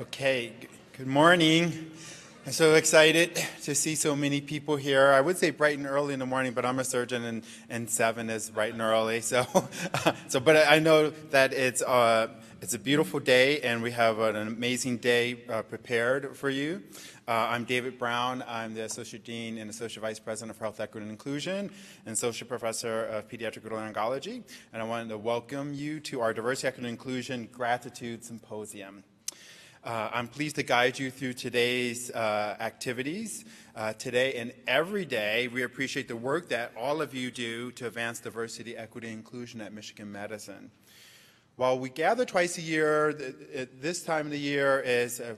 Okay, good morning. I'm so excited to see so many people here. I would say bright and early in the morning, but I'm a surgeon, and, and seven is bright and early. So, so, but I know that it's uh, it's a beautiful day, and we have an amazing day uh, prepared for you. Uh, I'm David Brown. I'm the Associate Dean and Associate Vice President of Health Equity and Inclusion and Associate Professor of Pediatric Otolaryngology. And I wanted to welcome you to our Diversity, Equity, and Inclusion Gratitude Symposium. Uh, I'm pleased to guide you through today's uh, activities. Uh, today and every day, we appreciate the work that all of you do to advance diversity, equity, and inclusion at Michigan Medicine. While we gather twice a year, th- this time of the year is uh,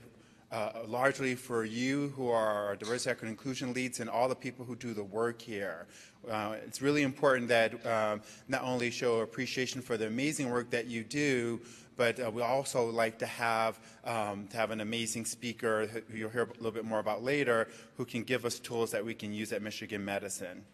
uh, largely for you who are diversity, equity, and inclusion leads and all the people who do the work here. Uh, it's really important that um, not only show appreciation for the amazing work that you do, but uh, we also like to have um, to have an amazing speaker who you'll hear a little bit more about later, who can give us tools that we can use at Michigan Medicine.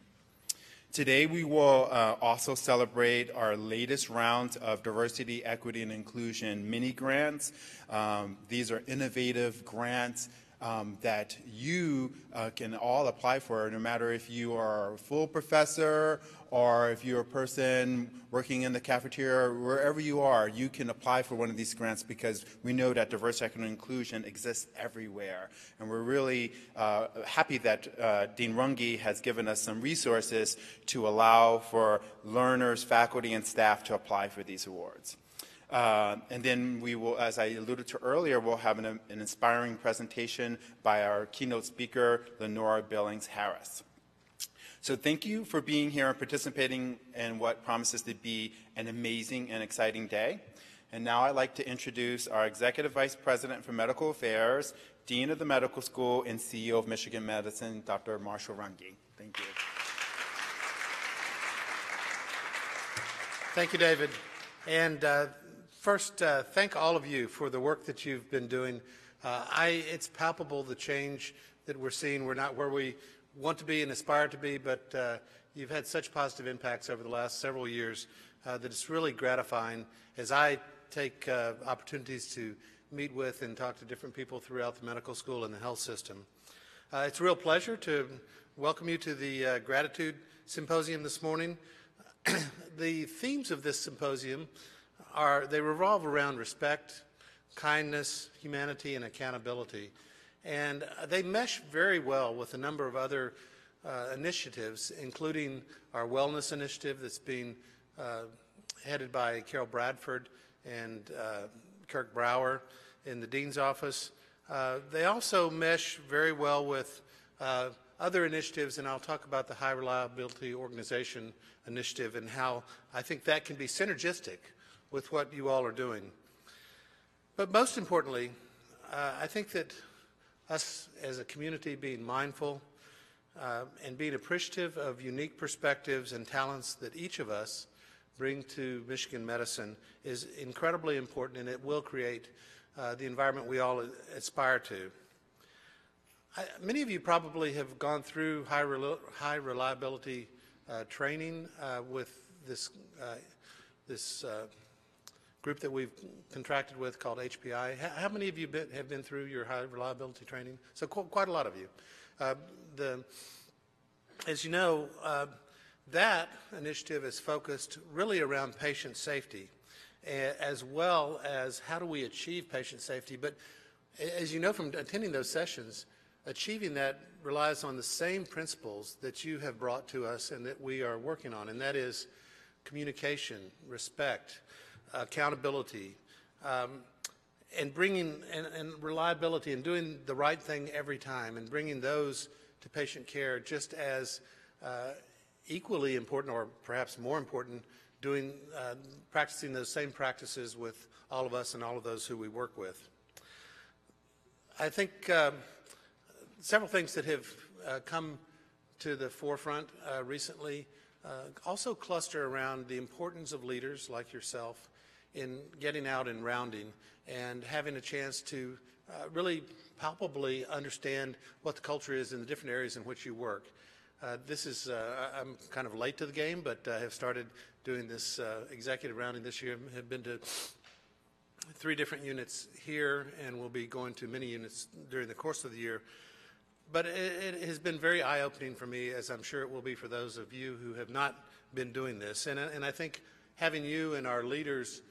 Today, we will uh, also celebrate our latest round of diversity, equity, and inclusion mini grants. Um, these are innovative grants um, that you uh, can all apply for, no matter if you are a full professor or if you're a person working in the cafeteria, wherever you are, you can apply for one of these grants because we know that equity, and inclusion exists everywhere. And we're really uh, happy that uh, Dean Runge has given us some resources to allow for learners, faculty, and staff to apply for these awards. Uh, and then we will, as I alluded to earlier, we'll have an, an inspiring presentation by our keynote speaker, Lenora Billings Harris. So thank you for being here and participating in what promises to be an amazing and exciting day. And now I'd like to introduce our Executive Vice President for Medical Affairs, Dean of the Medical School, and CEO of Michigan Medicine, Dr. Marshall Runge. Thank you. Thank you, David. And uh, first, uh, thank all of you for the work that you've been doing. Uh, I, it's palpable the change that we're seeing. We're not where we want to be and aspire to be, but uh, you've had such positive impacts over the last several years uh, that it's really gratifying as I take uh, opportunities to meet with and talk to different people throughout the medical school and the health system. Uh, it's a real pleasure to welcome you to the Gratitude Symposium this morning. the themes of this symposium are they revolve around respect, kindness, humanity, and accountability. And uh, they mesh very well with a number of other uh, initiatives, including our wellness initiative that's being uh, headed by Carol Bradford and uh, Kirk Brower in the Dean's office. Uh, they also mesh very well with uh, other initiatives, and I'll talk about the High Reliability Organization initiative and how I think that can be synergistic with what you all are doing. But most importantly, uh, I think that us as a community being mindful uh, and being appreciative of unique perspectives and talents that each of us bring to Michigan medicine is incredibly important, and it will create uh, the environment we all aspire to. I, many of you probably have gone through high, rel- high reliability uh, training uh, with this, uh, this group that we've contracted with called HPI. H- how many of you been, have been through your high reliability training? So qu- quite a lot of you. Uh, the, as you know, uh, that initiative is focused really around patient safety, as well as how do we achieve patient safety. But as you know from attending those sessions, achieving that relies on the same principles that you have brought to us and that we are working on, and that is communication, respect, accountability, um, and bringing and, and reliability and doing the right thing every time and bringing those to patient care just as uh, equally important or perhaps more important doing uh, practicing those same practices with all of us and all of those who we work with. I think um, several things that have uh, come to the forefront uh, recently uh, also cluster around the importance of leaders like yourself in getting out and rounding and having a chance to uh, really palpably understand what the culture is in the different areas in which you work. Uh, this is, uh, I'm kind of late to the game, but I have started doing this uh, executive rounding this year, have been to three different units here, and we'll be going to many units during the course of the year. But it, it has been very eye-opening for me, as I'm sure it will be for those of you who have not been doing this. And, and I think having you and our leaders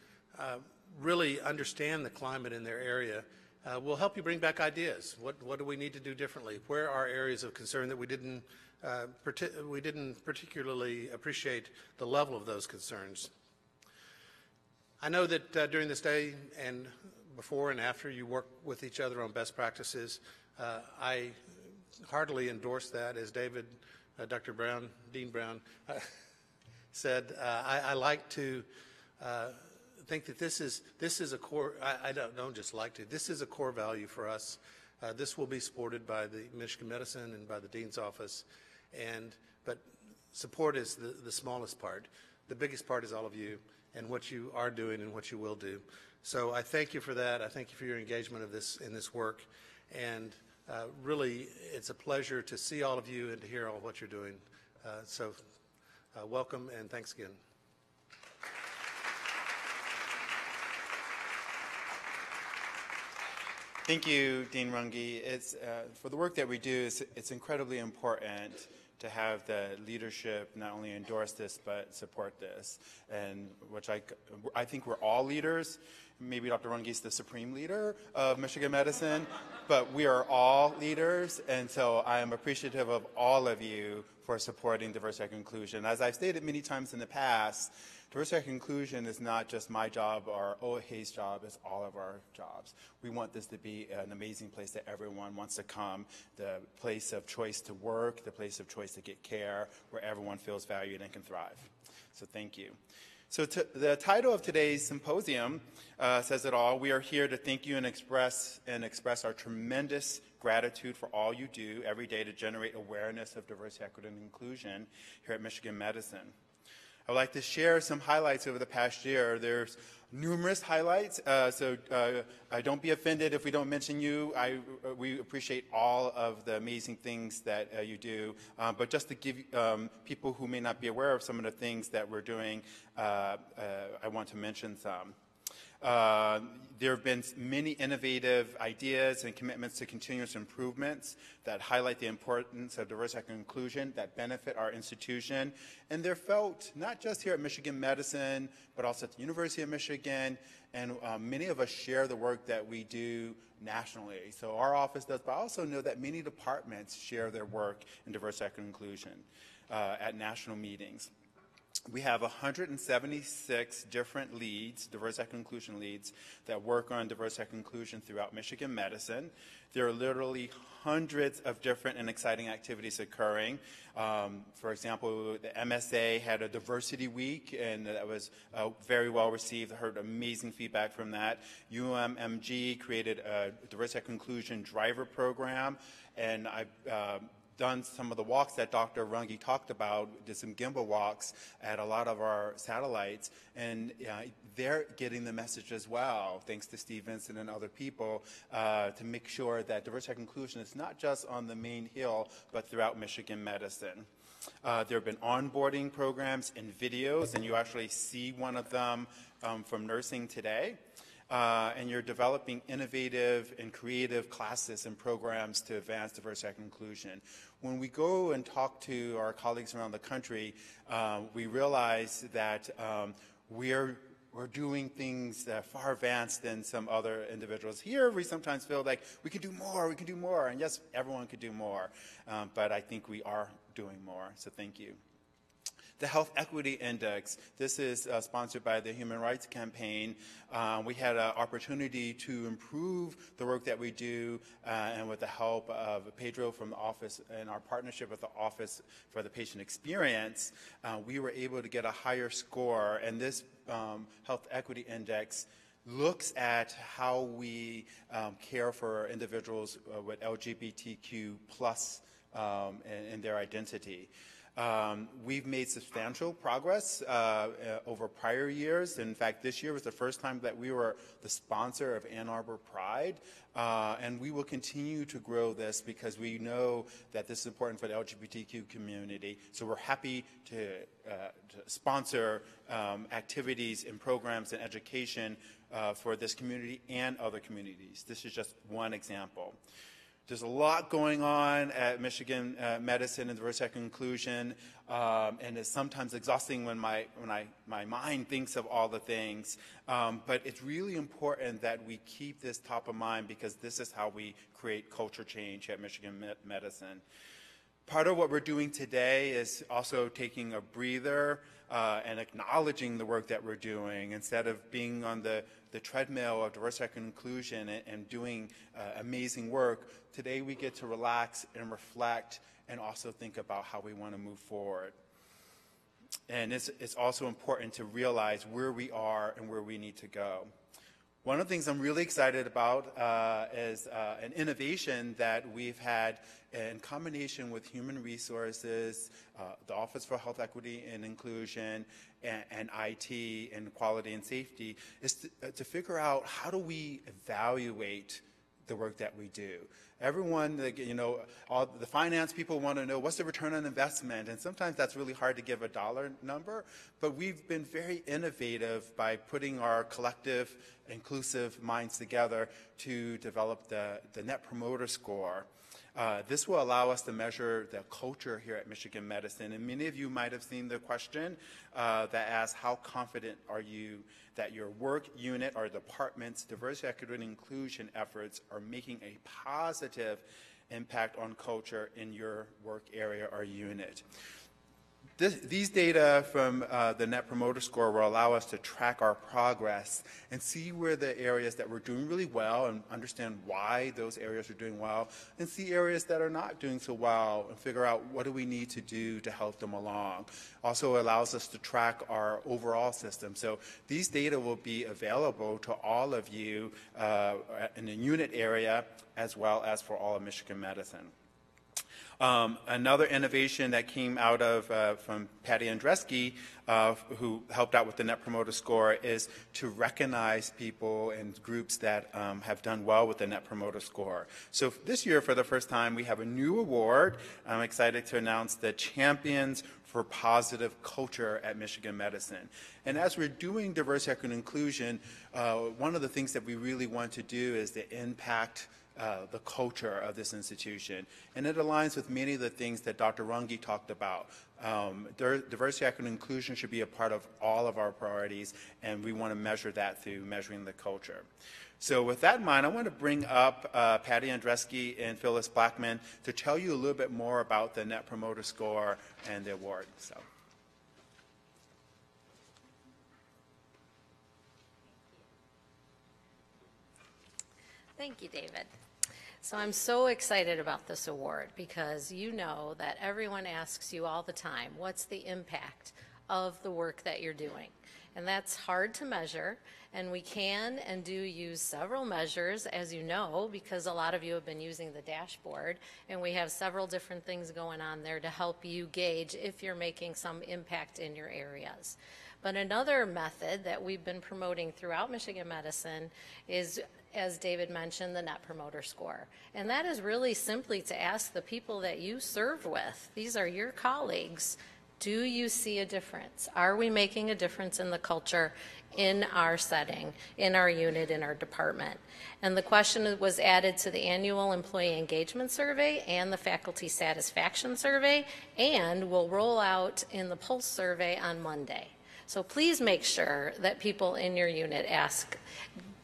really understand the climate in their area uh, will help you bring back ideas. What, what do we need to do differently? Where are areas of concern that we didn't, uh, we didn't particularly appreciate the level of those concerns? I know that uh, during this day and before and after you work with each other on best practices. Uh, I heartily endorse that, as David, uh, Dr. Brown, Dean Brown uh, said. I, I, like to think that this is this is a core. I, I, don't, don't just like to. This is a core value for us. Uh, this will be supported by the Michigan Medicine and by the dean's office, and but support is the, the smallest part. The biggest part is all of you and what you are doing and what you will do. So I thank you for that. I thank you for your engagement of this in this work, and uh, really, it's a pleasure to see all of you and to hear all what you're doing. Uh, so, uh, welcome and thanks again. Thank you, Dean Runge. It's, uh, for the work that we do, it's, it's incredibly important to have the leadership not only endorse this but support this, and which I, I think we're all leaders. Maybe Dr. Runge is the supreme leader of Michigan medicine, but we are all leaders, and so I am appreciative of all of you for supporting diversity and inclusion. As I've stated many times in the past, Diversity and inclusion is not just my job or OAH's job, it's all of our jobs. We want this to be an amazing place that everyone wants to come, the place of choice to work, the place of choice to get care, where everyone feels valued and can thrive. So thank you. So the title of today's symposium uh, says it all. We are here to thank you and express and express our tremendous gratitude for all you do every day to generate awareness of diversity, equity, and inclusion here at Michigan Medicine. I would like to share some highlights over the past year. There's numerous highlights, uh, so uh, don't be offended if we don't mention you. I, uh, we appreciate all of the amazing things that uh, you do. Uh, but just to give um, people who may not be aware of some of the things that we're doing, uh, I want to mention some. Uh, there have been many innovative ideas and commitments to continuous improvements that highlight the importance of diversity and inclusion that benefit our institution. And they're felt not just here at Michigan Medicine, but also at the University of Michigan. And um, many of us share the work that we do nationally. So our office does, but I also know that many departments share their work in diversity and inclusion uh, at national meetings we have 176 different leads, diverse equity inclusion leads, that work on diverse equity inclusion throughout Michigan medicine. There are literally hundreds of different and exciting activities occurring. Um, for example, the MSA had a diversity week, and that was uh, very well received. I heard amazing feedback from that. UMMG created a diverse equity inclusion driver program, and I uh, done some of the walks that Dr. Runge talked about, did some gemba walks at a lot of our satellites, and uh, they're getting the message as well, thanks to Steve Vincent and other people, uh, to make sure that diversity inclusion is not just on the main hill, but throughout Michigan medicine. Uh, there have been onboarding programs and videos, and you actually see one of them um, from nursing today uh, and you're developing innovative and creative classes and programs to advance diversity and inclusion. When we go and talk to our colleagues around the country, uh, we realize that um, we're we're doing things that are far advanced than some other individuals. Here, we sometimes feel like we can do more, we can do more, and yes, everyone could do more, um, but I think we are doing more, so thank you. The Health Equity Index, this is uh, sponsored by the Human Rights Campaign. Uh, we had an opportunity to improve the work that we do uh, and with the help of Pedro from the office and our partnership with the Office for the Patient Experience, uh, we were able to get a higher score and this um, Health Equity Index looks at how we um, care for individuals uh, with LGBTQ plus um, and, and, their identity. Um, we've made substantial progress uh, uh, over prior years. In fact, this year was the first time that we were the sponsor of Ann Arbor Pride. Uh, and we will continue to grow this because we know that this is important for the LGBTQ community. So we're happy to, uh, to sponsor um, activities and programs and education uh, for this community and other communities. This is just one example. There's a lot going on at Michigan uh, Medicine and Diverse Equity Inclusion, um, and it's sometimes exhausting when my when I my mind thinks of all the things. Um, but it's really important that we keep this top of mind because this is how we create culture change at Michigan Medicine. Part of what we're doing today is also taking a breather uh, and acknowledging the work that we're doing instead of being on the, the treadmill of diversity and inclusion and, and doing uh, amazing work. Today we get to relax and reflect and also think about how we want to move forward. And it's, it's also important to realize where we are and where we need to go. One of the things I'm really excited about uh, is uh, an innovation that we've had in combination with human resources, uh, the Office for Health Equity and Inclusion, and, and IT and quality and safety, is to, uh, to figure out how do we evaluate the work that we do. Everyone, you know, all the finance people want to know what's the return on investment, and sometimes that's really hard to give a dollar number. But we've been very innovative by putting our collective, inclusive minds together to develop the, the Net Promoter Score. Uh, this will allow us to measure the culture here at Michigan Medicine. And many of you might have seen the question uh, that asks, how confident are you that your work unit or department's diversity, equity, and inclusion efforts are making a positive impact on culture in your work area or unit? This, these data from uh, the Net Promoter Score will allow us to track our progress and see where the areas that we're doing really well and understand why those areas are doing well and see areas that are not doing so well and figure out what do we need to do to help them along. Also allows us to track our overall system. So these data will be available to all of you uh, in the unit area as well as for all of Michigan Medicine. Um, another innovation that came out of uh, from Patty Andreski, uh, who helped out with the Net Promoter Score, is to recognize people and groups that um, have done well with the Net Promoter Score. So this year, for the first time, we have a new award. I'm excited to announce the Champions for Positive Culture at Michigan Medicine. And as we're doing diversity, equity, and inclusion, uh, one of the things that we really want to do is to impact uh, the culture of this institution. And it aligns with many of the things that Dr. Runge talked about. Um, diversity, equity, and inclusion should be a part of all of our priorities, and we want to measure that through measuring the culture. So with that in mind, I want to bring up uh, Patty Andreski and Phyllis Blackman to tell you a little bit more about the Net Promoter Score and the award. So. Thank you, David. So I'm so excited about this award because you know that everyone asks you all the time, what's the impact of the work that you're doing? And that's hard to measure, and we can and do use several measures, as you know, because a lot of you have been using the dashboard, and we have several different things going on there to help you gauge if you're making some impact in your areas. But another method that we've been promoting throughout Michigan Medicine is as David mentioned, the Net Promoter Score. And that is really simply to ask the people that you serve with, these are your colleagues, do you see a difference? Are we making a difference in the culture in our setting, in our unit, in our department? And the question was added to the annual employee engagement survey and the faculty satisfaction survey, and will roll out in the Pulse survey on Monday. So please make sure that people in your unit ask,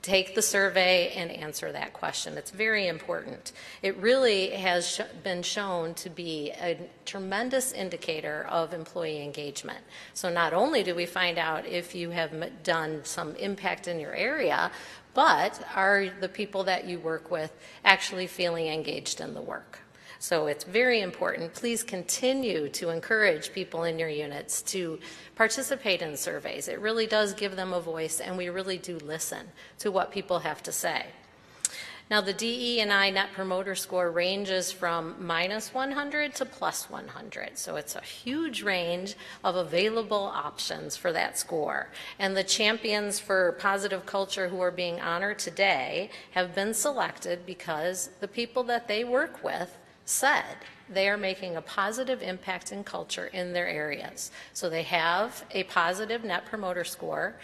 take the survey and answer that question. It's very important. It really has sh been shown to be a tremendous indicator of employee engagement. So not only do we find out if you have done some impact in your area, but are the people that you work with actually feeling engaged in the work? So it's very important. Please continue to encourage people in your units to participate in surveys. It really does give them a voice, and we really do listen to what people have to say. Now, the DE and I Net Promoter Score ranges from minus 100 to plus 100. So it's a huge range of available options for that score. And the champions for positive culture who are being honored today have been selected because the people that they work with said they are making a positive impact in culture in their areas. So they have a positive net promoter score,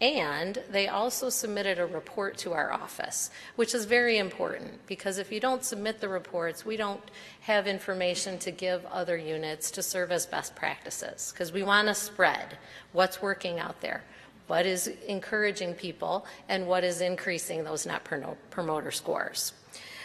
and they also submitted a report to our office, which is very important because if you don't submit the reports, we don't have information to give other units to serve as best practices because we want to spread what's working out there, what is encouraging people, and what is increasing those net promoter scores.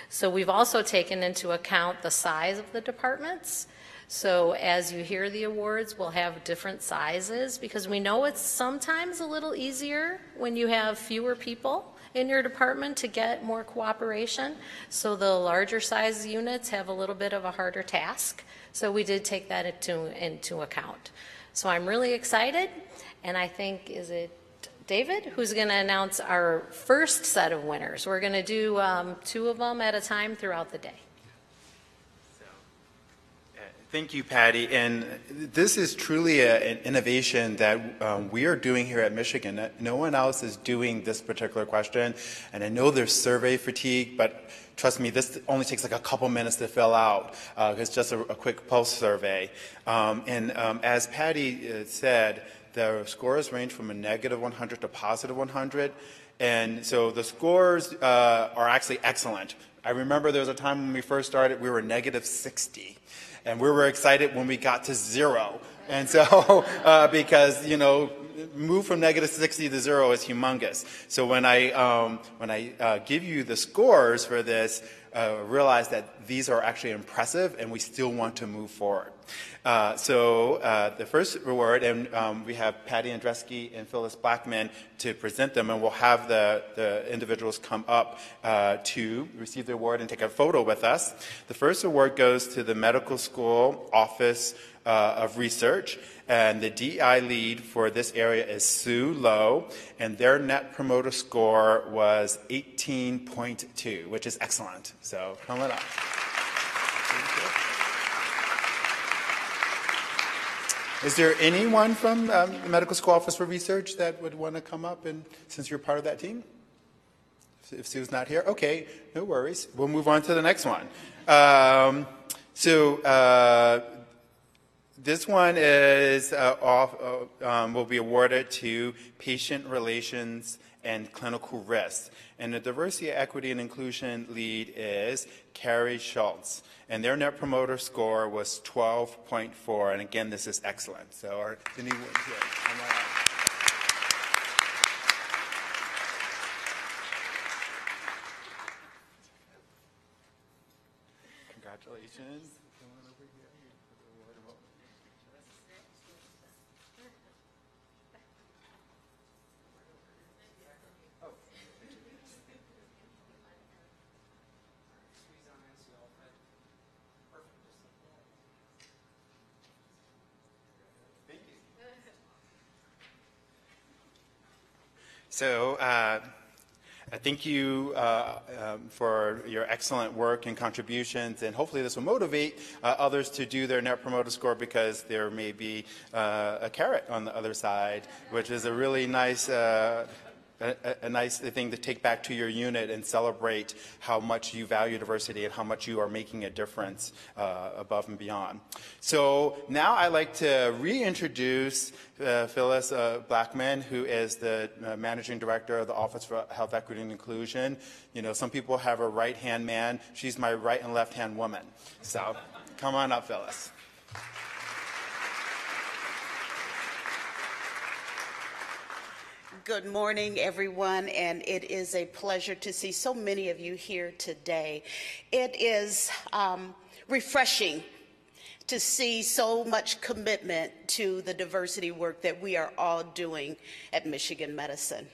So we've also taken into account the size of the departments. So as you hear the awards, we'll have different sizes because we know it's sometimes a little easier when you have fewer people in your department to get more cooperation. So the larger size units have a little bit of a harder task. So we did take that into, into account. So I'm really excited. And I think, is it David, who's going to announce our first set of winners. We're going to do um, two of them at a time throughout the day. Thank you, Patty. And this is truly a, an innovation that um, we are doing here at Michigan. No one else is doing this particular question. And I know there's survey fatigue, but trust me, this only takes like a couple minutes to fill out. Uh, it's just a, a, quick pulse survey. Um, and um, as Patty uh, said, the scores range from a negative 100 to positive 100. And so the scores uh, are actually excellent. I remember there was a time when we first started, we were negative 60. And we were excited when we got to zero. And so, uh, because, you know, move from negative 60 to zero is humongous. So when I, um, when I uh, give you the scores for this, uh, realize that these are actually impressive and we still want to move forward. Uh, so uh, the first reward, and um, we have Patty Andreski and Phyllis Blackman to present them, and we'll have the, the individuals come up uh, to receive the award and take a photo with us. The first award goes to the Medical School Office uh, of Research, and the DI lead for this area is Sue Lowe, and their net promoter score was 18.2, which is excellent. So come on up. Is there anyone from um, the Medical School Office for Research that would want to come up and since you're part of that team? If Sue's not here, okay, no worries. We'll move on to the next one. Um, so uh, this one is uh, off, uh, um, will be awarded to patient relations and clinical risks. And the diversity, equity, and inclusion lead is Carrie Schultz. And their net promoter score was 12.4. And again, this is excellent. So, are anyone here? So uh, thank you uh, um, for your excellent work and contributions, and hopefully this will motivate uh, others to do their Net Promoter Score because there may be uh, a carrot on the other side, which is a really nice uh, a, a, nice thing to take back to your unit and celebrate how much you value diversity and how much you are making a difference uh, above and beyond. So now I'd like to reintroduce uh, Phyllis uh, Blackman, who is the uh, managing director of the Office for Health Equity and Inclusion. You know, some people have a right-hand man. She's my right and left-hand woman. So come on up, Phyllis. Good morning, everyone, and it is a pleasure to see so many of you here today. It is um, refreshing to see so much commitment to the diversity work that we are all doing at Michigan Medicine.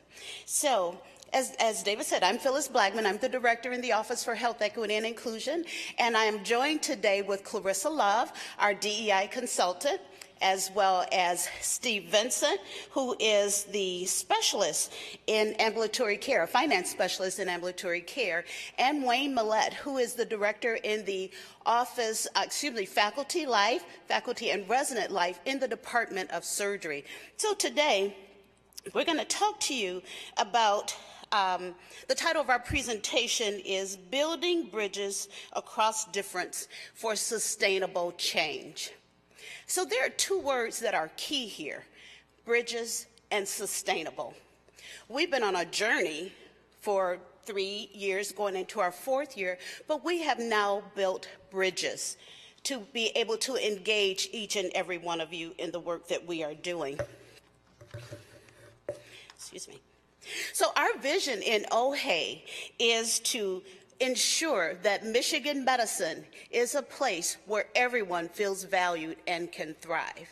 So, as, as, David said, I'm Phyllis Blackman. I'm the director in the Office for Health Equity and Inclusion, and I am joined today with Clarissa Love, our DEI consultant, as well as Steve Vincent, who is the specialist in ambulatory care, a finance specialist in ambulatory care, and Wayne Millette, who is the director in the office, uh, excuse me, faculty life, faculty and resident life in the Department of Surgery. So today, we're going to talk to you about um, the title of our presentation is Building Bridges Across Difference for Sustainable Change. So there are two words that are key here bridges and sustainable. We've been on a journey for three years, going into our fourth year, but we have now built bridges to be able to engage each and every one of you in the work that we are doing. Excuse me. So, our vision in OHE is to ensure that Michigan medicine is a place where everyone feels valued and can thrive.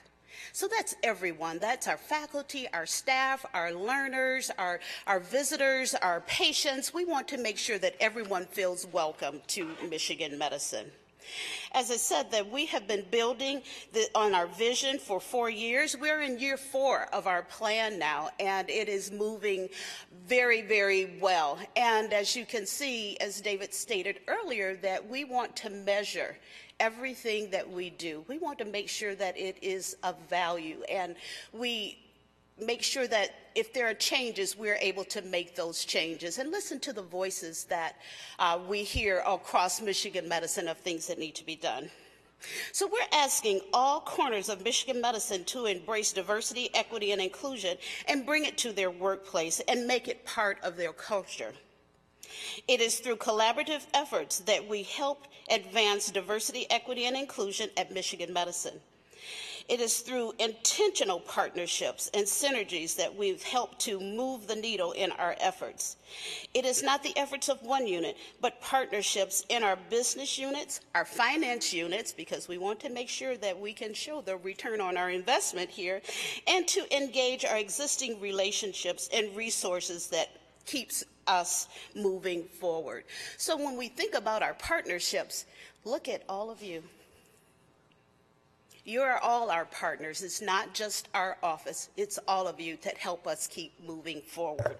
So that's everyone. That's our faculty, our staff, our learners, our, our visitors, our patients. We want to make sure that everyone feels welcome to Michigan medicine. As I said, that we have been building the, on our vision for four years. We're in year four of our plan now, and it is moving very, very well. And as you can see, as David stated earlier, that we want to measure everything that we do. We want to make sure that it is of value, and we make sure that if there are changes, we're able to make those changes and listen to the voices that uh, we hear across Michigan medicine of things that need to be done. So we're asking all corners of Michigan medicine to embrace diversity, equity, and inclusion and bring it to their workplace and make it part of their culture. It is through collaborative efforts that we help advance diversity, equity, and inclusion at Michigan Medicine. It is through intentional partnerships and synergies that we've helped to move the needle in our efforts. It is not the efforts of one unit, but partnerships in our business units, our finance units, because we want to make sure that we can show the return on our investment here, and to engage our existing relationships and resources that keeps us moving forward. So when we think about our partnerships, look at all of you. You are all our partners. It's not just our office, it's all of you that help us keep moving forward.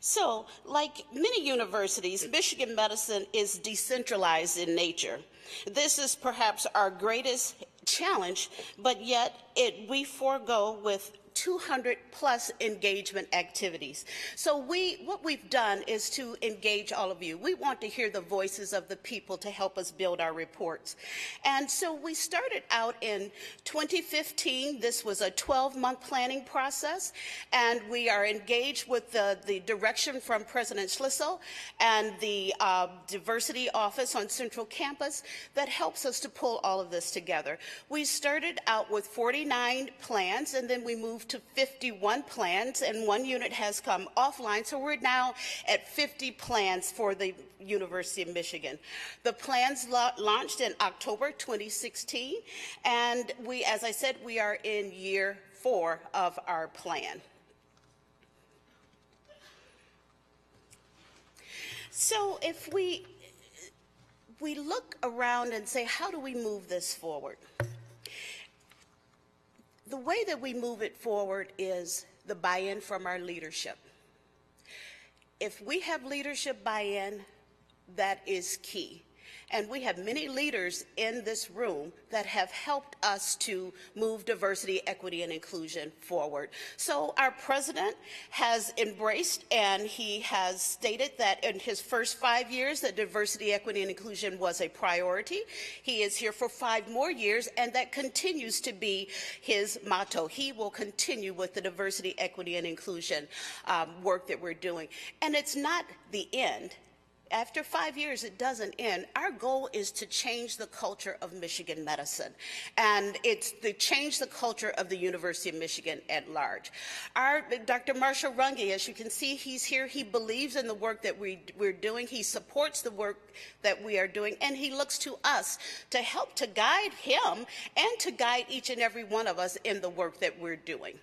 So, like many universities, Michigan Medicine is decentralized in nature. This is perhaps our greatest challenge, but yet it, we forego with 200 plus engagement activities. So we, what we've done is to engage all of you. We want to hear the voices of the people to help us build our reports. And so we started out in 2015. This was a 12-month planning process, and we are engaged with the, the direction from President Schlissel and the uh, Diversity Office on Central Campus that helps us to pull all of this together. We started out with 49 plans, and then we moved to 51 plans, and one unit has come offline. So we're now at 50 plans for the University of Michigan. The plans la launched in October 2016, and we, as I said, we are in year four of our plan. So if we we look around and say, how do we move this forward? The way that we move it forward is the buy-in from our leadership. If we have leadership buy-in, that is key. And we have many leaders in this room that have helped us to move diversity, equity, and inclusion forward. So our president has embraced and he has stated that in his first five years that diversity, equity, and inclusion was a priority. He is here for five more years and that continues to be his motto. He will continue with the diversity, equity, and inclusion um, work that we're doing. And it's not the end after five years, it doesn't end. Our goal is to change the culture of Michigan medicine, and it's to change the culture of the University of Michigan at large. Our Dr. Marshall Runge, as you can see, he's here. He believes in the work that we, we're doing. He supports the work that we are doing, and he looks to us to help to guide him and to guide each and every one of us in the work that we're doing.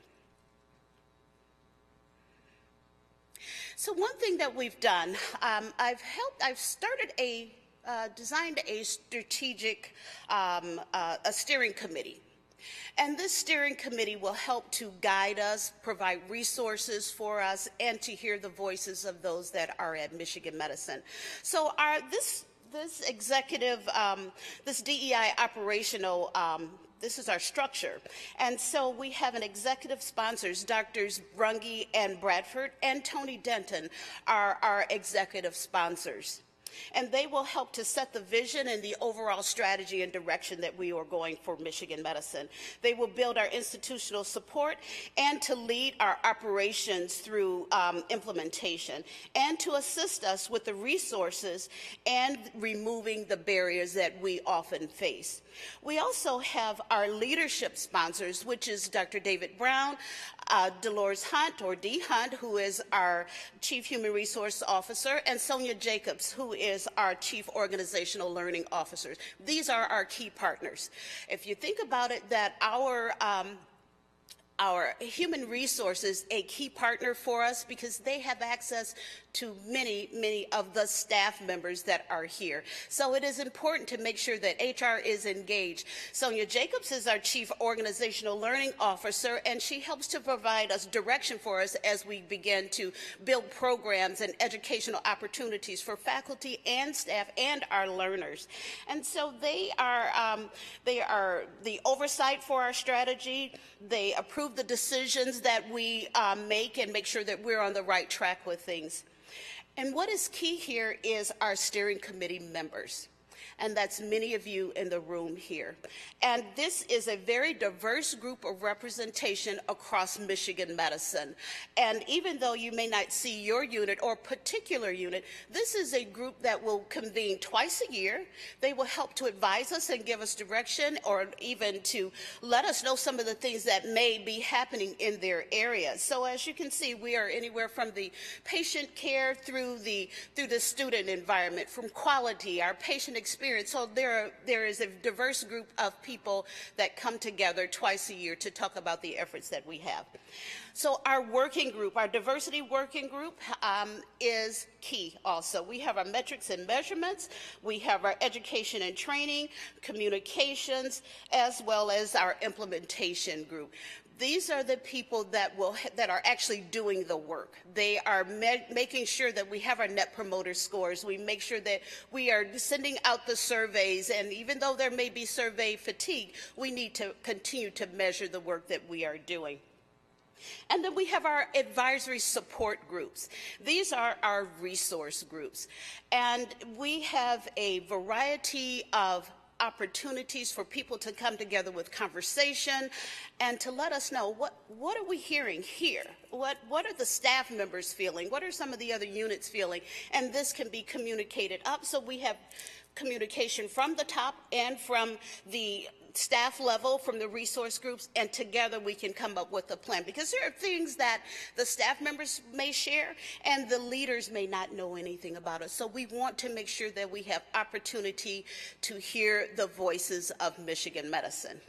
So one thing that we've done, um, I've helped, I've started a, uh, designed a strategic, um, uh, a steering committee And this steering committee will help to guide us, provide resources for us, and to hear the voices of those that are at Michigan Medicine. So our, this, this executive, um, this DEI operational um, this is our structure. And so we have an executive sponsors, Doctors Runge and Bradford, and Tony Denton are our executive sponsors and they will help to set the vision and the overall strategy and direction that we are going for Michigan Medicine. They will build our institutional support and to lead our operations through um, implementation and to assist us with the resources and removing the barriers that we often face. We also have our leadership sponsors, which is Dr. David Brown, uh, Dolores Hunt, or D. Hunt, who is our Chief Human Resource Officer, and Sonya Jacobs, who is our Chief Organizational Learning Officer. These are our key partners. If you think about it, that our um, our human resources a key partner for us because they have access to many, many of the staff members that are here. So it is important to make sure that HR is engaged. Sonya Jacobs is our Chief Organizational Learning Officer, and she helps to provide us direction for us as we begin to build programs and educational opportunities for faculty and staff and our learners. And so they are, um, they are the oversight for our strategy. They approve the decisions that we um, make and make sure that we're on the right track with things. And what is key here is our steering committee members and that's many of you in the room here. And this is a very diverse group of representation across Michigan medicine. And even though you may not see your unit or particular unit, this is a group that will convene twice a year. They will help to advise us and give us direction or even to let us know some of the things that may be happening in their area. So as you can see, we are anywhere from the patient care through the through the student environment, from quality, our patient experience experience. So there, there is a diverse group of people that come together twice a year to talk about the efforts that we have. So our working group, our diversity working group um, is key also. We have our metrics and measurements, we have our education and training, communications, as well as our implementation group these are the people that will that are actually doing the work. They are making sure that we have our net promoter scores. We make sure that we are sending out the surveys, and even though there may be survey fatigue, we need to continue to measure the work that we are doing. And then we have our advisory support groups. These are our resource groups. And we have a variety of opportunities for people to come together with conversation and to let us know what, what are we hearing here? What, what are the staff members feeling? What are some of the other units feeling? And this can be communicated up so we have communication from the top and from the staff level, from the resource groups, and together we can come up with a plan. Because there are things that the staff members may share and the leaders may not know anything about it. So we want to make sure that we have opportunity to hear the voices of Michigan medicine.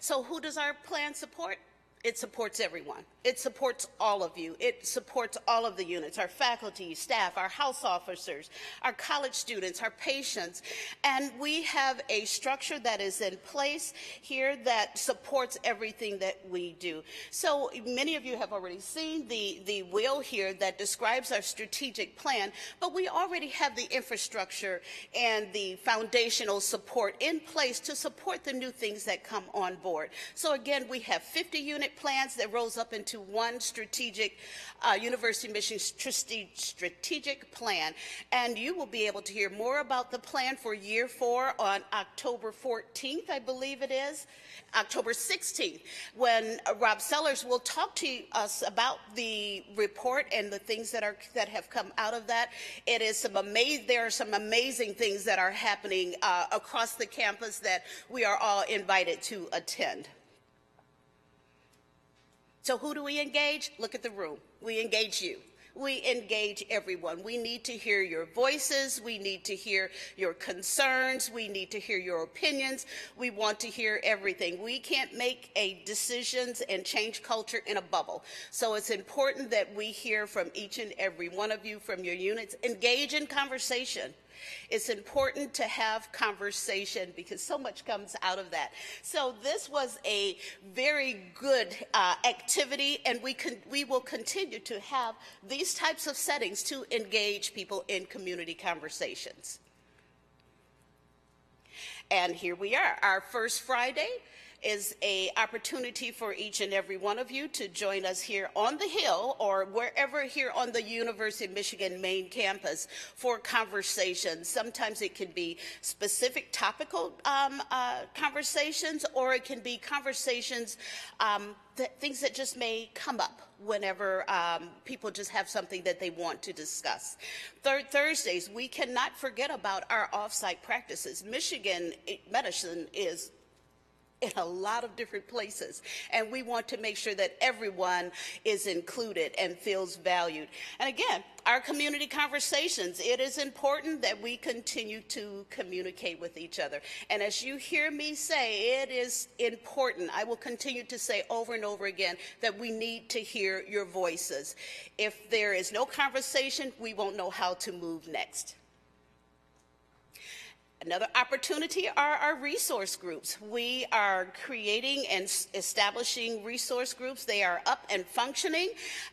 So who does our plan support? It supports everyone. It supports all of you. It supports all of the units, our faculty, staff, our house officers, our college students, our patients. And we have a structure that is in place here that supports everything that we do. So many of you have already seen the, the wheel here that describes our strategic plan, but we already have the infrastructure and the foundational support in place to support the new things that come on board. So again, we have 50 unit plans that rose up into one strategic uh, university mission strategic plan. And you will be able to hear more about the plan for year four on October 14th, I believe it is, October 16th, when Rob Sellers will talk to us about the report and the things that are that have come out of that. It is some amazing. There are some amazing things that are happening uh, across the campus that we are all invited to attend. So who do we engage? Look at the room. We engage you. We engage everyone. We need to hear your voices. We need to hear your concerns. We need to hear your opinions. We want to hear everything. We can't make a decisions and change culture in a bubble. So it's important that we hear from each and every one of you from your units. Engage in conversation. It's important to have conversation because so much comes out of that. So this was a very good uh, activity, and we can we will continue to have these types of settings to engage people in community conversations. And here we are, our first Friday is a opportunity for each and every one of you to join us here on the Hill or wherever here on the University of Michigan main campus for conversations. Sometimes it can be specific topical um, uh, conversations or it can be conversations, um, that, things that just may come up whenever um, people just have something that they want to discuss. Third Thursdays, we cannot forget about our offsite practices. Michigan eh, medicine is in a lot of different places. And we want to make sure that everyone is included and feels valued. And again, our community conversations, it is important that we continue to communicate with each other. And as you hear me say, it is important. I will continue to say over and over again that we need to hear your voices. If there is no conversation, we won't know how to move next. Another opportunity are our resource groups. We are creating and establishing resource groups. They are up and functioning,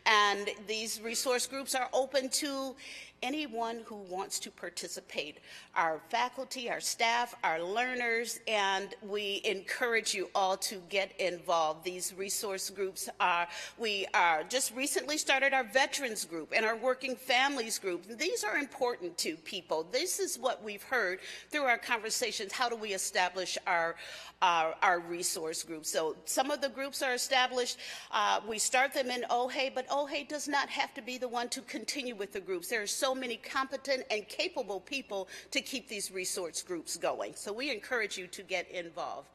and these resource groups are open to anyone who wants to participate our faculty, our staff, our learners, and we encourage you all to get involved. These resource groups are, we are just recently started our veterans group and our working families group. These are important to people. This is what we've heard through our conversations. How do we establish our, our, our resource groups? So some of the groups are established. Uh, we start them in OHE, but OHE does not have to be the one to continue with the groups. There are so many competent and capable people to keep these resource groups going. So we encourage you to get involved.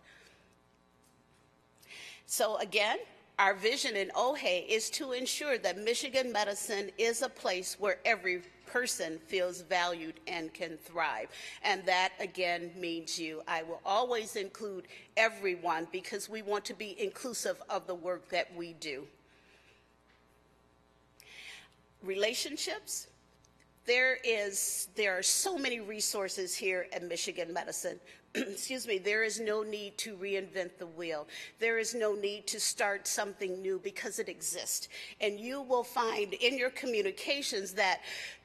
So again, our vision in OHE is to ensure that Michigan medicine is a place where every person feels valued and can thrive. And that again means you. I will always include everyone because we want to be inclusive of the work that we do. Relationships, there is there are so many resources here at Michigan Medicine. Excuse me, there is no need to reinvent the wheel. There is no need to start something new because it exists. And you will find in your communications that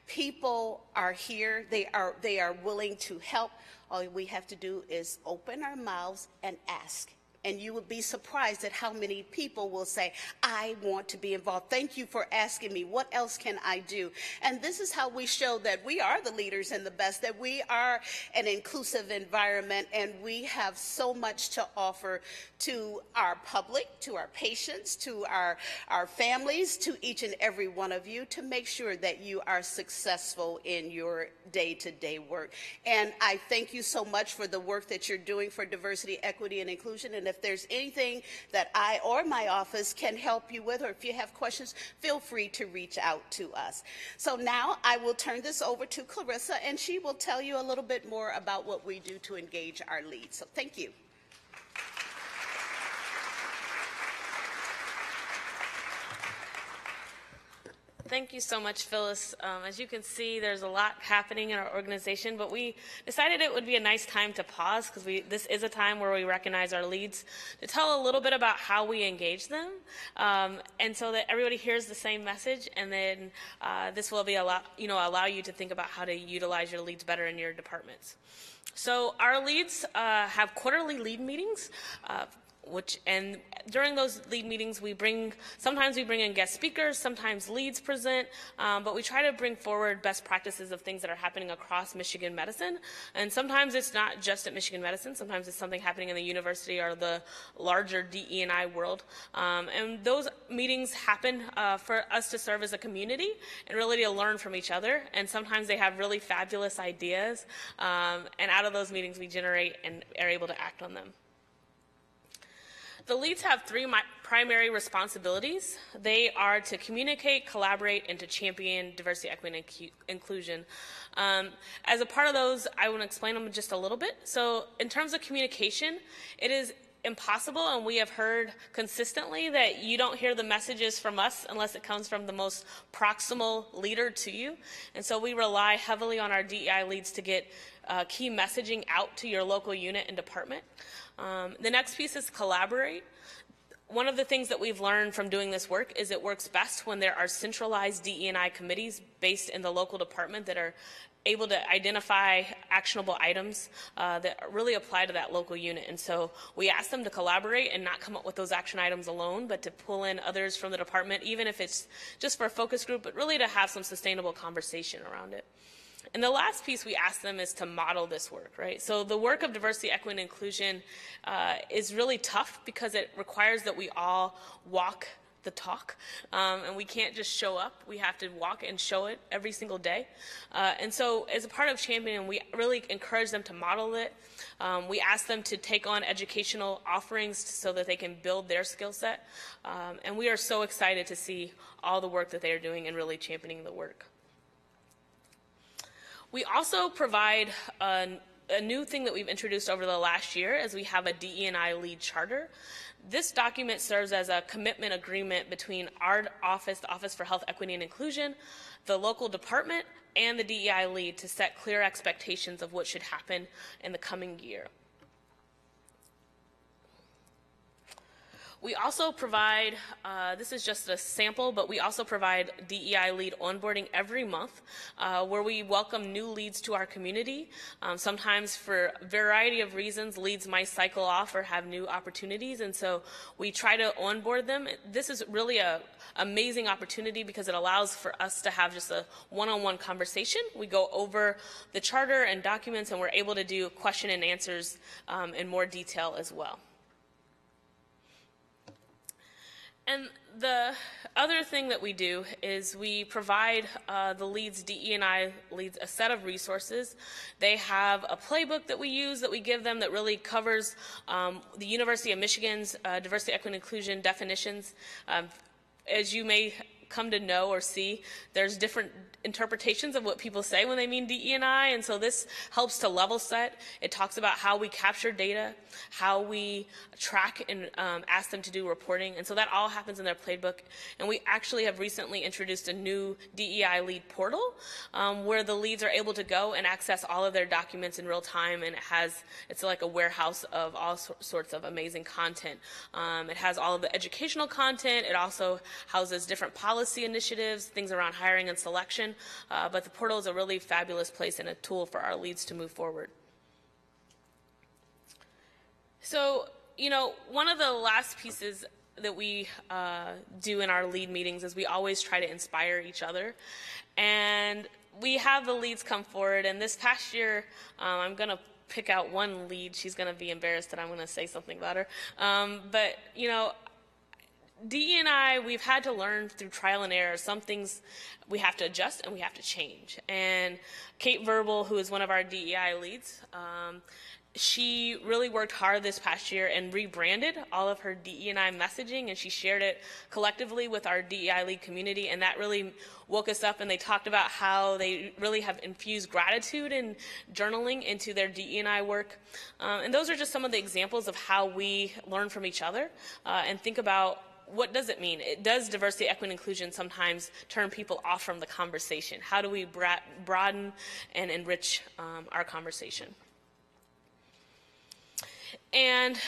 people are here, they are they are willing to help. All we have to do is open our mouths and ask and you would be surprised at how many people will say, I want to be involved. Thank you for asking me. What else can I do? And this is how we show that we are the leaders and the best, that we are an inclusive environment, and we have so much to offer to our public, to our patients, to our, our families, to each and every one of you to make sure that you are successful in your day to day work. And I thank you so much for the work that you're doing for diversity, equity, and inclusion. And if there's anything that I or my office can help you with, or if you have questions, feel free to reach out to us. So now I will turn this over to Clarissa, and she will tell you a little bit more about what we do to engage our leads. So thank you. Thank you so much, Phyllis. Um, as you can see, there's a lot happening in our organization, but we decided it would be a nice time to pause because this is a time where we recognize our leads to tell a little bit about how we engage them, um, and so that everybody hears the same message, and then uh, this will be allow you know allow you to think about how to utilize your leads better in your departments. So our leads uh, have quarterly lead meetings. Uh, which and during those lead meetings we bring sometimes we bring in guest speakers sometimes leads present um, but we try to bring forward best practices of things that are happening across michigan medicine. And sometimes it's not just at michigan medicine. Sometimes it's something happening in the university or the larger DE&I world. Um, and those meetings happen uh, for us to serve as a community and really to learn from each other. And sometimes they have really fabulous ideas um, and out of those meetings we generate and are able to act on them the leads have three primary responsibilities. They are to communicate, collaborate, and to champion diversity, equity, and inclusion. Um, as a part of those, I want to explain them just a little bit. So, in terms of communication, it is impossible, and we have heard consistently that you don't hear the messages from us unless it comes from the most proximal leader to you. And so we rely heavily on our DEI leads to get uh, key messaging out to your local unit and department. Um, the next piece is collaborate. One of the things that we've learned from doing this work is it works best when there are centralized DE&I committees based in the local department that are able to identify actionable items uh, that really apply to that local unit. And so we ask them to collaborate and not come up with those action items alone, but to pull in others from the department, even if it's just for a focus group, but really to have some sustainable conversation around it. And the last piece we ask them is to model this work, right? So the work of diversity, equity, and inclusion uh, is really tough because it requires that we all walk the talk, um, and we can't just show up. We have to walk and show it every single day. Uh, and so, as a part of Champion, we really encourage them to model it. Um, we ask them to take on educational offerings so that they can build their skill set. Um, and we are so excited to see all the work that they are doing and really championing the work. We also provide a, a new thing that we've introduced over the last year is we have a DE&I lead charter. This document serves as a commitment agreement between our office, the Office for Health, Equity, and Inclusion, the local department, and the DEI lead to set clear expectations of what should happen in the coming year. We also provide, uh, this is just a sample, but we also provide DEI lead onboarding every month uh, where we welcome new leads to our community. Um, sometimes for a variety of reasons, leads might cycle off or have new opportunities, and so we try to onboard them. This is really a amazing opportunity because it allows for us to have just a one-on-one conversation. We go over the charter and documents, and we're able to do question and answers um, in more detail as well. And the other thing that we do is we provide uh, the leads, DE&I leads, a set of resources. They have a playbook that we use that we give them that really covers um, the University of Michigan's uh, diversity, equity, and inclusion definitions. Um, as you may come to know or see, there's different interpretations of what people say when they mean DE&I, and so this helps to level set. It talks about how we capture data, how we track and um, ask them to do reporting, and so that all happens in their playbook. And we actually have recently introduced a new DEI lead portal um, where the leads are able to go and access all of their documents in real time, and it has it's like a warehouse of all so- sorts of amazing content. Um, it has all of the educational content. It also houses different policy initiatives, things around hiring and selection uh, but the portal is a really fabulous place and a tool for our leads to move forward. So, you know, one of the last pieces that we uh, do in our lead meetings is we always try to inspire each other. And we have the leads come forward, and this past year, um, I'm going to pick out one lead. She's going to be embarrassed that I'm going to say something about her. Um, but, you know, Dee and I, we've had to learn through trial and error. Some things we have to adjust and we have to change. And Kate Verbal, who is one of our DEI leads, um, she really worked hard this past year and rebranded all of her DE&I messaging, and she shared it collectively with our DEI lead community, and that really woke us up. And they talked about how they really have infused gratitude and journaling into their DE&I work. Uh, and those are just some of the examples of how we learn from each other uh, and think about what does it mean? It does diversity, equity, and inclusion sometimes turn people off from the conversation. How do we broaden and enrich um, our conversation? And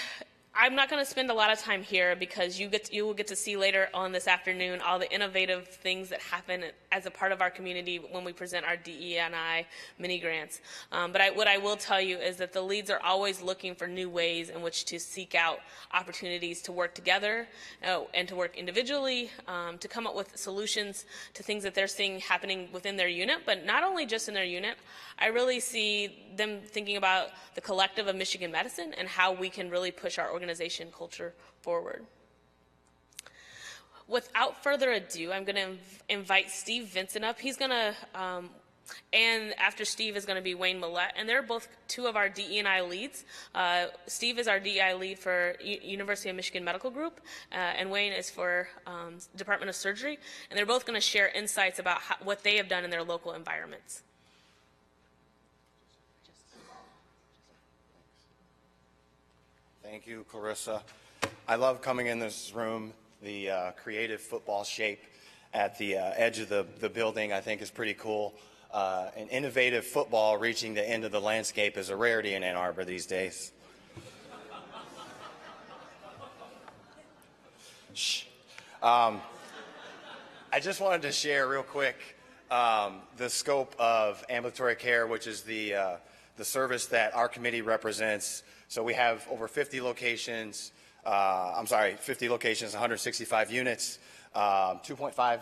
I'm not going to spend a lot of time here because you get to, you will get to see later on this afternoon all the innovative things that happen as a part of our community when we present our DE&I mini grants. Um, but I, what I will tell you is that the leads are always looking for new ways in which to seek out opportunities to work together uh, and to work individually um, to come up with solutions to things that they're seeing happening within their unit, but not only just in their unit. I really see them thinking about the collective of Michigan medicine and how we can really push our organization culture forward. Without further ado, I'm going to invite Steve Vincent up. He's going to, um, and after Steve is going to be Wayne Millette, and they're both two of our DE&I leads. Uh, Steve is our DEI lead for U- University of Michigan Medical Group, uh, and Wayne is for um, Department of Surgery, and they're both going to share insights about how, what they have done in their local environments. Thank you, Clarissa. I love coming in this room. The uh, creative football shape at the uh, edge of the, the building, I think, is pretty cool. Uh, an innovative football reaching the end of the landscape is a rarity in Ann Arbor these days. Shh. Um, I just wanted to share real quick um, the scope of ambulatory care, which is the, uh, the service that our committee represents. So we have over 50 locations, uh, I'm sorry, 50 locations, 165 units, um, 2.5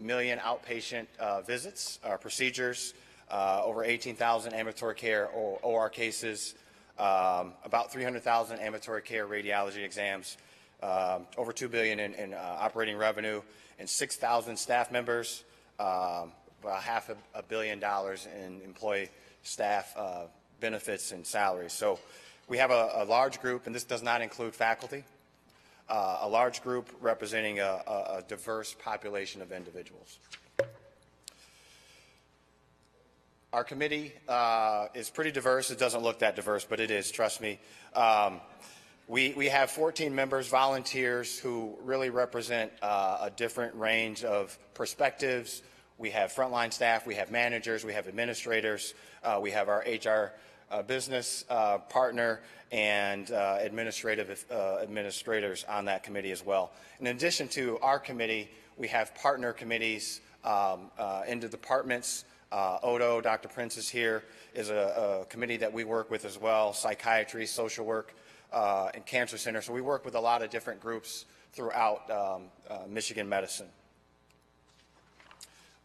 million outpatient uh, visits, uh, procedures, uh, over 18,000 ambulatory care or OR cases, um, about 300,000 ambulatory care radiology exams, um, over 2 billion in, in uh, operating revenue, and 6,000 staff members, um, about half a, a, billion dollars in employee staff uh, benefits and salaries. So we have a, a, large group, and this does not include faculty, uh, a large group representing a, a diverse population of individuals. Our committee uh, is pretty diverse. It doesn't look that diverse, but it is, trust me. Um, we, we have 14 members, volunteers, who really represent uh, a different range of perspectives. We have frontline staff, we have managers, we have administrators, uh, we have our HR uh, business uh, partner and uh, administrative uh, administrators on that committee as well. In addition to our committee, we have partner committees um, in the departments. Odo, Dr. Prince is here, is a, a committee that we work with as well, psychiatry, social work, uh, and Cancer Center. So we work with a lot of different groups throughout um, uh, Michigan medicine.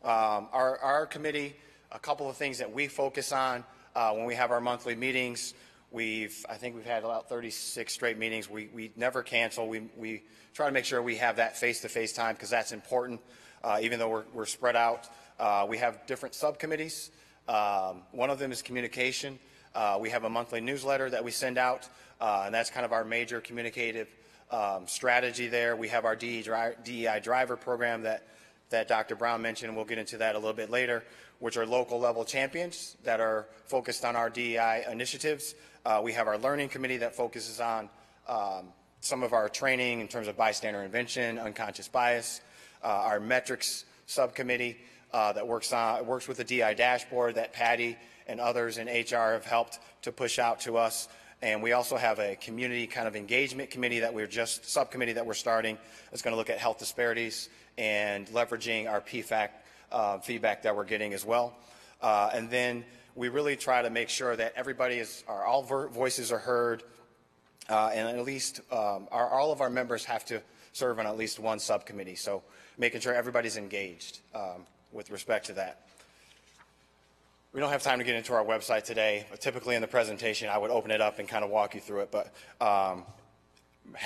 Um, our, our, committee, a couple of things that we focus on uh, when we have our monthly meetings. We've, I think we've had about 36 straight meetings. We, we never cancel. We, we try to make sure we have that face-to-face time because that's important, uh, even though we're, we're spread out. Uh, we have different subcommittees. Um, one of them is communication. Uh, we have a monthly newsletter that we send out. Uh, and that's kind of our major communicative um, strategy there. We have our DEI driver program that, that Dr. Brown mentioned, and we'll get into that a little bit later, which are local level champions that are focused on our DEI initiatives. Uh, we have our learning committee that focuses on um, some of our training in terms of bystander intervention, unconscious bias, uh, our metrics subcommittee uh, that works on works with the DI dashboard that Patty and others in HR have helped to push out to us. And we also have a community kind of engagement committee that we're just, subcommittee that we're starting that's going to look at health disparities and leveraging our PFAC uh, feedback that we're getting as well. Uh, and then we really try to make sure that everybody is, our, all voices are heard, uh, and at least um, our, all of our members have to serve on at least one subcommittee. So making sure everybody's engaged um, with respect to that. We don't have time to get into our website today, but typically in the presentation, I would open it up and kind of walk you through it. But um,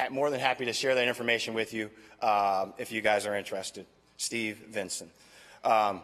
more than happy to share that information with you um, if you guys are interested. Steve Vinson. Um,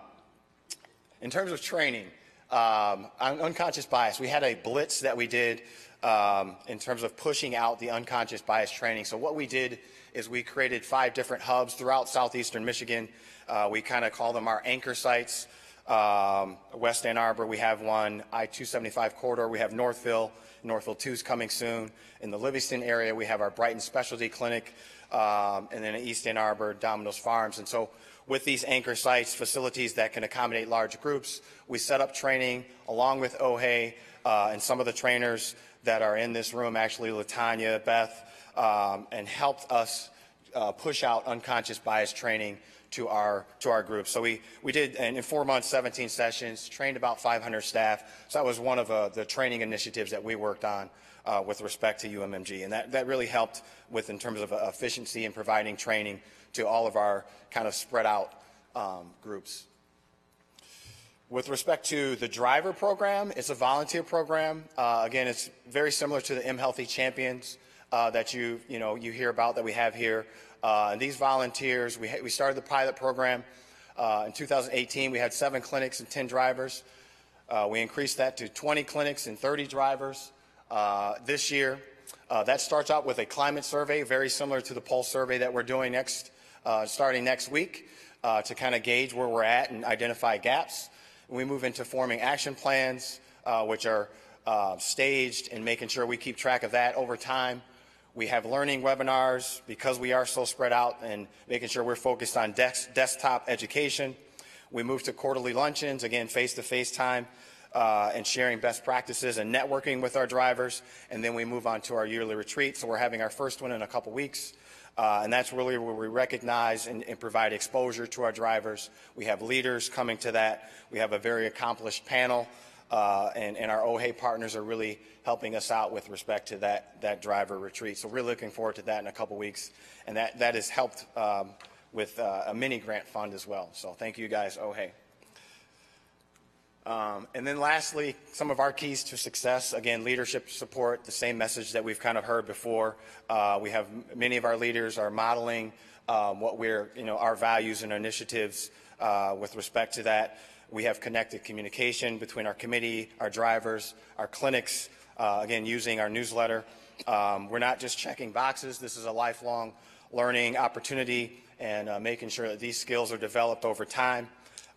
in terms of training, um, unconscious bias, we had a blitz that we did um, in terms of pushing out the unconscious bias training. So what we did is we created five different hubs throughout southeastern Michigan. Uh, we kind of call them our anchor sites. Um, West Ann Arbor, we have one. I-275 corridor, we have Northville. Northville 2 is coming soon. In the Livingston area, we have our Brighton Specialty Clinic. Um, and then in East Ann Arbor, Domino's Farms. And so with these anchor sites, facilities that can accommodate large groups, we set up training along with OHE uh, and some of the trainers that are in this room, actually Latanya, Beth, um, and helped us uh, push out unconscious bias training to our to our group. So we we did in four months, 17 sessions, trained about 500 staff. So that was one of uh, the training initiatives that we worked on uh, with respect to UMMG, and that that really helped with in terms of uh, efficiency and providing training to all of our kind of spread out um, groups. With respect to the driver program, it's a volunteer program. Uh, again, it's very similar to the MHealthy Champions uh, that you you know you hear about that we have here. Uh, these volunteers, we, we started the pilot program uh, in 2018. We had seven clinics and 10 drivers. Uh, we increased that to 20 clinics and 30 drivers uh, this year. That starts out with a climate survey, very similar to the pulse survey that we're doing next, uh, starting next week, uh, to kind of gauge where we're at and identify gaps. We move into forming action plans, uh, which are uh, staged and making sure we keep track of that over time. We have learning webinars because we are so spread out and making sure we're focused on desk, desktop education. We move to quarterly luncheons, again, face-to-face time, uh, and sharing best practices and networking with our drivers. And then we move on to our yearly retreat. So we're having our first one in a couple weeks. Uh, and that's really where we recognize and, and, provide exposure to our drivers. We have leaders coming to that. We have a very accomplished panel, uh, and, and, our OHEI partners are really helping us out with respect to that, that driver retreat. So we're looking forward to that in a couple weeks, and that, that has helped um, with uh, a mini grant fund as well. So thank you guys, OHEI. Um, and then lastly, some of our keys to success, again, leadership support, the same message that we've kind of heard before. Uh, we have many of our leaders are modeling um, what we're, you know, our values and initiatives uh, with respect to that. We have connected communication between our committee, our drivers, our clinics, uh, again, using our newsletter. Um, we're not just checking boxes. This is a lifelong learning opportunity and uh, making sure that these skills are developed over time.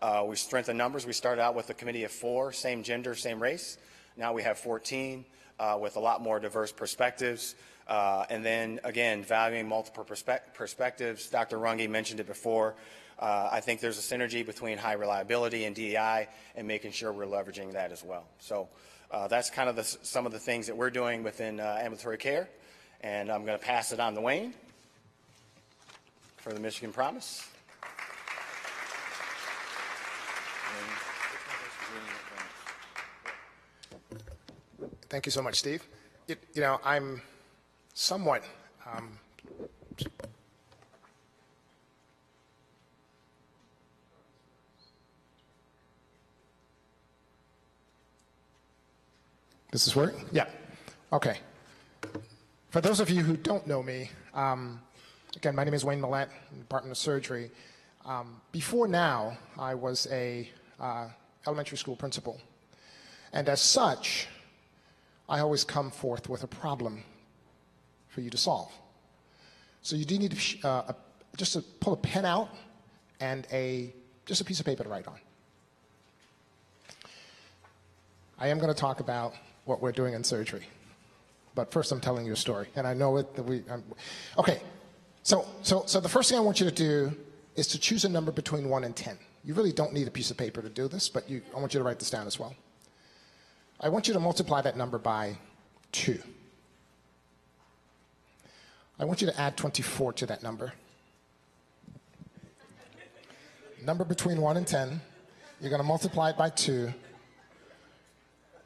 Uh, we strengthened numbers. We started out with a committee of four, same gender, same race. Now we have 14 uh, with a lot more diverse perspectives. Uh, and then, again, valuing multiple perspe perspectives. Dr. Runge mentioned it before. Uh, I think there's a synergy between high reliability and DEI and making sure we're leveraging that as well. So uh, that's kind of the, some of the things that we're doing within uh, ambulatory care. And I'm going to pass it on to Wayne for the Michigan Promise. Thank you so much, Steve. It, you know, I'm somewhat um, This work? Yeah. Okay. For those of you who don't know me, um, again, my name is Wayne Millett, Department of Surgery. Um, before now, I was a uh, elementary school principal. And as such, I always come forth with a problem for you to solve. So you do need to, uh, just to pull a pen out and a, just a piece of paper to write on. I am going to talk about what we're doing in surgery. But first, I'm telling you a story, and I know it. That we, I'm, okay. So, so, so the first thing I want you to do is to choose a number between one and ten. You really don't need a piece of paper to do this, but you, I want you to write this down as well. I want you to multiply that number by 2. I want you to add 24 to that number. Number between 1 and 10. You're going to multiply it by 2.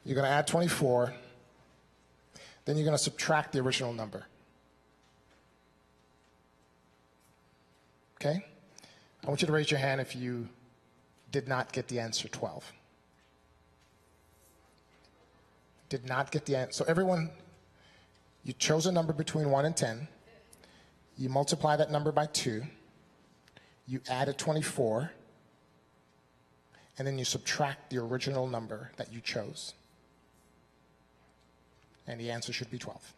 You're going to add 24. Then you're going to subtract the original number. Okay? I want you to raise your hand if you did not get the answer 12 did not get the answer. So everyone, you chose a number between 1 and 10. You multiply that number by 2. You add a 24. And then you subtract the original number that you chose. And the answer should be 12.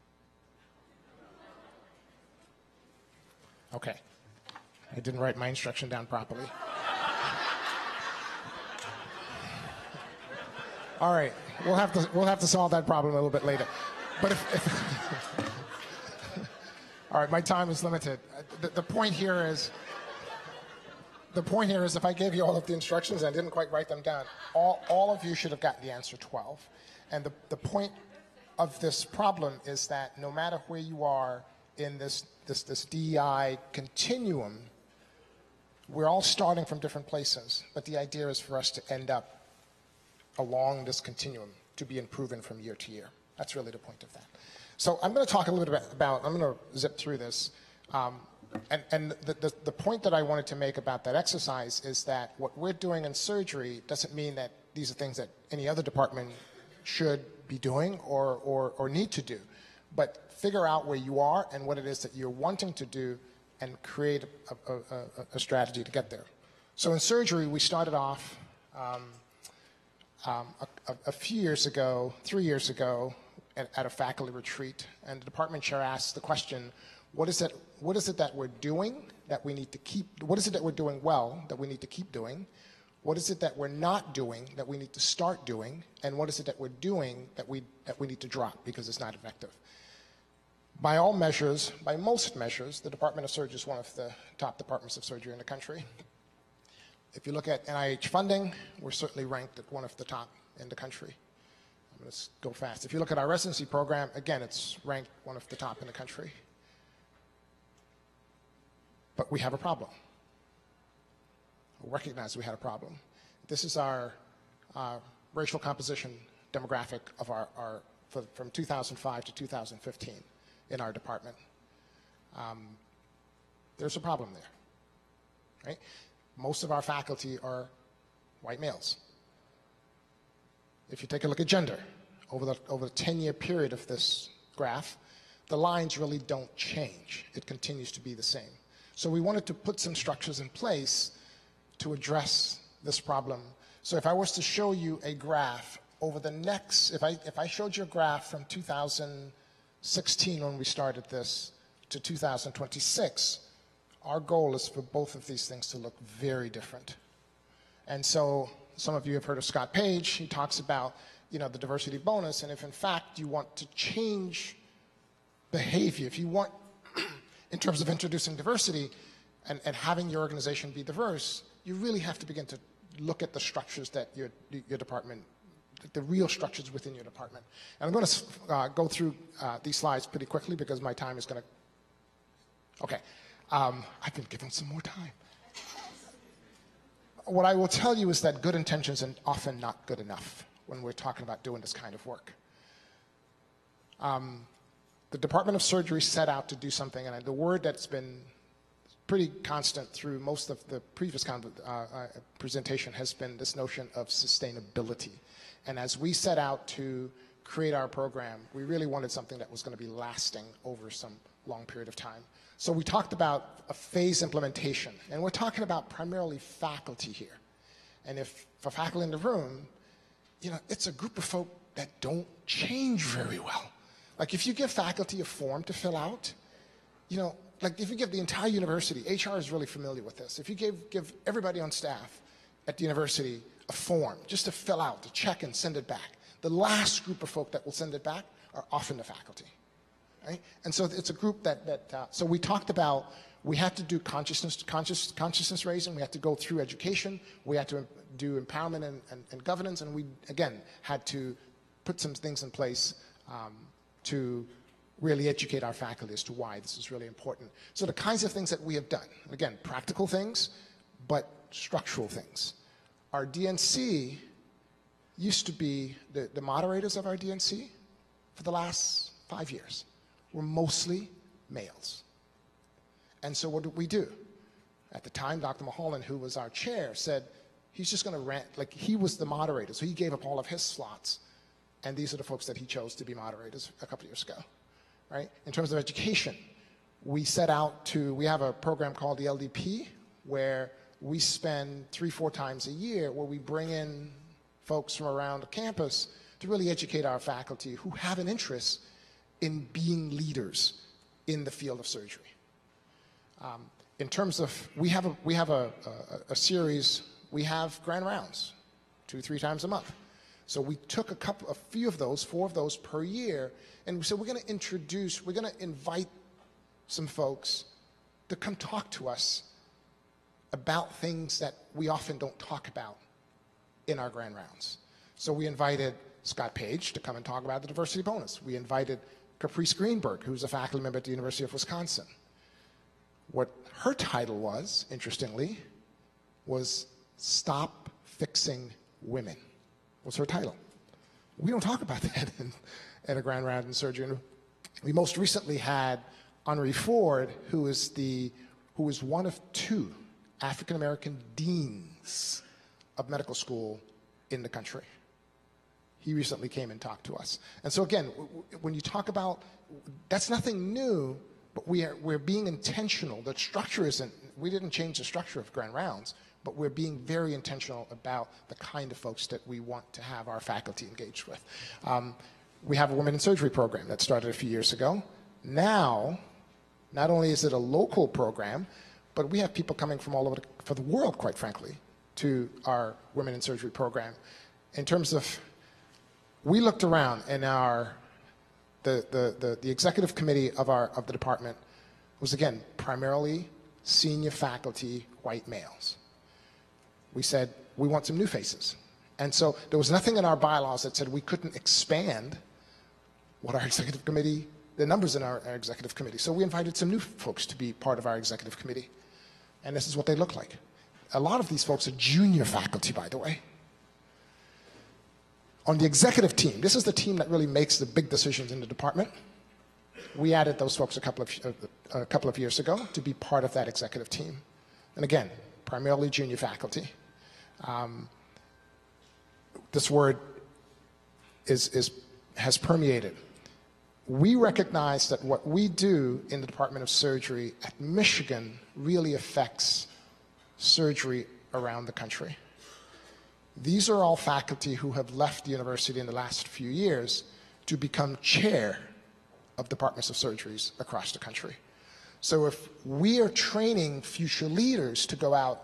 Okay. I didn't write my instruction down properly. All right, we'll have to we'll have to solve that problem a little bit later. But if, if all right, my time is limited. Uh, the, the, point here is the point here is if I gave you all of the instructions and I didn't quite write them down, all all of you should have gotten the answer 12. And the, the point of this problem is that no matter where you are in this this this DEI continuum, we're all starting from different places. But the idea is for us to end up along this continuum to be improving from year to year. That's really the point of that. So I'm going to talk a little bit about, I'm going to zip through this. Um, and, and the, the, the, point that I wanted to make about that exercise is that what we're doing in surgery doesn't mean that these are things that any other department should be doing or, or, or need to do. But figure out where you are and what it is that you're wanting to do and create a, a, a, a strategy to get there. So in surgery, we started off um, um, a, a, few years ago, three years ago, at, at, a faculty retreat, and the department chair asked the question, what is, it, what is it that we're doing that we need to keep, what is it that we're doing well that we need to keep doing? What is it that we're not doing that we need to start doing? And what is it that we're doing that we, that we need to drop because it's not effective? By all measures, by most measures, the Department of Surgery is one of the top departments of surgery in the country. If you look at NIH funding, we're certainly ranked at one of the top in the country. To go fast. If you look at our residency program, again, it's ranked one of the top in the country. But we have a problem. We recognize we had a problem. This is our uh, racial composition demographic of our, our for, from 2005 to 2015 in our department. Um, there's a problem there, right? Most of our faculty are white males. If you take a look at gender over the, over the 10-year period of this graph, the lines really don't change. It continues to be the same. So we wanted to put some structures in place to address this problem. So if I was to show you a graph over the next, if I, if I showed you a graph from 2016 when we started this to 2026, our goal is for both of these things to look very different. And so some of you have heard of Scott Page. He talks about, you know, the diversity bonus. And if in fact you want to change behavior, if you want, in terms of introducing diversity and, and having your organization be diverse, you really have to begin to look at the structures that your, your department, the real structures within your department. And I'm going to uh, go through uh, these slides pretty quickly because my time is going to. Okay. Um, I've been given some more time. What I will tell you is that good intentions are often not good enough when we're talking about doing this kind of work. Um, the Department of Surgery set out to do something, and the word that's been pretty constant through most of the previous uh, uh, presentation has been this notion of sustainability. And as we set out to create our program, we really wanted something that was going to be lasting over some long period of time. So we talked about a phase implementation, and we're talking about primarily faculty here. And if for faculty in the room, you know, it's a group of folk that don't change very well. Like if you give faculty a form to fill out, you know, like if you give the entire university, HR is really familiar with this. If you give, give everybody on staff at the university a form just to fill out, to check and send it back, the last group of folk that will send it back are often the faculty. Right? And so it's a group that, that uh, so we talked about we have to do consciousness, conscious, consciousness raising, we have to go through education, we have to do empowerment and, and, and governance, and we, again, had to put some things in place um, to really educate our faculty as to why this is really important. So the kinds of things that we have done, again, practical things, but structural things. Our DNC used to be, the, the moderators of our DNC for the last five years were mostly males. And so what did we do? At the time, Dr. Mulholland, who was our chair, said he's just going to rant, like he was the moderator, so he gave up all of his slots. And these are the folks that he chose to be moderators a couple years ago right? In terms of education, we set out to, we have a program called the LDP where we spend three, four times a year where we bring in folks from around campus to really educate our faculty who have an interest in being leaders in the field of surgery. Um, in terms of, we have, a, we have a, a, a series, we have grand rounds, two, three times a month. So we took a couple, a few of those, four of those per year, and we said we're going to introduce, we're going to invite some folks to come talk to us about things that we often don't talk about in our grand rounds. So we invited Scott Page to come and talk about the diversity bonus. We invited Caprice Greenberg, who's a faculty member at the University of Wisconsin. What her title was, interestingly, was Stop Fixing Women. What's her title? We don't talk about that in, in a grand round in surgery. We most recently had Henry Ford, who is the who is one of two African American deans of medical school in the country. He recently came and talked to us. And so again, when you talk about that's nothing new, but we are we're being intentional. The structure isn't we didn't change the structure of grand rounds but we're being very intentional about the kind of folks that we want to have our faculty engaged with. Um, we have a women in surgery program that started a few years ago. Now, not only is it a local program, but we have people coming from all over the, for the world, quite frankly, to our women in surgery program. In terms of, we looked around and our The, the, the, the executive committee of, our, of the department was, again, primarily senior faculty white males. We said, we want some new faces. And so there was nothing in our bylaws that said we couldn't expand what our executive committee, the numbers in our, our executive committee. So we invited some new folks to be part of our executive committee. And this is what they look like. A lot of these folks are junior faculty, by the way. On the executive team, this is the team that really makes the big decisions in the department. We added those folks a couple of, uh, a couple of years ago to be part of that executive team. And again, primarily junior faculty. Um, this word is, is, has permeated. We recognize that what we do in the Department of Surgery at Michigan really affects surgery around the country. These are all faculty who have left the university in the last few years to become chair of departments of surgeries across the country. So if we are training future leaders to go out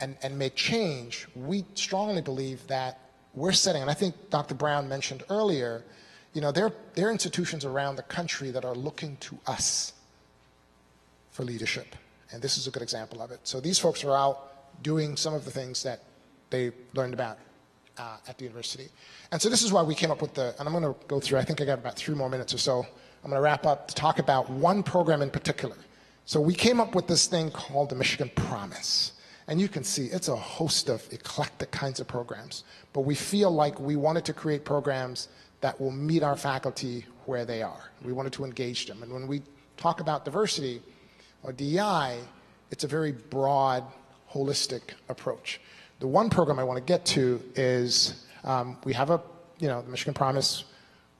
and, and make change, we strongly believe that we're setting, and I think Dr. Brown mentioned earlier, you know, there, there are institutions around the country that are looking to us for leadership. And this is a good example of it. So these folks are out doing some of the things that they learned about uh, at the university. And so this is why we came up with the, and I'm going to go through, I think I got about three more minutes or so. I'm going to wrap up to talk about one program in particular. So we came up with this thing called the Michigan Promise. And you can see it's a host of eclectic kinds of programs. But we feel like we wanted to create programs that will meet our faculty where they are. We wanted to engage them. And when we talk about diversity or DEI, it's a very broad, holistic approach. The one program I want to get to is um, we have a, you know, the Michigan Promise,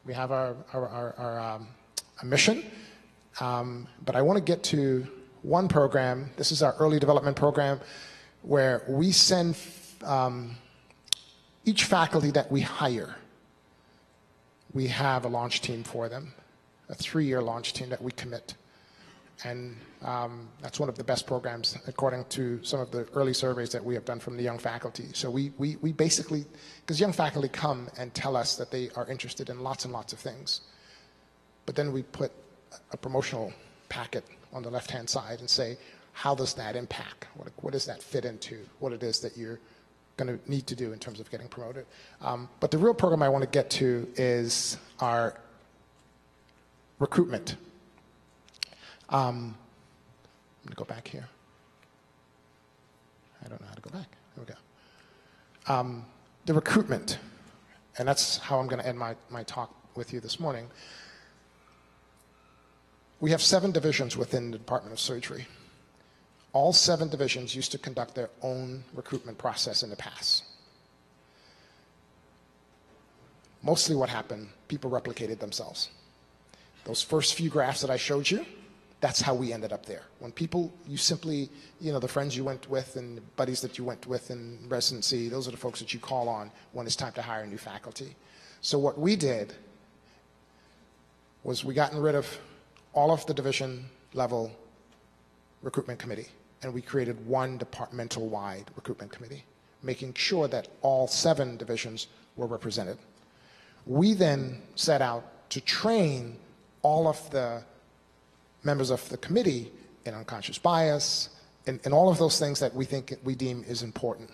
we have our, our, our, our um, mission, um, but I want to get to one program. This is our early development program where we send um, each faculty that we hire, we have a launch team for them, a three year launch team that we commit. And um, that's one of the best programs, according to some of the early surveys that we have done from the young faculty. So we, we, we basically, because young faculty come and tell us that they are interested in lots and lots of things. But then we put a promotional packet on the left hand side and say, how does that impact? What, what does that fit into what it is that you're going to need to do in terms of getting promoted? Um, but the real program I want to get to is our recruitment. Um, going to go back here. I don't know how to go back. There we go. Um, the recruitment, and that's how I'm going to end my, my talk with you this morning. We have seven divisions within the Department of Surgery all seven divisions used to conduct their own recruitment process in the past. Mostly what happened, people replicated themselves. Those first few graphs that I showed you, that's how we ended up there. When people, you simply, you know, the friends you went with and buddies that you went with in residency, those are the folks that you call on when it's time to hire new faculty. So what we did was we gotten rid of all of the division level recruitment committee and we created one departmental-wide recruitment committee, making sure that all seven divisions were represented. We then set out to train all of the members of the committee in unconscious bias and, and all of those things that we think we deem is important.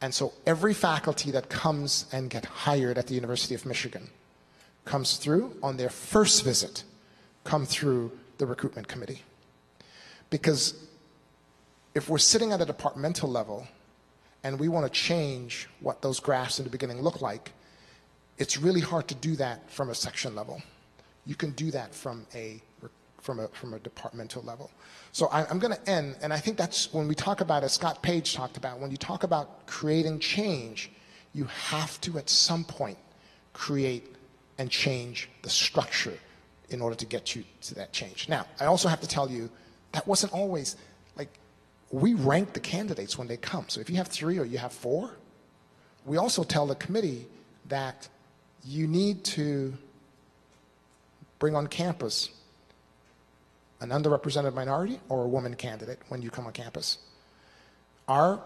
And so every faculty that comes and get hired at the University of Michigan comes through on their first visit, come through the recruitment committee. Because if we're sitting at a departmental level and we want to change what those graphs in the beginning look like, it's really hard to do that from a section level. You can do that from a from a from a departmental level. So I, am going to end, and I think that's when we talk about, as Scott Page talked about, when you talk about creating change, you have to at some point create and change the structure in order to get you to that change. Now, I also have to tell you that wasn't always like, we rank the candidates when they come. So if you have three or you have four, we also tell the committee that you need to bring on campus an underrepresented minority or a woman candidate when you come on campus. Our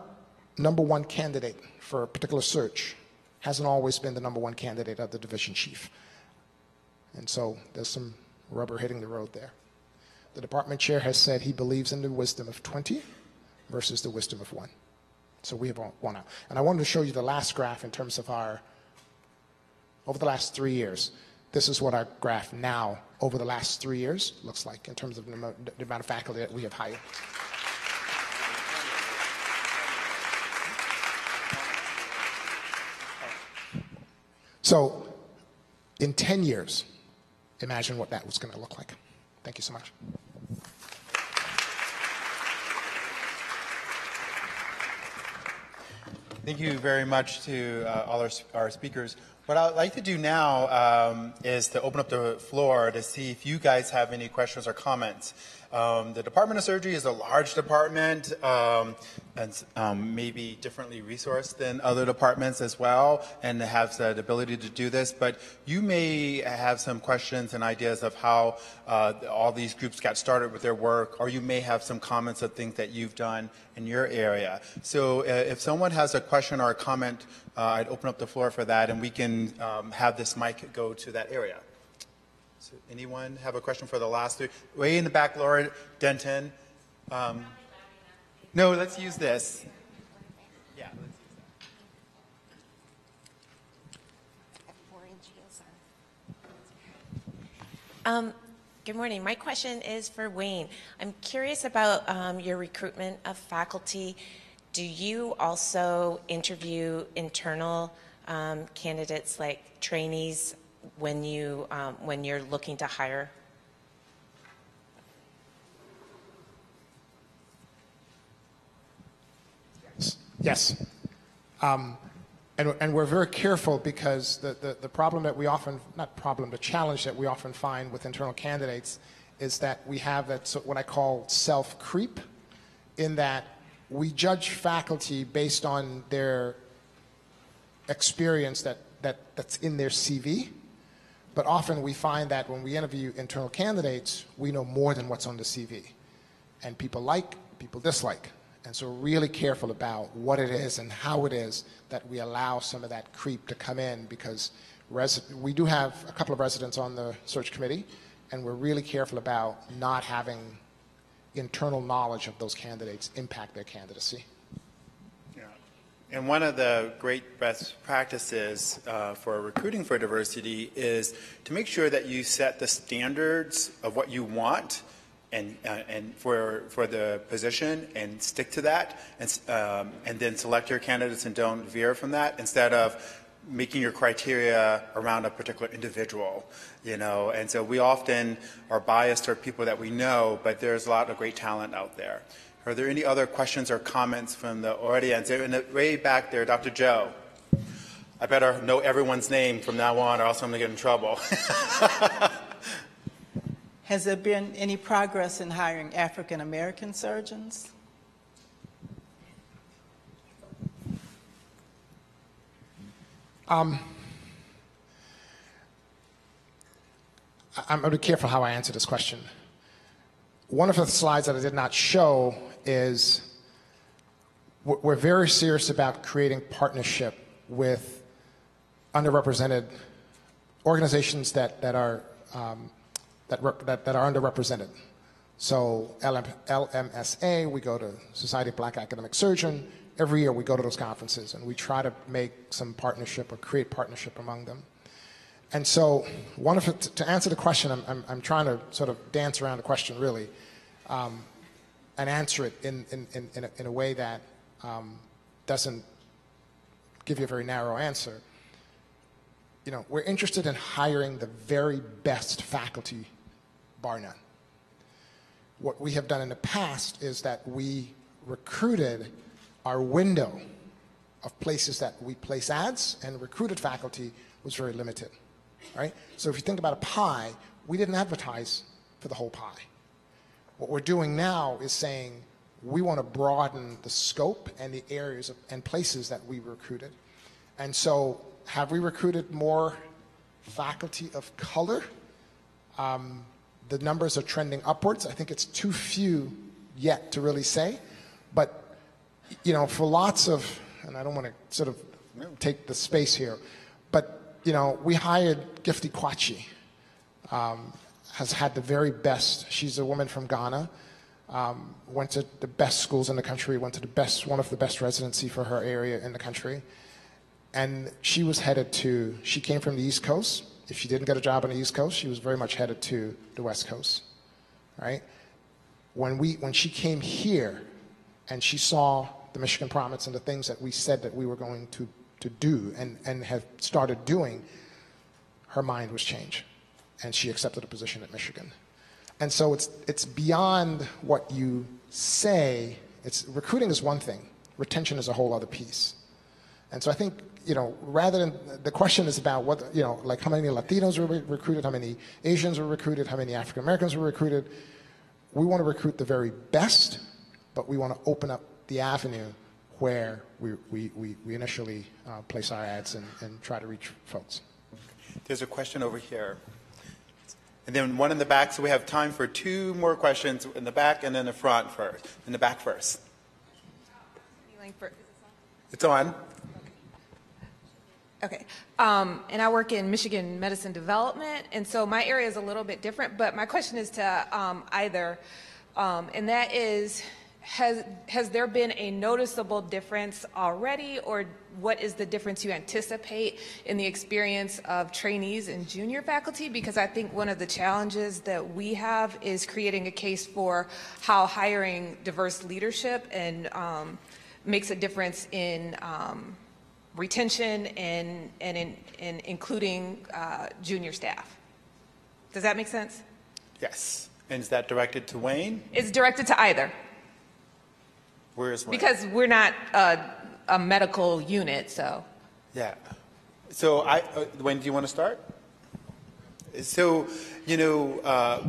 number one candidate for a particular search hasn't always been the number one candidate of the division chief. And so there's some rubber hitting the road there. The department chair has said he believes in the wisdom of 20 versus the wisdom of one. So we have one out. And I wanted to show you the last graph in terms of our, over the last three years. This is what our graph now, over the last three years, looks like in terms of the amount of faculty that we have hired. So in 10 years, imagine what that was going to look like. Thank you so much. Thank you very much to uh, all our, our speakers. What I'd like to do now um, is to open up the floor to see if you guys have any questions or comments. Um, the Department of Surgery is a large department um, and um, maybe differently resourced than other departments as well and has the ability to do this. But you may have some questions and ideas of how uh, all these groups got started with their work, or you may have some comments of things that you've done in your area. So uh, if someone has a question or a comment, uh, I'd open up the floor for that and we can um, have this mic go to that area. Anyone have a question for the last three? Way in the back, Laura Denton. Um, no, let's use this. Yeah, let's use that. Um, good morning. My question is for Wayne. I'm curious about um, your recruitment of faculty. Do you also interview internal um, candidates like trainees when you um, when you're looking to hire? Yes. Um, and, and we're very careful because the, the, the problem that we often, not problem, the challenge that we often find with internal candidates is that we have that, what I call self creep, in that we judge faculty based on their experience that, that, that's in their CV. But often we find that when we interview internal candidates, we know more than what's on the CV. And people like, people dislike. And so we're really careful about what it is and how it is that we allow some of that creep to come in because we do have a couple of residents on the search committee, and we're really careful about not having internal knowledge of those candidates impact their candidacy. And one of the great best practices uh, for recruiting for diversity is to make sure that you set the standards of what you want and, uh, and for, for the position and stick to that and, um, and then select your candidates and don't veer from that instead of making your criteria around a particular individual, you know. And so we often are biased toward people that we know, but there's a lot of great talent out there. Are there any other questions or comments from the audience? In the way back there, Dr. Joe. I better know everyone's name from now on or else I'm going to get in trouble. Has there been any progress in hiring African American surgeons? Um, I'm going to be careful how I answer this question. One of the slides that I did not show is we're very serious about creating partnership with underrepresented organizations that, that are um, that, that, that, are underrepresented. So LM, LMSA, we go to Society of Black Academic Surgeon. Every year we go to those conferences and we try to make some partnership or create partnership among them. And so, one of to answer the question, I'm, I'm, I'm, trying to sort of dance around the question really um, and answer it in, in, in, in, a, in a way that um, doesn't give you a very narrow answer. You know, we're interested in hiring the very best faculty bar none. What we have done in the past is that we recruited our window of places that we place ads and recruited faculty was very limited. Right? So if you think about a pie, we didn't advertise for the whole pie. What we're doing now is saying we want to broaden the scope and the areas of, and places that we recruited. And so have we recruited more faculty of color? Um, the numbers are trending upwards. I think it's too few yet to really say. But, you know, for lots of, and I don't want to sort of take the space here, but, you know, we hired Gifty Kwakye um, has had the very best. She's a woman from Ghana. Um, went to the best schools in the country. Went to the best, one of the best residency for her area in the country. And she was headed to. She came from the East Coast. If she didn't get a job on the East Coast, she was very much headed to the West Coast. Right? When we, when she came here, and she saw the Michigan Promise and the things that we said that we were going to, to do and, and have started doing, her mind was changed. And she accepted a position at Michigan. And so it's, it's beyond what you say. It's, recruiting is one thing, retention is a whole other piece. And so I think, you know, rather than the question is about what, you know, like how many Latinos were re- recruited, how many Asians were recruited, how many African Americans were recruited. We want to recruit the very best, but we want to open up the avenue where we, we, we, we initially uh, place our ads and, and try to reach folks. There's a question over here. And then one in the back, so we have time for two more questions in the back and then the front first. In the back first. It's on. Okay. Um, and I work in Michigan Medicine Development, and so my area is a little bit different. But my question is to um, either, um, and that is, has has there been a noticeable difference already, or what is the difference you anticipate in the experience of trainees and junior faculty? Because I think one of the challenges that we have is creating a case for how hiring diverse leadership and um, makes a difference in um, retention and, and, in, and including uh, junior staff. Does that make sense? Yes. And is that directed to Wayne? It's directed to either Where is Wayne? because we're not a, a medical unit, so. Yeah. So I, uh, Wayne, do you want to start? So, you know, uh,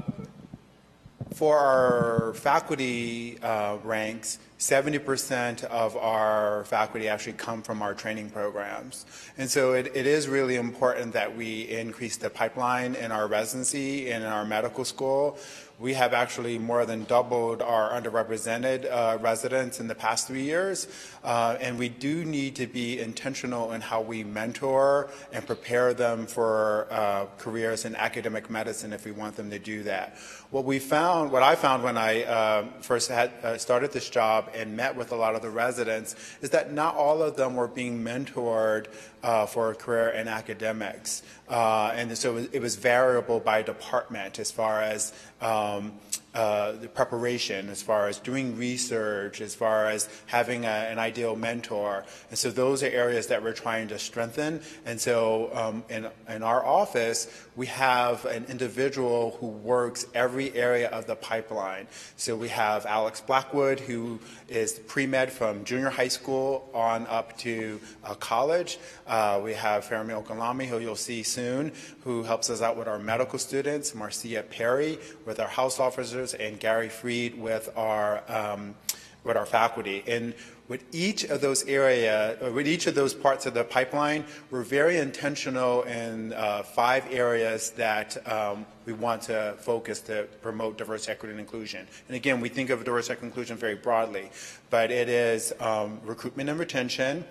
for our faculty uh, ranks, 70% of our faculty actually come from our training programs. And so it, it is really important that we increase the pipeline in our residency and in our medical school. We have actually more than doubled our underrepresented uh, residents in the past three years. Uh, and we do need to be intentional in how we mentor and prepare them for uh, careers in academic medicine if we want them to do that. What we found, what I found when I uh, first had uh, started this job and met with a lot of the residents, is that not all of them were being mentored uh, for a career in academics. Uh, and so it was, it was, variable by department as far as um, uh, the preparation, as far as doing research, as far as having a, an ideal mentor. And so those are areas that we're trying to strengthen. And so um, in, in our office, we have an individual who works every area of the pipeline. So we have Alex Blackwood, who is pre-med from junior high school on up to uh, college. Uh, we have Fermi Okalami, who you'll see soon, who helps us out with our medical students, Marcia Perry with our house officers, and Gary Freed with our um, with our faculty. And with each of those area, with each of those parts of the pipeline, we're very intentional in uh, five areas that um, we want to focus to promote diversity, equity, and inclusion. And again, we think of diversity, equity, and inclusion very broadly, but it is um, recruitment and retention,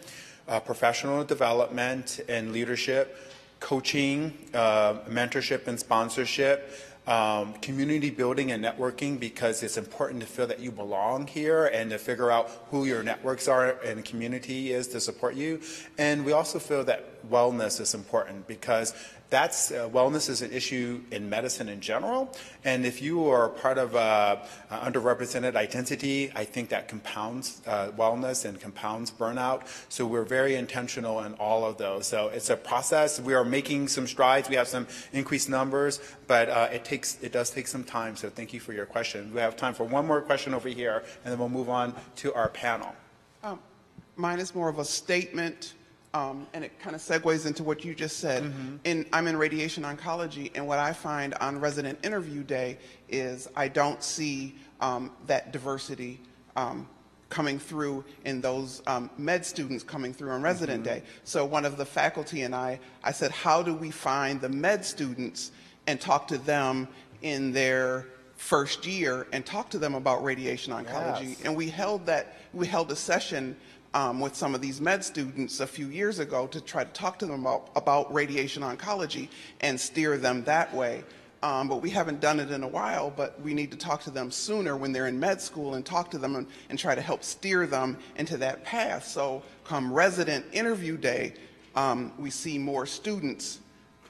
uh, professional development and leadership, coaching, uh, mentorship and sponsorship, um, community building and networking because it's important to feel that you belong here and to figure out who your networks are and community is to support you. And we also feel that wellness is important because that's uh, wellness is an issue in medicine in general. And if you are part of a, a underrepresented identity, I think that compounds uh, wellness and compounds burnout. So we're very intentional in all of those. So it's a process. We are making some strides. We have some increased numbers, but uh, it takes it does take some time. So thank you for your question. We have time for one more question over here, and then we'll move on to our panel. Um, mine is more of a statement um, and it kind of segues into what you just said. Mm-hmm. In, I'm in radiation oncology, and what I find on resident interview day is I don't see um, that diversity um, coming through in those um, med students coming through on resident mm-hmm. day. So one of the faculty and I, I said, how do we find the med students and talk to them in their first year and talk to them about radiation oncology? Yes. And we held that, we held a session um, with some of these med students a few years ago to try to talk to them about, about radiation oncology and steer them that way. um, but we haven't done it in a while. But we need to talk to them sooner when they're in med school and talk to them and, and try to help steer them into that path. So, come resident interview day, um, we see more students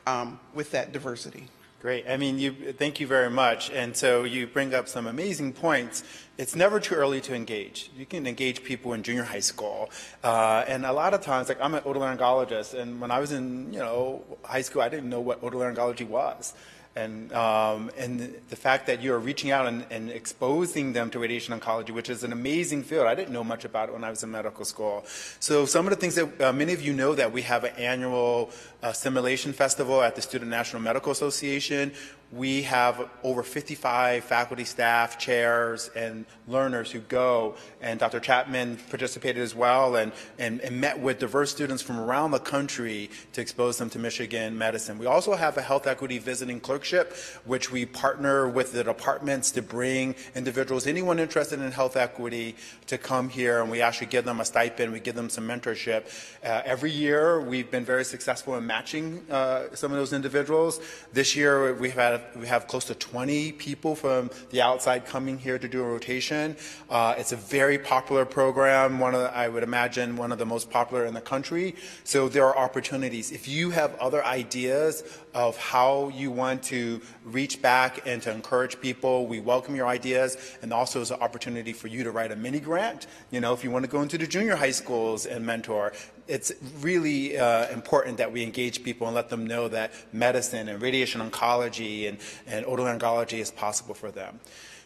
um, with that diversity. Great. I mean, you, thank you very much. And so you bring up some amazing points. It's never too early to engage. You can engage people in junior high school. Uh, and a lot of times, like I'm an otolaryngologist, and when I was in, you know, high school, I didn't know what otolaryngology was. And, um, and the fact that you're reaching out and, and, exposing them to radiation oncology, which is an amazing field. I didn't know much about it when I was in medical school. So some of the things that uh, many of you know that we have an annual uh, simulation festival at the Student National Medical Association we have over 55 faculty, staff, chairs, and learners who go. And Dr. Chapman participated as well and, and, and, met with diverse students from around the country to expose them to Michigan medicine. We also have a health equity visiting clerkship, which we partner with the departments to bring individuals, anyone interested in health equity, to come here. And we actually give them a stipend, we give them some mentorship. Uh, every year, we've been very successful in matching uh, some of those individuals. This year, we've had we have close to 20 people from the outside coming here to do a rotation. Uh, it's a very popular program. One of the, I would imagine one of the most popular in the country. So there are opportunities. If you have other ideas of how you want to reach back and to encourage people, we welcome your ideas. And also as an opportunity for you to write a mini grant. You know, if you want to go into the junior high schools and mentor, it's really uh, important that we engage people and let them know that medicine and radiation oncology and, and otolaryngology is possible for them.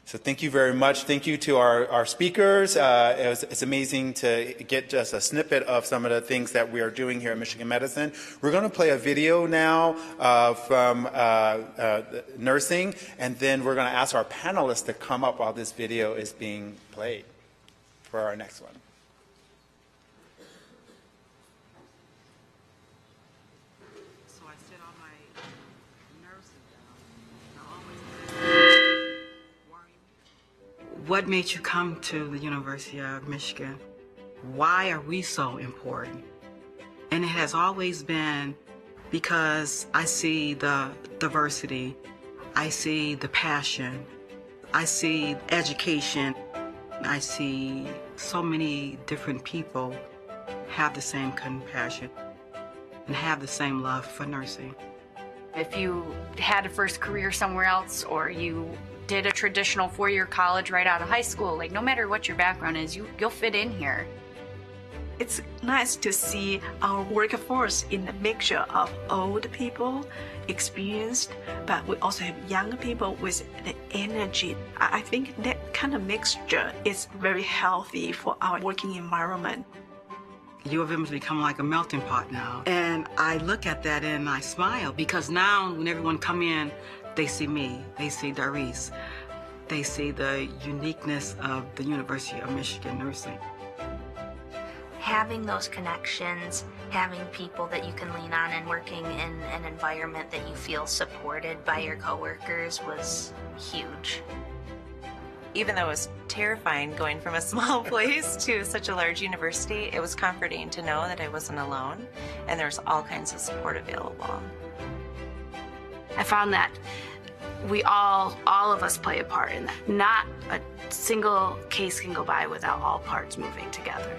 So thank you very much. Thank you to our, our speakers. Uh, it was, it's amazing to get just a snippet of some of the things that we are doing here at Michigan Medicine. We're going to play a video now uh, from uh, uh nursing, and then we're going to ask our panelists to come up while this video is being played for our next one. What made you come to the University of Michigan? Why are we so important? And it has always been because I see the diversity, I see the passion, I see education, I see so many different people have the same compassion and have the same love for nursing. If you had a first career somewhere else or you did a traditional four-year college right out of high school, like no matter what your background is, you, you'll fit in here. It's nice to see our workforce in a mixture of old people, experienced, but we also have young people with the energy. I think that kind of mixture is very healthy for our working environment. U of M has become like a melting pot now. And I look at that and I smile because now when everyone come in, they see me, they see Darice, they see the uniqueness of the University of Michigan nursing. Having those connections, having people that you can lean on and working in an environment that you feel supported by your coworkers was huge. Even though it was terrifying going from a small place to such a large university, it was comforting to know that I wasn't alone and there was all kinds of support available. I found that we all, all of us play a part in that. Not a single case can go by without all parts moving together.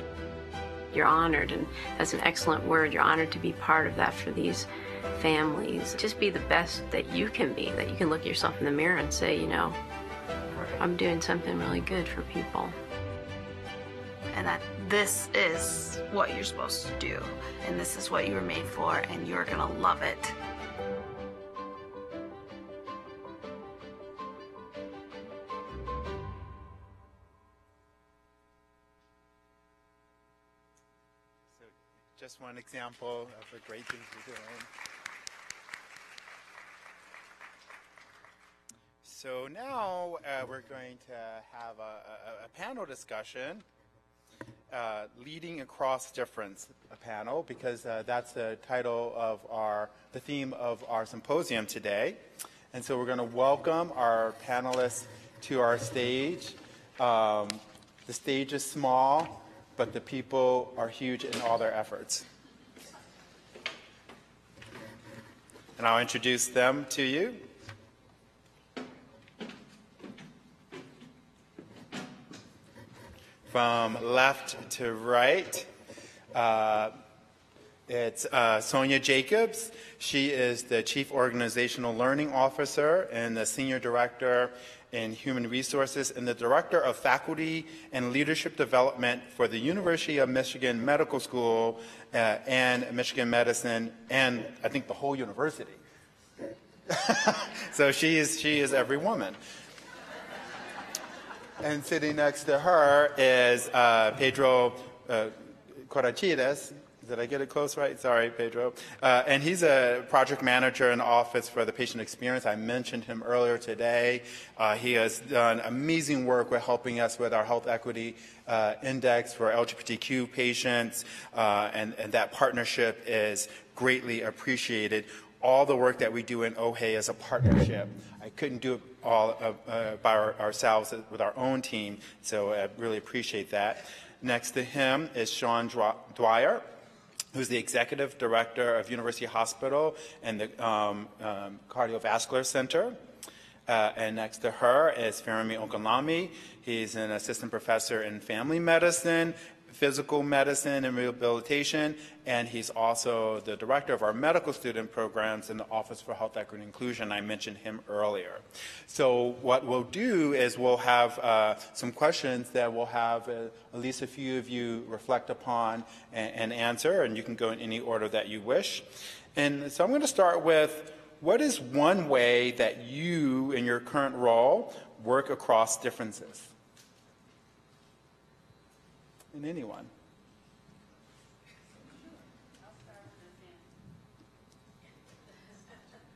You're honored, and that's an excellent word. You're honored to be part of that for these families. Just be the best that you can be, that you can look yourself in the mirror and say, you know, I'm doing something really good for people. And that this is what you're supposed to do, and this is what you were made for, and you're gonna love it. Just one example of the great things we're doing. So now uh, we're going to have a, a, a panel discussion, uh, leading across difference, a panel, because uh, that's the title of our, the theme of our symposium today. And so we're going to welcome our panelists to our stage. Um, the stage is small, but the people are huge in all their efforts. And I'll introduce them to you. From left to right, uh, it's uh, Sonya Jacobs. She is the Chief Organizational Learning Officer and the Senior Director in Human Resources and the Director of Faculty and Leadership Development for the University of Michigan Medical School uh, and Michigan Medicine, and I think the whole university. so she is, she is every woman. And sitting next to her is uh, Pedro uh, Corachides. Did I get it close right? Sorry, Pedro. Uh, and he's a project manager in Office for the Patient Experience. I mentioned him earlier today. Uh, he has done amazing work with helping us with our health equity uh, index for LGBTQ patients, uh, and, and that partnership is greatly appreciated all the work that we do in OHE is a partnership. I couldn't do it all uh, uh, by our, ourselves with our own team, so I really appreciate that. Next to him is Sean Dwyer, who's the executive director of University Hospital and the um, um, Cardiovascular Center. Uh, and next to her is Fermi Ogunlami. He's an assistant professor in family medicine physical medicine and rehabilitation, and he's also the director of our medical student programs in the Office for Health Equity and Inclusion. I mentioned him earlier. So what we'll do is we'll have uh, some questions that we'll have uh, at least a few of you reflect upon and, and answer, and you can go in any order that you wish. And so I'm going to start with what is one way that you, in your current role, work across differences? In anyone.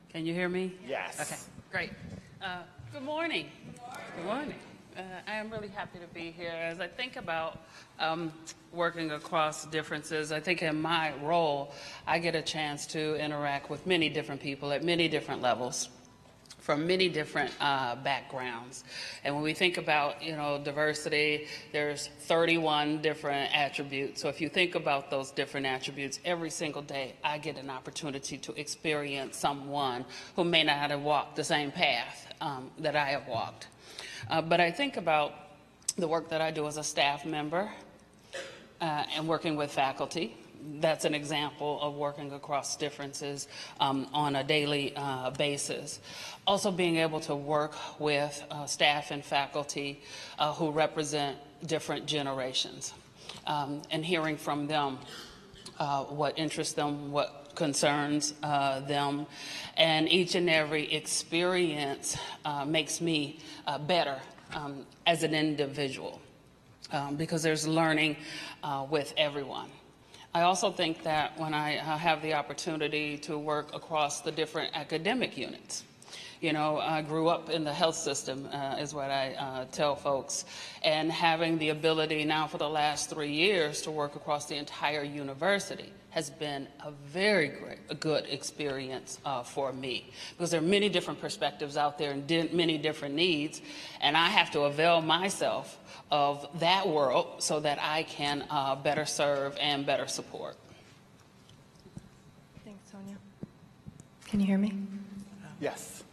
Can you hear me? Yes. Okay, great. Uh, good morning. Good morning. Uh, I am really happy to be here. As I think about um, working across differences, I think in my role, I get a chance to interact with many different people at many different levels from many different uh, backgrounds. And when we think about, you know, diversity, there's 31 different attributes. So if you think about those different attributes, every single day I get an opportunity to experience someone who may not have walked the same path um, that I have walked. Uh, but I think about the work that I do as a staff member uh, and working with faculty that's an example of working across differences um, on a daily uh, basis. Also being able to work with uh, staff and faculty uh, who represent different generations um, and hearing from them uh, what interests them, what concerns uh, them. And each and every experience uh, makes me better um, as an individual. Um, because there's learning with everyone. I also think that when I have the opportunity to work across the different academic units, you know, I grew up in the health system, uh, is what I uh, tell folks. And having the ability now for the last three years to work across the entire university has been a very great, a good experience uh, for me because there are many different perspectives out there and di- many different needs. And I have to avail myself of that world so that I can uh, better serve and better support. Thanks, Sonya. Can you hear me? Yes.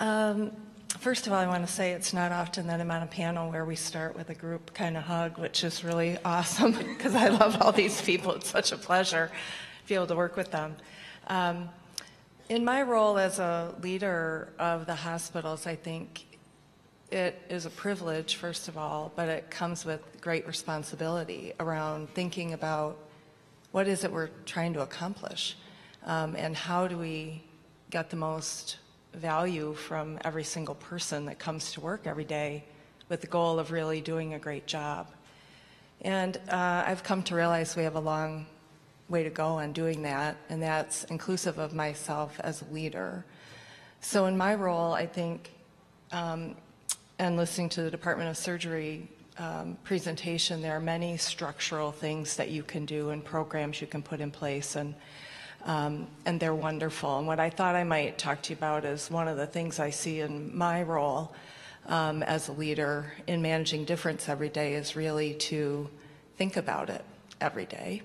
Um, first of all, I want to say it's not often that I'm on a panel where we start with a group kind of hug, which is really awesome because I love all these people. It's such a pleasure to be able to work with them. Um, in my role as a leader of the hospitals, I think it is a privilege, first of all, but it comes with great responsibility around thinking about what is it we're trying to accomplish um, and how do we get the most value from every single person that comes to work every day with the goal of really doing a great job. And uh, I've come to realize we have a long way to go on doing that, and that's inclusive of myself as a leader. So in my role, I think um, and listening to the Department of Surgery um, presentation, there are many structural things that you can do and programs you can put in place, and um, and they're wonderful. And what I thought I might talk to you about is one of the things I see in my role um, as a leader in managing difference every day is really to think about it every day,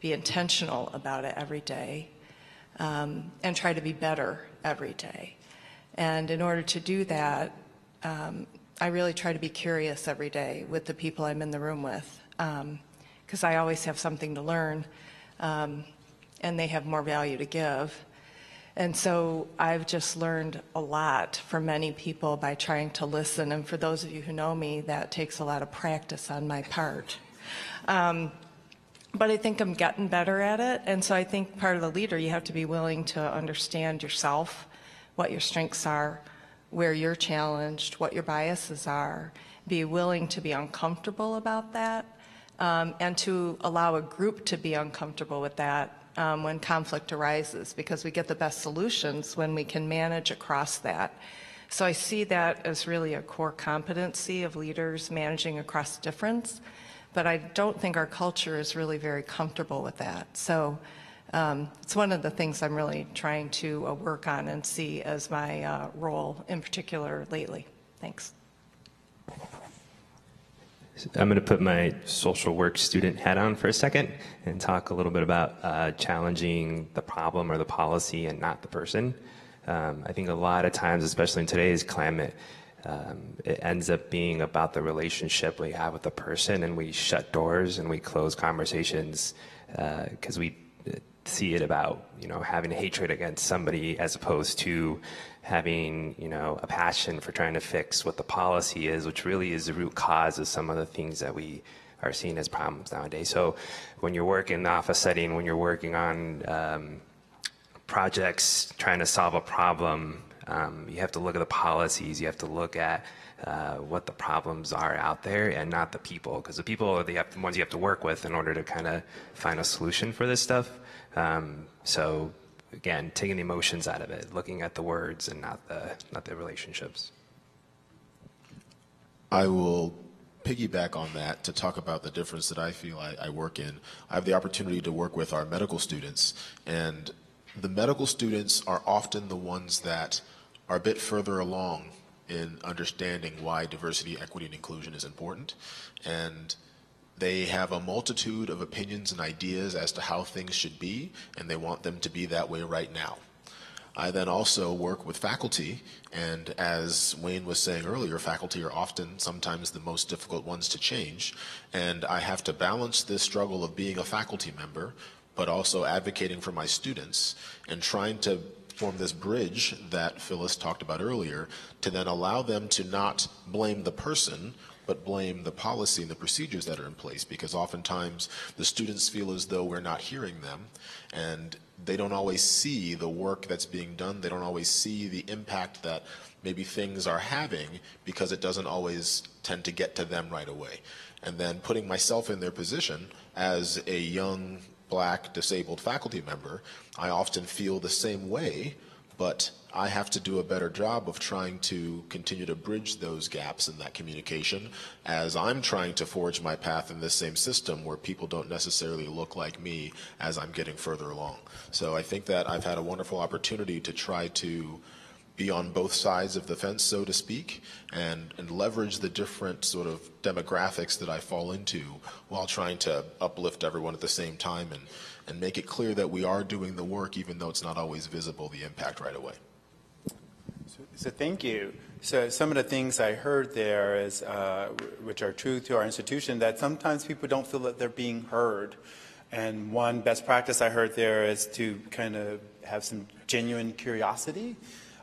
be intentional about it every day, um, and try to be better every day. And in order to do that, um, I really try to be curious every day with the people I'm in the room with because I always have something to learn um, and they have more value to give. And so I've just learned a lot from many people by trying to listen. And for those of you who know me, that takes a lot of practice on my part. Um, but I think I'm getting better at it. And so I think part of the leader, you have to be willing to understand yourself, what your strengths are, where you're challenged, what your biases are, be willing to be uncomfortable about that, um, and to allow a group to be uncomfortable with that um, when conflict arises, because we get the best solutions when we can manage across that. So I see that as really a core competency of leaders managing across difference, but I don't think our culture is really very comfortable with that. So um, it's one of the things I'm really trying to uh, work on and see as my uh, role in particular lately. Thanks. I'm going to put my social work student hat on for a second and talk a little bit about uh, challenging the problem or the policy and not the person. Um, I think a lot of times, especially in today's climate, um, it ends up being about the relationship we have with the person, and we shut doors and we close conversations because uh, we see it about you know having hatred against somebody as opposed to having you know a passion for trying to fix what the policy is, which really is the root cause of some of the things that we are seeing as problems nowadays. So when you're working in the office setting, when you're working on um, projects trying to solve a problem, um, you have to look at the policies. You have to look at uh, what the problems are out there and not the people, because the people are the ones you have to work with in order to kind of find a solution for this stuff. Um, so again, taking the emotions out of it, looking at the words and not the not the relationships. I will piggyback on that to talk about the difference that I feel I, I, work in. I have the opportunity to work with our medical students, and the medical students are often the ones that are a bit further along in understanding why diversity, equity, and inclusion is important. And they have a multitude of opinions and ideas as to how things should be, and they want them to be that way right now. I then also work with faculty, and as Wayne was saying earlier, faculty are often sometimes the most difficult ones to change, and I have to balance this struggle of being a faculty member, but also advocating for my students and trying to form this bridge that Phyllis talked about earlier to then allow them to not blame the person but blame the policy and the procedures that are in place because oftentimes the students feel as though we're not hearing them and they don't always see the work that's being done. They don't always see the impact that maybe things are having because it doesn't always tend to get to them right away. And then putting myself in their position as a young black disabled faculty member, I often feel the same way, but I have to do a better job of trying to continue to bridge those gaps in that communication as I'm trying to forge my path in this same system where people don't necessarily look like me as I'm getting further along. So I think that I've had a wonderful opportunity to try to be on both sides of the fence, so to speak, and, and leverage the different sort of demographics that I fall into while trying to uplift everyone at the same time and, and make it clear that we are doing the work even though it's not always visible, the impact right away. So thank you. So some of the things I heard there is, uh, which are true to our institution, that sometimes people don't feel that they're being heard. And one best practice I heard there is to kind of have some genuine curiosity.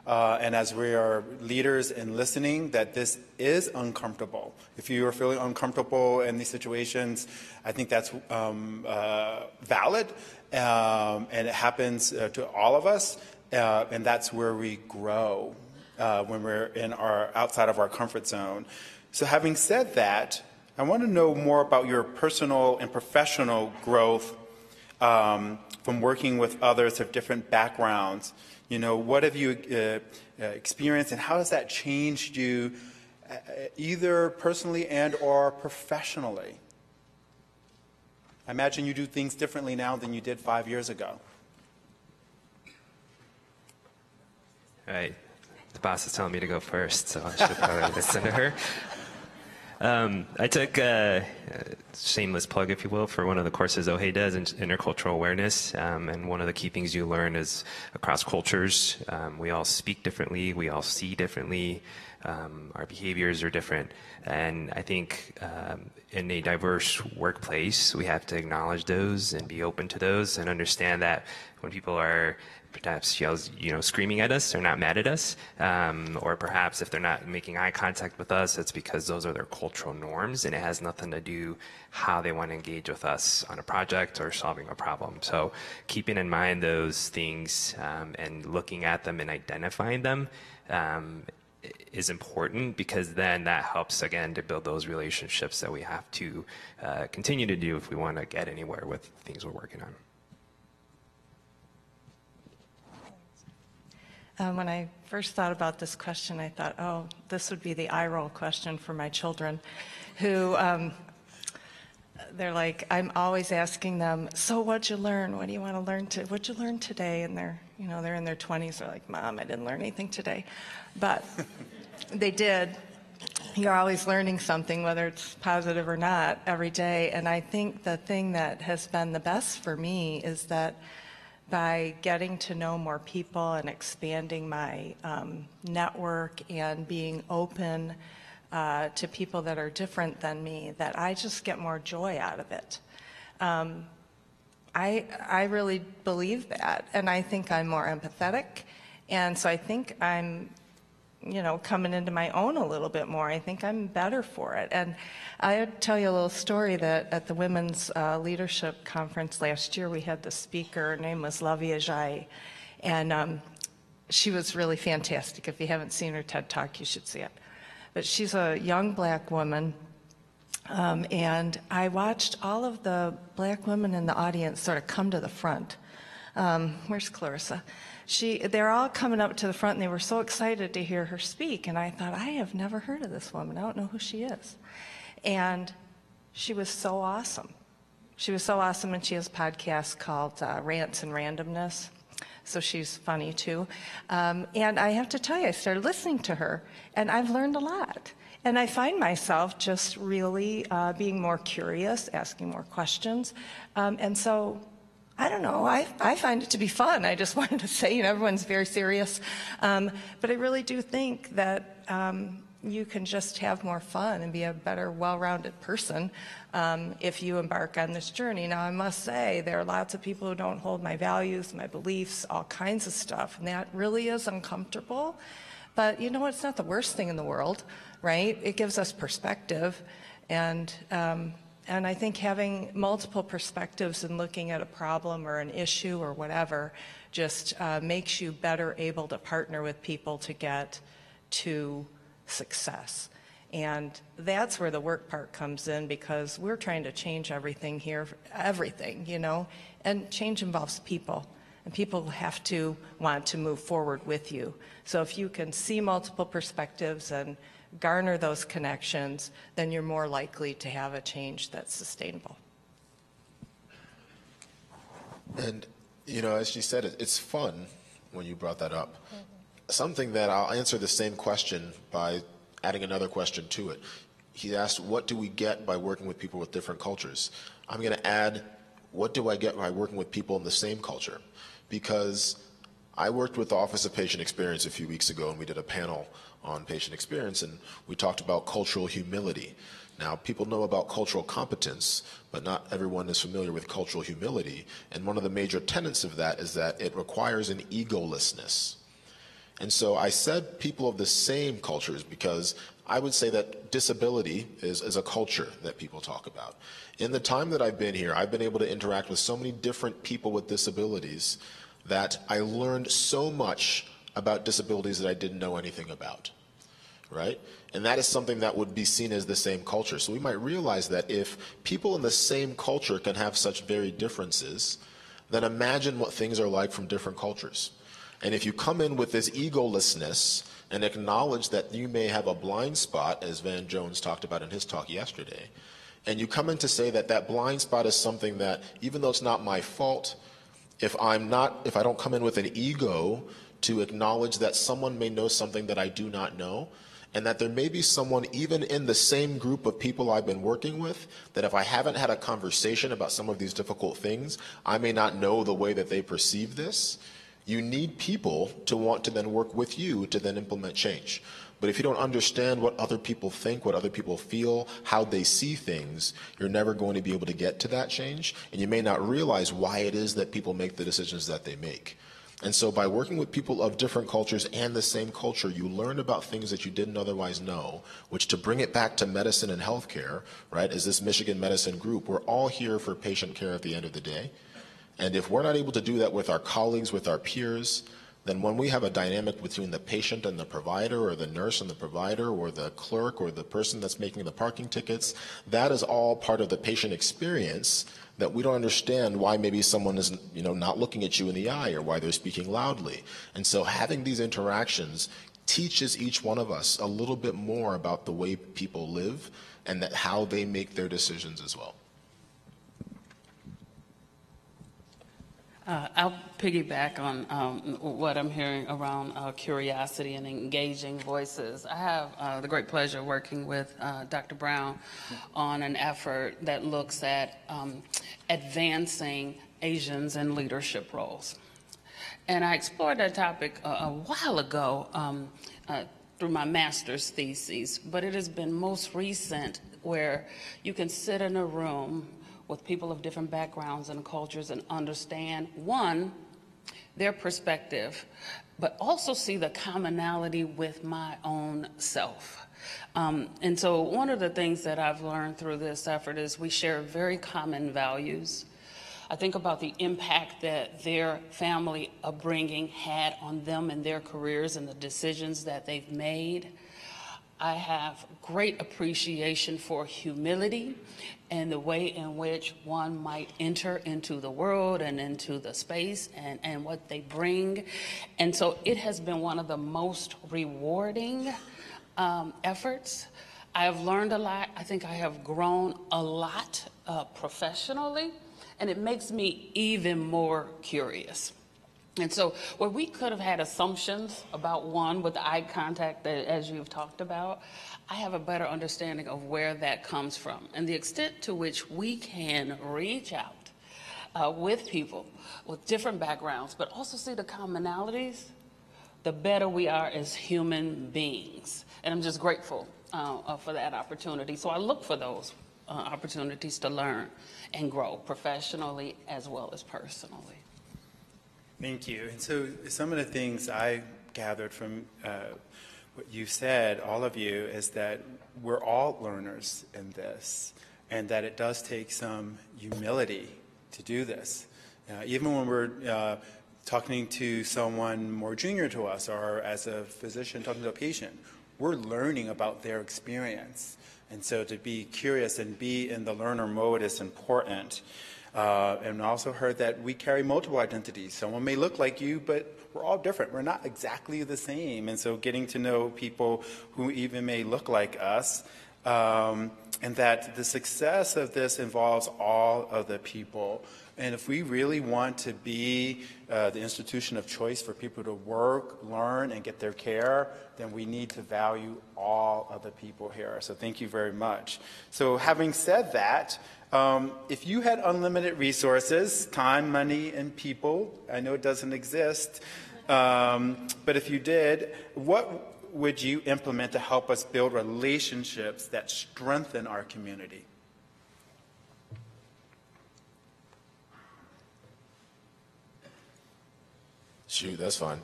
Uh, and as we are leaders in listening, that this is uncomfortable. If you are feeling uncomfortable in these situations, I think that's um, uh, valid. Um, and it happens uh, to all of us. Uh, and that's where we grow uh, when we're in our outside of our comfort zone. So, having said that, I want to know more about your personal and professional growth um, from working with others of different backgrounds. You know, what have you uh, uh experienced, and how has that changed you, uh, either personally and or professionally? I imagine you do things differently now than you did five years ago. Right. The boss is telling me to go first, so I should probably listen to her. Um, I took a, a, shameless plug, if you will, for one of the courses OHE does in intercultural awareness. Um, and one of the key things you learn is across cultures, um, we all speak differently, we all see differently, Um, our behaviors are different. And I think um, in a diverse workplace, we have to acknowledge those and be open to those and understand that when people are perhaps yells, you know, screaming at us, they're not mad at us, um, or perhaps if they're not making eye contact with us, it's because those are their cultural norms, and it has nothing to do how they want to engage with us on a project or solving a problem. So keeping in mind those things um, and looking at them and identifying them um, is important because then that helps again to build those relationships that we have to uh, continue to do if we want to get anywhere with things we're working on. Um, when I first thought about this question, I thought, oh, this would be the eye roll question for my children, who um, they're like, I'm always asking them, so what'd you learn? What do you want to learn to? What'd you learn today? And they're, you know, they're in their 20s. They're like, Mom, I didn't learn anything today, but they did. You're always learning something, whether it's positive or not, every day. And I think the thing that has been the best for me is that by getting to know more people and expanding my um, network and being open uh, to people that are different than me, that I just get more joy out of it. Um, I, I really believe that, and I think I'm more empathetic, and so I think I'm you know, coming into my own a little bit more. I think I'm better for it. And I'll tell you a little story that at the Women's uh, Leadership Conference last year, we had the speaker. Her name was Luvvie Ajayi. And um, she was really fantastic. If you haven't seen her TED Talk, you should see it. But she's a young black woman. Um, and I watched all of the black women in the audience sort of come to the front. Um, where's Clarissa? She, they're all coming up to the front and they were so excited to hear her speak. And I thought, I have never heard of this woman. I don't know who she is. And she was so awesome. She was so awesome, and she has a podcast called uh, Rants and Randomness. So she's funny too. Um, and I have to tell you, I started listening to her, and I've learned a lot. And I find myself just really uh, being more curious, asking more questions. Um, and so I don't know. I, I find it to be fun. I just wanted to say, you know, everyone's very serious. Um, but I really do think that um, you can just have more fun and be a better, well-rounded person um, if you embark on this journey. Now, I must say, there are lots of people who don't hold my values, my beliefs, all kinds of stuff, and that really is uncomfortable. But you know? It's not the worst thing in the world, right? It gives us perspective. And um, and I think having multiple perspectives and looking at a problem or an issue or whatever just uh, makes you better able to partner with people to get to success. And that's where the work part comes in because we're trying to change everything here, everything, you know, and change involves people. And people have to want to move forward with you. So if you can see multiple perspectives and garner those connections, then you're more likely to have a change that's sustainable. And, you know, as she said, it's fun when you brought that up. Mm-hmm. Something that I'll answer the same question by adding another question to it. He asked, What do we get by working with people with different cultures? I'm going to add, What do I get by working with people in the same culture? Because I worked with the Office of Patient Experience a few weeks ago and we did a panel on patient experience, and we talked about cultural humility. Now, people know about cultural competence, but not everyone is familiar with cultural humility. And one of the major tenets of that is that it requires an egolessness. And so I said people of the same cultures because I would say that disability is, is a culture that people talk about. In the time that I've been here, I've been able to interact with so many different people with disabilities that I learned so much about disabilities that I didn't know anything about, right? And that is something that would be seen as the same culture. So we might realize that if people in the same culture can have such very differences, then imagine what things are like from different cultures. And if you come in with this egolessness and acknowledge that you may have a blind spot, as Van Jones talked about in his talk yesterday, and you come in to say that that blind spot is something that, even though it's not my fault, if I'm not, if I don't come in with an ego to acknowledge that someone may know something that I do not know, and that there may be someone even in the same group of people I've been working with that if I haven't had a conversation about some of these difficult things, I may not know the way that they perceive this. You need people to want to then work with you to then implement change. But if you don't understand what other people think, what other people feel, how they see things, you're never going to be able to get to that change. And you may not realize why it is that people make the decisions that they make. And so by working with people of different cultures and the same culture, you learn about things that you didn't otherwise know, which to bring it back to medicine and healthcare, right, as this Michigan Medicine group, we're all here for patient care at the end of the day. And if we're not able to do that with our colleagues, with our peers, then when we have a dynamic between the patient and the provider, or the nurse and the provider, or the clerk, or the person that's making the parking tickets, that is all part of the patient experience that we don't understand why maybe someone is you know not looking at you in the eye or why they're speaking loudly. And so having these interactions teaches each one of us a little bit more about the way people live and that how they make their decisions as well. Uh, I'll piggyback on um, what I'm hearing around uh, curiosity and engaging voices. I have uh, the great pleasure of working with uh, Dr. Brown on an effort that looks at um, advancing Asians in leadership roles. And I explored that topic a, a while ago um, uh, through my master's thesis, but it has been most recent where you can sit in a room with people of different backgrounds and cultures and understand, one, their perspective, but also see the commonality with my own self. Um, and so, one of the things that I've learned through this effort is we share very common values. I think about the impact that their family upbringing had on them and their careers and the decisions that they've made. I have great appreciation for humility and the way in which one might enter into the world and into the space and, and what they bring. And so it has been one of the most rewarding um, efforts. I have learned a lot. I think I have grown a lot uh, professionally, and it makes me even more curious. And so, where we could have had assumptions about one with the eye contact, that, as you've talked about, I have a better understanding of where that comes from and the extent to which we can reach out uh, with people with different backgrounds, but also see the commonalities, the better we are as human beings. And I'm just grateful uh, uh, for that opportunity. So I look for those uh, opportunities to learn and grow professionally as well as personally. Thank you. And so some of the things I gathered from uh, what you said, all of you, is that we're all learners in this, and that it does take some humility to do this. Uh, even when we're uh, talking to someone more junior to us, or as a physician talking to a patient, we're learning about their experience. And so to be curious and be in the learner mode is important. Uh, and also heard that we carry multiple identities. Someone may look like you, but we're all different. We're not exactly the same. And so getting to know people who even may look like us, um, and that the success of this involves all of the people. And if we really want to be uh, the institution of choice for people to work, learn, and get their care, then we need to value all of the people here. So thank you very much. So having said that, um, if you had unlimited resources, time, money, and people, I know it doesn't exist, um, but if you did, what would you implement to help us build relationships that strengthen our community? Shoot, that's fine.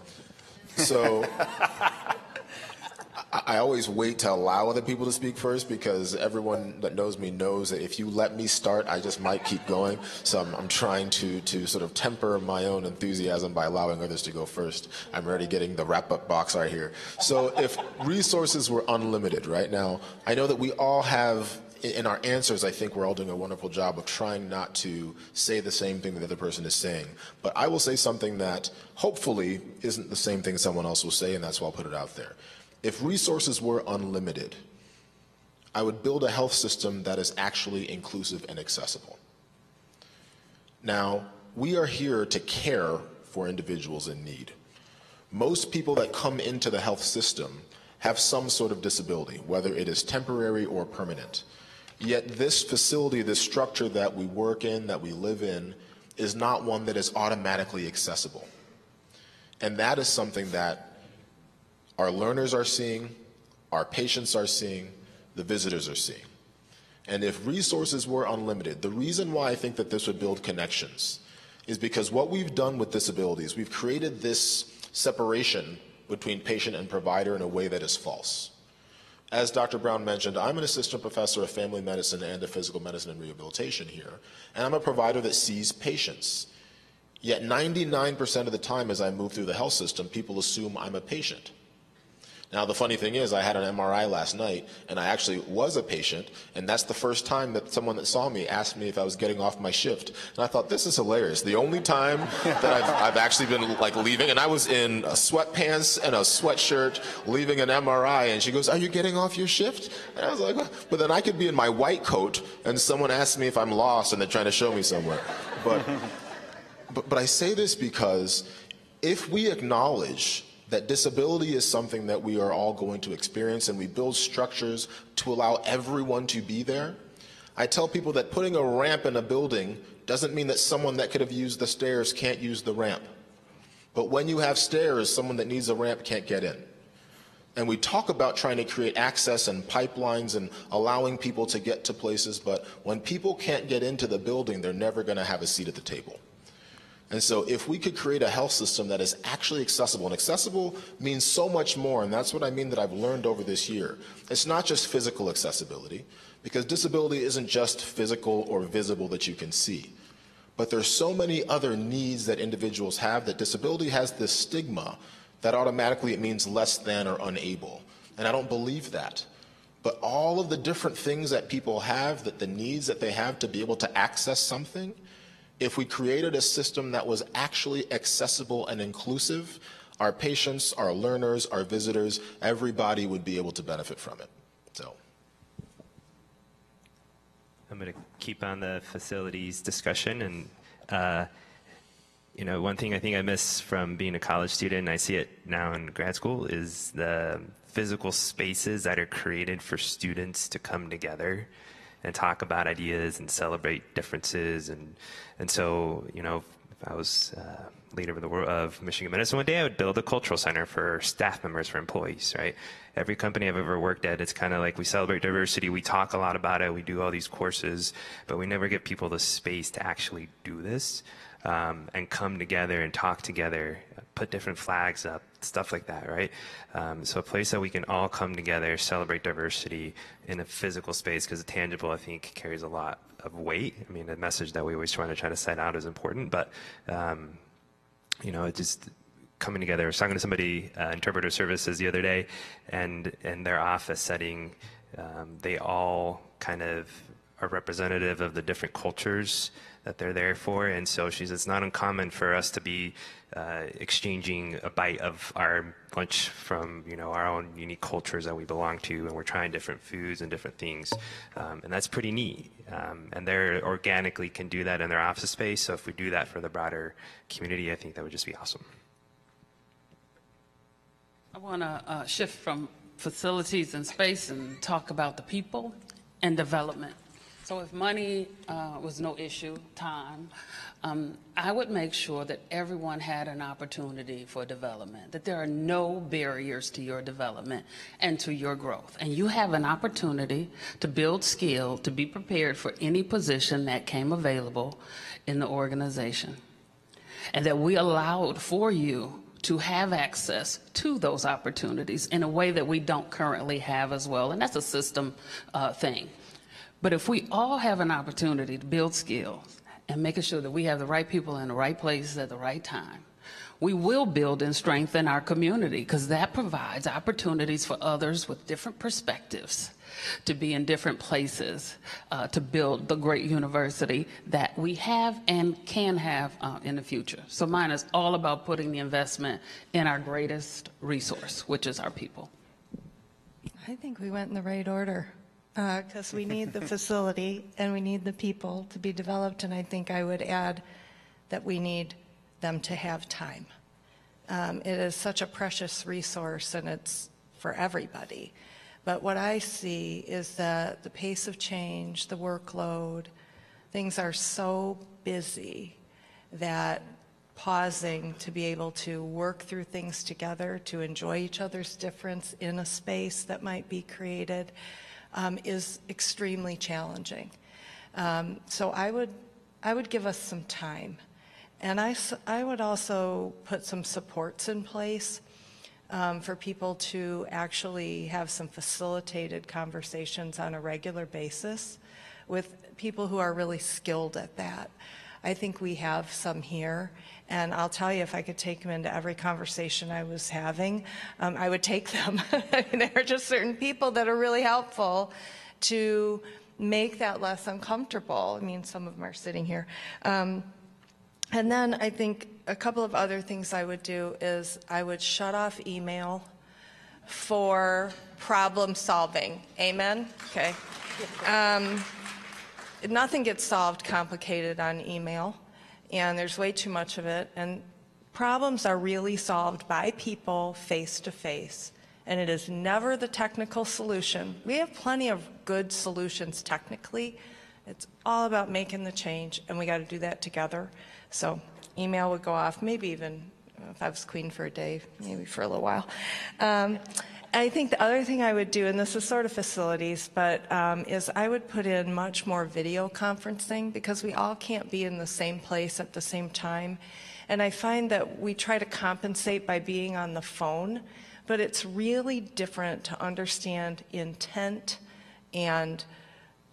So I always wait to allow other people to speak first because everyone that knows me knows that if you let me start, I just might keep going. So I'm, I'm trying to, to sort of temper my own enthusiasm by allowing others to go first. I'm already getting the wrap up box right here. So if resources were unlimited right now, I know that we all have in our answers, I think we're all doing a wonderful job of trying not to say the same thing that the other person is saying. But I will say something that hopefully isn't the same thing someone else will say, and that's why I'll put it out there. If resources were unlimited, I would build a health system that is actually inclusive and accessible. Now, we are here to care for individuals in need. Most people that come into the health system have some sort of disability, whether it is temporary or permanent. Yet this facility, this structure that we work in, that we live in, is not one that is automatically accessible. And that is something that our learners are seeing, our patients are seeing, the visitors are seeing. And if resources were unlimited, the reason why I think that this would build connections is because what we've done with disabilities, we've created this separation between patient and provider in a way that is false. As Dr. Brown mentioned, I'm an assistant professor of family medicine and of physical medicine and rehabilitation here, and I'm a provider that sees patients. Yet 99% of the time as I move through the health system, people assume I'm a patient. Now, the funny thing is, I had an MRI last night, and I actually was a patient, and that's the first time that someone that saw me asked me if I was getting off my shift. And I thought, this is hilarious. The only time that I've, I've actually been like leaving, and I was in sweatpants and a sweatshirt leaving an MRI, and she goes, are you getting off your shift? And I was like, but then I could be in my white coat, and someone asks me if I'm lost, and they're trying to show me somewhere. But, but, but I say this because if we acknowledge that disability is something that we are all going to experience and we build structures to allow everyone to be there. I tell people that putting a ramp in a building doesn't mean that someone that could have used the stairs can't use the ramp. But when you have stairs, someone that needs a ramp can't get in. And we talk about trying to create access and pipelines and allowing people to get to places, but when people can't get into the building, they're never going to have a seat at the table. And so if we could create a health system that is actually accessible, and accessible means so much more, and that's what I mean that I've learned over this year. It's not just physical accessibility, because disability isn't just physical or visible that you can see. But there's so many other needs that individuals have that disability has this stigma that automatically it means less than or unable. And I don't believe that. But all of the different things that people have, that the needs that they have to be able to access something, if we created a system that was actually accessible and inclusive, our patients, our learners, our visitors, everybody would be able to benefit from it. So. I'm going to keep on the facilities discussion. And, uh, you know, one thing I think I miss from being a college student, and I see it now in grad school, is the physical spaces that are created for students to come together and talk about ideas and celebrate differences. And, and so, you know, if I was uh, leader of the world of Michigan Medicine one day, I would build a cultural center for staff members, for employees, right? Every company I've ever worked at, it's kind of like we celebrate diversity, we talk a lot about it, we do all these courses, but we never get people the space to actually do this um, and come together and talk together, put different flags up, stuff like that, right? Um, so a place that we can all come together, celebrate diversity in a physical space, because the tangible, I think, carries a lot of weight. I mean, the message that we always try to try to send out is important, but um, you know, it just coming together. I was talking to somebody, uh, interpreter services, the other day, and in their office setting, um, they all kind of are representative of the different cultures that they're there for. And so it's not uncommon for us to be uh, exchanging a bite of our lunch from you know our own unique cultures that we belong to, and we're trying different foods and different things, um, and that's pretty neat. Um, and they're organically can do that in their office space. So if we do that for the broader community, I think that would just be awesome. I want to uh, shift from facilities and space and talk about the people and development. So if money uh, was no issue, time, um, I would make sure that everyone had an opportunity for development, that there are no barriers to your development and to your growth. And you have an opportunity to build skill, to be prepared for any position that came available in the organization. And that we allowed for you to have access to those opportunities in a way that we don't currently have as well. And that's a system uh, thing. But if we all have an opportunity to build skills and making sure that we have the right people in the right places at the right time, we will build and strengthen our community because that provides opportunities for others with different perspectives to be in different places uh, to build the great university that we have and can have uh, in the future. So mine is all about putting the investment in our greatest resource, which is our people. I think we went in the right order because uh, we need the facility and we need the people to be developed. And I think I would add that we need them to have time. Um, it is such a precious resource and it's for everybody. But what I see is that the pace of change, the workload, things are so busy that pausing to be able to work through things together, to enjoy each other's difference in a space that might be created, um, is extremely challenging. Um, so I would, I would give us some time. And I, I would also put some supports in place um, for people to actually have some facilitated conversations on a regular basis with people who are really skilled at that. I think we have some here, and I'll tell you, if I could take them into every conversation I was having, um, I would take them. I mean, there are just certain people that are really helpful to make that less uncomfortable. I mean, some of them are sitting here. Um, and then I think a couple of other things I would do is I would shut off email for problem solving. Amen? Okay. Um, nothing gets solved complicated on email, and there's way too much of it. And problems are really solved by people face to face, and it is never the technical solution. We have plenty of good solutions technically. It's all about making the change, and we got to do that together. So, email would go off, maybe even if I was queen for a day, maybe for a little while. Um, I think the other thing I would do, and this is sort of facilities, but um, is I would put in much more video conferencing because we all can't be in the same place at the same time. And I find that we try to compensate by being on the phone, but it's really different to understand intent and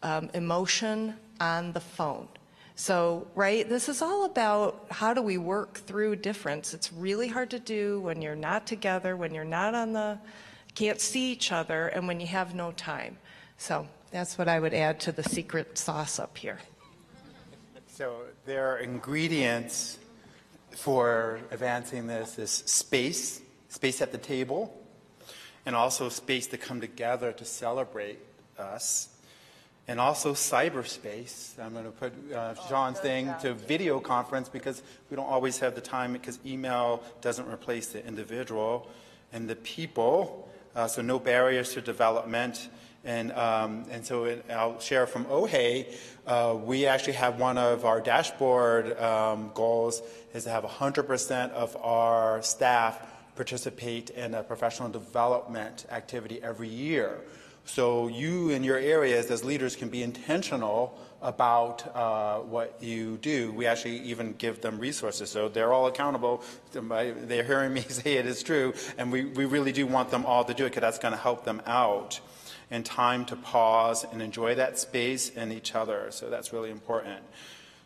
um, emotion on the phone. So, right, this is all about how do we work through difference. It's really hard to do when you're not together, when you're not on the, can't see each other, and when you have no time. So, that's what I would add to the secret sauce up here. So there are ingredients for advancing this is space, space at the table, and also space to come together to celebrate us, and also cyberspace. I'm going to put uh, Sean's thing to video conference because we don't always have the time because email doesn't replace the individual and the people. Uh, so no barriers to development. And, um, and so it, I'll share from OHE, uh, we actually have one of our dashboard um, goals is to have 100% of our staff participate in a professional development activity every year. So you in your areas as leaders can be intentional about uh, what you do. We actually even give them resources, so they're all accountable. They're hearing me say it is true, and we, we really do want them all to do it because that's going to help them out and time to pause and enjoy that space and each other. So that's really important.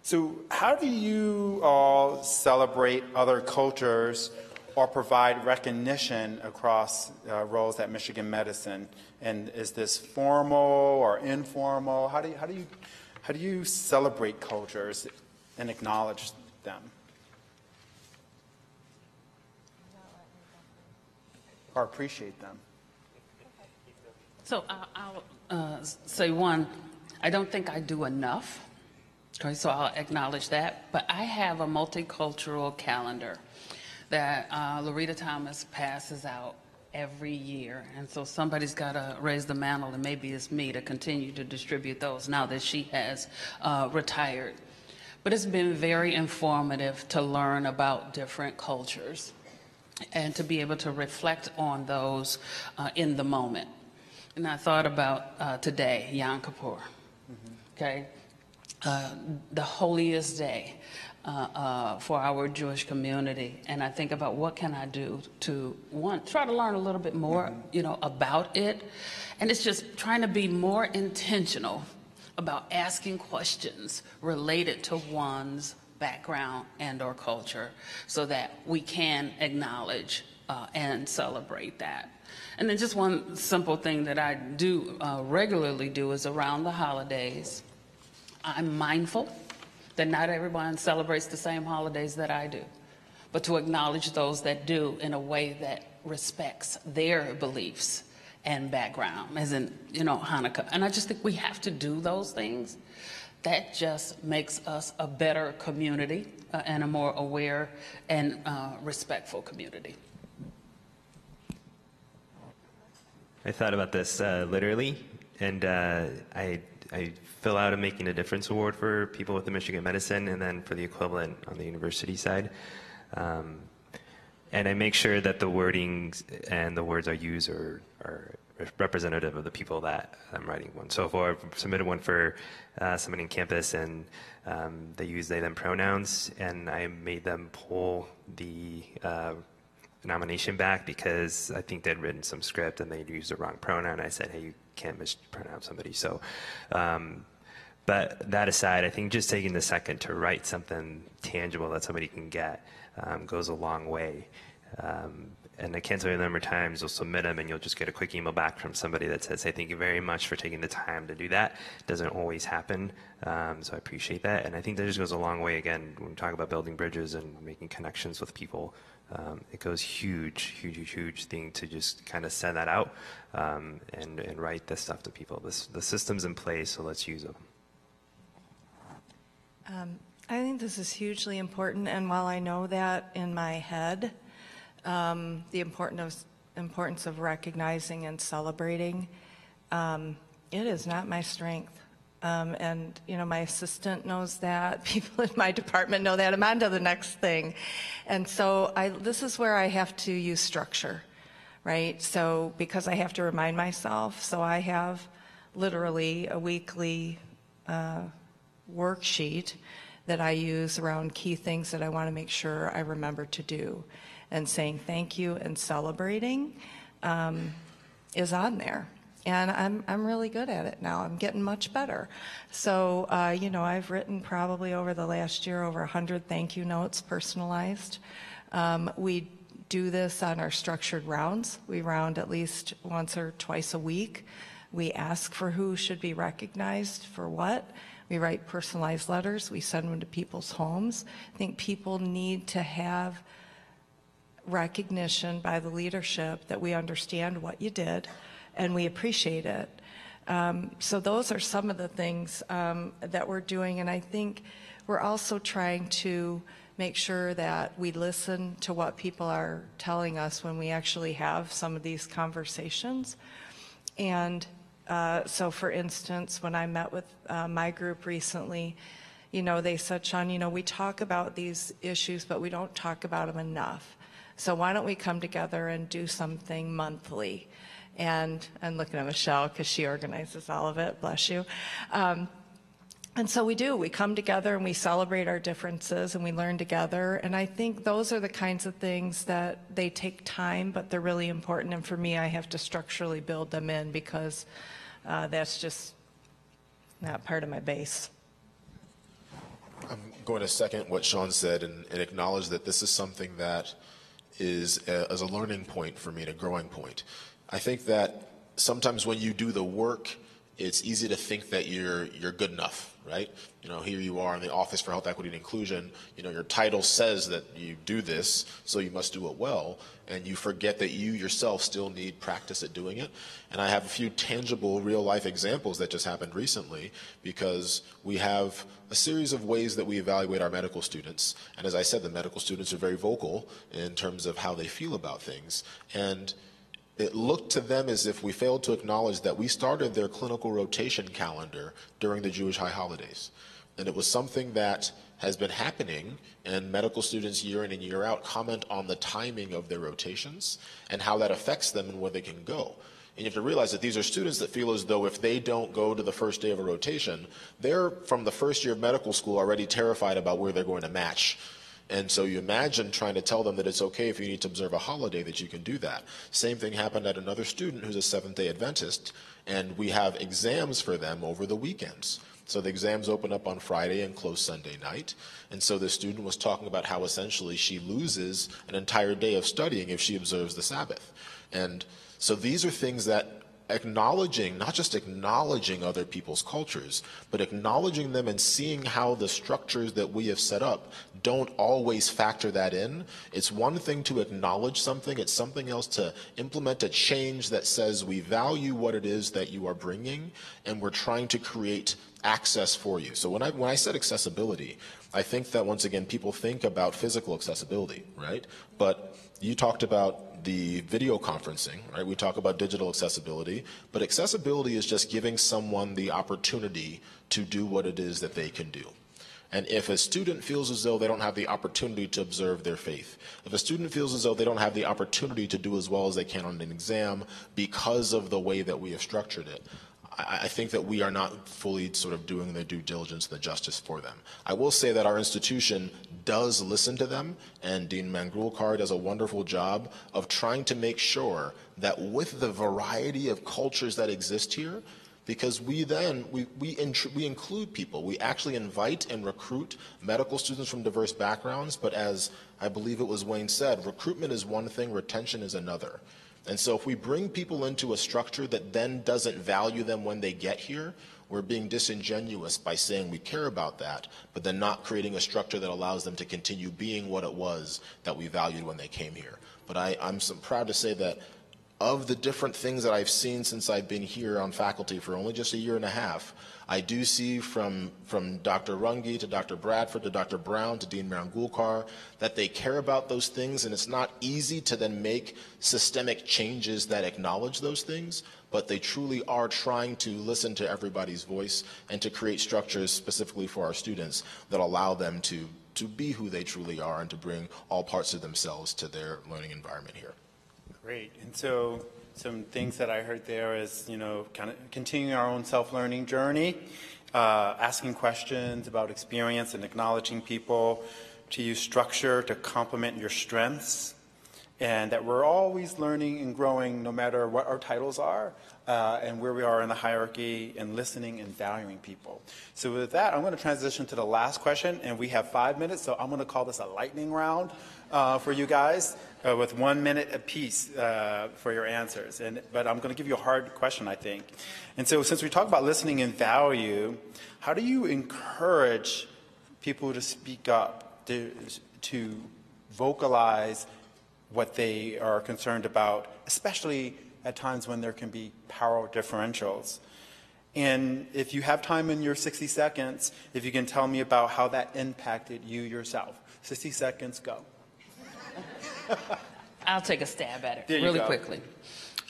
So, how do you all celebrate other cultures or provide recognition across uh, roles at Michigan Medicine? And is this formal or informal? How do you, how do you, how do you celebrate cultures and acknowledge them? Or appreciate them? So I- I'll uh, say one, I don't think I do enough. Okay, so I'll acknowledge that. But I have a multicultural calendar that uh, Loretta Thomas passes out every year. And so somebody's got to raise the mantle, and maybe it's me to continue to distribute those now that she has uh, retired. But it's been very informative to learn about different cultures and to be able to reflect on those uh, in the moment. And I thought about uh, today, Yom Kippur, okay? Uh, the holiest day uh, uh, for our Jewish community. And I think about what can I do to, one, try to learn a little bit more, you know, about it. And it's just trying to be more intentional about asking questions related to one's background and or culture so that we can acknowledge uh, and celebrate that. And then just one simple thing that I do uh, regularly do is around the holidays, I'm mindful that not everyone celebrates the same holidays that I do, but to acknowledge those that do in a way that respects their beliefs and background, as in, you know, Hanukkah. And I just think we have to do those things. That just makes us a better community uh, and a more aware and uh, respectful community. I thought about this uh, literally, and uh, I I fill out a Making a Difference award for people with the Michigan Medicine, and then for the equivalent on the university side. Um, and I make sure that the wording and the words I use are, are representative of the people that I'm writing one. So if I submitted one for uh, somebody in campus and um, they use they them pronouns, and I made them pull the uh, nomination back because I think they'd written some script and they'd used the wrong pronoun. I said, hey, you can't mispronounce somebody. So, um, but that aside, I think just taking the second to write something tangible that somebody can get um, goes a long way. Um, and I can't tell you the number of times you'll submit them and you'll just get a quick email back from somebody that says, hey, thank you very much for taking the time to do that. Doesn't always happen, um, so I appreciate that. And I think that just goes a long way, again, when we talk about building bridges and making connections with people. Um, it goes huge, huge, huge, huge thing to just kind of send that out um, and, and write this stuff to people. This, the system's in place, so let's use them. Um, I think this is hugely important, and while I know that in my head, um, the importance of, importance of recognizing and celebrating, um, it is not my strength. Um, and, you know, my assistant knows that. People in my department know that. I'm on to the next thing. And so I, this is where I have to use structure, right? So because I have to remind myself, so I have literally a weekly uh, worksheet that I use around key things that I want to make sure I remember to do. And saying thank you and celebrating um, is on there and I'm, I'm really good at it now. I'm getting much better. So, uh, you know, I've written probably over the last year over 100 thank you notes personalized. Um, we do this on our structured rounds. We round at least once or twice a week. We ask for who should be recognized for what. We write personalized letters. We send them to people's homes. I think people need to have recognition by the leadership that we understand what you did and we appreciate it. Um, so those are some of the things um, that we're doing, and I think we're also trying to make sure that we listen to what people are telling us when we actually have some of these conversations. And uh, so, for instance, when I met with uh, my group recently, you know, they said, Sean, you know, we talk about these issues, but we don't talk about them enough. So why don't we come together and do something monthly? and I'm looking at Michelle because she organizes all of it, bless you. Um, and so we do, we come together and we celebrate our differences and we learn together. And I think those are the kinds of things that they take time, but they're really important. And for me, I have to structurally build them in because uh, that's just not part of my base. I'm going to second what Sean said and, and acknowledge that this is something that is a, is a learning point for me and a growing point. I think that sometimes when you do the work, it's easy to think that you're you're good enough, right? You know, here you are in the Office for Health Equity and Inclusion. You know, your title says that you do this, so you must do it well, and you forget that you yourself still need practice at doing it. And I have a few tangible, real life examples that just happened recently because we have a series of ways that we evaluate our medical students. And as I said, the medical students are very vocal in terms of how they feel about things. And it looked to them as if we failed to acknowledge that we started their clinical rotation calendar during the Jewish high holidays. And it was something that has been happening, and medical students year in and year out comment on the timing of their rotations and how that affects them and where they can go. And you have to realize that these are students that feel as though if they don't go to the first day of a rotation, they're from the first year of medical school already terrified about where they're going to match and so you imagine trying to tell them that it's okay if you need to observe a holiday that you can do that. Same thing happened at another student who's a Seventh day Adventist, and we have exams for them over the weekends. So the exams open up on Friday and close Sunday night. And so the student was talking about how essentially she loses an entire day of studying if she observes the Sabbath. And so these are things that acknowledging, not just acknowledging other people's cultures, but acknowledging them and seeing how the structures that we have set up don't always factor that in. It's one thing to acknowledge something, it's something else to implement a change that says we value what it is that you are bringing and we're trying to create access for you. So when I, when I said accessibility, I think that once again, people think about physical accessibility, right? But you talked about the video conferencing, right? We talk about digital accessibility, but accessibility is just giving someone the opportunity to do what it is that they can do. And if a student feels as though they don't have the opportunity to observe their faith, if a student feels as though they don't have the opportunity to do as well as they can on an exam because of the way that we have structured it, I, I think that we are not fully sort of doing the due diligence and the justice for them. I will say that our institution does listen to them, and Dean Mangrulkar does a wonderful job of trying to make sure that with the variety of cultures that exist here, because we then we we, we include people. We actually invite and recruit medical students from diverse backgrounds. But as I believe it was Wayne said, recruitment is one thing, retention is another. And so if we bring people into a structure that then doesn't value them when they get here, we're being disingenuous by saying we care about that, but then not creating a structure that allows them to continue being what it was that we valued when they came here. But I, I'm so proud to say that of the different things that I've seen since I've been here on faculty for only just a year and a half, I do see from, from Dr. Runge to Dr. Bradford to Dr. Brown to Dean Mangrulkar that they care about those things, and it's not easy to then make systemic changes that acknowledge those things, but they truly are trying to listen to everybody's voice and to create structures specifically for our students that allow them to, to be who they truly are and to bring all parts of themselves to their learning environment here. Great. And so some things that I heard there is, you know, kind of continuing our own self-learning journey, uh, asking questions about experience and acknowledging people, to use structure to complement your strengths, and that we're always learning and growing no matter what our titles are uh, and where we are in the hierarchy and listening and valuing people. So with that, I'm going to transition to the last question, and we have five minutes, so I'm going to call this a lightning round uh, for you guys uh, with one minute apiece uh, for your answers. And, but I'm going to give you a hard question, I think. And so since we talk about listening and value, how do you encourage people to speak up, to, to vocalize what they are concerned about, especially at times when there can be power differentials? And if you have time in your 60 seconds, if you can tell me about how that impacted you yourself. 60 seconds, go. I'll take a stab at it really go. quickly.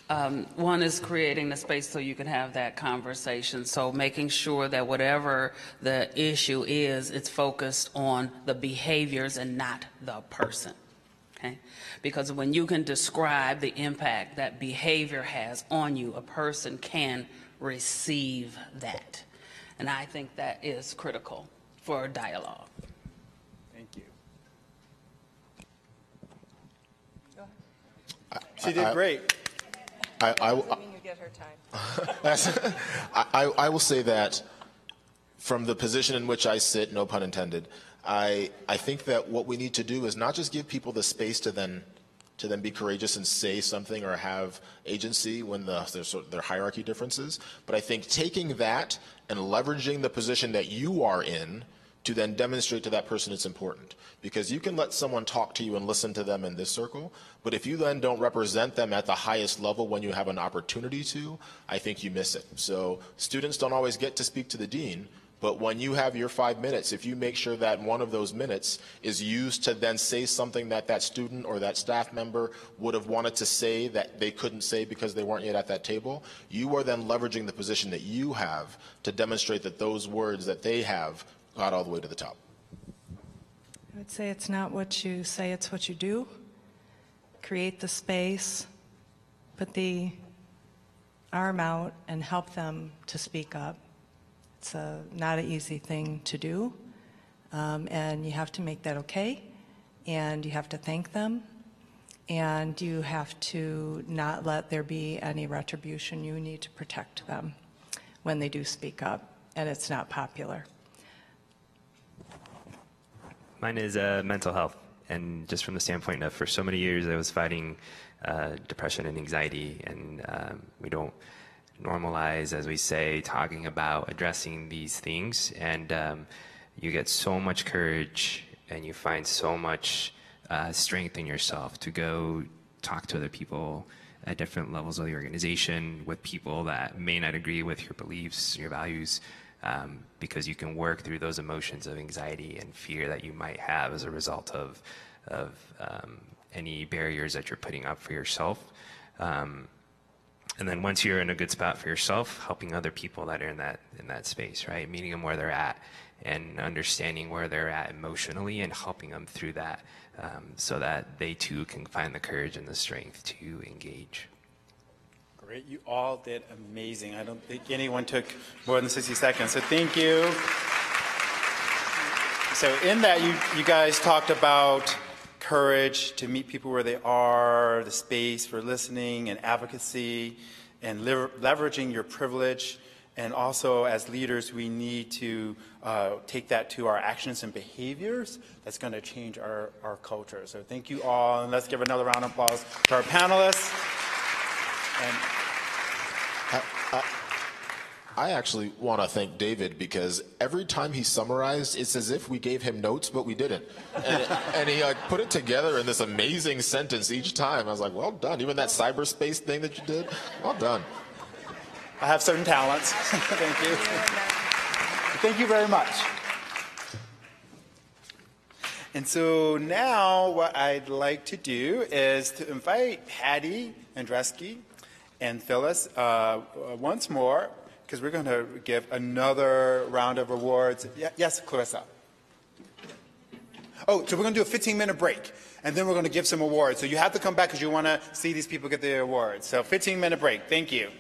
Um, one is creating the space so you can have that conversation. So making sure that whatever the issue is, it's focused on the behaviors and not the person. Okay? Because when you can describe the impact that behavior has on you, a person can receive that. And I think that is critical for dialogue. Thank you. She did I- great. I, I, you get her time. I, I I will say that from the position in which I sit, no pun intended, I, I think that what we need to do is not just give people the space to then to then be courageous and say something or have agency when the, there's sort of their hierarchy differences, but I think taking that and leveraging the position that you are in to then demonstrate to that person it's important. Because you can let someone talk to you and listen to them in this circle, but if you then don't represent them at the highest level when you have an opportunity to, I think you miss it. So students don't always get to speak to the dean, but when you have your five minutes, if you make sure that one of those minutes is used to then say something that that student or that staff member would have wanted to say that they couldn't say because they weren't yet at that table, you are then leveraging the position that you have to demonstrate that those words that they have all the way to the top. I would say it's not what you say, it's what you do. Create the space, put the arm out, and help them to speak up. It's a, not an easy thing to do, um, and you have to make that okay, and you have to thank them, and you have to not let there be any retribution. You need to protect them when they do speak up, and it's not popular. Mine is uh, mental health, and just from the standpoint of for so many years I was fighting uh, depression and anxiety, and um, we don't normalize, as we say, talking about addressing these things, and um, you get so much courage, and you find so much uh, strength in yourself to go talk to other people at different levels of the organization with people that may not agree with your beliefs, your values, um, because you can work through those emotions of anxiety and fear that you might have as a result of of um, any barriers that you're putting up for yourself. Um, and then once you're in a good spot for yourself, helping other people that are in that in that space, right? Meeting them where they're at and understanding where they're at emotionally and helping them through that, um, so that they too can find the courage and the strength to engage. Great, you all did amazing. I don't think anyone took more than 60 seconds, so thank you. So in that, you, you guys talked about courage to meet people where they are, the space for listening and advocacy, and lever- leveraging your privilege. And also, as leaders, we need to uh, take that to our actions and behaviors. That's going to change our, our culture. So, thank you all. And let's give another round of applause to our panelists. Um, and I actually want to thank David because every time he summarized, it's as if we gave him notes, but we didn't. And, and he like put it together in this amazing sentence each time. I was like, well done. Even that cyberspace thing that you did, well done. I have certain talents. Thank you. Thank you very much. And so now what I'd like to do is to invite Patty Andreski and Phyllis uh, once more, because we're going to give another round of awards. Ye- Yes, Clarissa. Oh, so we're going to do a 15 minute break, and then we're going to give some awards. So you have to come back because you want to see these people get their awards. So 15 minute break. Thank you.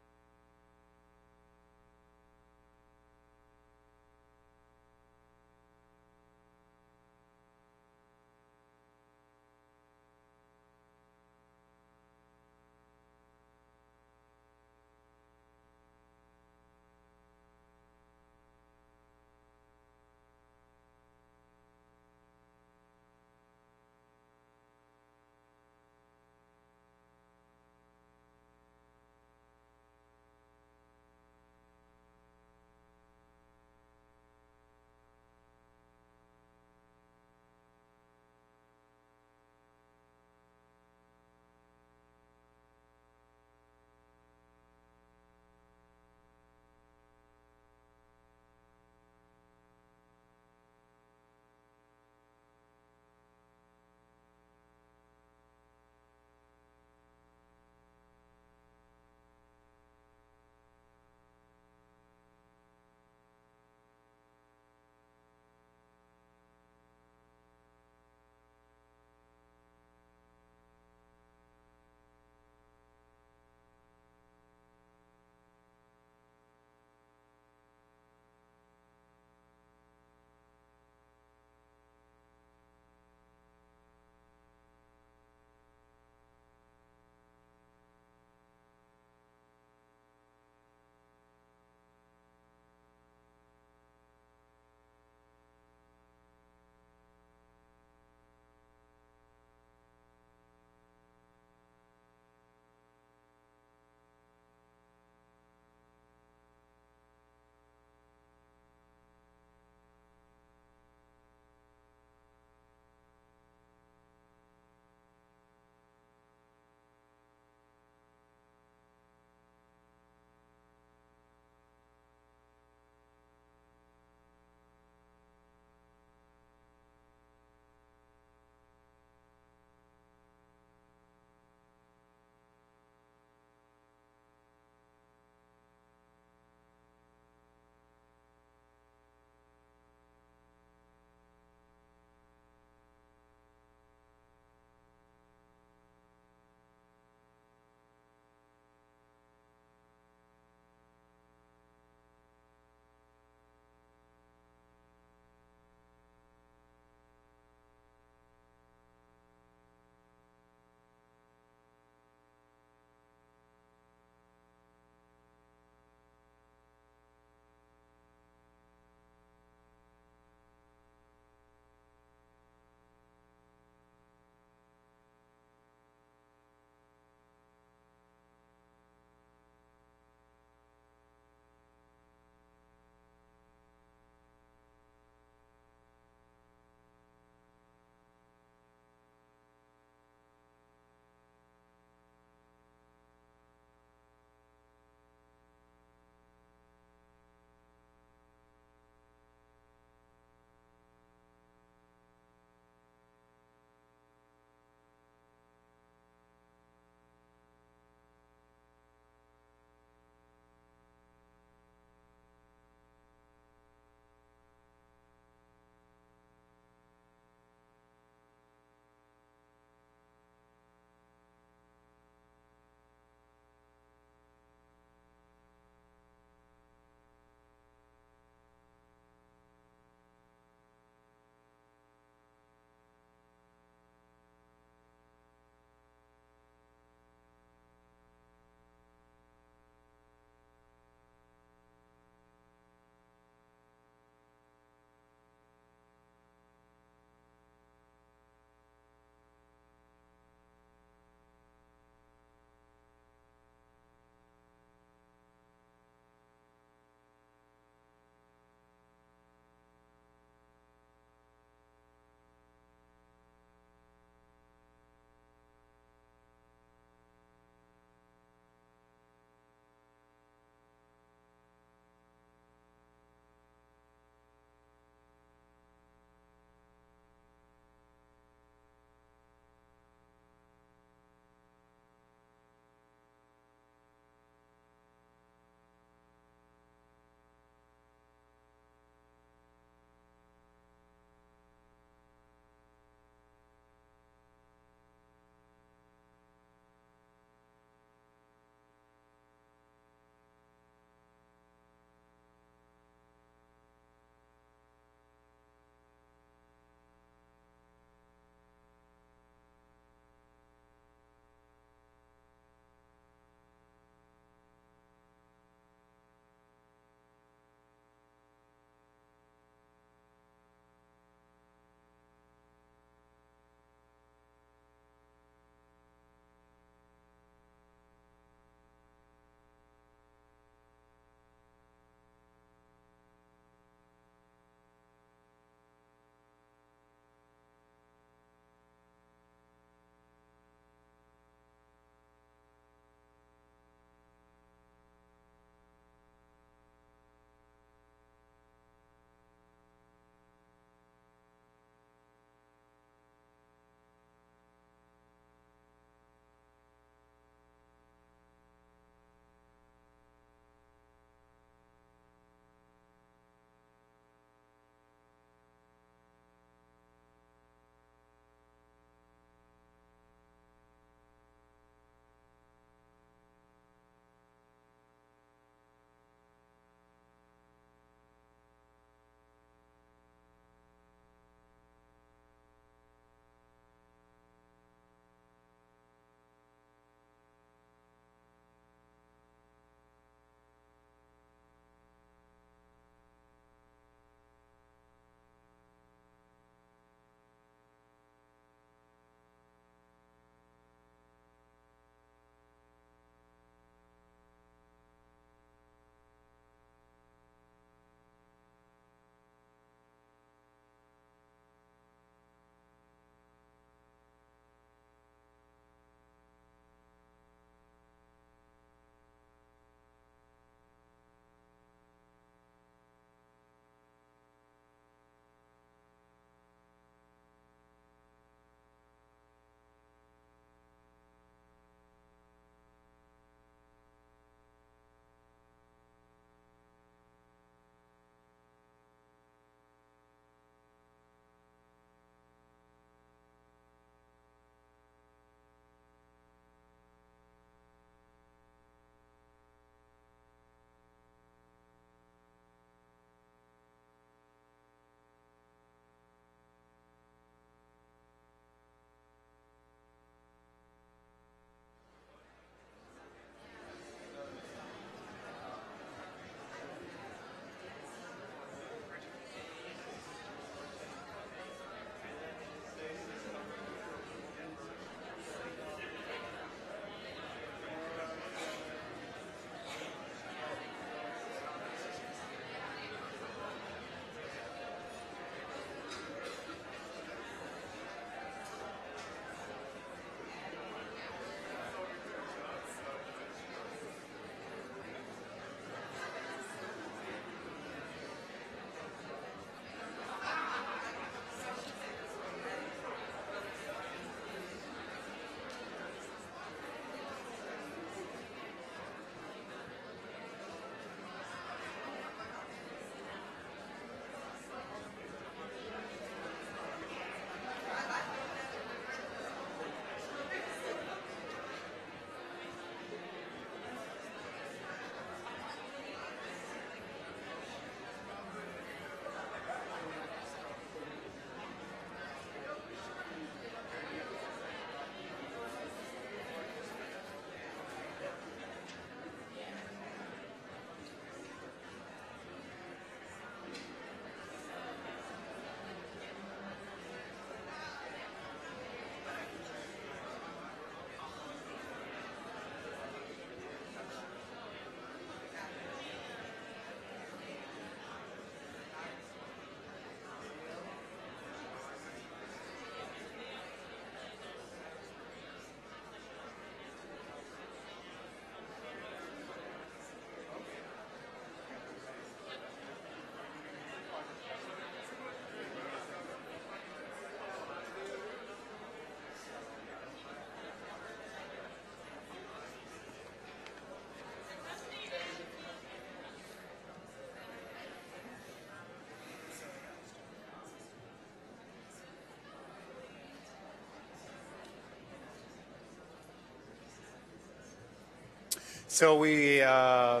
So we uh,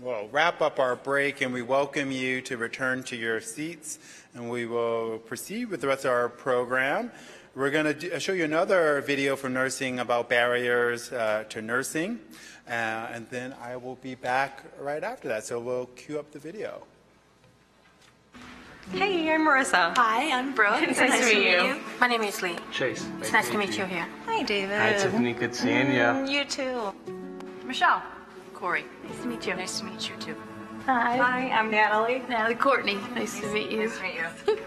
will wrap up our break and we welcome you to return to your seats and we will proceed with the rest of our program. We're going to show you another video from nursing about barriers uh, to nursing uh, and then I will be back right after that. So we'll cue up the video. Hey, I'm Marissa. Hi, I'm Brooke. It's nice, to meet you. My name is Lee. Chase. It's nice to meet you here. Hi, David. Hi, Tiffany. Good seeing you. Mm, you too. Michelle. Corey. Nice to meet you. Nice to meet you too. Hi. Hi, I'm Natalie. Natalie Courtney. Nice to meet you. Nice to meet you.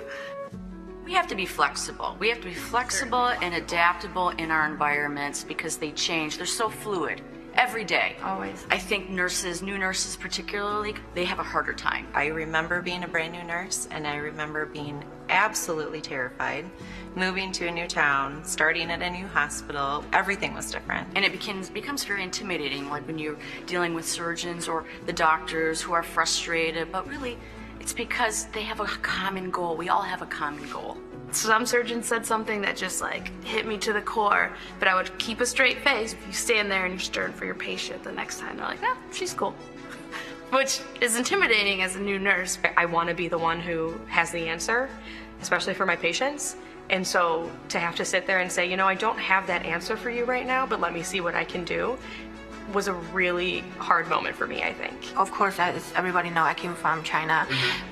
We have to be flexible. We have to be flexible and adaptable in our environments because they change. They're so fluid every day. Always. I think nurses, new nurses particularly, they have a harder time. I remember being a brand new nurse and I remember being absolutely terrified. Moving to a new town, starting at a new hospital, everything was different. And it becomes becomes very intimidating, like when you're dealing with surgeons or the doctors who are frustrated, but really it's because they have a common goal. We all have a common goal. Some surgeon said something that just like hit me to the core, but I would keep a straight face if you stand there and you're stern for your patient the next time. They're like, ah, she's cool. Which is intimidating as a new nurse. I want to be the one who has the answer, especially for my patients. And so to have to sit there and say, you know, I don't have that answer for you right now, but let me see what I can do, was a really hard moment for me, I think. Of course, as everybody know, I came from China.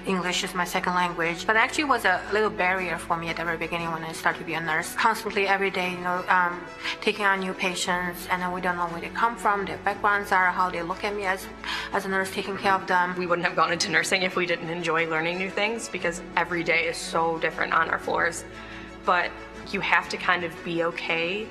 English is my second language, but actually was a little barrier for me at the very beginning when I started to be a nurse. Constantly, every day, you know, um, taking on new patients, and then we don't know where they come from, their backgrounds are, how they look at me as, as a nurse taking care of them. We wouldn't have gone into nursing if we didn't enjoy learning new things because every day is so different on our floors. But you have to kind of be okay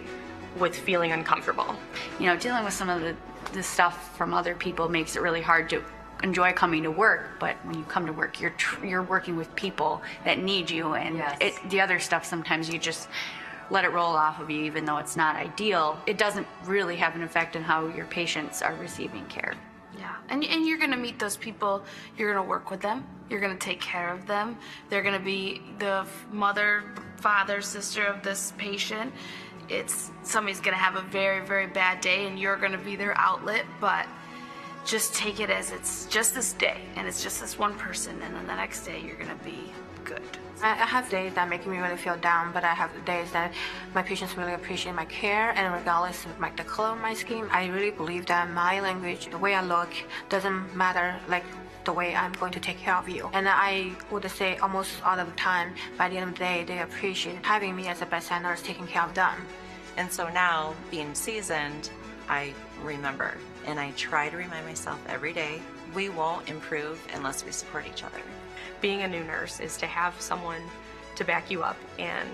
with feeling uncomfortable. You know, dealing with some of the, the stuff from other people makes it really hard to enjoy coming to work. But when you come to work, you're tr- you're working with people that need you, and it, the other stuff sometimes you just let it roll off of you, even though it's not ideal. It doesn't really have an effect on how your patients are receiving care. Yeah, and, and you're gonna meet those people. You're gonna work with them. You're gonna take care of them. They're gonna be the mother, father, sister of this patient. It's somebody's gonna have a very, very bad day, and you're gonna be their outlet. But just take it as it's just this day, and it's just this one person, and then the next day you're gonna be good. I have days that make me really feel down, but I have days that my patients really appreciate my care, and regardless of like the color of my skin, I really believe that my language, the way I look, doesn't matter. Like the way I'm going to take care of you. And I would say almost all of the time, by the end of the day, they appreciate having me as a bedside nurse taking care of them. And so now, being seasoned, I remember and I try to remind myself every day we won't improve unless we support each other. Being a new nurse is to have someone to back you up and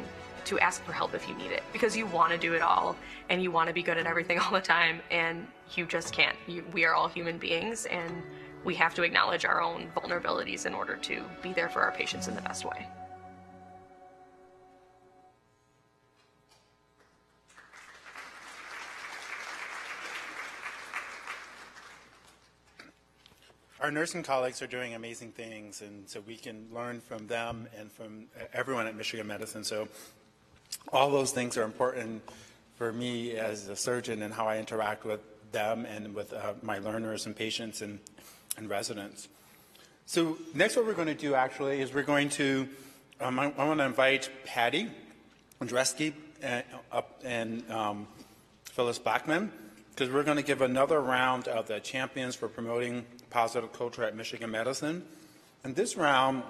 to ask for help if you need it because you want to do it all and you want to be good at everything all the time and you just can't. You, we are all human beings and we have to acknowledge our own vulnerabilities in order to be there for our patients in the best way. Our nursing colleagues are doing amazing things, and so we can learn from them and from everyone at Michigan Medicine. So all those things are important for me as a surgeon and how I interact with them and with uh, my learners and patients and, and residents. So next what we're going to do actually is we're going to, um, I, I want to invite Patty Andreski uh, up and um, Phyllis Blackman because we're going to give another round of the champions for promoting positive culture at Michigan Medicine. And this round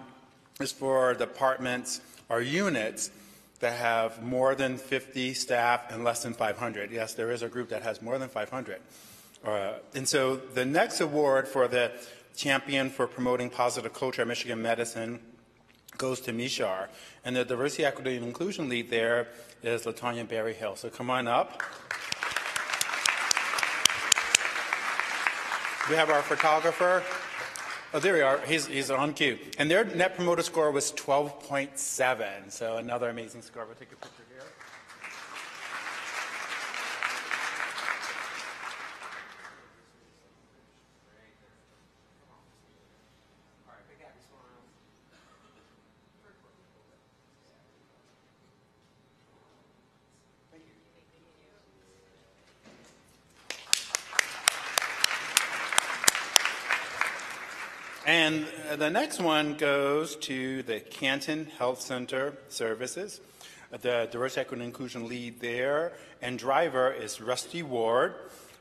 is for departments or units that have more than 50 staff and less than 500. Yes, there is a group that has more than 500. Uh, and so the next award for the champion for promoting positive culture at Michigan Medicine goes to Mishar. And the diversity, equity, and inclusion lead there is Latanya Berryhill. So come on up. We have our photographer. Oh, there we are. He's, he's on cue. And their net promoter score was 12.7. So another amazing score. We'll take a picture here. And uh, the next one goes to the Canton Health Center Services. The diversity, equity, and inclusion lead there and driver is Rusty Ward.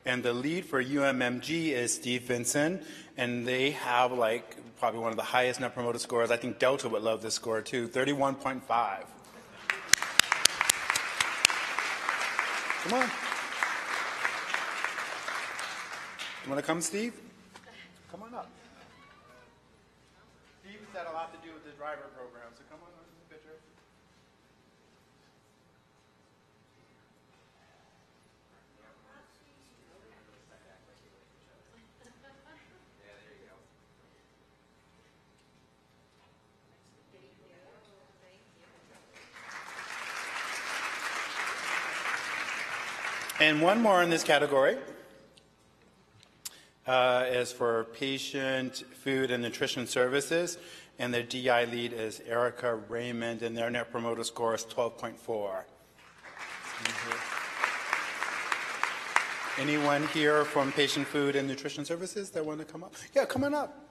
And the lead for UMMG is Steve Vincent. And they have like probably one of the highest net promoter scores. I think Delta would love this score too 31.5. Come on. You want to come, Steve? Come on up. Steve's had a lot to do with the driver program, so come on up the picture. And one more in this category uh, is for patient food and nutrition services, and their DI lead is Erica Raymond, and their net promoter score is 12.4. Anyone here from patient food and nutrition services that want to come up? Yeah, come on up.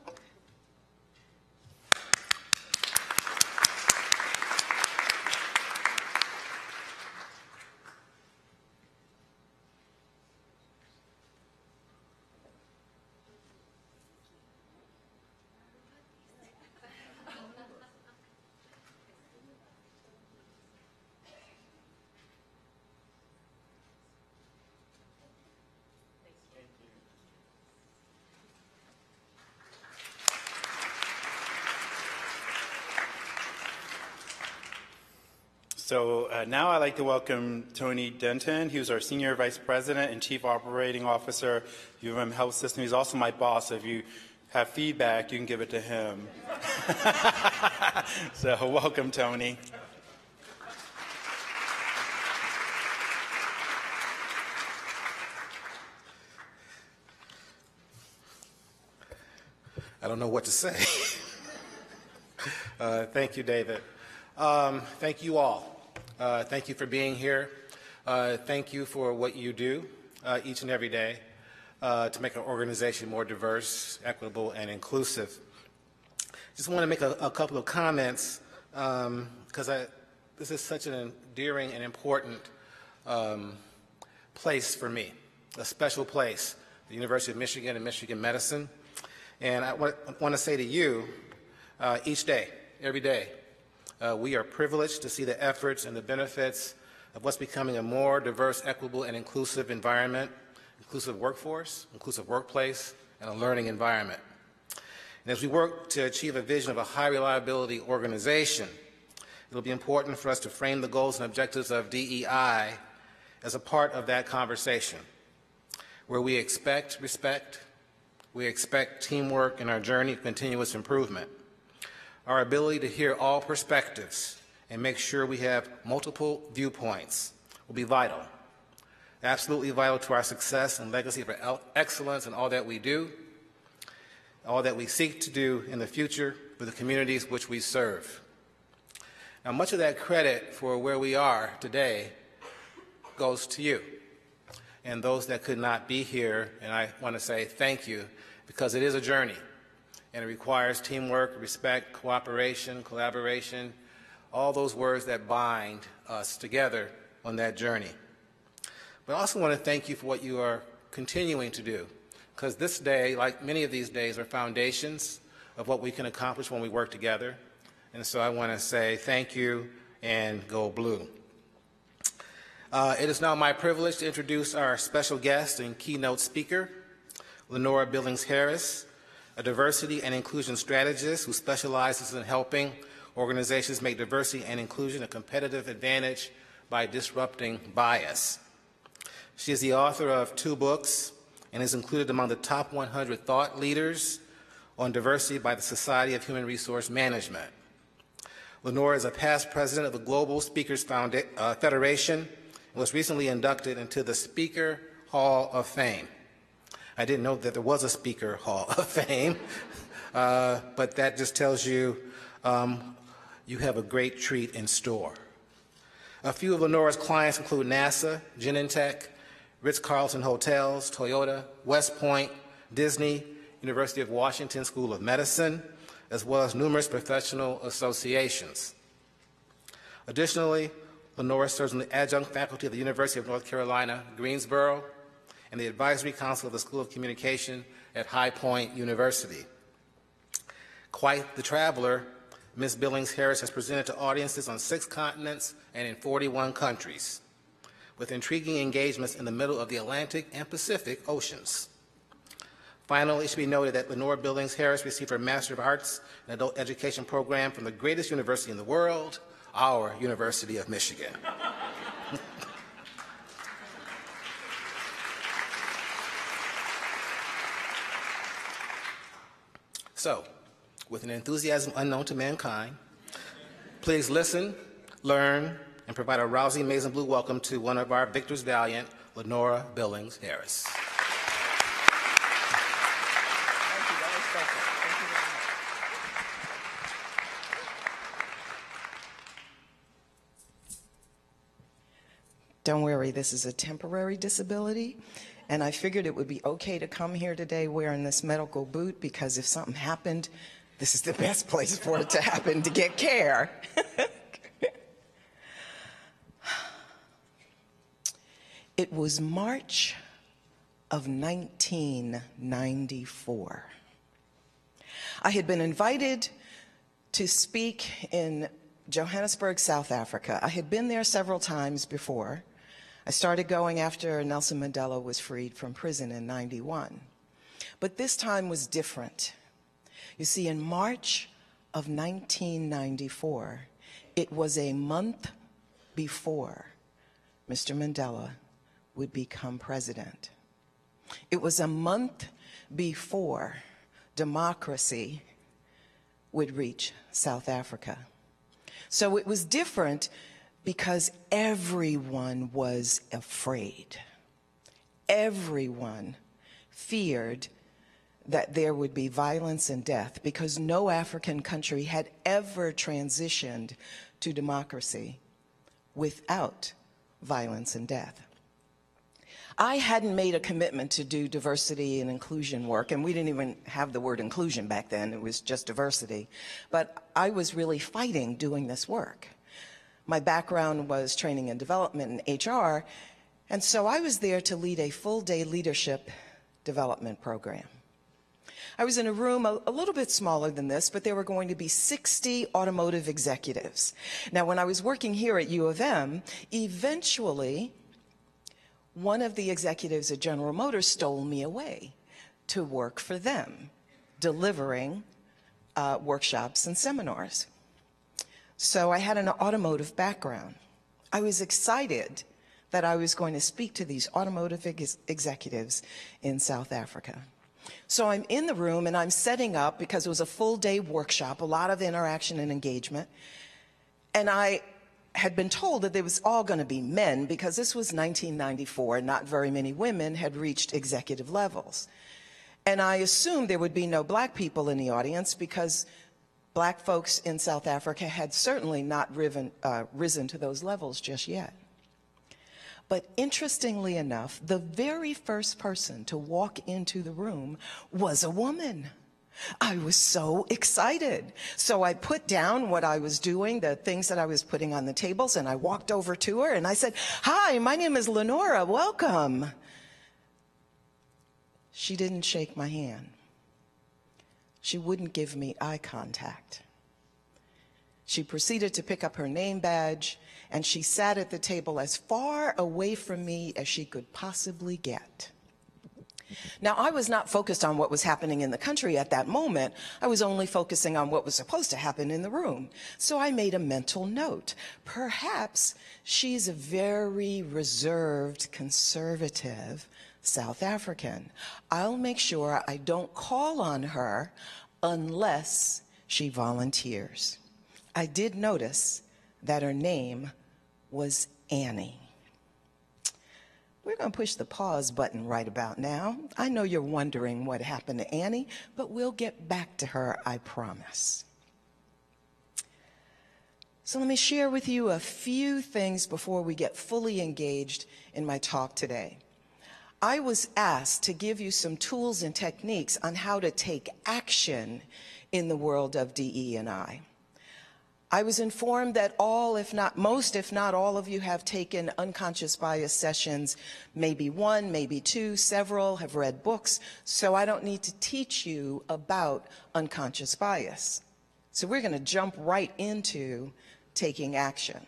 So uh, now I'd like to welcome Tony Denton. Was our Senior Vice President and Chief Operating Officer, UM Health System. He's also my boss. If you have feedback, you can give it to him. so welcome, Tony. I don't know what to say. uh, thank you, David. Um, thank you all. Uh, thank you for being here. Uh, thank you for what you do uh, each and every day uh, to make our organization more diverse, equitable, and inclusive. Just want to make a, a couple of comments because um, this is such an endearing and important um, place for me, a special place, the University of Michigan and Michigan Medicine. And I want, to say to you, uh, each day, every day, uh, we are privileged to see the efforts and the benefits of what's becoming a more diverse, equitable, and inclusive environment, inclusive workforce, inclusive workplace, and a learning environment. And as we work to achieve a vision of a high reliability organization, it'll be important for us to frame the goals and objectives of DEI as a part of that conversation, where we expect respect, we expect teamwork in our journey of continuous improvement. Our ability to hear all perspectives and make sure we have multiple viewpoints will be vital. Absolutely vital to our success and legacy for excellence in all that we do, all that we seek to do in the future for the communities which we serve. Now, much of that credit for where we are today goes to you and those that could not be here, and I want to say thank you because it is a journey and it requires teamwork, respect, cooperation, collaboration, all those words that bind us together on that journey. But I also want to thank you for what you are continuing to do, because this day, like many of these days, are foundations of what we can accomplish when we work together. And so I want to say thank you and go blue. Uh, it is now my privilege to introduce our special guest and keynote speaker, Lenora Billings Harris, a diversity and inclusion strategist who specializes in helping organizations make diversity and inclusion a competitive advantage by disrupting bias. She is the author of two books and is included among the top 100 thought leaders on diversity by the Society of Human Resource Management. Lenore is a past president of the Global Speakers uh, Federation and was recently inducted into the Speaker Hall of Fame. I didn't know that there was a Speaker Hall of Fame, uh, but that just tells you um, you have a great treat in store. A few of Lenora's clients include NASA, Genentech, Ritz-Carlton Hotels, Toyota, West Point, Disney, University of Washington School of Medicine, as well as numerous professional associations. Additionally, Lenora serves on the adjunct faculty of the University of North Carolina, Greensboro, and the advisory council of the School of Communication at High Point University. Quite the traveler, Ms. Billings Harris has presented to audiences on six continents and in 41 countries, with intriguing engagements in the middle of the Atlantic and Pacific Oceans. Finally, it should be noted that Lenora Billings Harris received her Master of Arts in Adult Education program from the greatest university in the world, our University of Michigan. so, with an enthusiasm unknown to mankind, please listen, learn, and provide a rousing, amazing blue welcome to one of our victors valiant, Lenora Billings Harris. Don't worry, this is a temporary disability. And I figured it would be okay to come here today wearing this medical boot because if something happened, this is the best place for it to happen to get care. it was March of 1994. I had been invited to speak in Johannesburg, South Africa. I had been there several times before. I started going after Nelson Mandela was freed from prison in 91. But this time was different. You see, in March of 1994, it was a month before Mr. Mandela would become president. It was a month before democracy would reach South Africa. So it was different because everyone was afraid. Everyone feared that there would be violence and death because no African country had ever transitioned to democracy without violence and death. I hadn't made a commitment to do diversity and inclusion work, and we didn't even have the word inclusion back then, it was just diversity. But I was really fighting doing this work. My background was training and development in HR, and so I was there to lead a full day leadership development program. I was in a room a, a, little bit smaller than this, but there were going to be 60 automotive executives. Now, when I was working here at U of M, eventually one of the executives at General Motors stole me away to work for them, delivering uh, workshops and seminars. So I had an automotive background. I was excited that I was going to speak to these automotive ex executives in South Africa. So I'm in the room and I'm setting up because it was a full day workshop, a lot of interaction and engagement. And I had been told that there was all going to be men because this was 1994 and not very many women had reached executive levels. And I assumed there would be no black people in the audience because black folks in South Africa had certainly not riven, uh, risen to those levels just yet. But interestingly enough, the very first person to walk into the room was a woman. I was so excited. So I put down what I was doing, the things that I was putting on the tables, and I walked over to her and I said, Hi, my name is Lenora. Welcome. She didn't shake my hand. She wouldn't give me eye contact. She proceeded to pick up her name badge, and she sat at the table as far away from me as she could possibly get. Now, I was not focused on what was happening in the country at that moment. I was only focusing on what was supposed to happen in the room. So I made a mental note. Perhaps she's a very reserved, conservative South African. I'll make sure I don't call on her unless she volunteers. I did notice that her name was Annie. We're going to push the pause button right about now. I know you're wondering what happened to Annie, but we'll get back to her, I promise. So let me share with you a few things before we get fully engaged in my talk today. I was asked to give you some tools and techniques on how to take action in the world of DE&I. I was informed that all, if not most, if not all of you have taken unconscious bias sessions, maybe one, maybe two, several, have read books, so I don't need to teach you about unconscious bias. So we're going to jump right into taking action.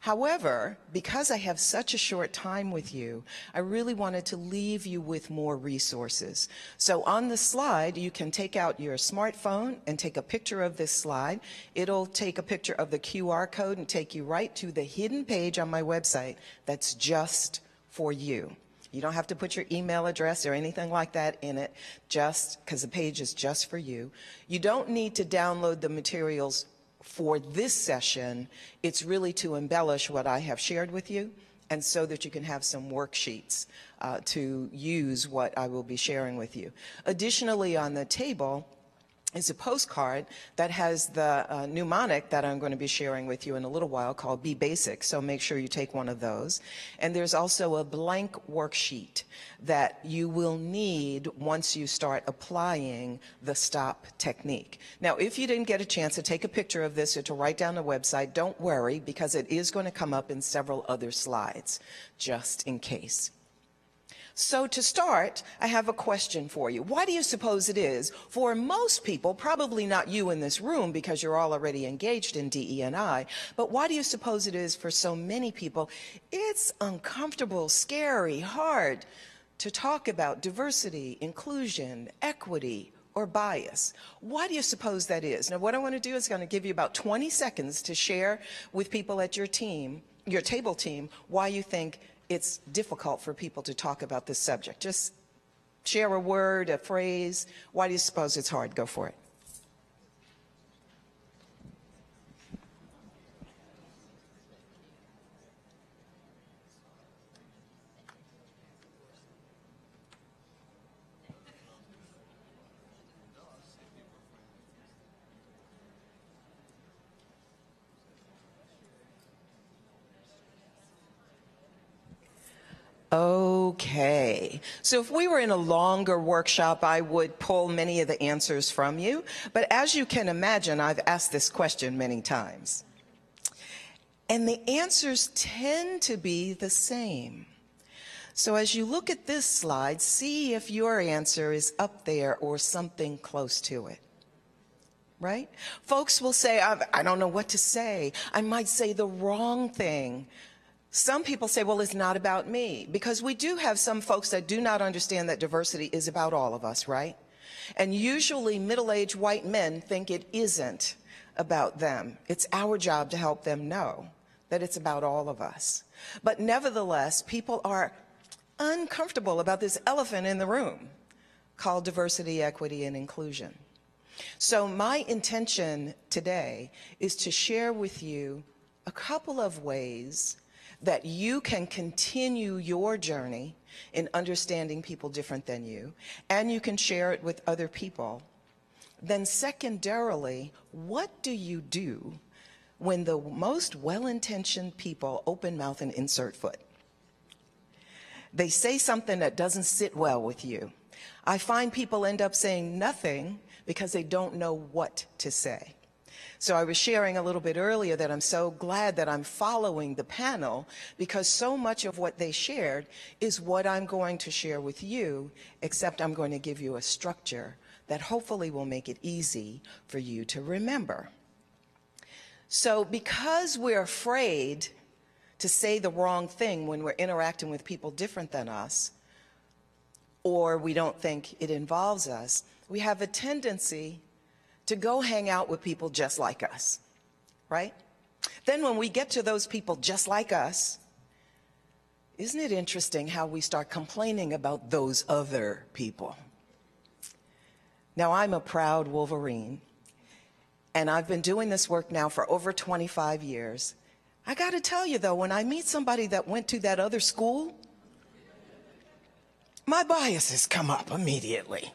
However, because I have such a short time with you, I really wanted to leave you with more resources. So on the slide, you can take out your smartphone and take a picture of this slide. It'll take a picture of the QR code and take you right to the hidden page on my website that's just for you. You don't have to put your email address or anything like that in it, just because the page is just for you. You don't need to download the materials for this session, it's really to embellish what I have shared with you and so that you can have some worksheets uh, to use what I will be sharing with you. Additionally, on the table, is a postcard that has the uh, mnemonic that I'm going to be sharing with you in a little while called Be Basic. So make sure you take one of those. And there's also a blank worksheet that you will need once you start applying the STOP technique. Now, if you didn't get a chance to take a picture of this or to write down the website, don't worry because it is going to come up in several other slides just in case. So to start, I have a question for you. Why do you suppose it is for most people, probably not you in this room because you're all already engaged in DE&I, but why do you suppose it is for so many people, it's uncomfortable, scary, hard to talk about diversity, inclusion, equity, or bias. Why do you suppose that is? Now, what I want to do is going to give you about 20 seconds to share with people at your team, your table team, why you think it's difficult for people to talk about this subject. Just share a word, a phrase. Why do you suppose it's hard? Go for it. Okay. So if we were in a longer workshop, I would pull many of the answers from you. But as you can imagine, I've asked this question many times. And the answers tend to be the same. So as you look at this slide, see if your answer is up there or something close to it. Right? Folks will say, I don't know what to say. I might say the wrong thing. Some people say, well, it's not about me, because we do have some folks that do not understand that diversity is about all of us, right? And usually middle-aged white men think it isn't about them. It's our job to help them know that it's about all of us. But nevertheless, people are uncomfortable about this elephant in the room called diversity, equity, and inclusion. So my intention today is to share with you a couple of ways that you can continue your journey in understanding people different than you, and you can share it with other people, then secondarily, what do you do when the most well-intentioned people open mouth and insert foot? They say something that doesn't sit well with you. I find people end up saying nothing because they don't know what to say. So I was sharing a little bit earlier that I'm so glad that I'm following the panel because so much of what they shared is what I'm going to share with you, except I'm going to give you a structure that hopefully will make it easy for you to remember. So because we're afraid to say the wrong thing when we're interacting with people different than us, or we don't think it involves us, we have a tendency to go hang out with people just like us, right? Then when we get to those people just like us, isn't it interesting how we start complaining about those other people? Now, I'm a proud Wolverine, and I've been doing this work now for over 25 years. I got to tell you, though, when I meet somebody that went to that other school, my biases come up immediately.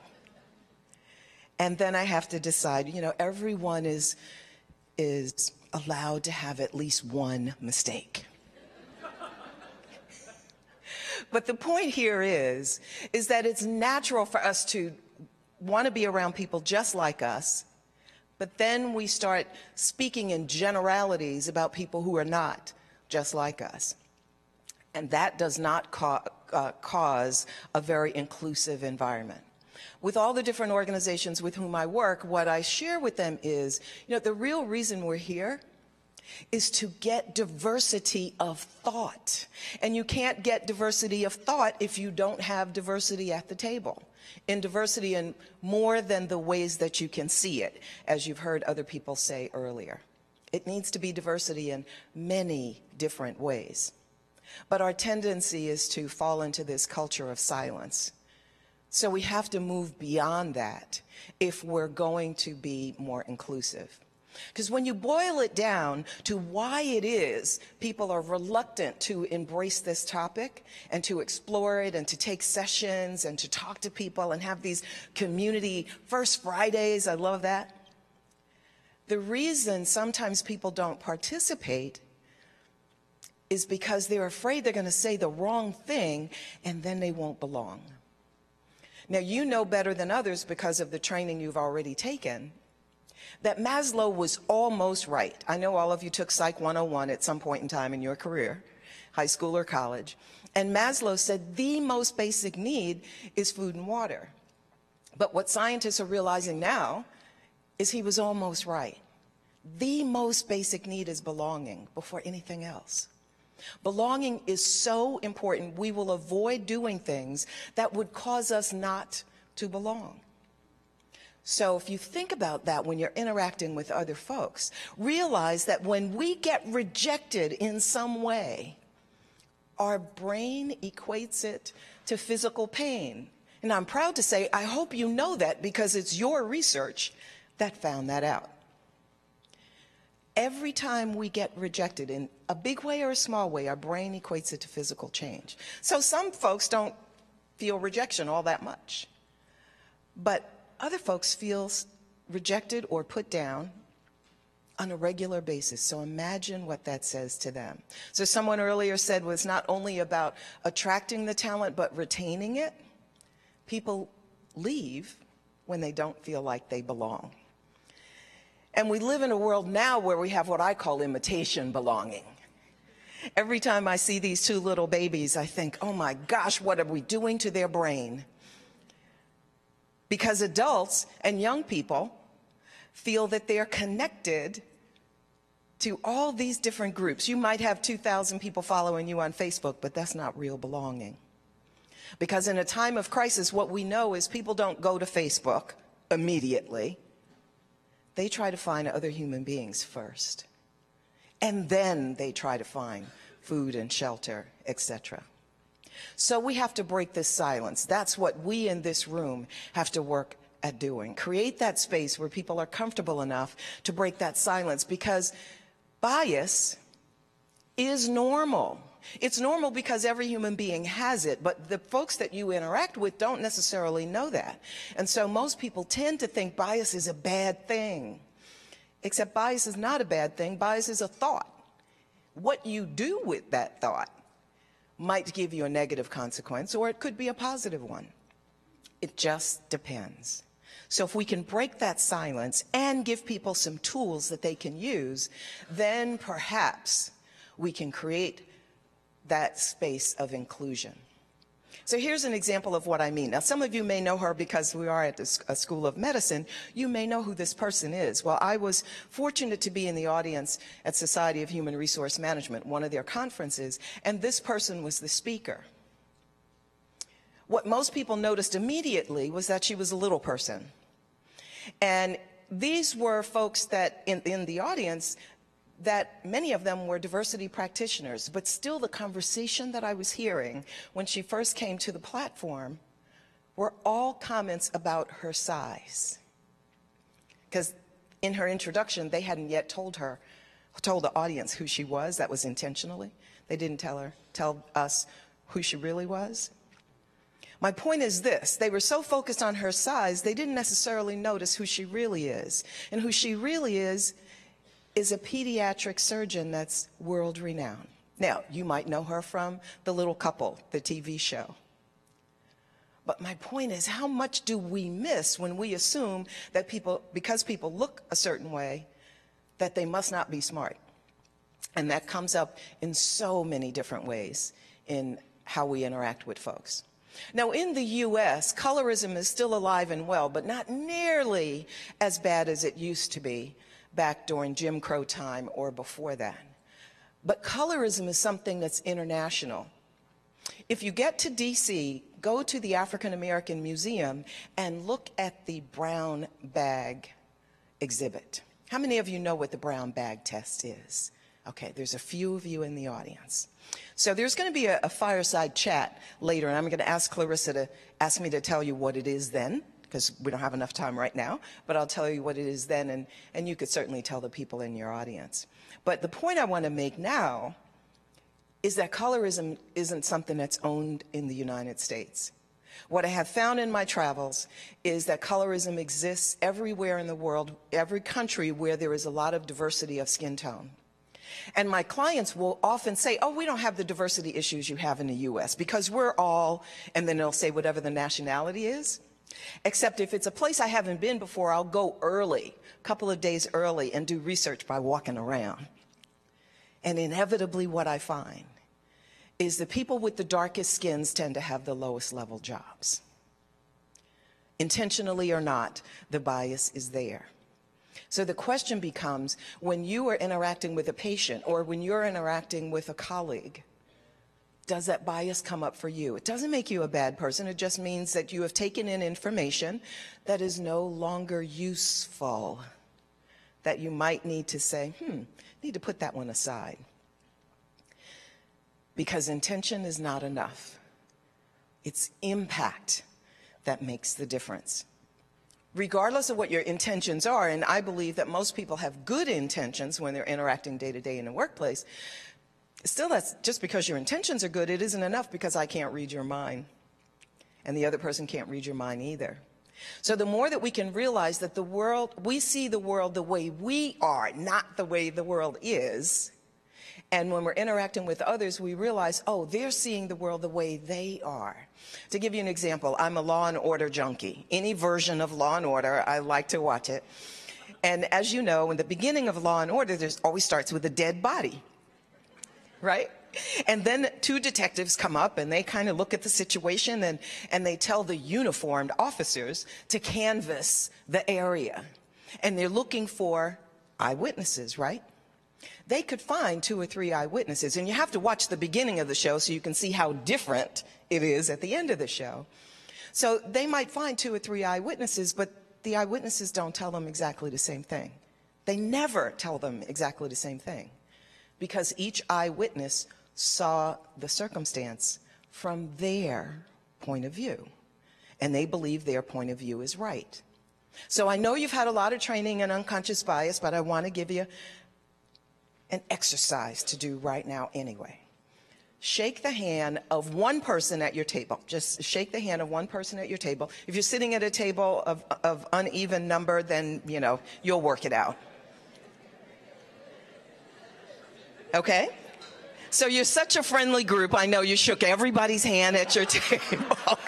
And then I have to decide, you know, everyone is, is allowed to have at least one mistake. but the point here is, is that it's natural for us to want to be around people just like us, but then we start speaking in generalities about people who are not just like us. And that does not ca uh, cause a very inclusive environment. With all the different organizations with whom I work, what I share with them is, you know, the real reason we're here is to get diversity of thought. And you can't get diversity of thought if you don't have diversity at the table. In diversity in more than the ways that you can see it, as you've heard other people say earlier. It needs to be diversity in many different ways. But our tendency is to fall into this culture of silence. So we have to move beyond that if we're going to be more inclusive. Because when you boil it down to why it is people are reluctant to embrace this topic and to explore it and to take sessions and to talk to people and have these community First Fridays, I love that. The reason sometimes people don't participate is because they're afraid they're going to say the wrong thing and then they won't belong. Now, you know better than others because of the training you've already taken that Maslow was almost right. I know all of you took Psych 101 at some point in time in your career, high school or college. And Maslow said the most basic need is food and water. But what scientists are realizing now is he was almost right. The most basic need is belonging before anything else. Belonging is so important, we will avoid doing things that would cause us not to belong. So if you think about that when you're interacting with other folks, realize that when we get rejected in some way, our brain equates it to physical pain. And I'm proud to say, I hope you know that because it's your research that found that out every time we get rejected in a big way or a small way, our brain equates it to physical change. So some folks don't feel rejection all that much. But other folks feel rejected or put down on a regular basis. So imagine what that says to them. So someone earlier said was not only about attracting the talent, but retaining it. People leave when they don't feel like they belong. And we live in a world now where we have what I call imitation belonging. Every time I see these two little babies, I think, oh my gosh, what are we doing to their brain? Because adults and young people feel that they're connected to all these different groups. You might have 2,000 people following you on Facebook, but that's not real belonging. Because in a time of crisis, what we know is people don't go to Facebook immediately they try to find other human beings first. And then they try to find food and shelter, etc. So we have to break this silence. That's what we in this room have to work at doing. Create that space where people are comfortable enough to break that silence because bias is normal. It's normal because every human being has it, but the folks that you interact with don't necessarily know that. And so most people tend to think bias is a bad thing. Except bias is not a bad thing, bias is a thought. What you do with that thought might give you a negative consequence, or it could be a positive one. It just depends. So if we can break that silence and give people some tools that they can use, then perhaps we can create that space of inclusion. So here's an example of what I mean. Now, some of you may know her because we are at a School of Medicine. You may know who this person is. Well, I was fortunate to be in the audience at Society of Human Resource Management, one of their conferences, and this person was the speaker. What most people noticed immediately was that she was a little person. And these were folks that in, in the audience that many of them were diversity practitioners, but still the conversation that I was hearing when she first came to the platform were all comments about her size. Because in her introduction, they hadn't yet told her, told the audience who she was. That was intentionally. They didn't tell her, tell us who she really was. My point is this, they were so focused on her size, they didn't necessarily notice who she really is. And who she really is is a pediatric surgeon that's world renowned. Now, you might know her from The Little Couple, the TV show. But my point is, how much do we miss when we assume that people, because people look a certain way, that they must not be smart? And that comes up in so many different ways in how we interact with folks. Now, in the US, colorism is still alive and well, but not nearly as bad as it used to be back during Jim Crow time or before that. But colorism is something that's international. If you get to DC, go to the African American Museum and look at the brown bag exhibit. How many of you know what the brown bag test is? Okay, there's a few of you in the audience. So there's going to be a, a fireside chat later, and I'm going to ask Clarissa to ask me to tell you what it is then, because we don't have enough time right now, but I'll tell you what it is then, and, and you could certainly tell the people in your audience. But the point I want to make now is that colorism isn't something that's owned in the United States. What I have found in my travels is that colorism exists everywhere in the world, every country where there is a lot of diversity of skin tone. And my clients will often say, oh, we don't have the diversity issues you have in the US because we're all, and then they'll say whatever the nationality is. Except if it's a place I haven't been before, I'll go early, a couple of days early, and do research by walking around. And inevitably, what I find is the people with the darkest skins tend to have the lowest level jobs. Intentionally or not, the bias is there. So the question becomes when you are interacting with a patient or when you're interacting with a colleague, does that bias come up for you? It doesn't make you a bad person. It just means that you have taken in information that is no longer useful, that you might need to say, hmm, need to put that one aside because intention is not enough. It's impact that makes the difference. Regardless of what your intentions are, and I believe that most people have good intentions when they're interacting day to day in the workplace, still that's just because your intentions are good, it isn't enough because I can't read your mind. And the other person can't read your mind either. So the more that we can realize that the world, we see the world the way we are, not the way the world is, and when we're interacting with others, we realize, oh, they're seeing the world the way they are. To give you an example, I'm a Law and Order junkie. Any version of Law and Order, I like to watch it. And as you know, in the beginning of Law and Order, there's always starts with a dead body, right? And then two detectives come up and they kind of look at the situation and, and they tell the uniformed officers to canvass the area. And they're looking for eyewitnesses, right? they could find two or three eyewitnesses. And you have to watch the beginning of the show so you can see how different it is at the end of the show. So they might find two or three eyewitnesses, but the eyewitnesses don't tell them exactly the same thing. They never tell them exactly the same thing because each eyewitness saw the circumstance from their point of view. And they believe their point of view is right. So I know you've had a lot of training in unconscious bias, but I want to give you an exercise to do right now anyway. Shake the hand of one person at your table. Just shake the hand of one person at your table. If you're sitting at a table of, of uneven number, then, you know, you'll work it out. Okay? So you're such a friendly group. I know you shook everybody's hand at your table.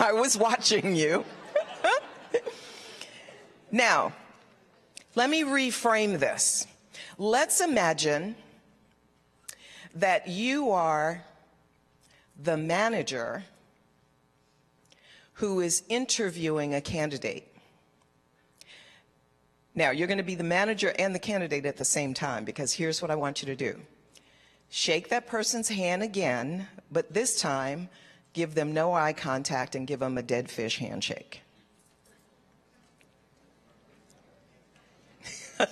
I was watching you. now, let me reframe this. Let's imagine that you are the manager who is interviewing a candidate. Now, you're going to be the manager and the candidate at the same time because here's what I want you to do. Shake that person's hand again, but this time give them no eye contact and give them a dead fish handshake.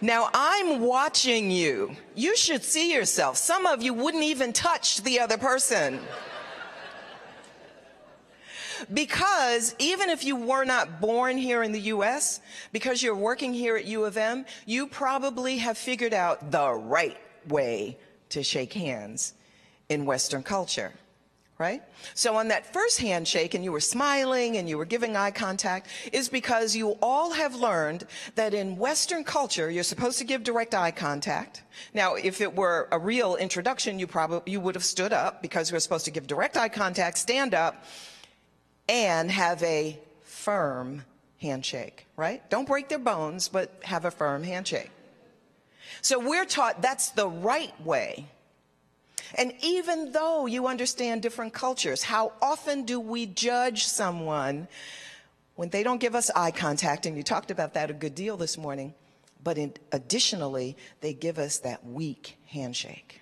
Now I'm watching you. You should see yourself. Some of you wouldn't even touch the other person. Because even if you were not born here in the US, because you're working here at U of M, you probably have figured out the right way to shake hands in Western culture, right? So on that first handshake and you were smiling and you were giving eye contact is because you all have learned that in Western culture, you're supposed to give direct eye contact. Now, if it were a real introduction, you probably, you would have stood up because we're supposed to give direct eye contact, stand up, and have a firm handshake, right? Don't break their bones, but have a firm handshake. So we're taught that's the right way and even though you understand different cultures, how often do we judge someone when they don't give us eye contact? And you talked about that a good deal this morning. But in, additionally, they give us that weak handshake.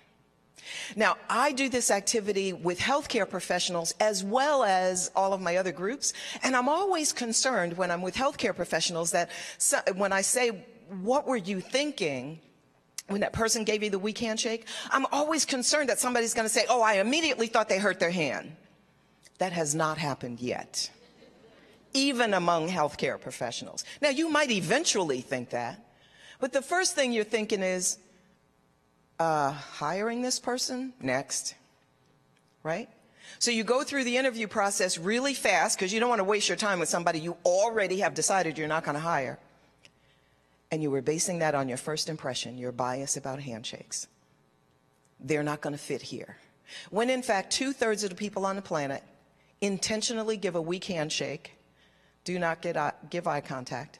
Now, I do this activity with healthcare professionals as well as all of my other groups, and I'm always concerned when I'm with healthcare professionals that so, when I say, what were you thinking? when that person gave you the weak handshake, I'm always concerned that somebody's going to say, oh, I immediately thought they hurt their hand. That has not happened yet, even among healthcare professionals. Now, you might eventually think that, but the first thing you're thinking is, uh, hiring this person next, right? So you go through the interview process really fast because you don't want to waste your time with somebody you already have decided you're not going to hire and you were basing that on your first impression, your bias about handshakes. They're not going to fit here. When in fact, two thirds of the people on the planet intentionally give a weak handshake, do not get, give eye contact,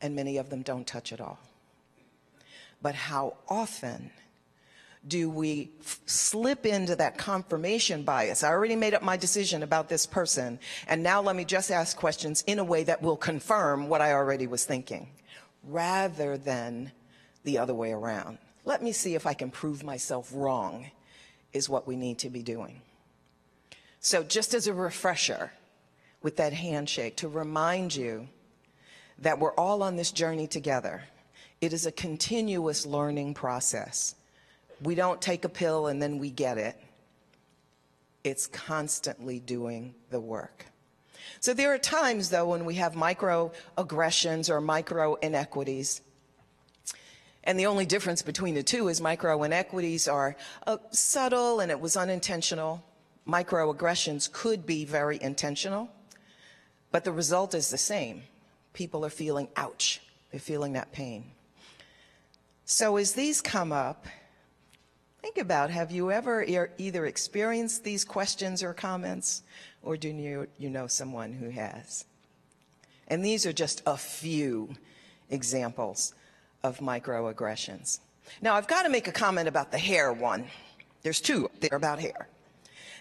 and many of them don't touch at all. But how often do we slip into that confirmation bias? I already made up my decision about this person, and now let me just ask questions in a way that will confirm what I already was thinking rather than the other way around. Let me see if I can prove myself wrong, is what we need to be doing. So, just as a refresher with that handshake, to remind you that we're all on this journey together. It is a continuous learning process. We don't take a pill and then we get it. It's constantly doing the work. So there are times, though, when we have microaggressions or micro inequities. And the only difference between the two is micro inequities are uh, subtle and it was unintentional. Microaggressions could be very intentional, but the result is the same. People are feeling ouch, they're feeling that pain. So as these come up, think about have you ever either experienced these questions or comments or do you, you know someone who has? And these are just a few examples of microaggressions. Now, I've got to make a comment about the hair one. There's two there about hair.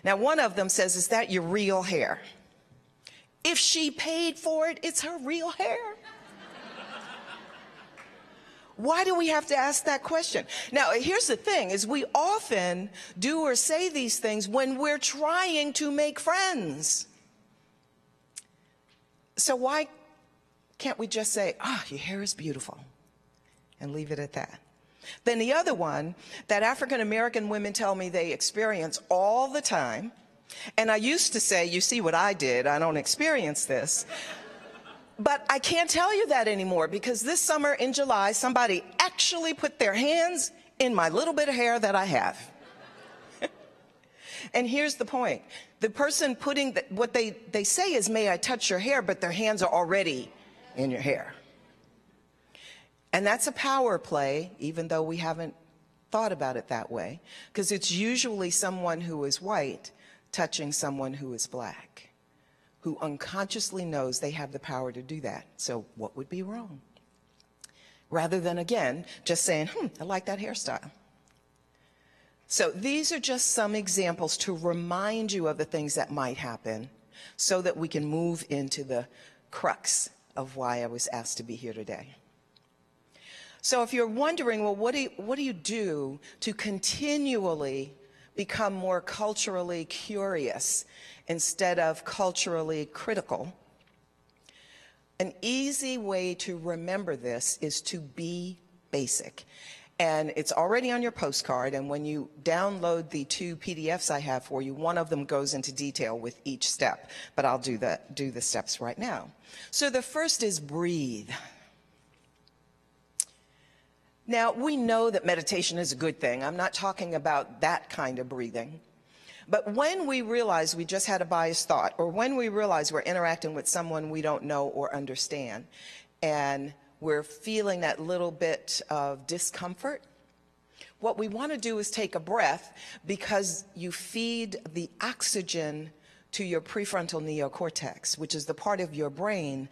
Now, one of them says, Is that your real hair? If she paid for it, it's her real hair. Why do we have to ask that question? Now, here's the thing is we often do or say these things when we're trying to make friends. So why can't we just say, "Ah, oh, your hair is beautiful." and leave it at that? Then the other one that African American women tell me they experience all the time, and I used to say, "You see what I did, I don't experience this." But I can't tell you that anymore because this summer in July, somebody actually put their hands in my little bit of hair that I have. and here's the point. The person putting the, what they, they say is, may I touch your hair, but their hands are already in your hair. And that's a power play, even though we haven't thought about it that way, because it's usually someone who is white touching someone who is black who unconsciously knows they have the power to do that. So what would be wrong? Rather than, again, just saying, hmm, I like that hairstyle. So these are just some examples to remind you of the things that might happen so that we can move into the crux of why I was asked to be here today. So if you're wondering, well, what do you, what do, you do to continually become more culturally curious instead of culturally critical. An easy way to remember this is to be basic. And it's already on your postcard. And when you download the two PDFs I have for you, one of them goes into detail with each step. But I'll do the, do the steps right now. So the first is breathe. Now, we know that meditation is a good thing. I'm not talking about that kind of breathing. But when we realize we just had a biased thought, or when we realize we're interacting with someone we don't know or understand, and we're feeling that little bit of discomfort, what we want to do is take a breath because you feed the oxygen to your prefrontal neocortex, which is the part of your brain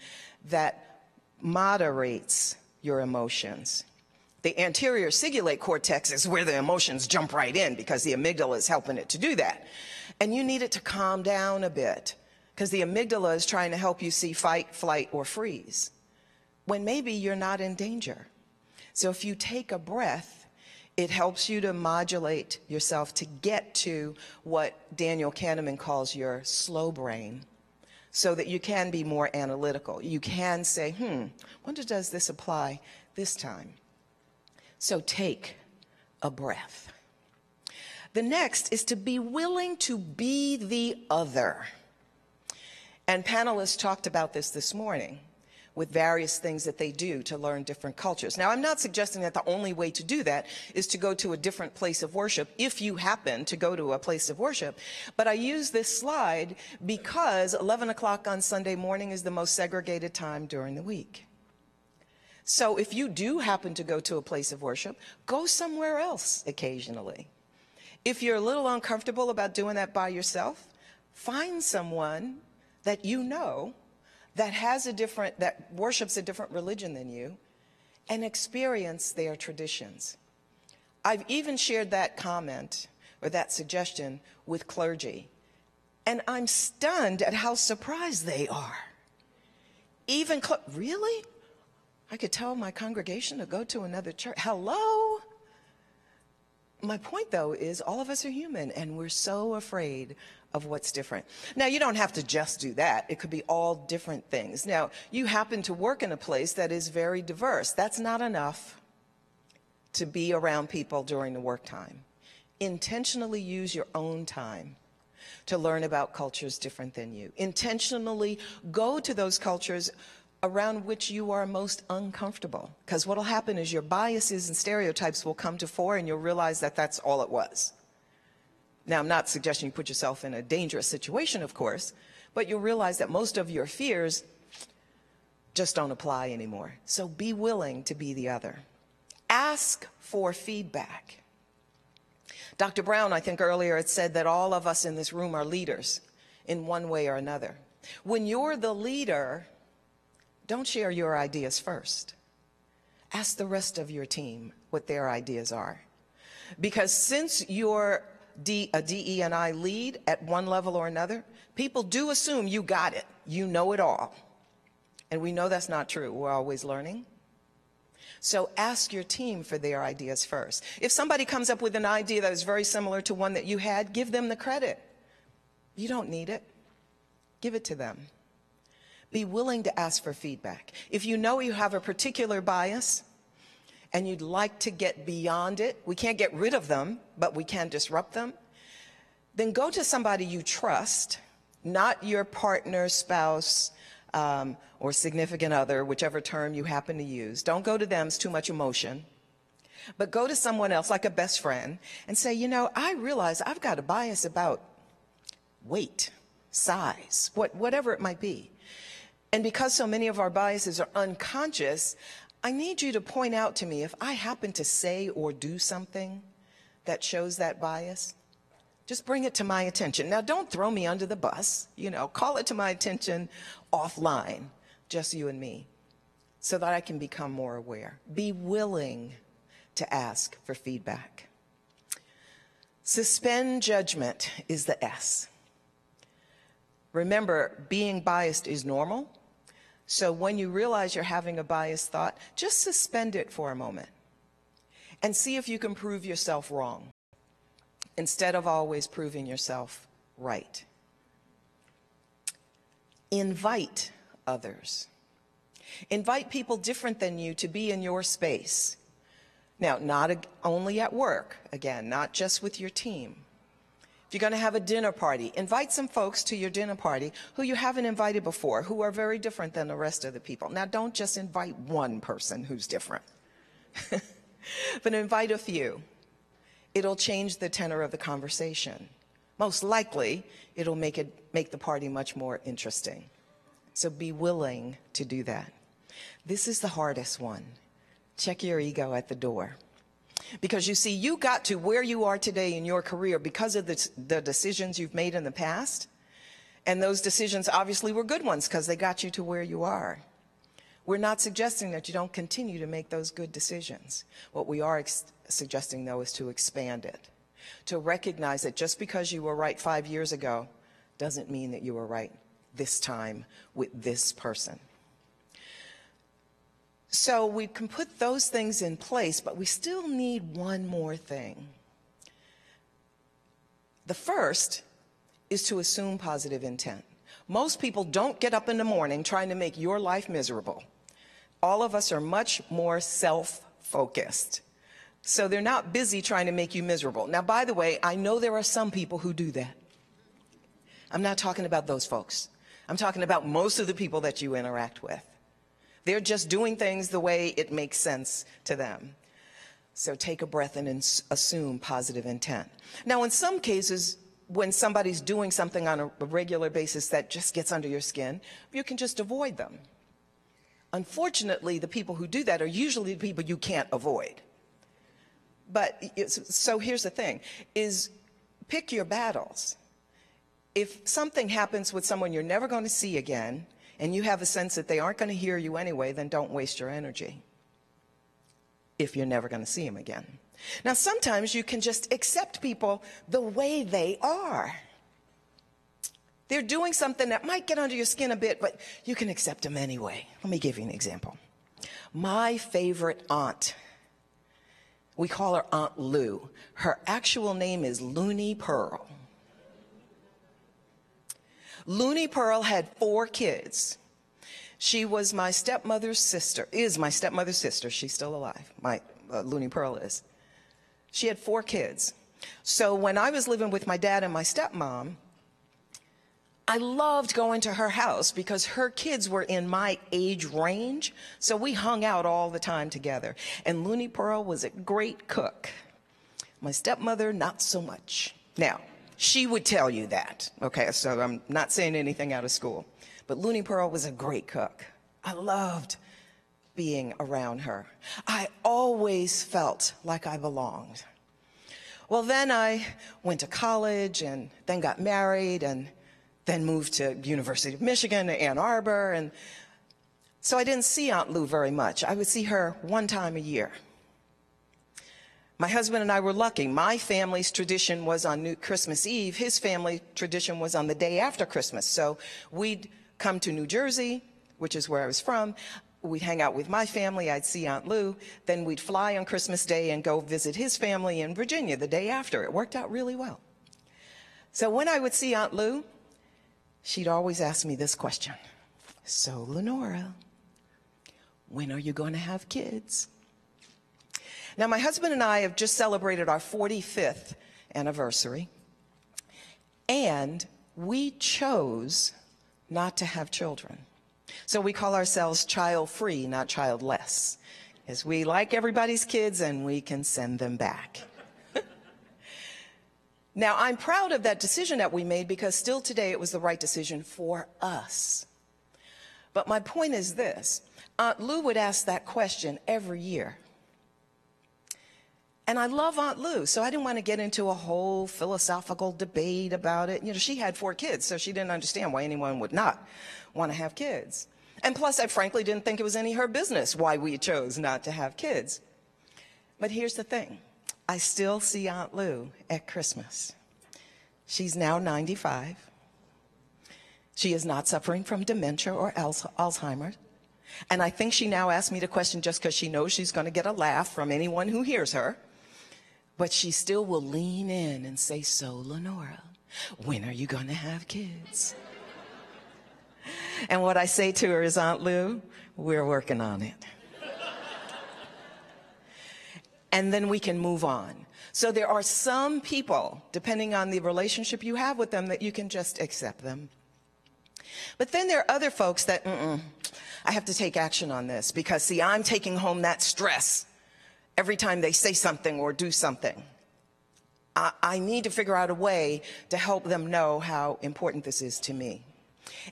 that moderates your emotions. The anterior cingulate cortex is where the emotions jump right in because the amygdala is helping it to do that. And you need it to calm down a bit because the amygdala is trying to help you see fight, flight, or freeze when maybe you're not in danger. So if you take a breath, it helps you to modulate yourself to get to what Daniel Kahneman calls your slow brain so that you can be more analytical. You can say, hmm, wonder does this apply this time? So take a breath. The next is to be willing to be the other. And panelists talked about this this morning with various things that they do to learn different cultures. Now, I'm not suggesting that the only way to do that is to go to a different place of worship if you happen to go to a place of worship. But I use this slide because 11 o'clock on Sunday morning is the most segregated time during the week. So if you do happen to go to a place of worship, go somewhere else occasionally. If you're a little uncomfortable about doing that by yourself, find someone that you know that has a different, that worships a different religion than you and experience their traditions. I've even shared that comment or that suggestion with clergy, and I'm stunned at how surprised they are. Even, really? I could tell my congregation to go to another church. Hello? My point, though, is all of us are human, and we're so afraid of what's different. Now, you don't have to just do that. It could be all different things. Now, you happen to work in a place that is very diverse. That's not enough to be around people during the work time. Intentionally use your own time to learn about cultures different than you. Intentionally go to those cultures around which you are most uncomfortable. Because what will happen is your biases and stereotypes will come to fore and you'll realize that that's all it was. Now, I'm not suggesting you put yourself in a dangerous situation, of course, but you'll realize that most of your fears just don't apply anymore. So be willing to be the other. Ask for feedback. Dr. Brown, I think earlier, had said that all of us in this room are leaders in one way or another. When you're the leader, don't share your ideas first. Ask the rest of your team what their ideas are. Because since you're D, a DE&I lead at one level or another, people do assume you got it, you know it all. And we know that's not true. We're always learning. So ask your team for their ideas first. If somebody comes up with an idea that is very similar to one that you had, give them the credit. You don't need it. Give it to them. Be willing to ask for feedback. If you know you have a particular bias, and you'd like to get beyond it, we can't get rid of them, but we can disrupt them, then go to somebody you trust, not your partner, spouse, um, or significant other, whichever term you happen to use. Don't go to them, it's too much emotion. But go to someone else, like a best friend, and say, you know, I realize I've got a bias about weight, size, what, whatever it might be. And because so many of our biases are unconscious, I need you to point out to me if I happen to say or do something that shows that bias, just bring it to my attention. Now, don't throw me under the bus, you know, call it to my attention offline, just you and me, so that I can become more aware. Be willing to ask for feedback. Suspend judgment is the S. Remember, being biased is normal. So when you realize you're having a biased thought, just suspend it for a moment and see if you can prove yourself wrong instead of always proving yourself right. Invite others. Invite people different than you to be in your space. Now, not only at work, again, not just with your team, if you're going to have a dinner party, invite some folks to your dinner party who you haven't invited before, who are very different than the rest of the people. Now, don't just invite one person who's different, but invite a few. It'll change the tenor of the conversation. most likely it'll make it make the party much more interesting. So be willing to do that. This is the hardest one. Check your ego at the door. Because you see, you got to where you are today in your career because of the, the decisions you've made in the past. And those decisions obviously were good ones because they got you to where you are. We're not suggesting that you don't continue to make those good decisions. What we are suggesting, though, is to expand it, to recognize that just because you were right five years ago doesn't mean that you were right this time with this person. So we can put those things in place, but we still need one more thing. The first is to assume positive intent. Most people don't get up in the morning trying to make your life miserable. All of us are much more self-focused. So they're not busy trying to make you miserable. Now, by the way, I know there are some people who do that. I'm not talking about those folks. I'm talking about most of the people that you interact with. They're just doing things the way it makes sense to them. So take a breath and assume positive intent. Now, in some cases, when somebody's doing something on a regular basis that just gets under your skin, you can just avoid them. Unfortunately, the people who do that are usually the people you can't avoid. But so here's the thing is pick your battles. If something happens with someone you're never going to see again, and you have a sense that they aren't going to hear you anyway, then don't waste your energy if you're never going to see them again. Now, sometimes you can just accept people the way they are. They're doing something that might get under your skin a bit, but you can accept them anyway. Let me give you an example. My favorite aunt, we call her Aunt Lou. Her actual name is Looney Pearl. Looney Pearl had four kids. She was my stepmother's sister, is my stepmother's sister. She's still alive. My uh, Looney Pearl is. She had four kids. So when I was living with my dad and my stepmom, I loved going to her house because her kids were in my age range. So we hung out all the time together. And Looney Pearl was a great cook. My stepmother, not so much. Now, she would tell you that. Okay, so I'm not saying anything out of school. But Looney Pearl was a great cook. I loved being around her. I always felt like I belonged. Well, then I went to college and then got married and then moved to University of Michigan, Ann Arbor. And so I didn't see Aunt Lou very much. I would see her one time a year. My husband and I were lucky. My family's tradition was on New Christmas Eve. His family tradition was on the day after Christmas. So we'd come to New Jersey, which is where I was from. We'd hang out with my family. I'd see Aunt Lou. Then we'd fly on Christmas Day and go visit his family in Virginia the day after. It worked out really well. So when I would see Aunt Lou, she'd always ask me this question. So, Lenora, when are you going to have kids? Now, my husband and I have just celebrated our 45th anniversary, and we chose not to have children. So we call ourselves child free, not childless, as we like everybody's kids and we can send them back. now, I'm proud of that decision that we made because still today it was the right decision for us. But my point is this Aunt Lou would ask that question every year. And I love Aunt Lou, so I didn't want to get into a whole philosophical debate about it. You know, she had four kids, so she didn't understand why anyone would not want to have kids. And plus, I frankly didn't think it was any of her business why we chose not to have kids. But here's the thing. I still see Aunt Lou at Christmas. She's now 95. She is not suffering from dementia or Alzheimer's. And I think she now asks me the question just because she knows she's going to get a laugh from anyone who hears her. But she still will lean in and say, So, Lenora, when are you going to have kids? And what I say to her is, Aunt Lou, we're working on it. and then we can move on. So there are some people, depending on the relationship you have with them, that you can just accept them. But then there are other folks that, I have to take action on this because, see, I'm taking home that stress every time they say something or do something. I, I need to figure out a way to help them know how important this is to me.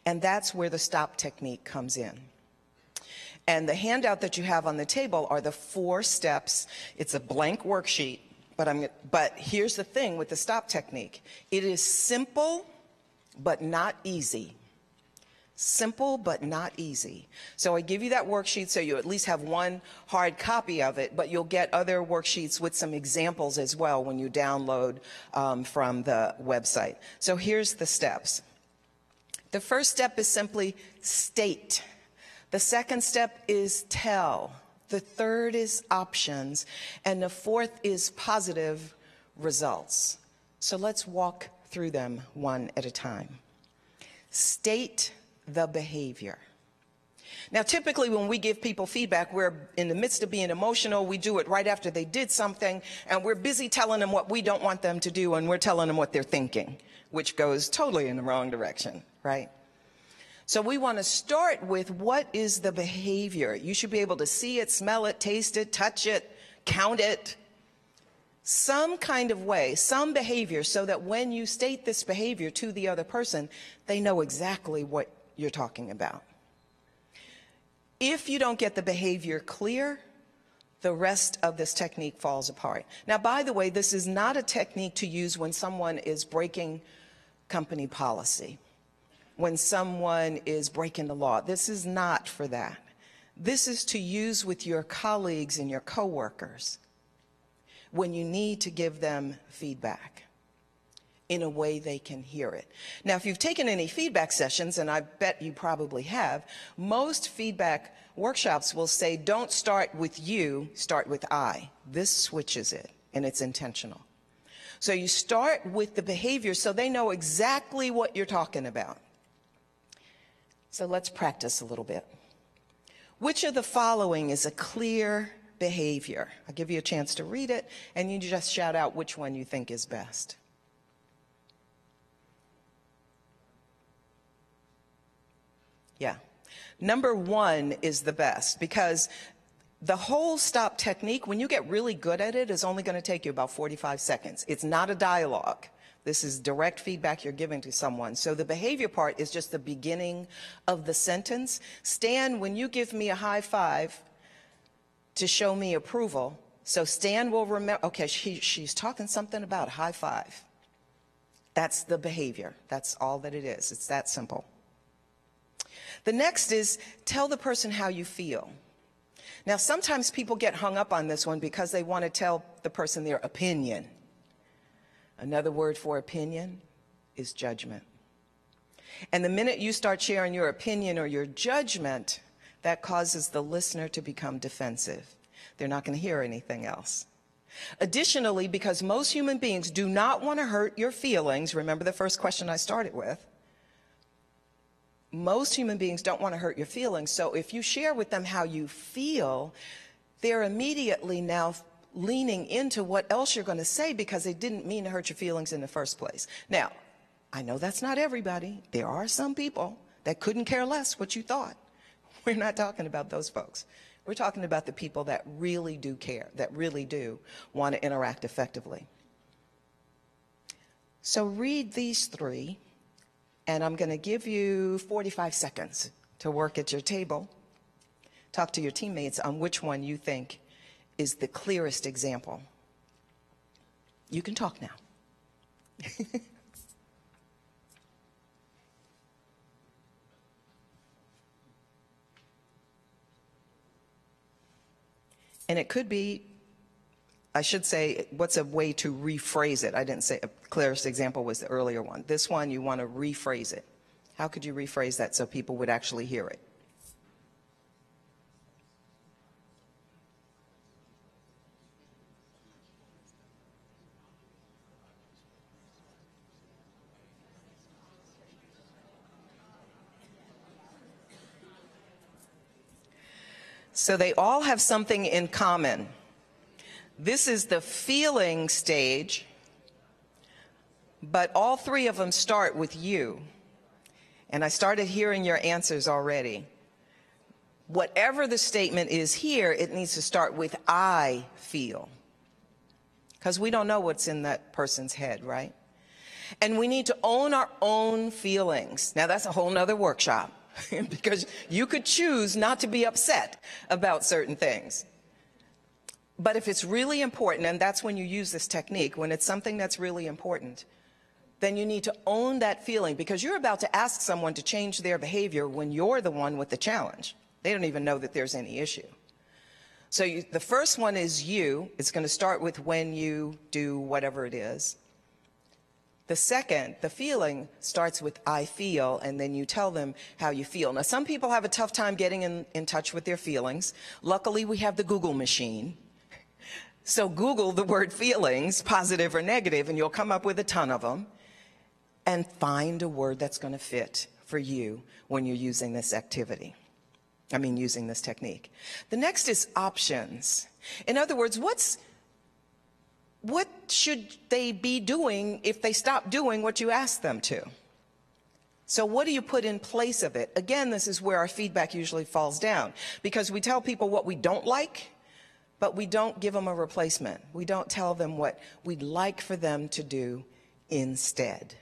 And that's where the stop technique comes in. And the handout that you have on the table are the four steps. It's a blank worksheet, but, I'm, but here's the thing with the stop technique. It is simple, but not easy. Simple, but not easy. So I give you that worksheet so you at least have one hard copy of it, but you'll get other worksheets with some examples as well when you download um, from the website. So here's the steps. The first step is simply state. The second step is tell. The third is options. And the fourth is positive results. So let's walk through them one at a time. State the behavior. Now, typically, when we give people feedback, we're in the midst of being emotional. We do it right after they did something, and we're busy telling them what we don't want them to do, and we're telling them what they're thinking, which goes totally in the wrong direction, right? So we want to start with what is the behavior? You should be able to see it, smell it, taste it, touch it, count it. Some kind of way, some behavior, so that when you state this behavior to the other person, they know exactly what you're talking about. If you don't get the behavior clear, the rest of this technique falls apart. Now, by the way, this is not a technique to use when someone is breaking company policy, when someone is breaking the law. This is not for that. This is to use with your colleagues and your coworkers when you need to give them feedback in a way they can hear it. Now, if you've taken any feedback sessions, and I bet you probably have, most feedback workshops will say, don't start with you, start with I. This switches it, and it's intentional. So you start with the behavior so they know exactly what you're talking about. So let's practice a little bit. Which of the following is a clear behavior? I'll give you a chance to read it, and you just shout out which one you think is best. Yeah. Number one is the best because the whole stop technique, when you get really good at it, is only going to take you about 45 seconds. It's not a dialogue. This is direct feedback you're giving to someone. So the behavior part is just the beginning of the sentence. Stan, when you give me a high five to show me approval, so Stan will remember, okay, she, she's talking something about high five. That's the behavior. That's all that it is. It's that simple. The next is tell the person how you feel. Now, sometimes people get hung up on this one because they want to tell the person their opinion. Another word for opinion is judgment. And the minute you start sharing your opinion or your judgment, that causes the listener to become defensive. They're not going to hear anything else. Additionally, because most human beings do not want to hurt your feelings, remember the first question I started with, most human beings don't want to hurt your feelings. So if you share with them how you feel, they're immediately now leaning into what else you're going to say because they didn't mean to hurt your feelings in the first place. Now, I know that's not everybody. There are some people that couldn't care less what you thought. We're not talking about those folks. We're talking about the people that really do care, that really do want to interact effectively. So read these three and I'm going to give you 45 seconds to work at your table. Talk to your teammates on which one you think is the clearest example. You can talk now. and it could be I should say, what's a way to rephrase it? I didn't say, a clearest example was the earlier one. This one, you want to rephrase it. How could you rephrase that so people would actually hear it? So they all have something in common. This is the feeling stage, but all three of them start with you. And I started hearing your answers already. Whatever the statement is here, it needs to start with I feel. because we don't know what's in that person's head, right? And we need to own our own feelings. Now, that's a whole nother workshop because you could choose not to be upset about certain things. But if it's really important, and that's when you use this technique, when it's something that's really important, then you need to own that feeling because you're about to ask someone to change their behavior when you're the one with the challenge. They don't even know that there's any issue. So you, the first one is you. It's going to start with when you do whatever it is. The second, the feeling, starts with I feel, and then you tell them how you feel. Now, some people have a tough time getting in, in touch with their feelings. Luckily, we have the Google machine. So Google the word feelings, positive or negative, and you'll come up with a ton of them. And find a word that's going to fit for you when you're using this activity. I mean, using this technique. The next is options. In other words, what's what should they be doing if they stop doing what you ask them to? So what do you put in place of it? Again, this is where our feedback usually falls down because we tell people what we don't like, but we don't give them a replacement. We don't tell them what we'd like for them to do instead.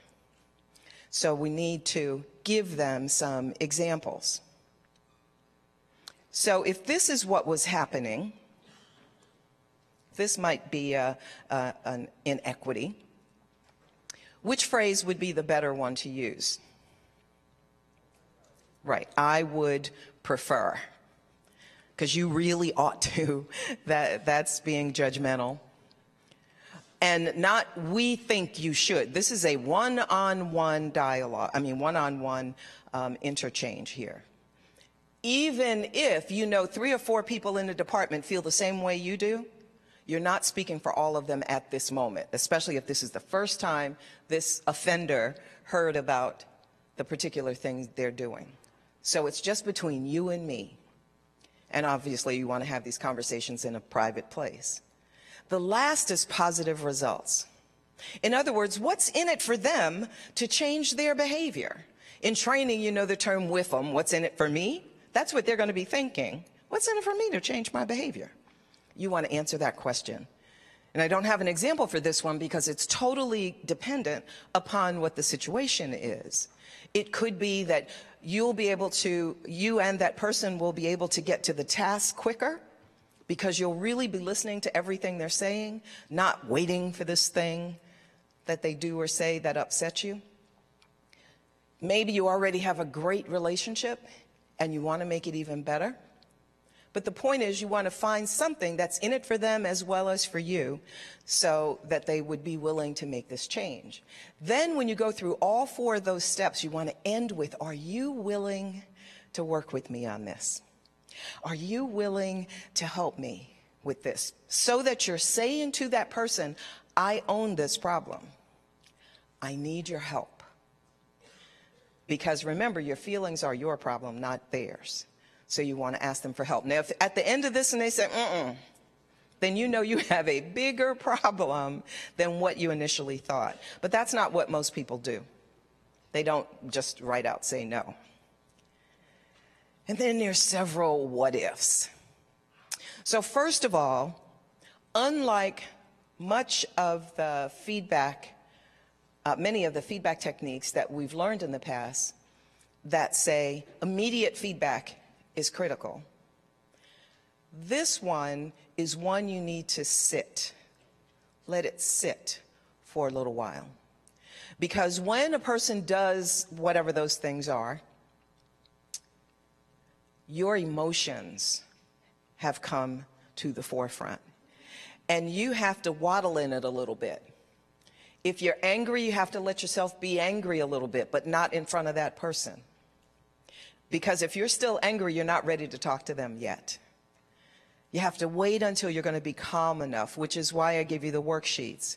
So we need to give them some examples. So if this is what was happening, this might be a, a, an inequity. Which phrase would be the better one to use? Right, I would prefer. Because you really ought to. That, that's being judgmental. And not we think you should. This is a one on one dialogue, I mean, one on one interchange here. Even if you know three or four people in the department feel the same way you do, you're not speaking for all of them at this moment, especially if this is the first time this offender heard about the particular things they're doing. So it's just between you and me. And obviously, you want to have these conversations in a private place. The last is positive results. In other words, what's in it for them to change their behavior? In training, you know the term WIFM, what's in it for me? That's what they're going to be thinking. What's in it for me to change my behavior? You want to answer that question. And I don't have an example for this one because it's totally dependent upon what the situation is. It could be that you'll be able to, you and that person will be able to get to the task quicker because you'll really be listening to everything they're saying, not waiting for this thing that they do or say that upsets you. Maybe you already have a great relationship and you want to make it even better. But the point is, you want to find something that's in it for them as well as for you so that they would be willing to make this change. Then, when you go through all four of those steps, you want to end with Are you willing to work with me on this? Are you willing to help me with this? So that you're saying to that person, I own this problem. I need your help. Because remember, your feelings are your problem, not theirs. So you want to ask them for help. Now, if at the end of this and they say, mm-mm, then you know you have a bigger problem than what you initially thought. But that's not what most people do. They don't just right out say no. And then there's several what ifs. So first of all, unlike much of the feedback, uh, many of the feedback techniques that we've learned in the past that say immediate feedback is critical. This one is one you need to sit. Let it sit for a little while. Because when a person does whatever those things are, your emotions have come to the forefront. And you have to waddle in it a little bit. If you're angry, you have to let yourself be angry a little bit, but not in front of that person. Because if you're still angry, you're not ready to talk to them yet. You have to wait until you're going to be calm enough, which is why I give you the worksheets.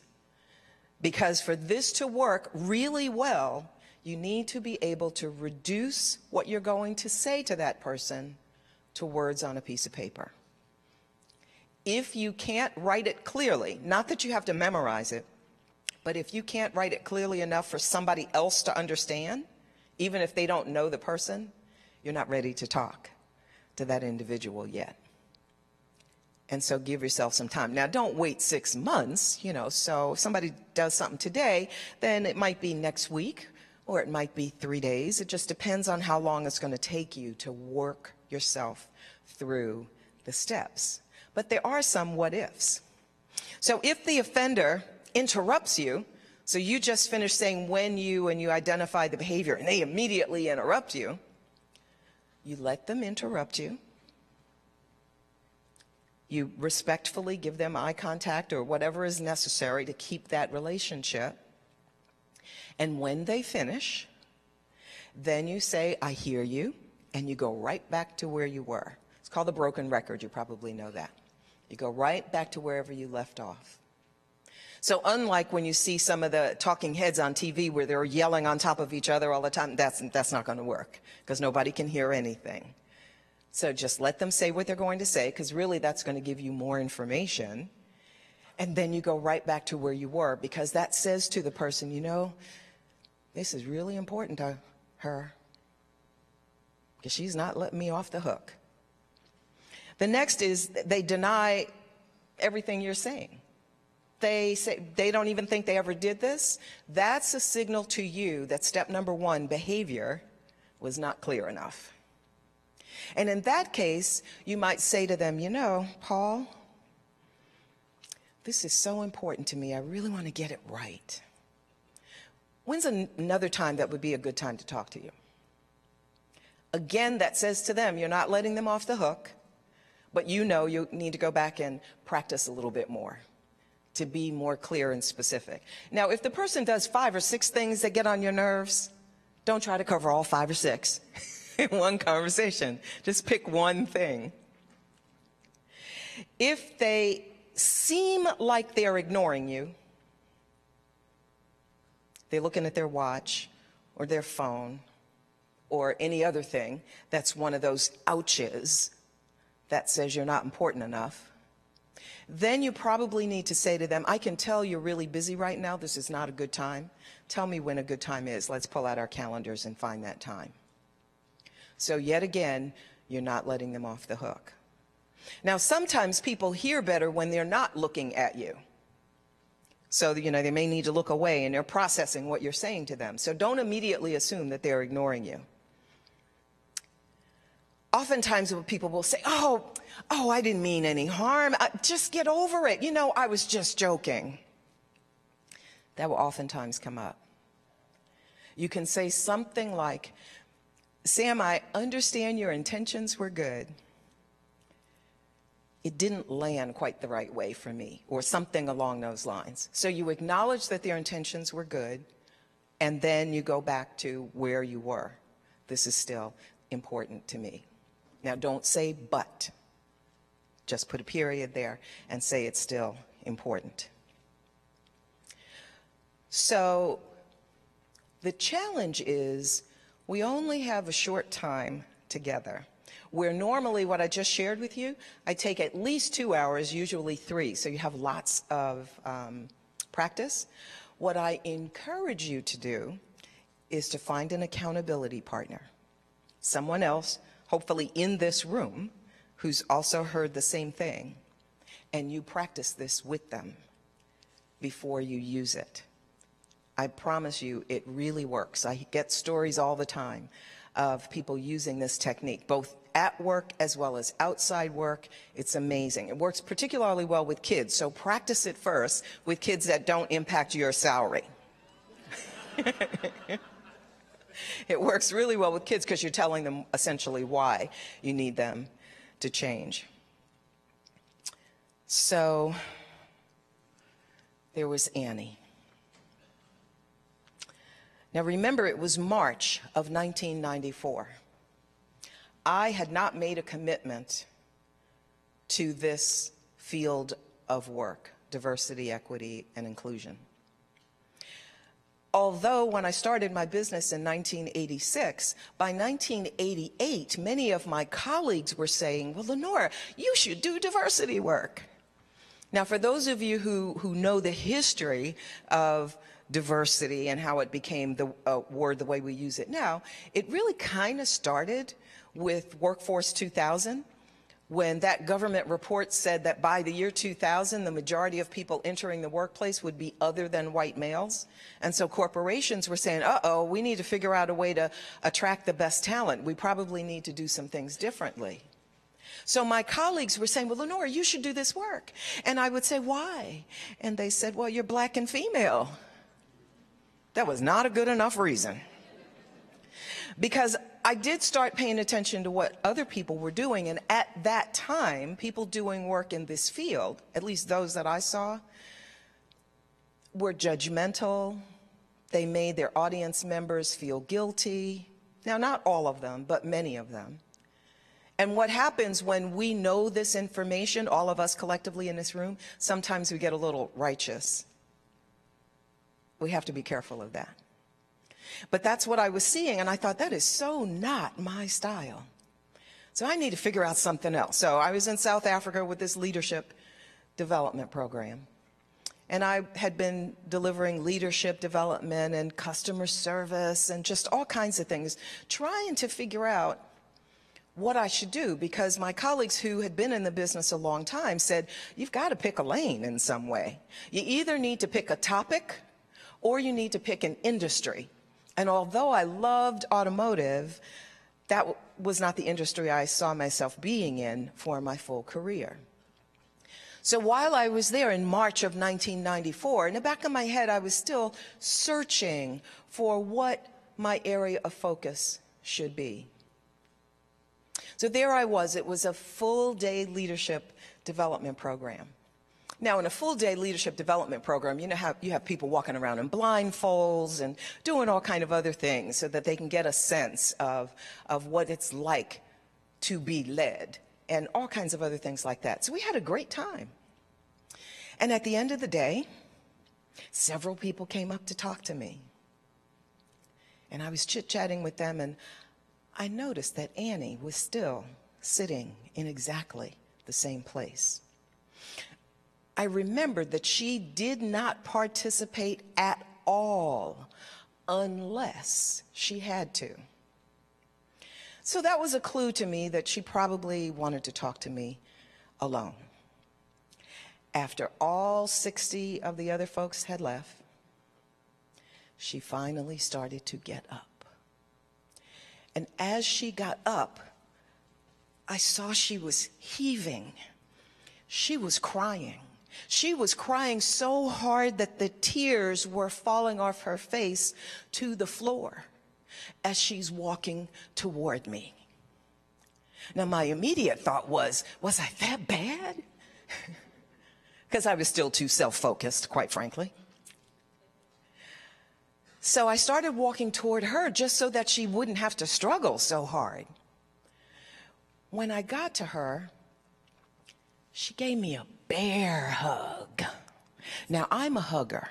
Because for this to work really well, you need to be able to reduce what you're going to say to that person to words on a piece of paper. If you can't write it clearly, not that you have to memorize it, but if you can't write it clearly enough for somebody else to understand, even if they don't know the person, you're not ready to talk to that individual yet. And so give yourself some time. Now, don't wait six months, you know. So if somebody does something today, then it might be next week or it might be three days. It just depends on how long it's going to take you to work yourself through the steps. But there are some what ifs. So if the offender interrupts you, so you just finish saying when you and you identify the behavior and they immediately interrupt you, you let them interrupt you you respectfully give them eye contact or whatever is necessary to keep that relationship. And when they finish, then you say, I hear you, and you go right back to where you were. It's called the broken record. You probably know that. You go right back to wherever you left off. So unlike when you see some of the talking heads on TV where they're yelling on top of each other all the time, that's, that's not going to work because nobody can hear anything. So just let them say what they're going to say, because really that's going to give you more information. And then you go right back to where you were, because that says to the person, you know, this is really important to her, because she's not letting me off the hook. The next is they deny everything you're saying. They say they don't even think they ever did this. That's a signal to you that step number one, behavior, was not clear enough. And in that case, you might say to them, you know, Paul, this is so important to me. I really want to get it right. When's an another time that would be a good time to talk to you? Again, that says to them, you're not letting them off the hook, but you know you need to go back and practice a little bit more to be more clear and specific. Now, if the person does five or six things that get on your nerves, don't try to cover all five or six. in one conversation. Just pick one thing. If they seem like they're ignoring you, they're looking at their watch or their phone or any other thing that's one of those ouches that says you're not important enough, then you probably need to say to them, I can tell you're really busy right now. This is not a good time. Tell me when a good time is. Let's pull out our calendars and find that time. So yet again, you're not letting them off the hook. Now, sometimes people hear better when they're not looking at you. So, you know, they may need to look away and they're processing what you're saying to them. So don't immediately assume that they're ignoring you. Oftentimes people will say, oh, oh, I didn't mean any harm. I, just get over it. You know, I was just joking. That will oftentimes come up. You can say something like, Sam, I understand your intentions were good. It didn't land quite the right way for me, or something along those lines. So you acknowledge that their intentions were good, and then you go back to where you were. This is still important to me. Now, don't say but. Just put a period there and say it's still important. So the challenge is we only have a short time together. Where normally what I just shared with you, I take at least two hours, usually three, so you have lots of um, practice. What I encourage you to do is to find an accountability partner, someone else, hopefully in this room, who's also heard the same thing, and you practice this with them before you use it. I promise you, it really works. I get stories all the time of people using this technique, both at work as well as outside work. It's amazing. It works particularly well with kids, so practice it first with kids that don't impact your salary. it works really well with kids because you're telling them essentially why you need them to change. So there was Annie. Now remember, it was March of 1994. I had not made a commitment to this field of work, diversity, equity, and inclusion. Although when I started my business in 1986, by 1988, many of my colleagues were saying, well, Lenora, you should do diversity work. Now, for those of you who, who know the history of diversity and how it became the uh, word the way we use it now, it really kind of started with Workforce 2000 when that government report said that by the year 2000, the majority of people entering the workplace would be other than white males. And so corporations were saying, uh-oh, we need to figure out a way to attract the best talent. We probably need to do some things differently. So my colleagues were saying, well, Lenora, you should do this work. And I would say, why? And they said, well, you're black and female. That was not a good enough reason. Because I did start paying attention to what other people were doing. And at that time, people doing work in this field, at least those that I saw, were judgmental. They made their audience members feel guilty. Now, not all of them, but many of them. And what happens when we know this information, all of us collectively in this room, sometimes we get a little righteous. We have to be careful of that. But that's what I was seeing, and I thought, that is so not my style. So I need to figure out something else. So I was in South Africa with this leadership development program. And I had been delivering leadership development and customer service and just all kinds of things, trying to figure out what I should do because my colleagues who had been in the business a long time said, you've got to pick a lane in some way. You either need to pick a topic or you need to pick an industry. And although I loved automotive, that was not the industry I saw myself being in for my full career. So while I was there in March of 1994, in the back of my head, I was still searching for what my area of focus should be. So there I was. It was a full day leadership development program. Now, in a full day leadership development program, you know how you have people walking around in blindfolds and doing all kind of other things so that they can get a sense of, of what it's like to be led and all kinds of other things like that. So we had a great time. And at the end of the day, several people came up to talk to me. And I was chit chatting with them, and I noticed that Annie was still sitting in exactly the same place. I remembered that she did not participate at all unless she had to. So that was a clue to me that she probably wanted to talk to me alone. After all 60 of the other folks had left, she finally started to get up. And as she got up, I saw she was heaving. She was crying. She was crying so hard that the tears were falling off her face to the floor as she's walking toward me. Now, my immediate thought was, was I that bad? Because I was still too self focused, quite frankly. So I started walking toward her just so that she wouldn't have to struggle so hard. When I got to her, she gave me a bear hug. Now, I'm a hugger.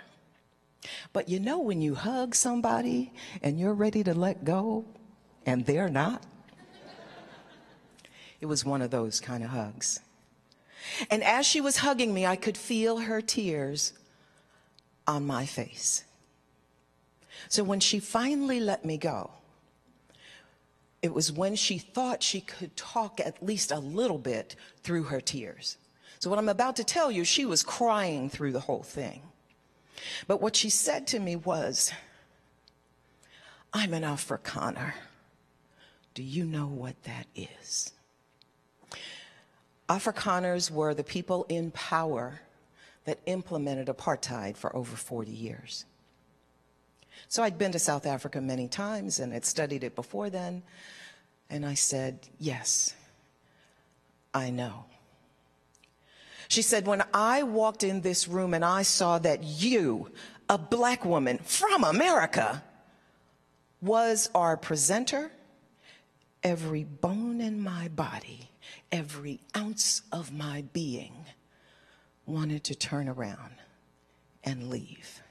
But you know when you hug somebody and you're ready to let go and they're not? It was one of those kind of hugs. And as she was hugging me, I could feel her tears on my face. So when she finally let me go, it was when she thought she could talk at least a little bit through her tears. So, what I'm about to tell you, she was crying through the whole thing. But what she said to me was, I'm an Afrikaner. Do you know what that is? Afrikaners were the people in power that implemented apartheid for over 40 years. So I'd been to South Africa many times and had studied it before then. And I said, Yes, I know. She said, When I walked in this room and I saw that you, a black woman from America, was our presenter, every bone in my body, every ounce of my being wanted to turn around and leave.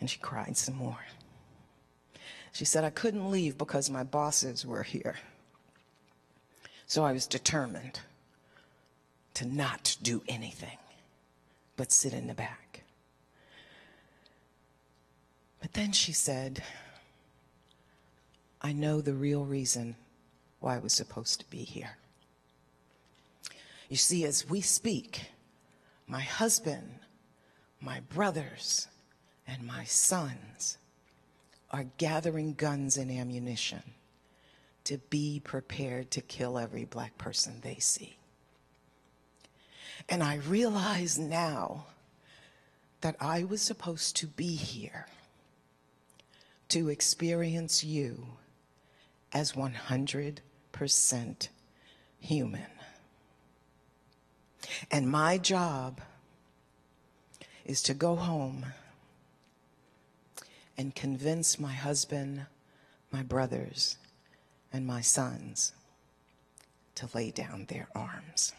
And she cried some more. She said, I couldn't leave because my bosses were here. So I was determined to not do anything but sit in the back. But then she said, I know the real reason why I was supposed to be here. You see, as we speak, my husband, my brothers, and my sons are gathering guns and ammunition to be prepared to kill every black person they see. And I realize now that I was supposed to be here to experience you as 100% human. And my job is to go home and convince my husband, my brothers, and my sons to lay down their arms.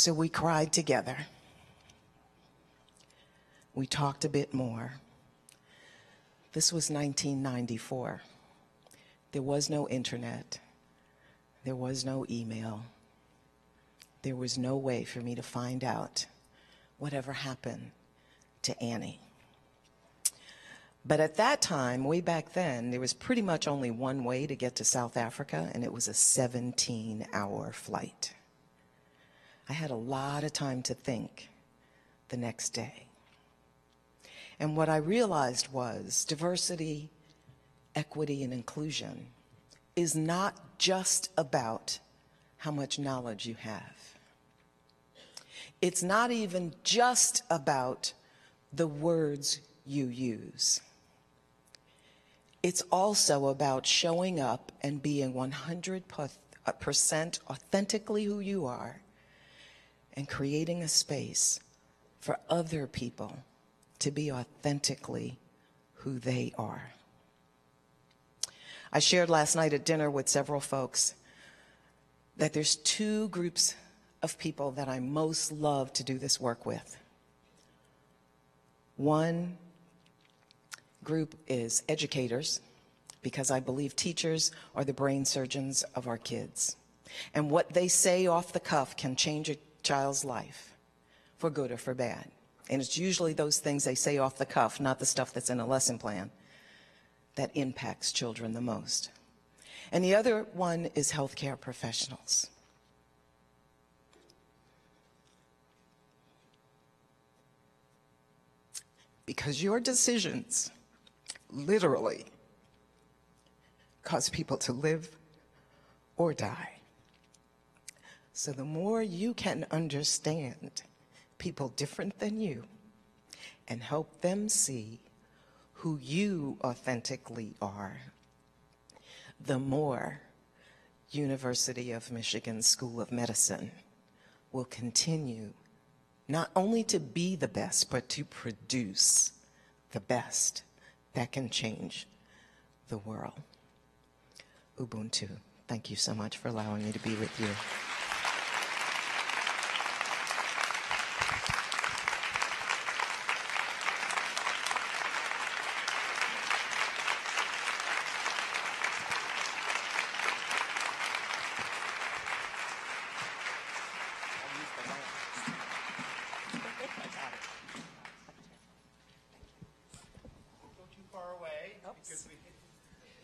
So we cried together. We talked a bit more. This was 1994. There was no internet. There was no email. There was no way for me to find out whatever happened to Annie. But at that time, way back then, there was pretty much only one way to get to South Africa, and it was a 17 hour flight. I had a lot of time to think the next day. And what I realized was diversity, equity, and inclusion is not just about how much knowledge you have. It's not even just about the words you use. It's also about showing up and being 100% authentically who you are and creating a space for other people to be authentically who they are. I shared last night at dinner with several folks that there's two groups of people that I most love to do this work with. One group is educators, because I believe teachers are the brain surgeons of our kids. And what they say off the cuff can change a child's life for good or for bad. And it's usually those things they say off the cuff, not the stuff that's in a lesson plan, that impacts children the most. And the other one is healthcare professionals. Because your decisions literally cause people to live or die. So the more you can understand people different than you and help them see who you authentically are, the more University of Michigan School of Medicine will continue not only to be the best, but to produce the best that can change the world. Ubuntu. Thank you so much for allowing me to be with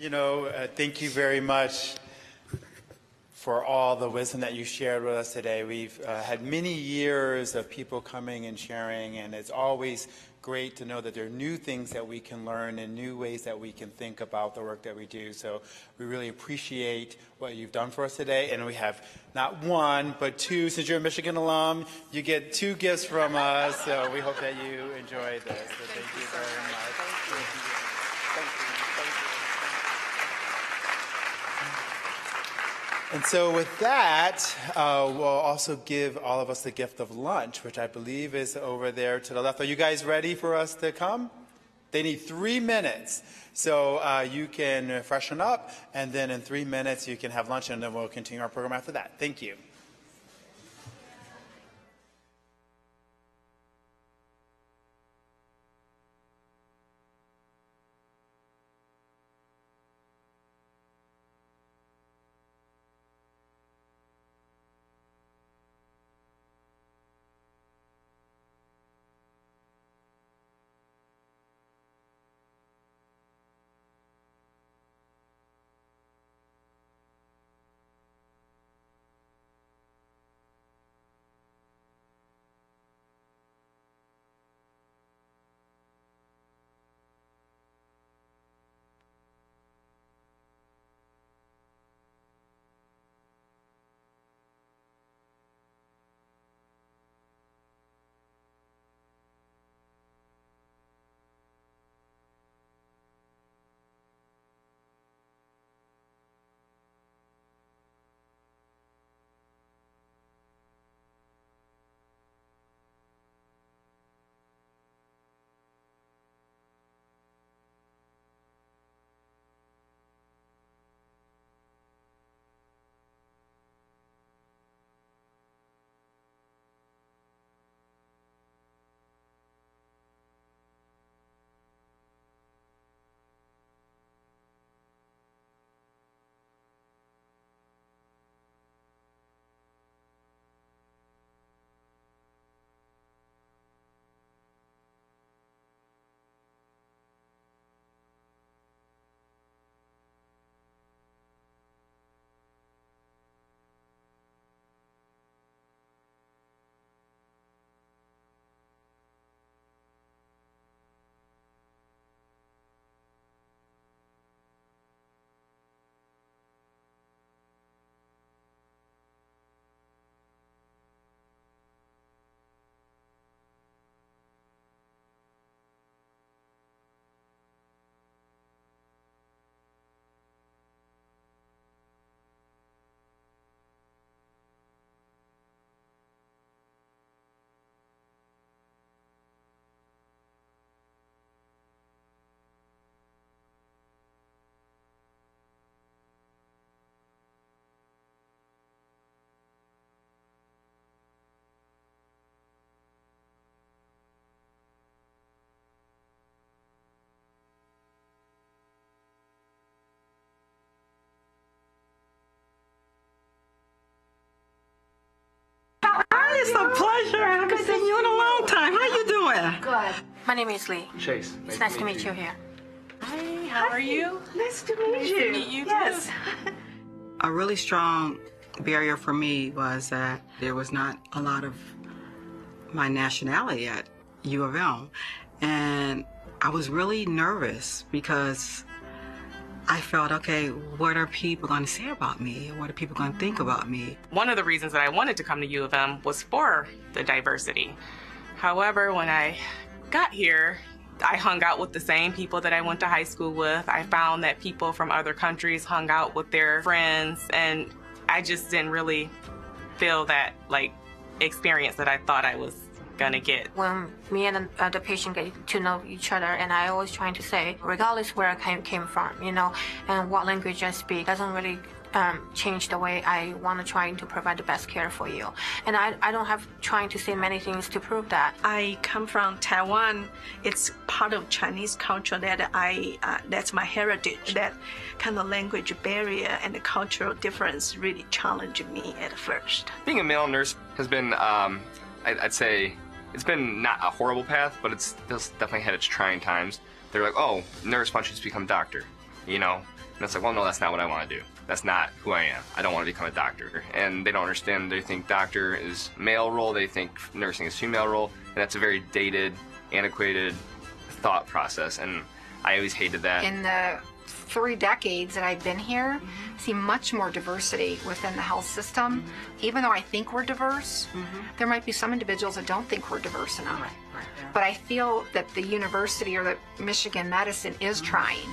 you know, uh, thank you very much for all the wisdom that you shared with us today. We've uh, had many years of people coming and sharing, and it's always great to know that there are new things that we can learn and new ways that we can think about the work that we do. So we really appreciate what you've done for us today. And we have not one, but two. Since you're a Michigan alum, you get two gifts from us. So we hope that you enjoy this. So thank you very much. And so, with that, uh, we'll also give all of us the gift of lunch, which I believe is over there to the left. Are you guys ready for us to come? They need three minutes. So, uh, you can freshen up, and then in three minutes, you can have lunch, and then we'll continue our program after that. Thank you. It's a pleasure. I haven't seen you in a long time. How you doing? Good. My name is Lee. Chase. It's nice to meet you here. Hi, how are you? Nice to meet Nice you. to meet you too. yes. A really strong barrier for me was that there was not a lot of my nationality at U of M. And I was really nervous because I felt, okay, what are people going to say about me? What are people going to think about me? One of the reasons that I wanted to come to U of M was for the diversity. However, when I got here, I hung out with the same people that I went to high school with. I found that people from other countries hung out with their friends, and I just didn't really feel that like experience that I thought I was gonna get. When me and uh, the patient get to know each other, and I always trying to say, regardless where I came, came from, you know, and what language I speak, doesn't really um, change the way I want to try to provide the best care for you. And I, I don't have trying to say many things to prove that. I come from Taiwan. It's part of Chinese culture that I uh, that's my heritage. That kind of language barrier and the cultural difference really challenged me at first. Being a male nurse has been, um, I'd, I'd say, it's been not a horrible path, but it's, definitely had its trying times. They're like, oh, nurse, don't you just become doctor? You know? And it's like, well, no, that's not what I want to do. That's not who I am. I don't want to become a doctor. And they don't understand. They think doctor is male role. They think nursing is female role. And that's a very dated, antiquated thought process. And I always hated that. In the three decades that I've been here, see much more diversity within the health system. Even though I think we're diverse, there might be some individuals that don't think we're diverse enough. But I feel that the university or the Michigan Medicine is trying.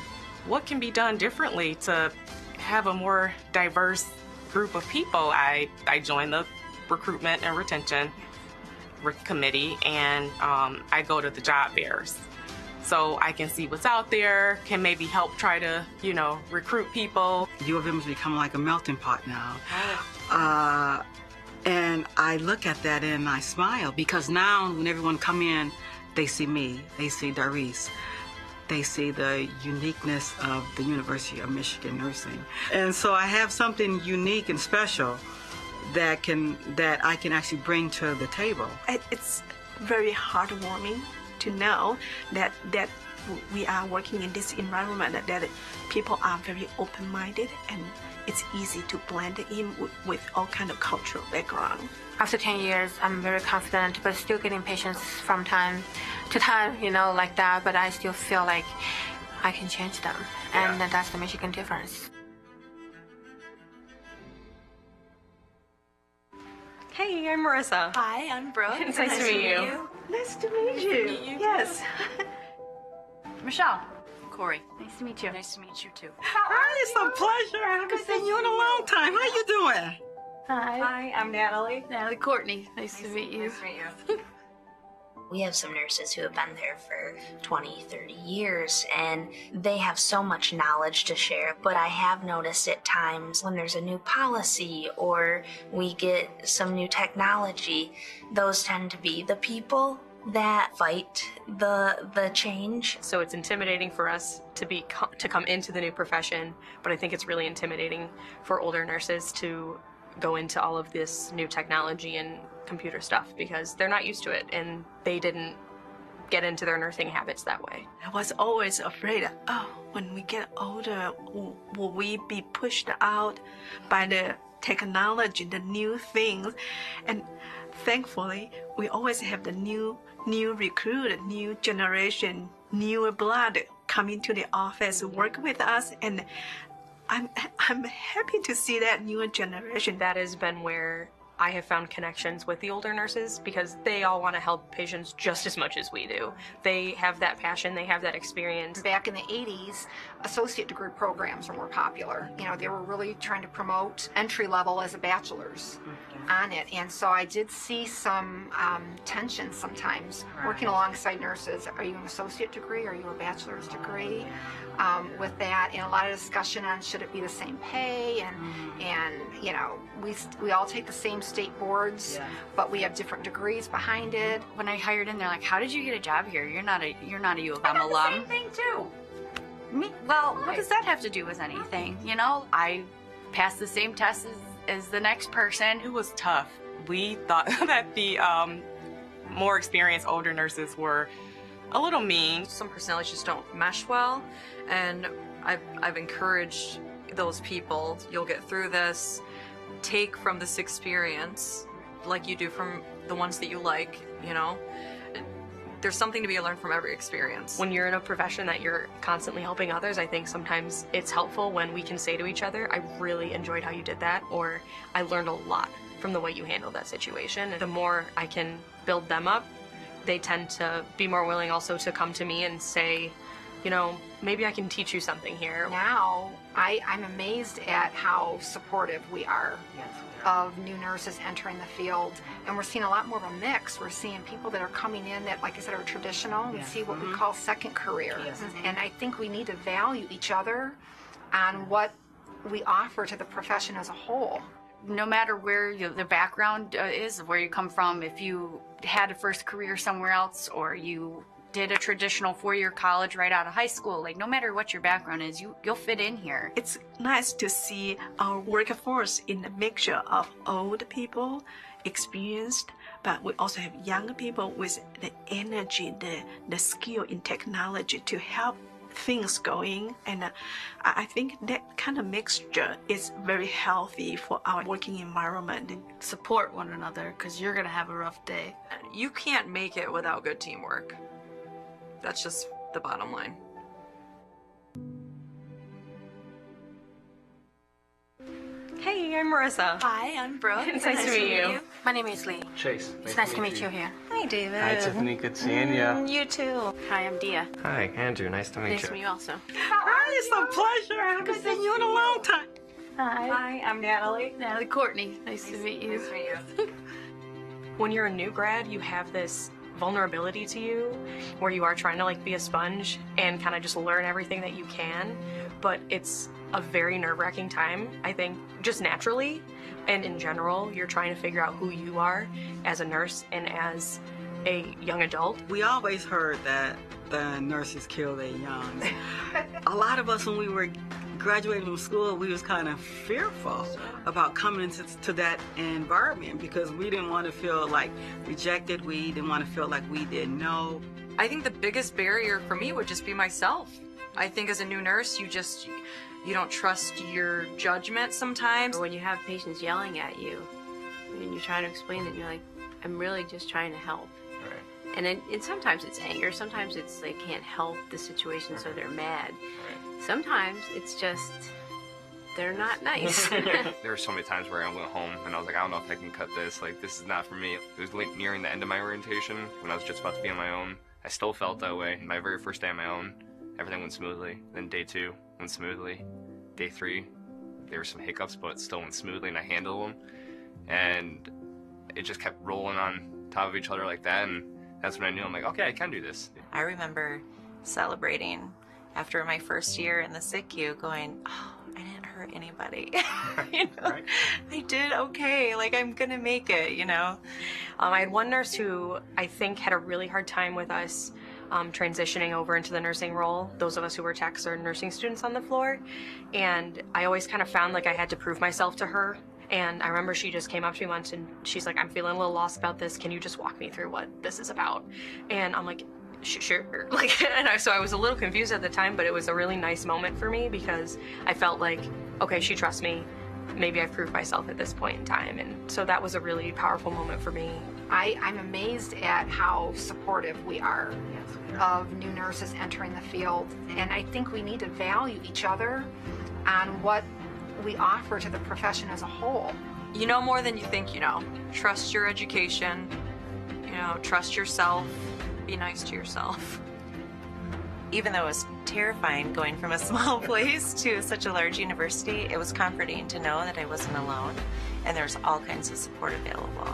What can be done differently to have a more diverse group of people? I, I joined the recruitment and retention committee and um, I go to the job fairs. So I can see what's out there, can maybe help try to, you know, recruit people. U of M has become like a melting pot now. Uh, and I look at that and I smile because now when everyone come in, they see me, they see Darice, they see the uniqueness of the University of Michigan nursing. And so I have something unique and special that can that I can actually bring to the table. It's very heartwarming to know that that we are working in this environment that, that people are very open-minded and it's easy to blend in with, with all kind of cultural background. After 10 years, I'm very confident, but still getting patients from time to time, you know, like that. But I still feel like I can change them. And that's the Michigan difference. Hey, I'm Marissa. Hi, I'm Brooke. It's nice, to meet you. Nice to meet you. Yes. Michelle. Corey. Nice to meet you. Nice to meet you too. Hi, it's a pleasure. I haven't seen you in a long time. How you doing? Hi. Hi, I'm Natalie. Natalie Courtney. Nice, to meet you. Nice to meet you. We have some nurses who have been there for 20, 30 years, and they have so much knowledge to share. But I have noticed at times when there's a new policy or we get some new technology, those tend to be the people that fight the the change. So it's intimidating for us to be to come into the new profession, but I think it's really intimidating for older nurses to go into all of this new technology and computer stuff because they're not used to it and they didn't get into their nursing habits that way. I was always afraid, oh, when we get older, will, we be pushed out by the technology, the new things? And thankfully, we always have the new, new recruit, new generation, newer blood coming to the office, work with us, and I'm, I'm happy to see that newer generation. That has been where I have found connections with the older nurses because they all want to help patients just as much as we do. They have that passion, they have that experience. Back in the 80s, associate degree programs were more popular. You know, they were really trying to promote entry level as a bachelor's on it. And so I did see some um, tension sometimes working alongside nurses. Are you an associate degree? Are you a bachelor's degree? Um, with that, and a lot of discussion on should it be the same pay, and and you know we we all take the same state boards, but we have different degrees behind it. When I hired in, they're like, "How did you get a job here? You're not a you're not a U of M alum." Same thing too. Me? Well, what does that have to do with anything? You know, I passed the same test as, as the next person. It was tough we thought that the um, more experienced older nurses were a little mean. Some personalities just don't mesh well, and I've, I've encouraged those people, you'll get through this, take from this experience, like you do from the ones that you like, you know? There's something to be learned from every experience. When you're in a profession that you're constantly helping others, I think sometimes it's helpful when we can say to each other, I really enjoyed how you did that, or I learned a lot from the way you handled that situation. And the more I can build them up, they tend to be more willing also to come to me and say, you know, maybe I can teach you something here. Now, I, I'm amazed at how supportive we are of new nurses entering the field. And we're seeing a lot more of a mix. We're seeing people that are coming in that, like I said, are traditional. We see what we mm-hmm. call second careers. Mm-hmm. Mm-hmm. And I think we need to value each other on what we offer to the profession as a whole. No matter where you, the background uh, is, where you come from, if you had a first career somewhere else or you did a traditional four-year college right out of high school, like no matter what your background is, you you'll fit in here. It's nice to see our workforce in a mixture of old people, experienced, but we also have young people with the energy, the, the skill in technology to help things going. And uh, I think that kind of mixture is very healthy for our working environment. Support one another because you're going to have a rough day. You can't make it without good teamwork. That's just the bottom line. Hey, I'm Marissa. Hi, I'm Brooke. It's nice to meet you. My name is Lee. Chase. Nice It's nice to meet you here. Hi, David. Hi, Tiffany. Good seeing ya. Mm, you too. Hi, I'm Dia. Hi, Andrew. Nice to meet Nice you. Nice to meet you also. Hi, it's a pleasure. I haven't seen you in a long time. Hi. Hi, I'm Natalie. Natalie Courtney. Nice to meet you. Nice, to meet you. when you're a new grad, you have this vulnerability to you where you are trying to like be a sponge and kind of just learn everything that you can. But it's a very nerve wracking time, I think, just naturally. And in general, you're trying to figure out who you are as a nurse and as a young adult. We always heard that the nurses kill their young. a lot of us, when we were graduating from school, we was kind of fearful about coming into to that environment because we didn't want to feel like rejected. We didn't want to feel like we didn't know. I think the biggest barrier for me would just be myself. I think as a new nurse, you just you don't trust your judgment sometimes. When you have patients yelling at you and you're trying to explain it, you're like, I'm really just trying to help. And, it, and sometimes it's anger, sometimes it's they can't help the situation, so they're mad. Sometimes it's just they're not nice. there were so many times where I went home and I was like, I don't know if I can cut this. Like, this is not for me. It was like nearing the end of my orientation when I was just about to be on my own. I still felt that way. My very first day on my own, everything went smoothly. Then day two went smoothly. Day three, there were some hiccups, but it still went smoothly and I handled them. And it just kept rolling on top of each other like that. And that's when I knew I'm like, okay, I can do this. I remember celebrating after my first year in the SICU going, oh, I didn't hurt anybody. you know, I did okay. Like, I'm going to make it, you know? Um, I had one nurse who I think had a really hard time with us um, transitioning over into the nursing role, those of us who were techs or nursing students on the floor. And I always kind of found like I had to prove myself to her. And I remember she just came up to me once and she's like, I'm feeling a little lost about this. Can you just walk me through what this is about? And I'm like, sure. Like, and I, so I was a little confused at the time, but it was a really nice moment for me because I felt like, okay, she trusts me. Maybe I've proved myself at this point in time. And so that was a really powerful moment for me. I, I'm amazed at how supportive we are of new nurses entering the field. And I think we need to value each other on what we offer to the profession as a whole. You know more than you think you know. Trust your education. You know, trust yourself. Be nice to yourself. Even though it was terrifying going from a small place to such a large university, it was comforting to know that I wasn't alone and there was all kinds of support available.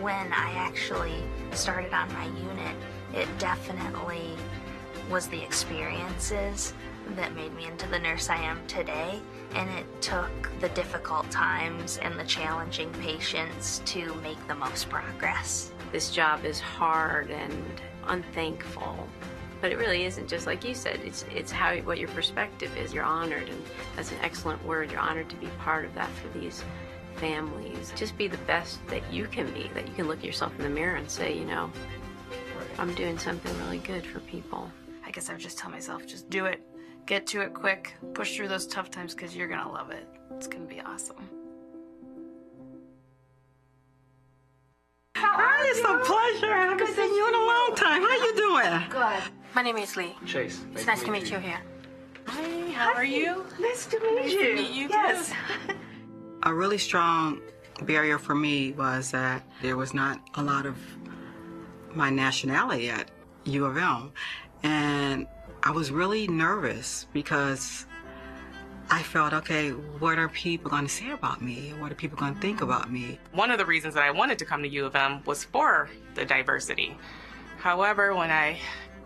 When I actually started on my unit, it definitely was the experiences that made me into the nurse I am today. And it took the difficult times and the challenging patients to make the most progress. this job is hard and unthankful. But it really isn't just like you said. It's it's how what your perspective is. You're honored, and that's an excellent word. You're honored to be part of that for these families. Just be the best that you can be, that you can look at yourself in the mirror and say, you know, I'm doing something really good for people. I guess I would just tell myself, just do it. Get to it quick. Push through those tough times because you're going to love it. It's going to be awesome. Hi, it's a pleasure. I haven't seen you in a long time. How you doing? Good. My name is Lee. Chase. It's nice to meet you here. Hi, how are you? Nice to meet Nice you. to meet you too. yes. A really strong barrier for me was that there was not a lot of my nationality at U of M. And I was really nervous because I felt, okay, what are people going to say about me? What are people going to think about me? One of the reasons that I wanted to come to U of M was for the diversity. However, when I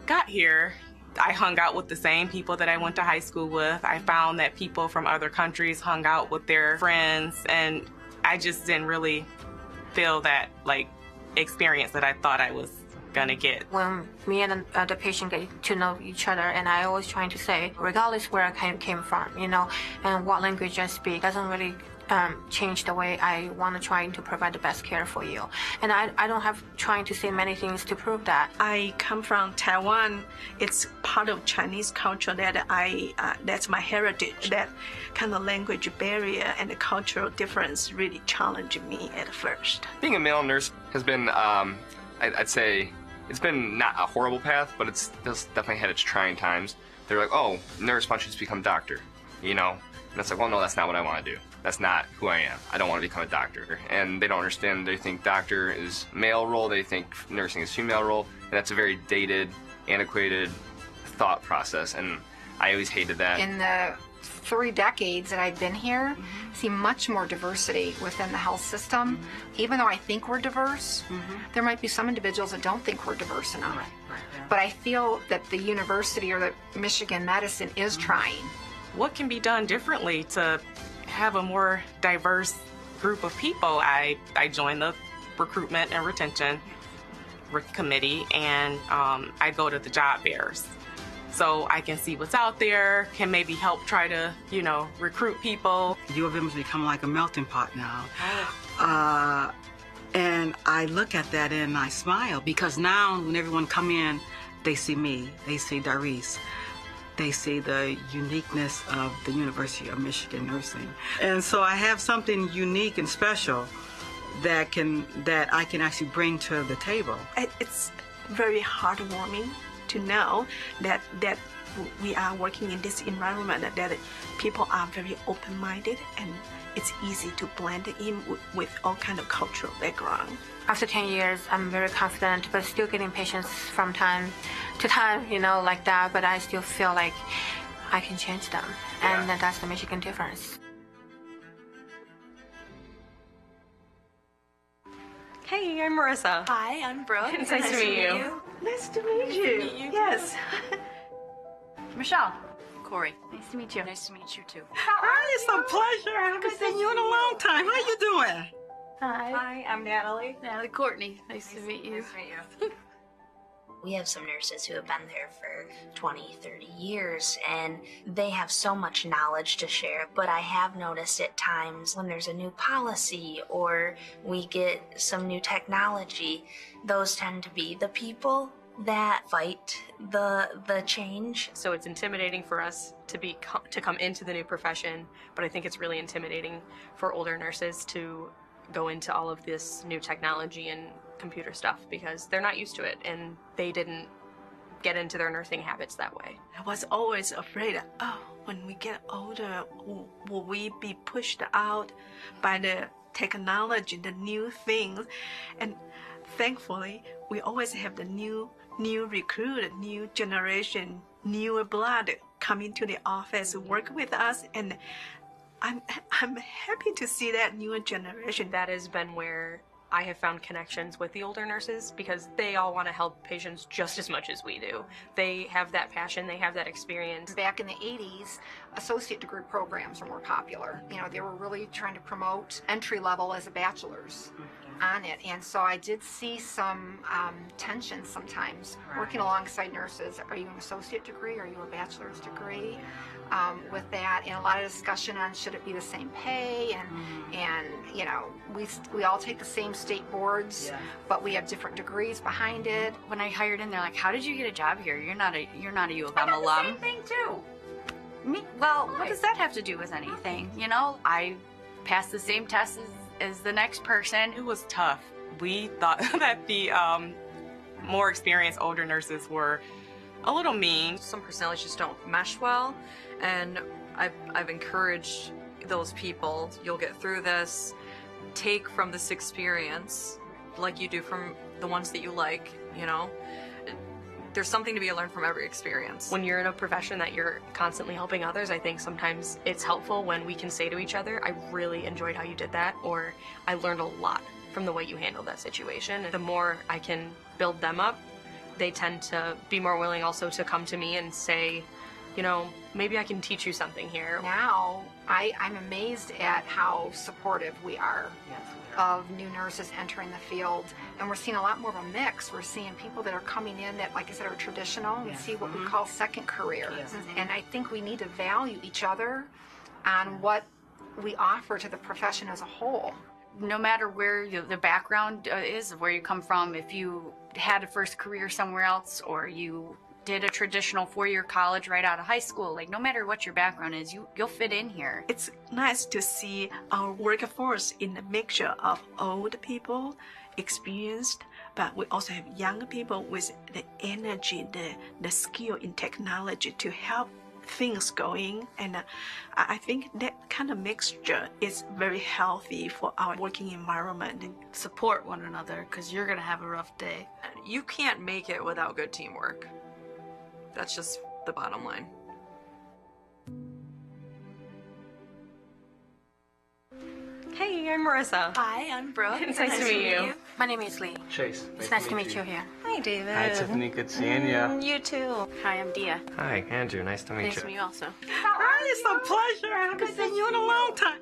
got here, I hung out with the same people that I went to high school with. I found that people from other countries hung out with their friends, and I just didn't really feel that like experience that I thought I was gonna get. When me and uh, the patient get to know each other, and I always trying to say, regardless where I came, came from, you know, and what language I speak, doesn't really um, change the way I want to try to provide the best care for you. And I, I don't have trying to say many things to prove that. I come from Taiwan. It's part of Chinese culture that I uh, that's my heritage. That kind of language barrier and the cultural difference really challenged me at first. Being a male nurse has been, um, I, I'd say, it's been not a horrible path, but it's, definitely had its trying times. They're like, oh, nurse wants you to become doctor, you know? And it's like, well, no, that's not what I want to do. That's not who I am. I don't want to become a doctor. And they don't understand. They think doctor is male role. They think nursing is female role. And that's a very dated, antiquated thought process. And I always hated that. In the three decades that I've been here, see much more diversity within the health system. Even though I think we're diverse, there might be some individuals that don't think we're diverse enough. But I feel that the university or the Michigan Medicine is trying. What can be done differently to have a more diverse group of people? I, I joined the recruitment and retention committee and um, I go to the job fairs. So I can see what's out there, can maybe help try to, you know, recruit people. U of M has become like a melting pot now. Uh, and I look at that and I smile because now when everyone come in, they see me, they see Darice, they see the uniqueness of the University of Michigan nursing. And so I have something unique and special that can that I can actually bring to the table. It's very heartwarming to know that that we are working in this environment that, that people are very open-minded and it's easy to blend in with, with all kind of cultural background. After 10 years, I'm very confident, but still getting patients from time to time, you know, like that. But I still feel like I can change them. And that's the Michigan difference. Hey, I'm Marissa. Hi, I'm Brooke. It's nice to meet you. Nice to meet you. yes. Michelle. Corey. Nice to meet you. Nice to meet you too. Hi, it's a pleasure. I haven't seen you in a long time. How you doing? Hi. Hi, I'm Natalie. Natalie Courtney. Nice, to meet you. Nice to meet you. We have some nurses who have been there for 20, 30 years, and they have so much knowledge to share. But I have noticed at times when there's a new policy or we get some new technology, those tend to be the people that fight the the change. So it's intimidating for us to be to come into the new profession, but I think it's really intimidating for older nurses to go into all of this new technology and computer stuff because they're not used to it and they didn't get into their nursing habits that way. I was always afraid, oh, when we get older, will, will we be pushed out by the technology, the new things? And thankfully, we always have the new, new recruit, new generation, newer blood coming to the office, work with us, and I'm, I'm happy to see that newer generation. That has been where I have found connections with the older nurses because they all want to help patients just as much as we do. They have that passion, they have that experience. Back in the 80s, associate degree programs were more popular. You know, they were really trying to promote entry level as a bachelor's on it. And so I did see some um, tension sometimes working alongside nurses. Are you an associate degree? Are you a bachelor's degree? Um, with that, and a lot of discussion on should it be the same pay, and and you know we we all take the same state boards, but we have different degrees behind it. When I hired in, they're like, "How did you get a job here? You're not a you're not a U of M alum." Same thing too. Me, well, what does that have to do with anything? You know, I passed the same test as, as the next person. who was tough. We thought that the um, more experienced older nurses were a little mean. Some personalities just don't mesh well, and I've, I've encouraged those people, you'll get through this, take from this experience, like you do from the ones that you like, you know? There's something to be learned from every experience. When you're in a profession that you're constantly helping others, I think sometimes it's helpful when we can say to each other, I really enjoyed how you did that, or I learned a lot from the way you handled that situation. The more I can build them up, they tend to be more willing also to come to me and say, you know, maybe I can teach you something here. Now, I, I'm amazed at how supportive we are of new nurses entering the field. And we're seeing a lot more of a mix. We're seeing people that are coming in that, like I said, are traditional. We see what we call second careers. And I think we need to value each other on what we offer to the profession as a whole. no matter where you, the background uh, is, where you come from, if you had a first career somewhere else or you did a traditional four-year college right out of high school, like no matter what your background is, you you'll fit in here. It's nice to see our workforce in a mixture of old people, experienced, but we also have young people with the energy, the, the skill in technology to help things going. And uh, I I think that kind of mixture is very healthy for our working environment. and Support one another because you're going to have a rough day. You can't make it without good teamwork. That's just the bottom line. Hey, I'm Marissa. Hi, I'm Brooke. It's nice to meet you. My name is Lee. Chase. It's nice to meet you here. Hi, David. Hi, Tiffany. Good seeing mm, ya. You too. Hi, I'm Dia. Hi, Andrew. Nice to meet you. Nice to meet you also. Hi, it's a pleasure. I haven't seen you in a long time.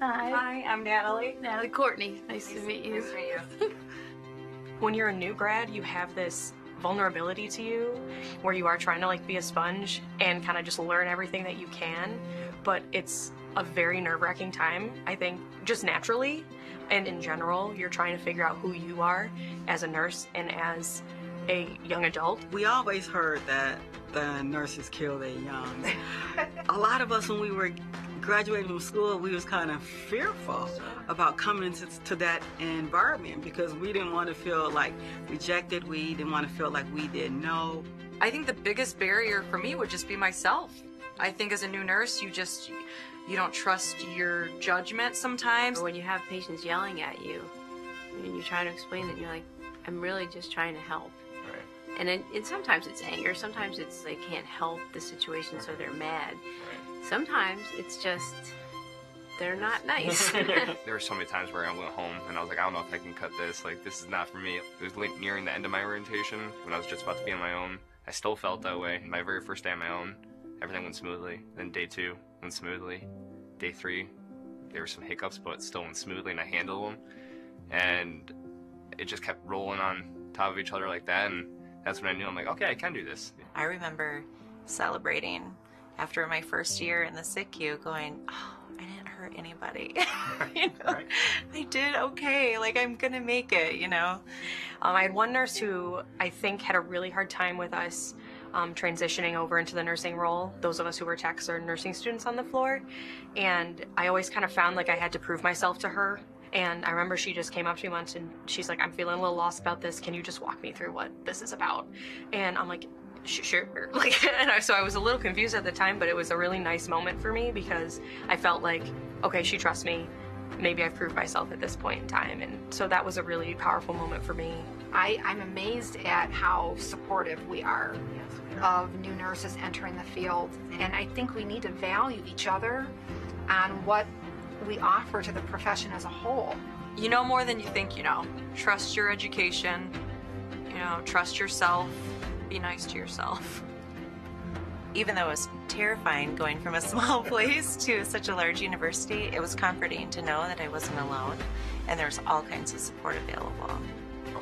Hi. Hi, I'm Natalie. Natalie Courtney. Nice, to meet you as for you. when you're a new grad, you have this vulnerability to you where you are trying to like be a sponge and kind of just learn everything that you can. But it's a very nerve wracking time, I think, just naturally and in general. You're trying to figure out who you are as a nurse and as a young adult. We always heard that the nurses kill their young. a lot of us, when we were graduating from school, we was kind of fearful about coming into to that environment because we didn't want to feel like rejected. We didn't want to feel like we didn't know. I think the biggest barrier for me would just be myself. I think as a new nurse, you just you don't trust your judgment sometimes. When you have patients yelling at you and you're trying to explain it, you're like, I'm really just trying to help. And, it, and sometimes it's anger, sometimes it's they can't help the situation, so they're mad. Sometimes it's just they're not nice. there were so many times where I went home and I was like, I don't know if I can cut this. Like, this is not for me. It was like nearing the end of my orientation when I was just about to be on my own. I still felt that way. My very first day on my own, everything went smoothly. Then day two went smoothly. Day three, there were some hiccups, but still went smoothly and I handled them. And it just kept rolling on top of each other like that. And that's when I knew I'm like, okay, I can do this. I remember celebrating after my first year in the SICU going, oh, I didn't hurt anybody. you know, I did okay. Like, I'm going to make it, you know? Um, I had one nurse who I think had a really hard time with us um, transitioning over into the nursing role, those of us who were techs or nursing students on the floor. And I always kind of found like I had to prove myself to her. And I remember she just came up to me once and she's like, I'm feeling a little lost about this. Can you just walk me through what this is about? And I'm like, sure. Like, and I, so I was a little confused at the time, but it was a really nice moment for me because I felt like, okay, she trusts me. Maybe I've proved myself at this point in time. And so that was a really powerful moment for me. I, I'm amazed at how supportive we are of new nurses entering the field. And I think we need to value each other on what we offer to the profession as a whole. you know more than you think you know. Trust your education, you know, trust yourself, be nice to yourself. Even though it was terrifying going from a small place to such a large university, it was comforting to know that I wasn't alone and there was all kinds of support available.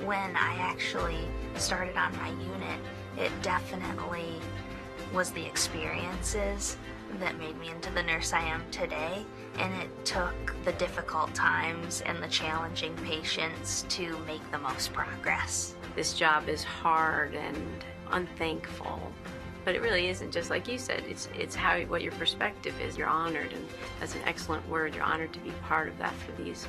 When I actually started on my unit, it definitely was the experiences that made me into the nurse I am today. And it took the difficult times and the challenging patients to make the most progress. This job is hard and unthankful. But it really isn't just like you said. It's it's how what your perspective is. You're honored, and that's an excellent word. You're honored to be part of that for these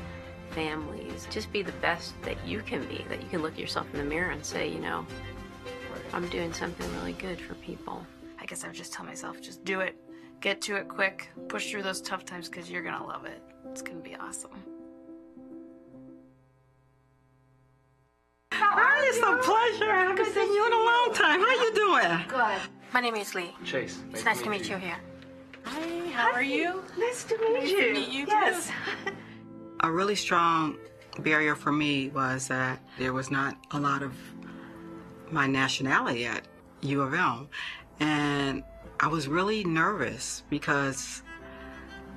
families. Just be the best that you can be. That you can look yourself in the mirror and say, you know, I'm doing something really good for people. I guess I would just tell myself, just do it. Get to it quick. Push through those tough times because you're going to love it. It's going to be awesome. Hi, it's a pleasure. I haven't seen you in a long time. How you doing? Good. My name is Lee. Chase. It's nice to meet you here. Hi, how are you? Nice to meet Nice you. to meet you, yes. A really strong barrier for me was that there was not a lot of my nationality at U of M. And I was really nervous because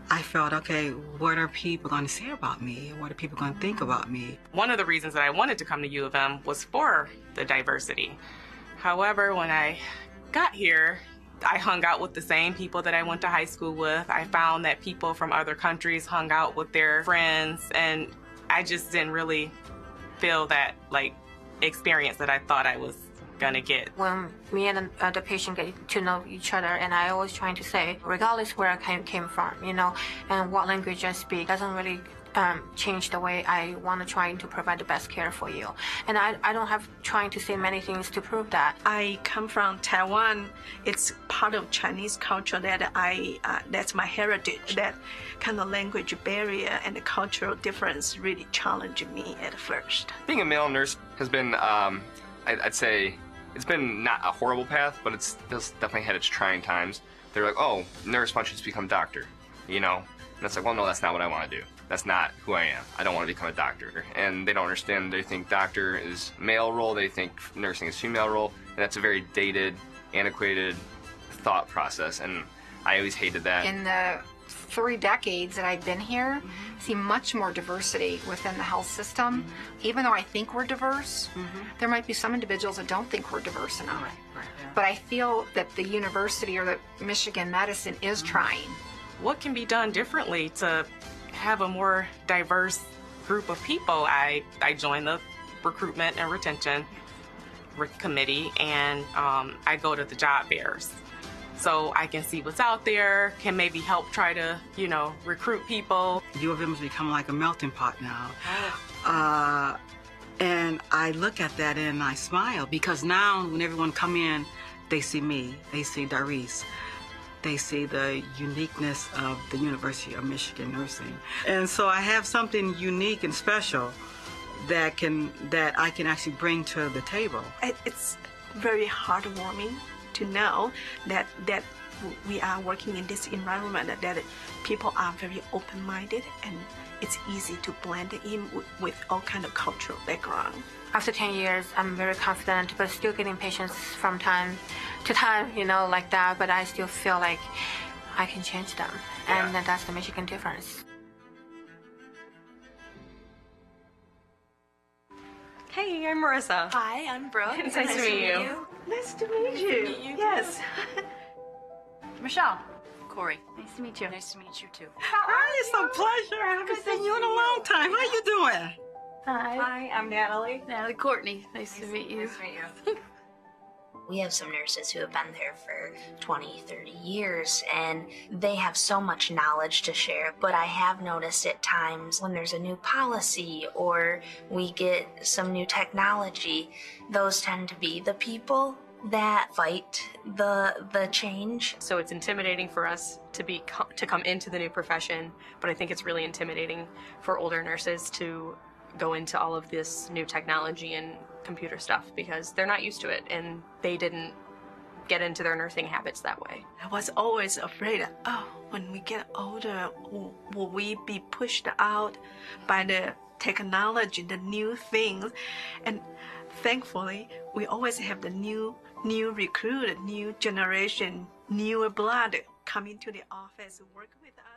I felt, okay, what are people going to say about me? What are people going to think about me? One of the reasons that I wanted to come to U of M was for the diversity. However, when I got here, I hung out with the same people that I went to high school with. I found that people from other countries hung out with their friends, and I just didn't really feel that like experience that I thought I was gonna get. When me and uh, the patient get to know each other, and I always trying to say, regardless where I came, came from, you know, and what language I speak, doesn't really um, change the way I want to try to provide the best care for you. And I, I don't have trying to say many things to prove that. I come from Taiwan. It's part of Chinese culture that I uh, that's my heritage. That kind of language barrier and the cultural difference really challenged me at first. Being a male nurse has been, um, I'd, I'd say, it's been not a horrible path, but it's, it's definitely had its trying times. They're like, oh, nurse, you just become doctor? You know? And it's like, well, no, that's not what I want to do. That's not who I am. I don't want to become a doctor. And they don't understand. They think doctor is male role. They think nursing is female role. And that's a very dated, antiquated thought process. And I always hated that. In the three decades that I've been here, mm-hmm. see much more diversity within the health system. Mm-hmm. Even though I think we're diverse, mm-hmm. there might be some individuals that don't think we're diverse enough. But I feel that the university or the Michigan Medicine is trying. What can be done differently to have a more diverse group of people? I, I joined the recruitment and retention committee and um, I go to the job fairs. So I can see what's out there, can maybe help try to, you know, recruit people. U of M has become like a melting pot now. Uh, and I look at that and I smile because now when everyone come in, they see me, they see Darice, they see the uniqueness of the University of Michigan nursing. And so I have something unique and special that can that I can actually bring to the table. It's very heartwarming to know that that we are working in this environment that people are very open-minded and it's easy to blend in with, with all kind of cultural background. After 10 years, I'm very confident, but still getting patients from time to time, you know, like that. But I still feel like I can change them. And that's the Michigan difference. Hey, I'm Marissa. Hi, I'm Brooke. It's nice to meet you. Nice to meet you. yes. Michelle. Corey. Nice to meet you. Nice to meet you too. How Hi, it's a pleasure. I haven't seen you in a long time. How you doing? Hi. Hi, I'm Natalie. Natalie Courtney. Nice, to meet you. Nice to meet you. We have some nurses who have been there for 20, 30 years, and they have so much knowledge to share. But I have noticed at times when there's a new policy or we get some new technology, those tend to be the people that fight the the change. So it's intimidating for us to be co- to come into the new profession, but I think it's really intimidating for older nurses to go into all of this new technology and computer stuff because they're not used to it and they didn't get into their nursing habits that way. I was always afraid, oh, when we get older, will, we be pushed out by the technology, the new things, and thankfully we always have the new new recruit, new generation, newer blood coming to the office work with us.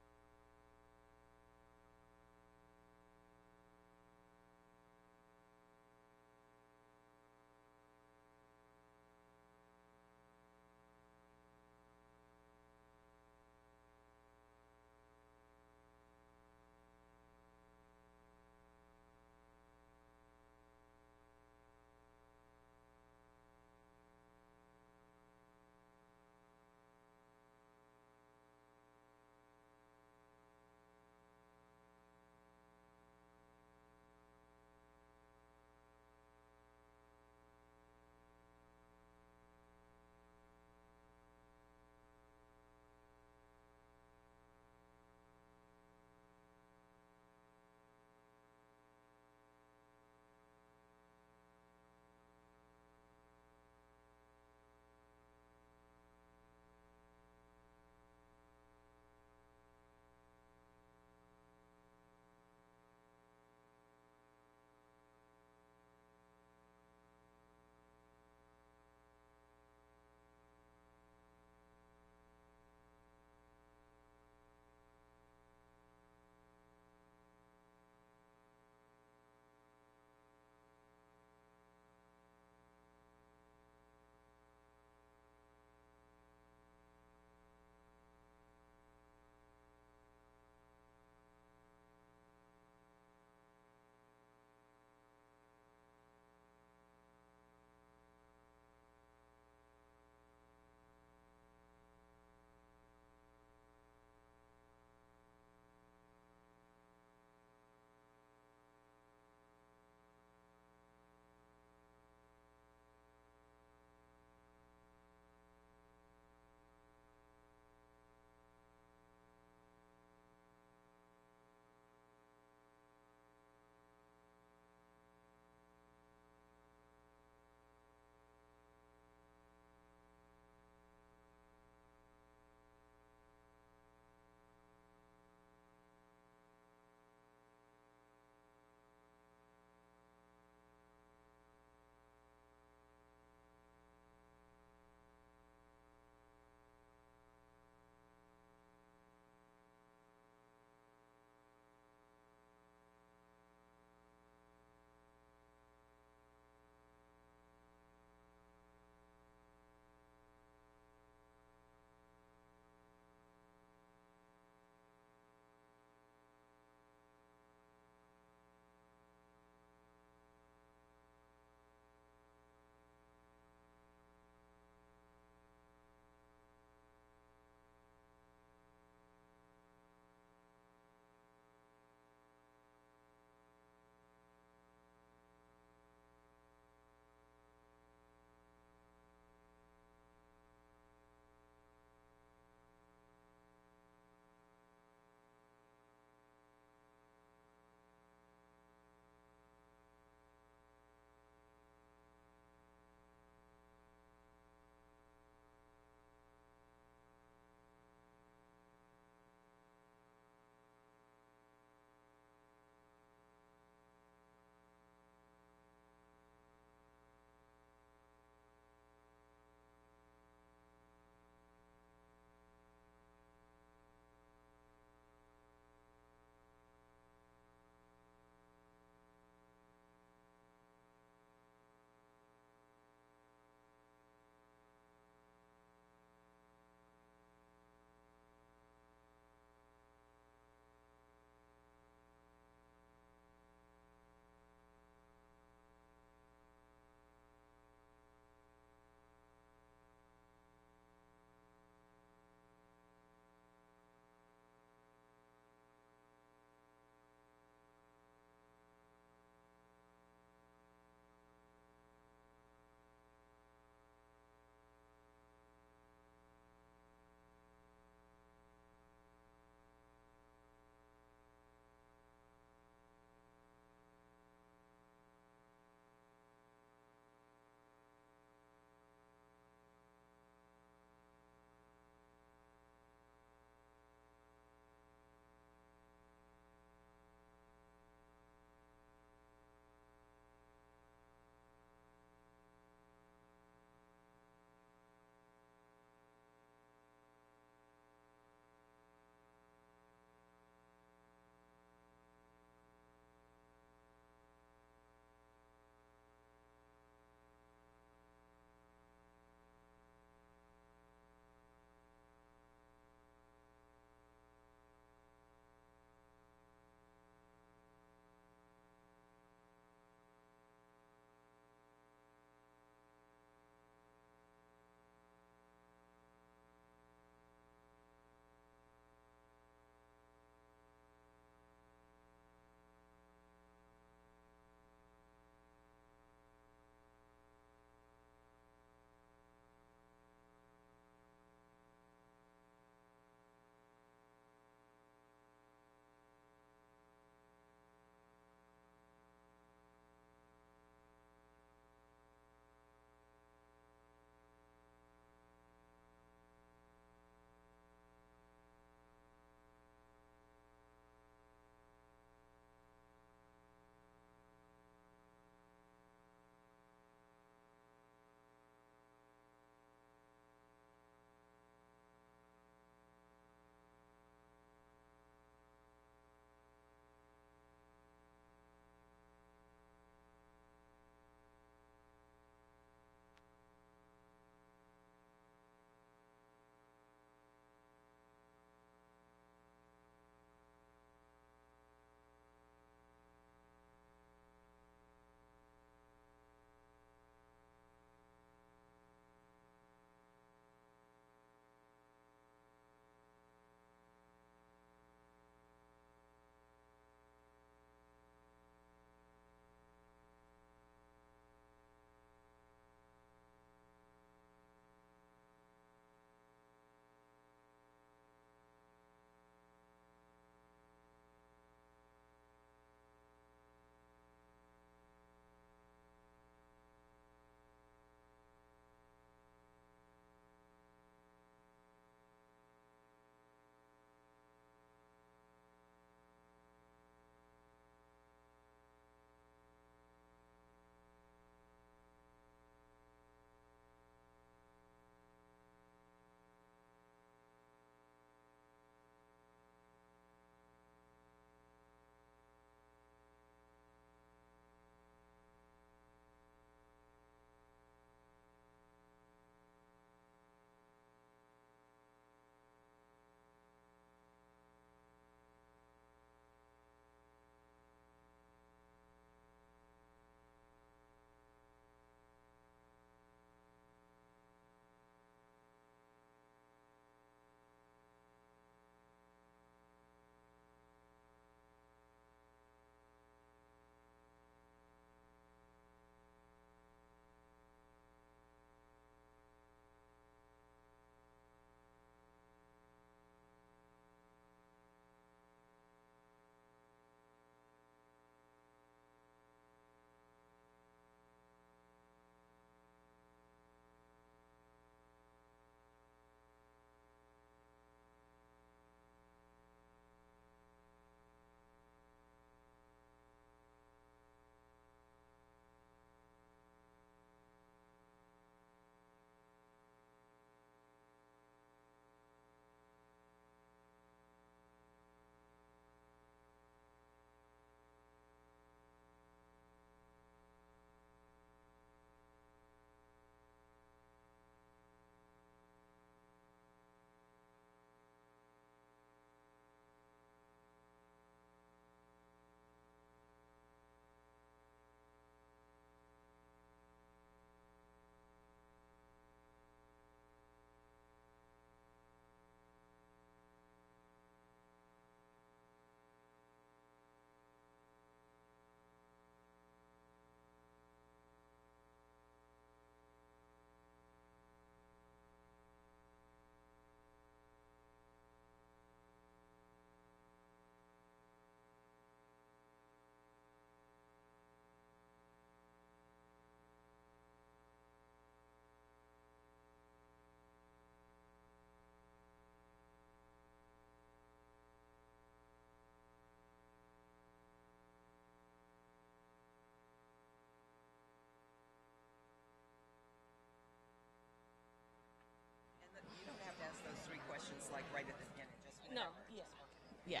Yeah.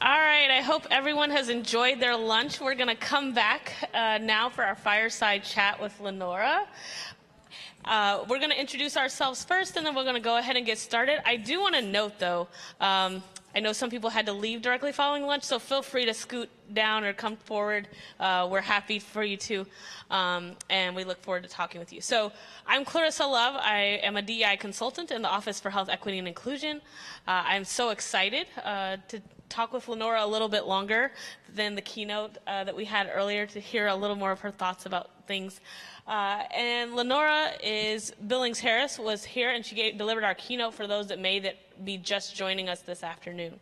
All right, I hope everyone has enjoyed their lunch. We're going to come back uh, now for our fireside chat with Lenora. Uh, we're going to introduce ourselves first, and then we're going to go ahead and get started. I do want to note, though, um, I know some people had to leave directly following lunch, so feel free to scoot down or come forward. Uh, we're happy for you to, um, and we look forward to talking with you. So, I'm Clarissa Love. I am a DEI consultant in the Office for Health Equity and Inclusion. Uh, I'm so excited uh, to talk with Lenora a little bit longer than the keynote uh, that we had earlier to hear a little more of her thoughts about things. Uh, and Lenora is Billings Harris was here and she gave, delivered our keynote for those that may that be just joining us this afternoon.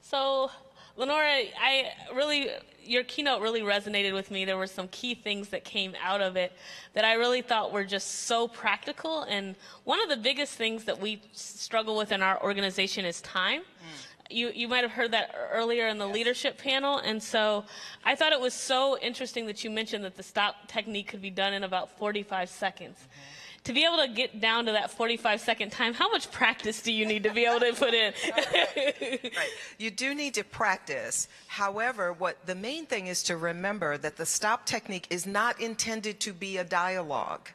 So, Lenora, I really your keynote really resonated with me. There were some key things that came out of it that I really thought were just so practical. And one of the biggest things that we struggle with in our organization is time. Mm you, you might have heard that earlier in the leadership panel. And so I thought it was so interesting that you mentioned that the stop technique could be done in about 45 seconds. Mm-hmm. To be able to get down to that 45 second time, how much practice do you need to be able to put in? right. You do need to practice. However, what the main thing is to remember that the stop technique is not intended to be a dialogue.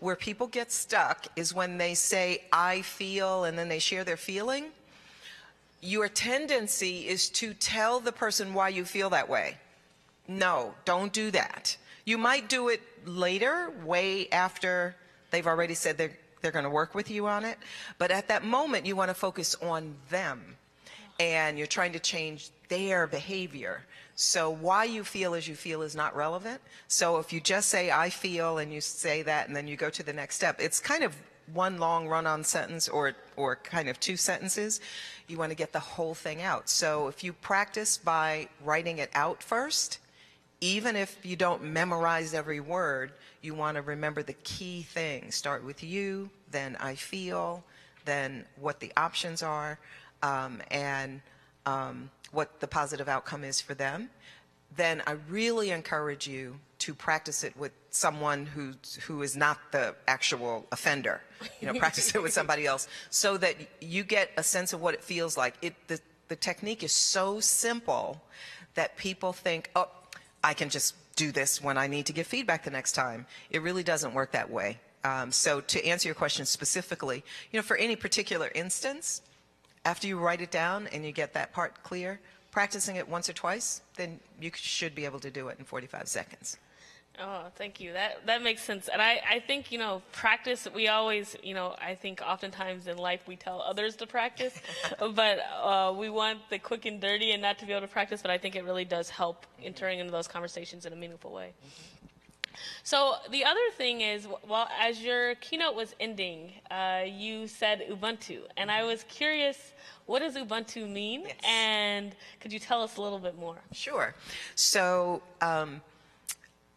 Where people get stuck is when they say, I feel, and then they share their feeling your tendency is to tell the person why you feel that way. No, don't do that. You might do it later, way after they've already said they're, they're going to work with you on it. But at that moment, you want to focus on them. And you're trying to change their behavior. So why you feel as you feel is not relevant. So if you just say, I feel, and you say that, and then you go to the next step, it's kind of one long run-on sentence or, or kind of two sentences you want to get the whole thing out. So if you practice by writing it out first, even if you don't memorize every word, you want to remember the key things. Start with you, then I feel, then what the options are, um, and um, what the positive outcome is for them. Then I really encourage you to practice it with someone who who is not the actual offender. You know, practice it with somebody else so that you get a sense of what it feels like. It the the technique is so simple that people think, "Oh, I can just do this when I need to give feedback the next time." It really doesn't work that way. Um, so to answer your question specifically, you know, for any particular instance, after you write it down and you get that part clear, practicing it once or twice, then you should be able to do it in 45 seconds. Oh, thank you. That that makes sense. And I, I think, you know, practice we always, you know, I think oftentimes in life we tell others to practice, but uh, we want the quick and dirty and not to be able to practice, but I think it really does help entering into those conversations in a meaningful way. So the other thing is, well, as your keynote was ending, uh, you said Ubuntu, and I was curious, what does Ubuntu mean? Yes. And could you tell us a little bit more? Sure. So. Um,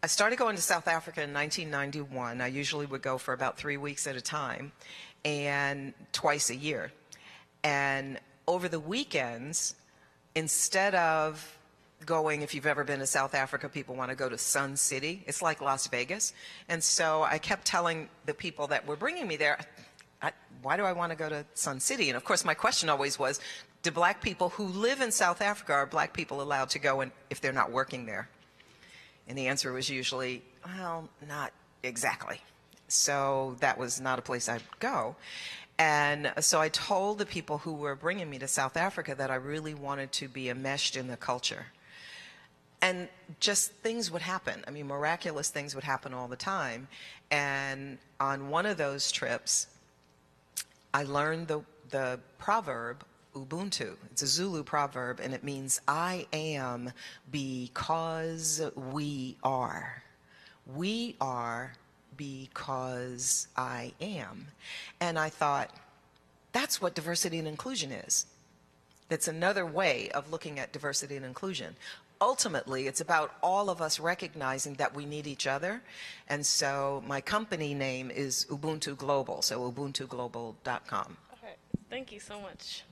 I started going to South Africa in 1991. I usually would go for about three weeks at a time and twice a year. And over the weekends, instead of going, if you've ever been to South Africa, people want to go to Sun City. It's like Las Vegas. And so I kept telling the people that were bringing me there, I, why do I want to go to Sun City? And of course, my question always was, do black people who live in South Africa, are black people allowed to go in if they're not working there? And the answer was usually, well, not exactly. So that was not a place I'd go. And so I told the people who were bringing me to South Africa that I really wanted to be enmeshed in the culture. And just things would happen. I mean, miraculous things would happen all the time. And on one of those trips, I learned the, the proverb Ubuntu. It's a Zulu proverb and it means I am because we are. We are because I am. And I thought, that's what diversity and inclusion is. That's another way of looking at diversity and inclusion. Ultimately, it's about all of us recognizing that we need each other. And so my company name is Ubuntu Global, so ubuntuglobal.com. Okay, thank you so much.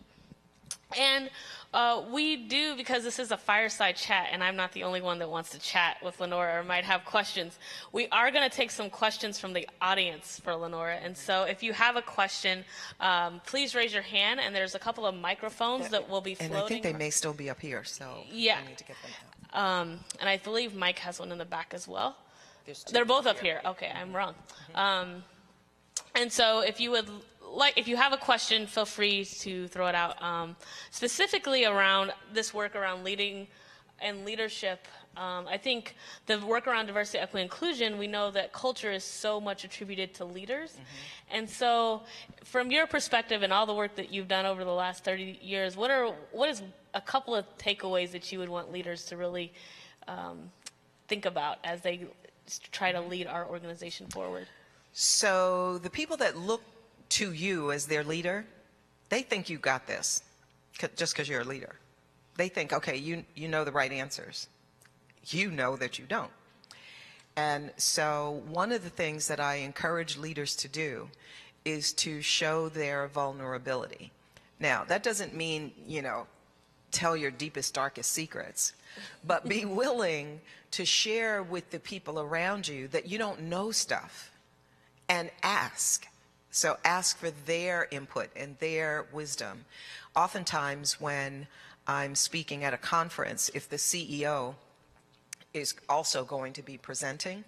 And uh, we do, because this is a fireside chat, and I'm not the only one that wants to chat with Lenora or might have questions, we are going to take some questions from the audience for Lenora. And so if you have a question, um, please raise your hand, and there's a couple of microphones that will be floating. And floating. I think they may still be up here, so Yeah. I need to get them out. Um, and I believe Mike has one in the back as well. They're both up up here. here. Okay, I'm wrong. Um, and so if you would like, if you have a question, feel free to throw it out. Um, specifically around this work around leading and leadership. Um, I think the work around diversity, equity, inclusion, we know that culture is so much attributed to leaders. And so, from your perspective and all the work that you've done over the last 30 years, what are what is a couple of takeaways that you would want leaders to really um, think about as they try to lead our organization forward? So the people that look to you as their leader, they think you got this, just because you're a leader. They think, okay, you you know the right answers. You know that you don't. And so one of the things that I encourage leaders to do is to show their vulnerability. Now, that doesn't mean, you know, tell your deepest, darkest secrets, but be willing to share with the people around you that you don't know stuff and ask. So ask for their input and their wisdom. Oftentimes, when I'm speaking at a conference, if the CEO is also going to be presenting,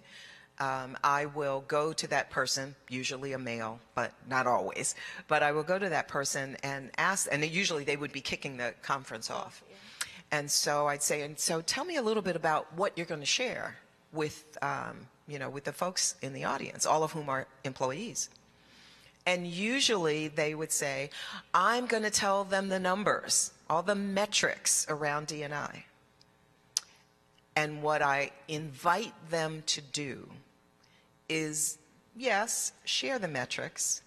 um, I will go to that person, usually a male, but not always. But I will go to that person and ask, and usually they would be kicking the conference off. And so I'd say, and so tell me a little bit about what you're going to share with, um, you know, with the folks in the audience, all of whom are employees. And usually they would say, I'm going to tell them the numbers, all the metrics around DNI. And what I invite them to do is, yes, share the metrics,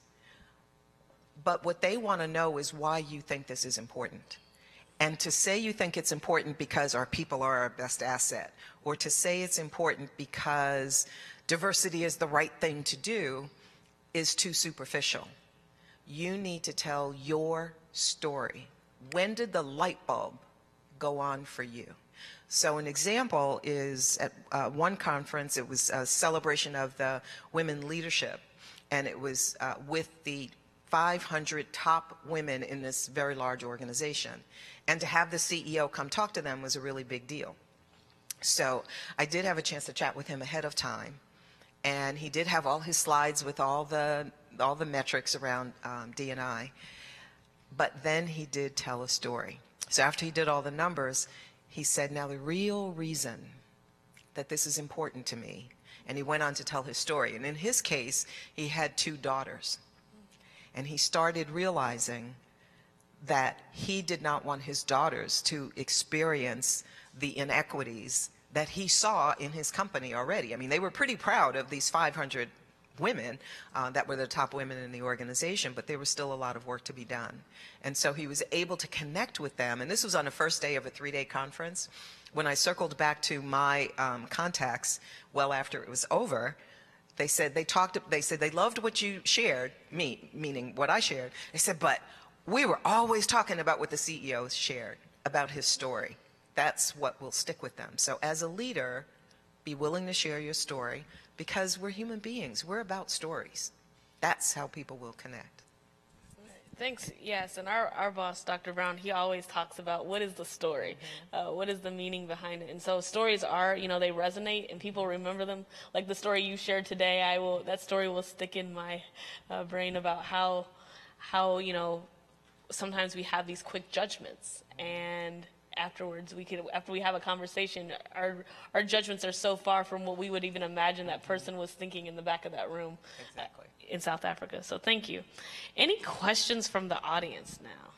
but what they want to know is why you think this is important. And to say you think it's important because our people are our best asset, or to say it's important because diversity is the right thing to do, is too superficial. You need to tell your story. When did the light bulb go on for you? So an example is at uh, one conference, it was a celebration of the women leadership, and it was uh, with the 500 top women in this very large organization. And to have the CEO come talk to them was a really big deal. So I did have a chance to chat with him ahead of time, and he did have all his slides with all the all the metrics around um, DNI. But then he did tell a story. So after he did all the numbers, he said, "Now the real reason that this is important to me," and he went on to tell his story. And in his case, he had two daughters, and he started realizing that he did not want his daughters to experience the inequities that he saw in his company already. I mean, they were pretty proud of these 500 women uh, that were the top women in the organization, but there was still a lot of work to be done. And so he was able to connect with them. And this was on the first day of a three day conference. When I circled back to my um, contacts well after it was over, they said they talked they said they loved what you shared me meaning what i shared they said but we were always talking about what the ceo shared about his story that's what will stick with them so as a leader be willing to share your story because we're human beings we're about stories that's how people will connect Thanks. Yes, and our, our boss, Dr. Brown, he always talks about what is the story, uh, what is the meaning behind it. And so stories are, you know, they resonate and people remember them. Like the story you shared today, I will that story will stick in my uh, brain about how how you know sometimes we have these quick judgments and afterwards we could after we have a conversation our our judgments are so far from what we would even imagine that person was thinking in the back of that room uh, exactly. in South Africa. So thank you. Any questions from the audience now?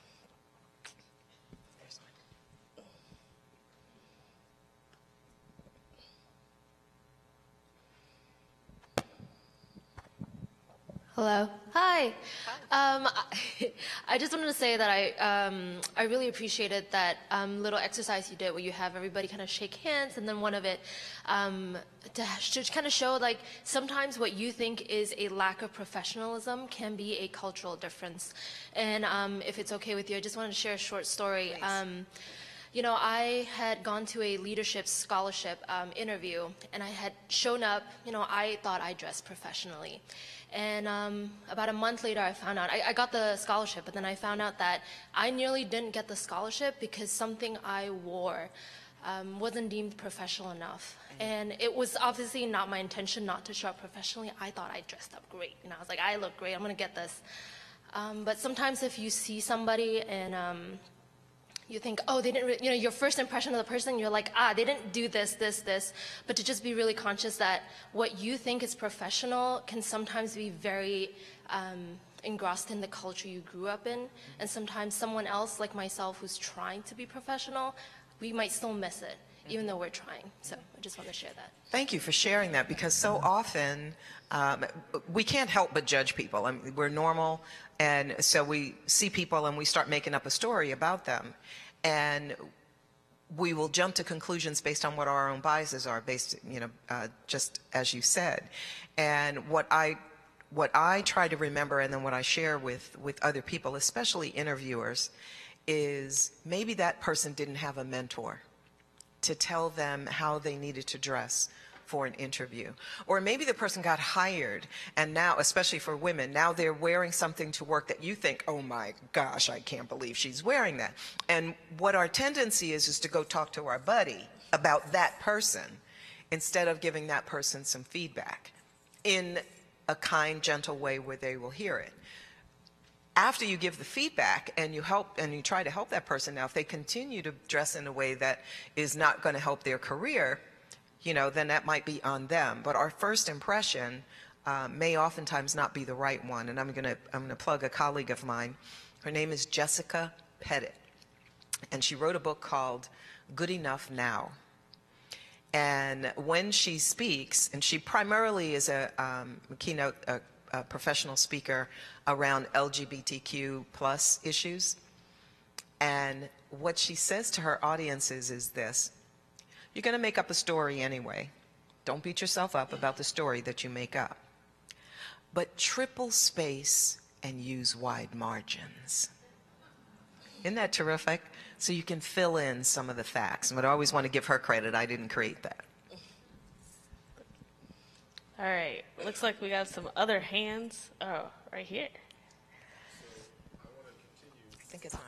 Hello. Hi. Um, I, I just wanted to say that I um, I really appreciated that um, little exercise you did where you have everybody kind of shake hands and then one of it um, to, to kind of show like sometimes what you think is a lack of professionalism can be a cultural difference. And um, if it's okay with you, I just wanted to share a short story. Um, you know, I had gone to a leadership scholarship um, interview, and I had shown up. You know, I thought I dressed professionally, and um, about a month later, I found out I, I got the scholarship, but then I found out that I nearly didn't get the scholarship because something I wore um, wasn't deemed professional enough. And it was obviously not my intention not to show up professionally. I thought I dressed up great, and I was like, I look great. I'm gonna get this. Um, but sometimes if you see somebody and um, you think, oh, they didn't, you know, your first impression of the person, you're like, ah, they didn't do this, this, this. But to just be really conscious that what you think is professional can sometimes be very um, engrossed in the culture you grew up in. And sometimes someone else, like myself, who's trying to be professional, we might still miss it, even though we're trying. So I just want to share that. Thank you for sharing that because so often um, we can't help but judge people. I mean, we're normal, and so we see people and we start making up a story about them. And we will jump to conclusions based on what our own biases are, based, you know, uh, just as you said. And what I what I try to remember and then what I share with, with other people, especially interviewers, is maybe that person didn't have a mentor to tell them how they needed to dress for an interview. Or maybe the person got hired and now, especially for women, now they're wearing something to work that you think, oh my gosh, I can't believe she's wearing that. And what our tendency is, is to go talk to our buddy about that person instead of giving that person some feedback in a kind, gentle way where they will hear it after you give the feedback and you help and you try to help that person now if they continue to dress in a way that is not going to help their career you know then that might be on them. But our first impression uh, may oftentimes not be the right one. And i'm going to i'm going to plug a colleague of mine. Her name is jessica Pettitt. And she wrote a book called good enough now. And when she speaks and she primarily is a um, keynote a a professional speaker around LGBTQ plus issues. And what she says to her audiences is this, you're going to make up a story anyway. Don't beat yourself up about the story that you make up. But triple space and use wide margins. Isn't that terrific? So you can fill in some of the facts. But I always want to give her credit. I didn't create that. All right. Looks like we got some other hands. Oh, right here. I think it's on.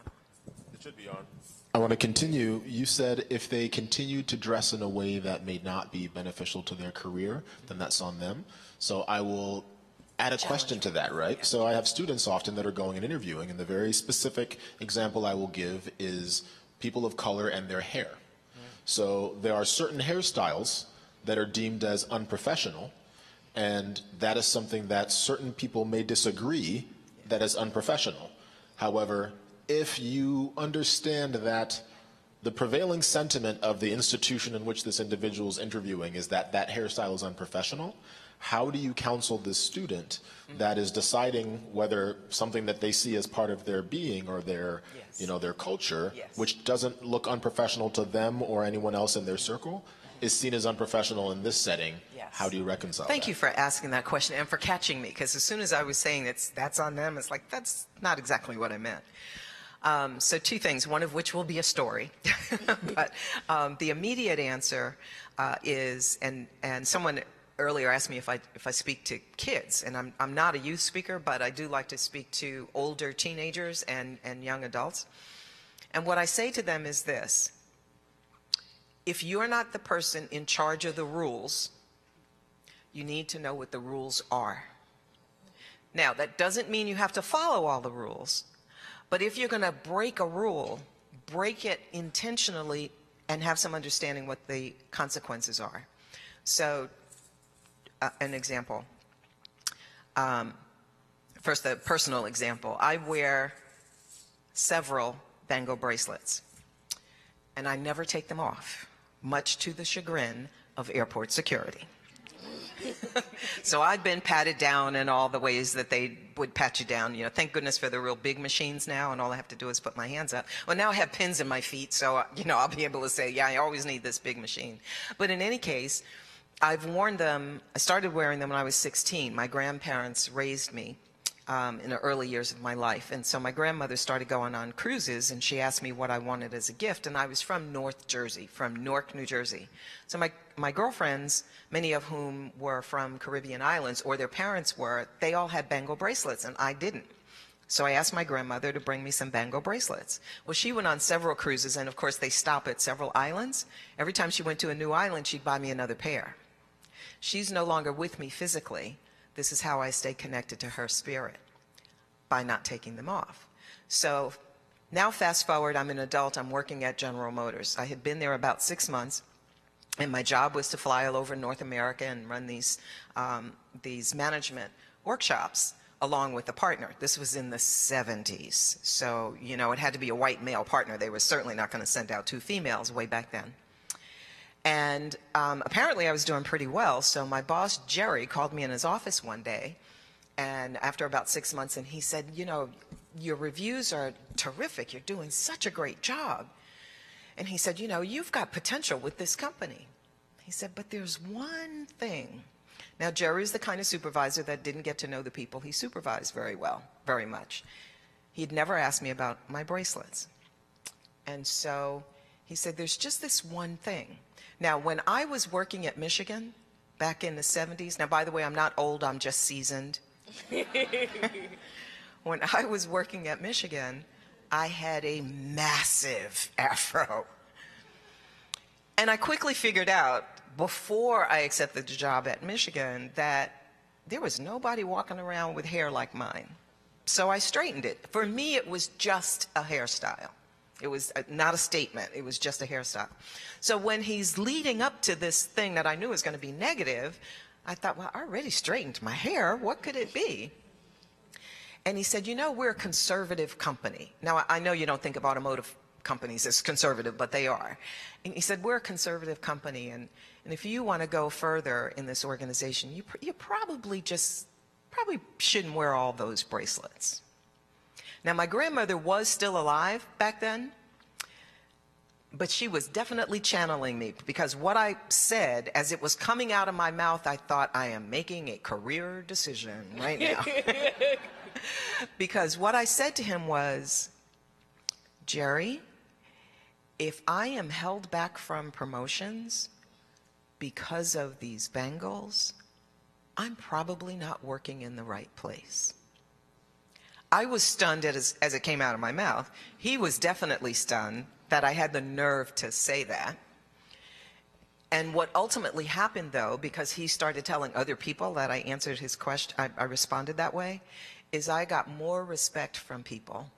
It should be on. I want to continue. You said if they continue to dress in a way that may not be beneficial to their career, then that's on them. So I will add a question to that, right? So I have students often that are going and interviewing, and the very specific example I will give is people of color and their hair. Mm-hmm. So there are certain hairstyles that are deemed as unprofessional, and that is something that certain people may disagree that is unprofessional. However, if you understand that the prevailing sentiment of the institution in which this individual is interviewing is that that hairstyle is unprofessional, how do you counsel this student that is deciding whether something that they see as part of their being or their yes. you know their culture yes. which doesn't look unprofessional to them or anyone else in their circle is seen as unprofessional in this setting. Yes. How do you reconcile Thank that? you for asking that question and for catching me, because as soon as I was saying it's, that's on them, it's like, that's not exactly what I meant. Um, so two things, one of which will be a story. but um, the immediate answer uh, is, and, and someone earlier asked me if I, if I speak to kids, and I'm, I'm not a youth speaker, but I do like to speak to older teenagers and, and young adults. And what I say to them is this, if you're not the person in charge of the rules, you need to know what the rules are. Now, that doesn't mean you have to follow all the rules, but if you're going to break a rule, break it intentionally and have some understanding what the consequences are. So, uh, an example. Um, first, a personal example. I wear several bangle bracelets, and I never take them off much to the chagrin of airport security. so I've been patted down in all the ways that they would pat you down. You know, thank goodness for the real big machines now, and all I have to do is put my hands up. Well, now I have pins in my feet, so uh, you know I'll be able to say, yeah, I always need this big machine. But in any case, I've worn them. I started wearing them when I was 16. My grandparents raised me um, in the early years of my life. And so my grandmother started going on cruises and she asked me what I wanted as a gift. And I was from North Jersey, from Newark, New Jersey. So my, my girlfriends, many of whom were from Caribbean islands or their parents were, they all had bangle bracelets and I didn't. So I asked my grandmother to bring me some bangle bracelets. Well, she went on several cruises and of course they stop at several islands. Every time she went to a new island, she'd buy me another pair. She's no longer with me physically, this is how I stay connected to her spirit by not taking them off. So now fast forward, I'm an adult, I'm working at General Motors. I had been there about six months and my job was to fly all over North America and run these, um, these management workshops along with a partner. This was in the 70s. So, you know, it had to be a white male partner. They were certainly not going to send out two females way back then. And um, apparently I was doing pretty well. So my boss, Jerry, called me in his office one day. And after about six months, and he said, you know, your reviews are terrific. You're doing such a great job. And he said, you know, you've got potential with this company. He said, but there's one thing. Now, Jerry's the kind of supervisor that didn't get to know the people he supervised very well, very much. He'd never asked me about my bracelets. And so he said, there's just this one thing. Now, when I was working at Michigan back in the 70s, now, by the way, I'm not old, I'm just seasoned. when I was working at Michigan, I had a massive afro. And I quickly figured out before I accepted the job at Michigan that there was nobody walking around with hair like mine. So I straightened it. For me, it was just a hairstyle. It was uh, not a statement. It was just a hairstyle. So when he's leading up to this thing that I knew was going to be negative, I thought, well, I already straightened my hair. What could it be? And he said, you know, we're a conservative company. Now, I know you don't think of automotive companies as conservative, but they are. And he said, we're a conservative company. And, and if you want to go further in this organization, you, you probably just, probably shouldn't wear all those bracelets. Now, my grandmother was still alive back then, but she was definitely channeling me because what I said as it was coming out of my mouth, I thought, I am making a career decision right now. because what I said to him was, Jerry, if I am held back from promotions because of these bangles, I'm probably not working in the right place. I was stunned as, as it came out of my mouth. He was definitely stunned that I had the nerve to say that. And what ultimately happened, though, because he started telling other people that I answered his question, I, I responded that way, is I got more respect from people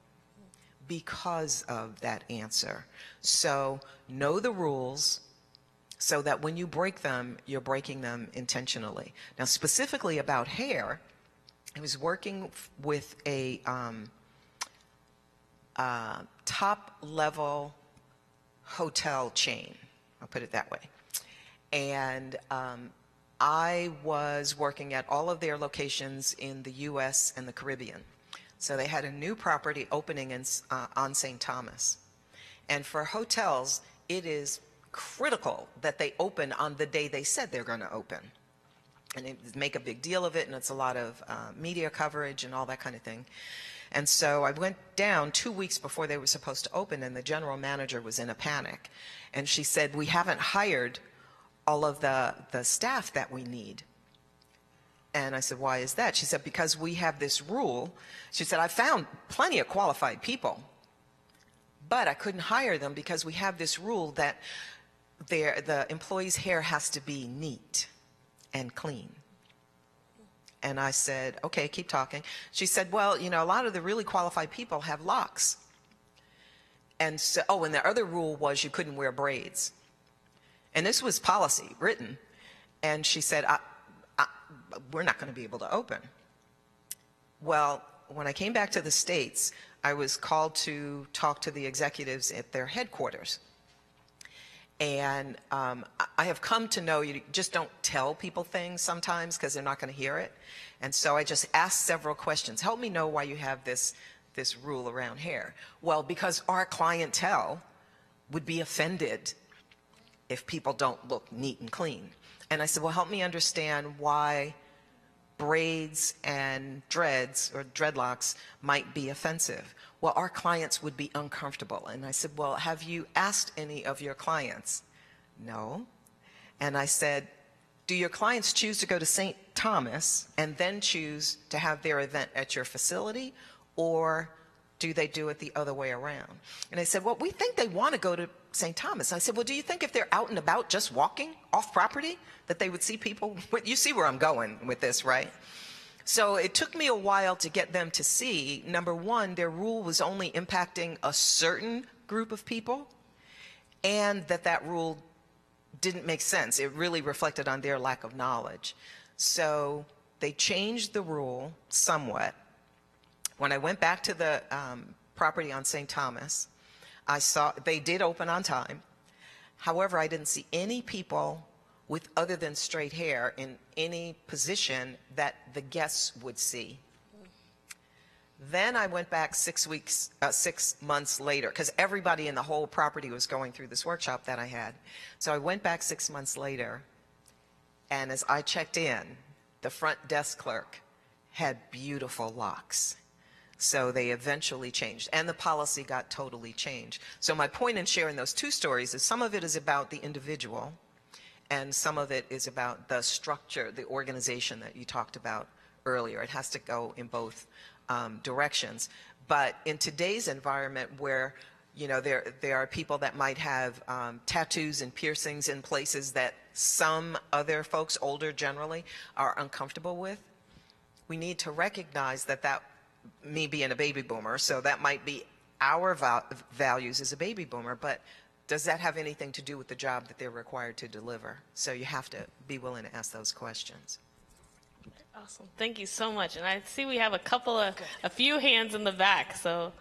because of that answer. So know the rules so that when you break them, you're breaking them intentionally. Now, specifically about hair, I was working with a um, uh, top level hotel chain. I'll put it that way. And um, I was working at all of their locations in the U.S. and the Caribbean. So they had a new property opening in, uh, on St. Thomas. And for hotels, it is critical that they open on the day they said they're going to open and they make a big deal of it, and it's a lot of uh, media coverage and all that kind of thing. And so I went down two weeks before they were supposed to open, and the general manager was in a panic. And she said, We haven't hired all of the, the staff that we need. And I said, Why is that? She said, Because we have this rule. She said, I found plenty of qualified people, but I couldn't hire them because we have this rule that the employee's hair has to be neat and clean. And I said, okay, keep talking. She said, well, you know, a lot of the really qualified people have locks. And so, oh, and the other rule was you couldn't wear braids. And this was policy written. And she said, I, I, we're not going to be able to open. Well, when I came back to the States, I was called to talk to the executives at their headquarters. And um, I- have come to know you just don't tell people things sometimes because they're not going to hear it. And so I just asked several questions. Help me know why you have this, this rule around hair. Well, because our clientele would be offended if people don't look neat and clean. And I said, well, help me understand why braids and dreads or dreadlocks might be offensive. Well, our clients would be uncomfortable. And I said, well, have you asked any of your clients? No. And I said, do your clients choose to go to St. Thomas and then choose to have their event at your facility? Or do they do it the other way around? And they said, well, we think they want to go to St. Thomas. I said, well, do you think if they're out and about just walking off property that they would see people? You see where I'm going with this, right? So it took me a while to get them to see, number one, their rule was only impacting a certain group of people and that that rule didn't make sense. It really reflected on their lack of knowledge. So they changed the rule somewhat. When I went back to the um, property on St. Thomas, I saw they did open on time. However, I didn't see any people with other than straight hair in any position that the guests would see. Then I went back six weeks, uh, six months later, because everybody in the whole property was going through this workshop that I had. So I went back six months later, and as I checked in, the front desk clerk had beautiful locks. So they eventually changed, and the policy got totally changed. So my point in sharing those two stories is some of it is about the individual, and some of it is about the structure, the organization that you talked about earlier. It has to go in both um, directions. But in today's environment where you know, there, there are people that might have um, tattoos and piercings in places that some other folks, older generally, are uncomfortable with. We need to recognize that that, me being a baby boomer, so that might be our val- values as a baby boomer, but does that have anything to do with the job that they're required to deliver? So you have to be willing to ask those questions. Awesome. Thank you so much. And I see we have a couple of, a few hands in the back. So,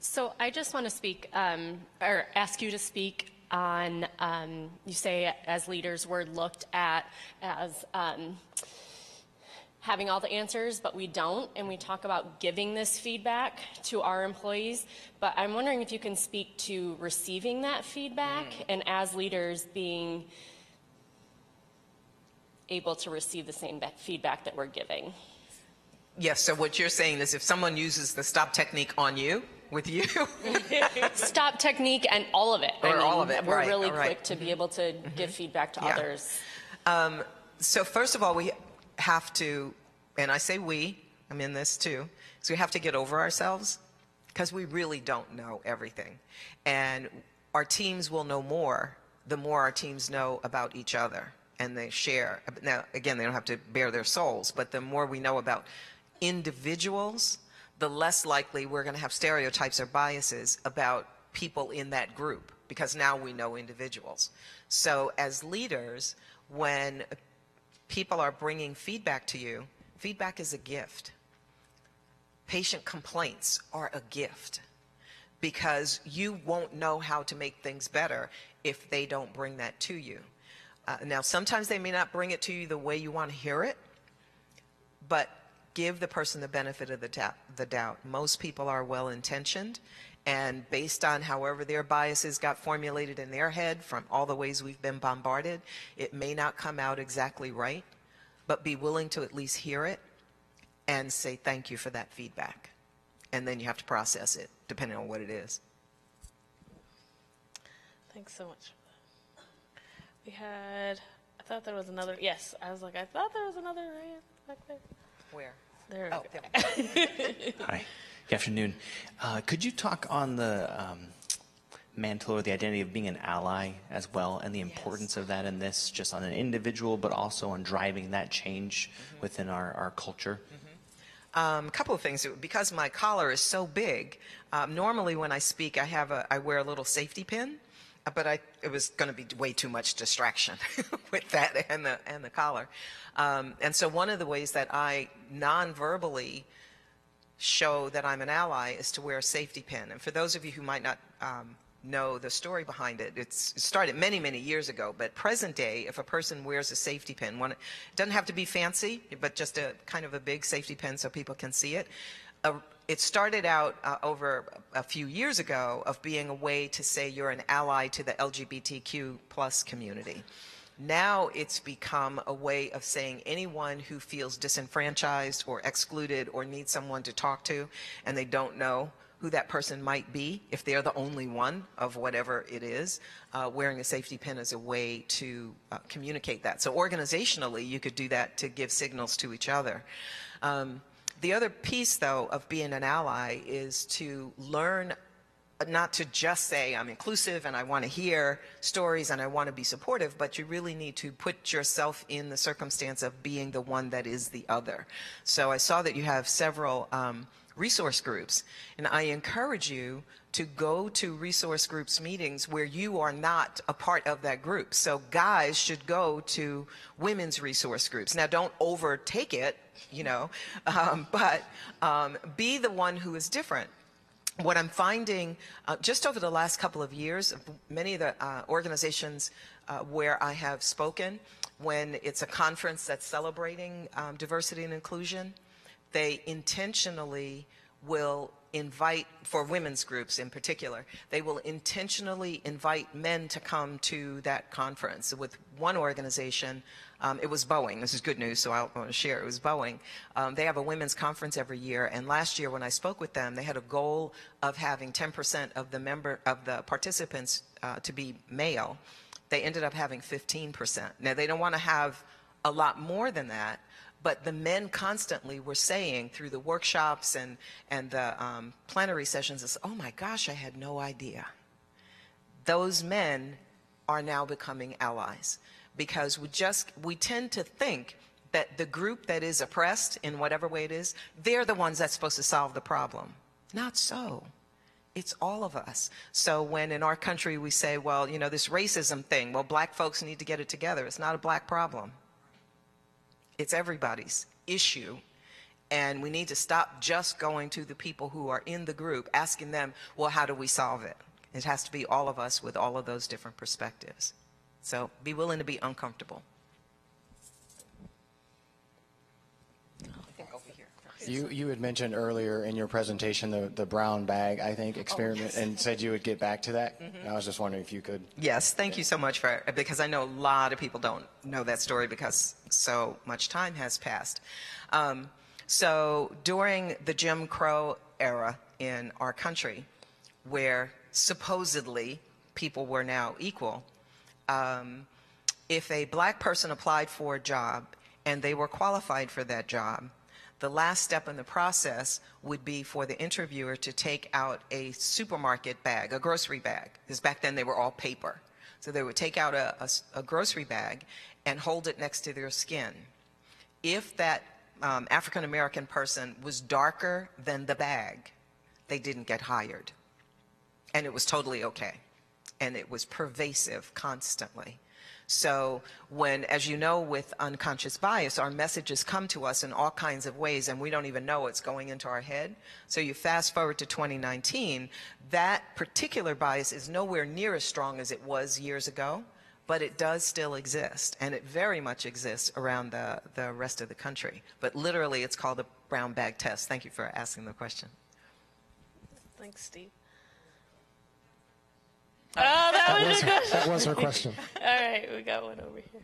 So I just want to speak, um, or ask you to speak on, um, you say as leaders, we're looked at as um, having all the answers, but we don't, and we talk about giving this feedback to our employees. But I'm wondering if you can speak to receiving that feedback, mm. and as leaders being able to receive the same feedback that we're giving. Yes, so what you're saying is if someone uses the stop technique on you, with you, Stop technique and all of it. I Or mean, all of it, We're right, really all right. quick to be mm-hmm. able to give mm-hmm. feedback to Yeah. others. Um, so first of all, we have to, and I say we, I'm in this too, so we have to get over ourselves because we really don't know everything. And our teams will know more the more our teams know about each other and they share. Now, again, they don't have to bare their souls, but the more we know about individuals, the less likely we're going to have stereotypes or biases about people in that group because now we know individuals. So as leaders, when people are bringing feedback to you, feedback is a gift. Patient complaints are a gift because you won't know how to make things better if they don't bring that to you. Uh, now, sometimes they may not bring it to you the way you want to hear it, but give the person the benefit of the, the doubt. Most people are well intentioned, and based on however their biases got formulated in their head from all the ways we've been bombarded, it may not come out exactly right, but be willing to at least hear it and say thank you for that feedback. And then you have to process it, depending on what it is. thanks so much. We had, I thought there was another, yes, I was like, I thought there was another hand back there. Where? There. Oh, Hi. Good afternoon. Uh, could you talk on the um, mantle or the identity of being an ally as well and the importance of that in this, just on an individual, but also on driving that change within our, our culture? Um, a couple of things. Because my collar is so big, um, normally when I speak, I have a, I wear a little safety pin, uh, but I, it was going to be way too much distraction with that and the and the collar. Um, and so one of the ways that I non-verbally show that I'm an ally is to wear a safety pin. And for those of you who might not um, know the story behind it. It's, it started many, many years ago, but present day, if a person wears a safety pin, one, it doesn't have to be fancy, but just a kind of a big safety pin so people can see it. It started out uh, over a few years ago of being a way to say you're an ally to the LGBTQ plus community. Now it's become a way of saying anyone who feels disenfranchised or excluded or needs someone to talk to and they don't know who that person might be, if they're the only one of whatever it is, uh, wearing a safety pin is a way to uh, communicate that. So organizationally, you could do that to give signals to each other. Um, the other piece, though, of being an ally is to learn not to just say I'm inclusive and I want to hear stories and I want to be supportive, but you really need to put yourself in the circumstance of being the one that is the other. So I saw that you have several um, resource groups, and I encourage you to go to resource groups meetings where you are not a part of that group. So guys should go to women's resource groups. Now don't overtake it, you know, um, but um, be the one who is different what I'm finding uh, just over the last couple of years, many of the uh, organizations uh, where I have spoken, when it's a conference that's celebrating um, diversity and inclusion, they intentionally will invite, for women's groups in particular, they will intentionally invite men to come to that conference. With one organization, um, it was Boeing. This is good news, so I want to share. It was Boeing. Um, they have a women's conference every year, and last year when I spoke with them, they had a goal of having 10% of the member of the participants uh, to be male. They ended up having 15%. Now they don't want to have a lot more than that, but the men constantly were saying through the workshops and, and the um, plenary sessions, is, oh my gosh, I had no idea. Those men are now becoming allies because we just, we tend to think that the group that is oppressed in whatever way it is, they're the ones that's supposed to solve the problem. Not so. It's all of us. So when in our country we say, well, you know, this racism thing, well, black folks need to get it together. It's not a black problem. It's everybody's issue. And we need to stop just going to the people who are in the group, asking them, well, how do we solve it? It has to be all of us with all of those different perspectives. So be willing to be uncomfortable. You, you had mentioned earlier in your presentation the, the brown bag, I think, experiment, yes. and said you would get back to that. Mhm. I was just wondering if you could. Yes, thank you so much for because I know a lot of people don't know that story because so much time has passed. Um, so during the Jim Crow era in our country, where supposedly people were now equal, um, if a black person applied for a job and they were qualified for that job, the last step in the process would be for the interviewer to take out a supermarket bag, a grocery bag, because back then they were all paper. So they would take out a, a- a grocery bag and hold it next to their skin. If that um, African American person was darker than the bag, they didn't get hired. And it was totally okay. And it was pervasive constantly. So when, as you know, with unconscious bias, our messages come to us in all kinds of ways and we don't even know it's going into our head. So you fast forward to 2019, that particular bias is nowhere near as strong as it was years ago, but it does still exist and it very much exists around the, the rest of the country. But literally it's called the brown bag test. Thank you for asking the question. Thanks, Steve. Oh, that, was, was a her- question. that was her question. All right, we got one over here.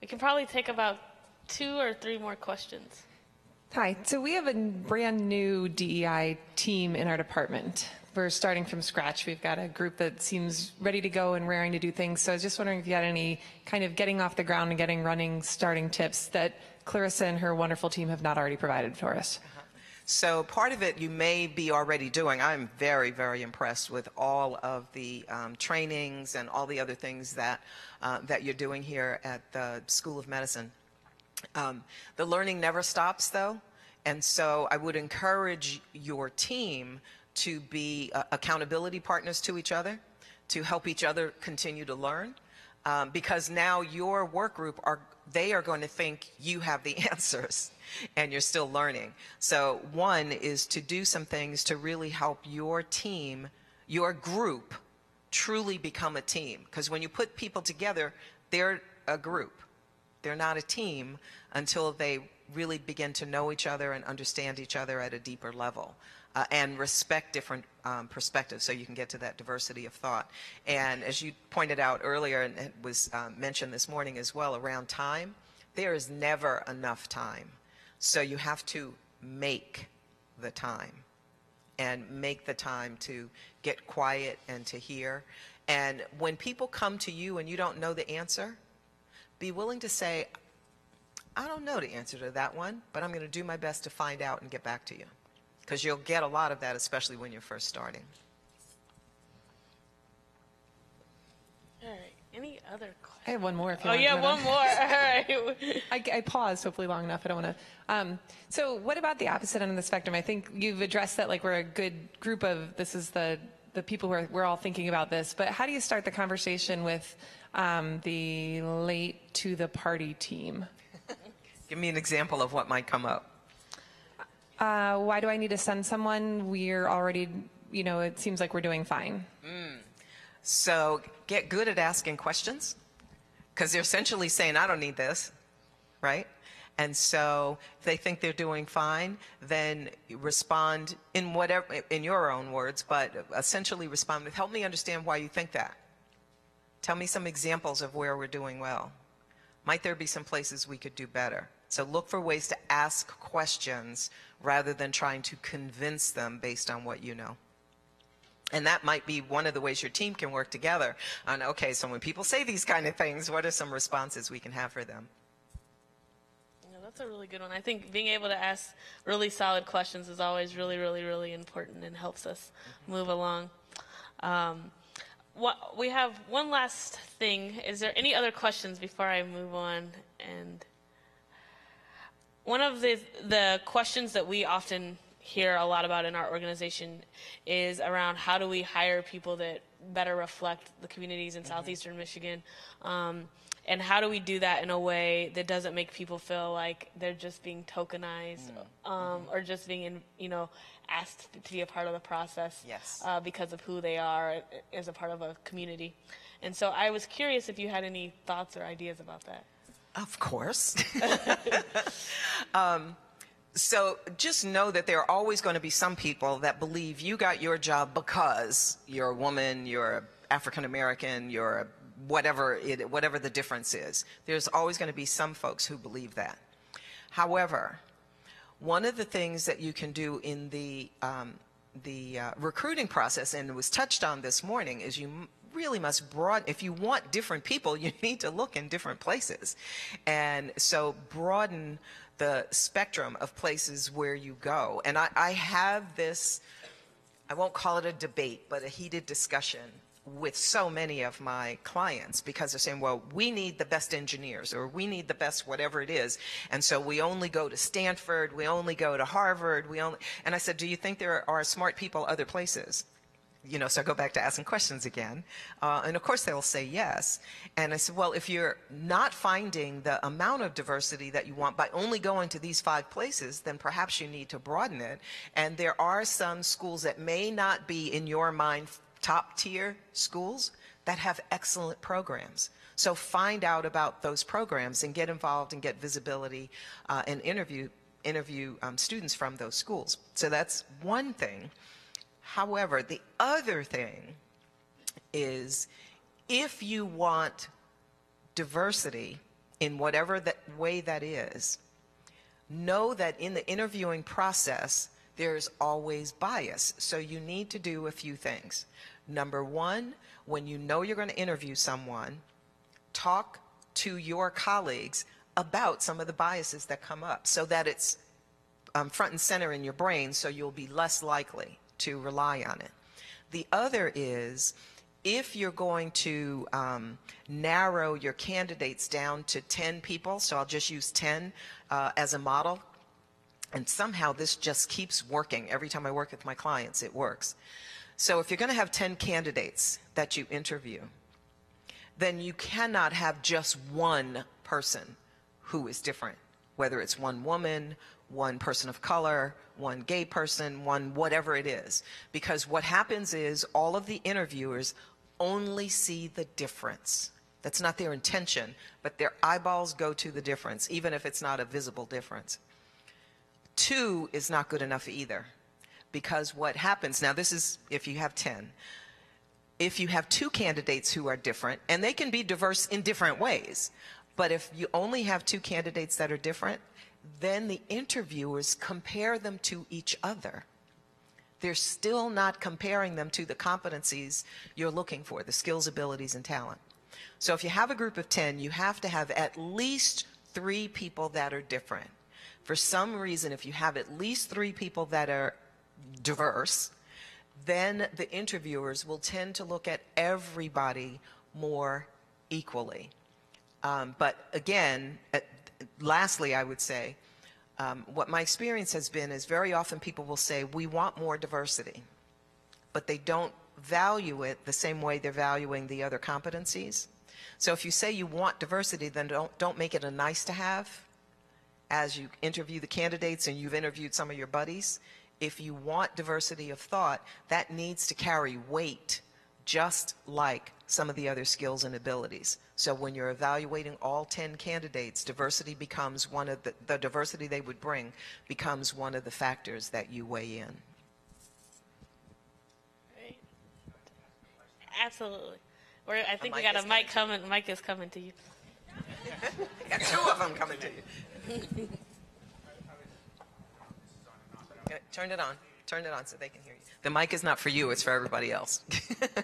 We can probably take about two or three more questions. Hi. So we have a brand new DEI team in our department. We're starting from scratch. We've got a group that seems ready to go and raring to do things. So I was just wondering if you had any kind of getting off the ground and getting running starting tips that Clarissa and her wonderful team have not already provided for us. So part of it you may be already doing. I'm very, very impressed with all of the um, trainings and all the other things that uh, that you're doing here at the School of Medicine. Um, the learning never stops, though, and so I would encourage your team to be uh, accountability partners to each other, to help each other continue to learn, um, because now your work group are they are going to think you have the answers and you're still learning. So one is to do some things to really help your team your group truly become a team. Because when you put people together, they're a group. They're not a team until they really begin to know each other and understand each other at a deeper level. Uh, and respect different um, perspectives so you can get to that diversity of thought. And as you pointed out earlier, and it was um, mentioned this morning as well, around time, there is never enough time. So you have to make the time and make the time to get quiet and to hear. And when people come to you and you don't know the answer, be willing to say, I don't know the answer to that one, but I'm going to do my best to find out and get back to you. Because you'll get a lot of that, especially when you're first starting. All right. Any other questions? I have one more. If you Oh, want. yeah, Do you one more. All right. I, I paused hopefully long enough. I don't want to. Um, so, what about the opposite end of the spectrum? I think you've addressed that. Like we're a good group of. This is the the people who are we're all thinking about this. But how do you start the conversation with um, the late to the party team? Give me an example of what might come up. Uh, why do I need to send someone? We're already, you know, it seems like we're doing fine. Mm. So get good at asking questions because they're essentially saying, I don't need this, right? And so if they think they're doing fine, then respond in whatever, in your own words, but essentially respond with, help me understand why you think that. Tell me some examples of where we're doing well. Might there be some places we could do better? So look for ways to ask questions rather than trying to convince them based on what you know. And that might be one of the ways your team can work together on, okay, so when people say these kind of things, what are some responses we can have for them? Yeah, that's a really good one. I think being able to ask really solid questions is always really, really, really important and helps us move along. Um, what, we have one last thing. Is there any other questions before I move on? And one of the the questions that we often hear a lot about in our organization is around how do we hire people that better reflect the communities in southeastern Michigan. Um, and how do we do that in a way that doesn't make people feel like they're just being tokenized um, or just being, in, you know, asked to be a part of the process Yes. uh, because of who they are as a part of a community. And so I was curious if you had any thoughts or ideas about that. Of course. um, so just know that there are always going to be some people that believe you got your job because you're a woman, you're African American, you're whatever it, whatever the difference is. There's always going to be some folks who believe that. However, one of the things that you can do in the um, the uh, recruiting process, and it was touched on this morning, is you really must broaden. If you want different people, you need to look in different places, and so broaden the spectrum of places where you go. And I, I have this. I won't call it a debate, but a heated discussion with so many of my clients because they're saying, well, we need the best engineers or we need the best whatever it is. And so we only go to Stanford, we only go to Harvard, we only, and I said, do you think there are smart people other places? You know, so I go back to asking questions again. Uh, and of course they'll say yes. And I said, well, if you're not finding the amount of diversity that you want by only going to these five places, then perhaps you need to broaden it. And there are some schools that may not be in your mind top tier schools that have excellent programs. So find out about those programs and get involved and get visibility uh, and interview interview um, students from those schools. So that's one thing. However, the other thing is if you want diversity in whatever that way that is, know that in the interviewing process, there's always bias. So you need to do a few things. Number one, when you know you're going to interview someone, talk to your colleagues about some of the biases that come up so that it's um, front and center in your brain so you'll be less likely to rely on it. The other is if you're going to um, narrow your candidates down to 10 people, so I'll just use 10 uh, as a model, and somehow this just keeps working. Every time I work with my clients, it works. So if you're going to have 10 candidates that you interview, then you cannot have just one person who is different. whether it's one woman, one person of color, one gay person, one whatever it is. Because what happens is all of the interviewers only see the difference. That's not their intention, but their eyeballs go to the difference, even if it's not a visible difference. Two is not good enough either, because what happens, now this is if you have 10, if you have two candidates who are different, and they can be diverse in different ways, but if you only have two candidates that are different, then the interviewers compare them to each other. They're still not comparing them to the competencies you're looking for, the skills, abilities, and talent. So if you have a group of 10, you have to have at least three people that are different. For some reason, if you have at least three people that are diverse, then the interviewers will tend to look at everybody more equally. Um, but again, lastly, I would say, um, what my experience has been is very often people will say, we want more diversity, but they don't value it the same way they're valuing the other competencies. So if you say you want diversity, then don't, don't make it a nice to have as you interview the candidates and you've interviewed some of your buddies. If you want diversity of thought, that needs to carry weight just like some of the other skills and abilities. So when you're evaluating all 10 candidates, diversity becomes one of the, the diversity they would bring becomes one of the factors that you weigh in. Absolutely. We're, I think we got a mic coming. Mike is coming to you. got two of them coming to you. Yeah, Turn it on. Turn it on so they can hear you. The mic is not for you, it's for everybody else.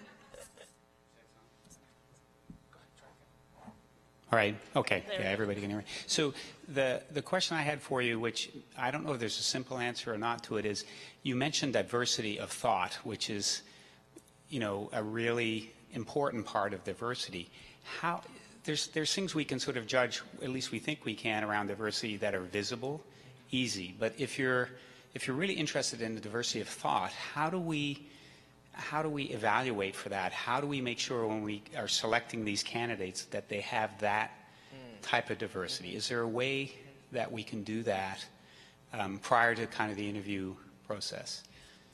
All right, okay, yeah, everybody can hear me. So the, the question I had for you, which I don't know if there's a simple answer or not to it, is you mentioned diversity of thought, which is, you know, a really important part of diversity. How, there's, there's things we can sort of judge, at least we think we can, around diversity that are visible, easy. But if you're, if you're really interested in the diversity of thought, how do we, how do we evaluate for that? How do we make sure when we are selecting these candidates that they have that type of diversity? Is there a way that we can do that um, prior to kind of the interview process?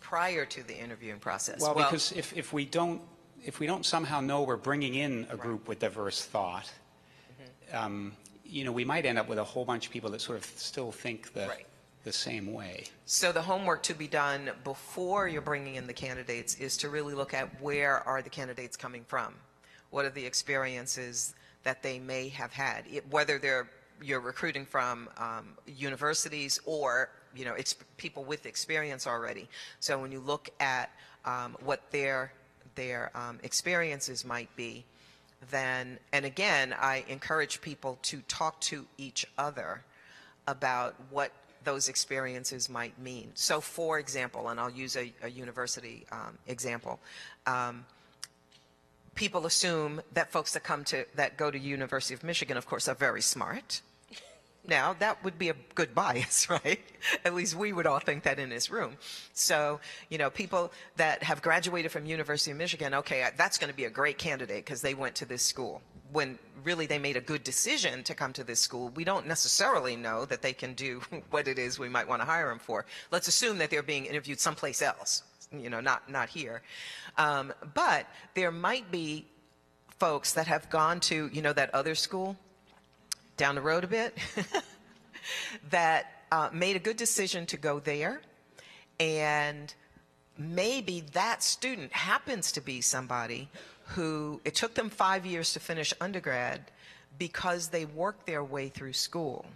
Prior to the interviewing process. Well, because if, if we don't if we don't somehow know we're bringing in a group with diverse thought, um, you know, we might end up with a whole bunch of people that sort of still think that. the the same way. So the homework to be done before you're bringing in the candidates is to really look at where are the candidates coming from? What are the experiences that they may have had? It- Whether they're, you're recruiting from um, universities or, you know, it's people with experience already. So when you look at um, what their, their um, experiences might be, then, and again, I encourage people to talk to each other about what those experiences might mean. So, for example, and I'll use a, a university um, example. Um, people assume that folks that come to that go to University of Michigan, of course, are very smart. Now, that would be a good bias, right? At least we would all think that in this room. So, you know, people that have graduated from University of Michigan, okay, that's going to be a great candidate because they went to this school. When really they made a good decision to come to this school, we don't necessarily know that they can do what it is we might want to hire them for. Let's assume that they're being interviewed someplace else, you know, not, not here. Um, but there might be folks that have gone to, you know, that other school down the road a bit that uh, made a good decision to go there. And maybe that student happens to be somebody who it took them five years to finish undergrad because they worked their way through school.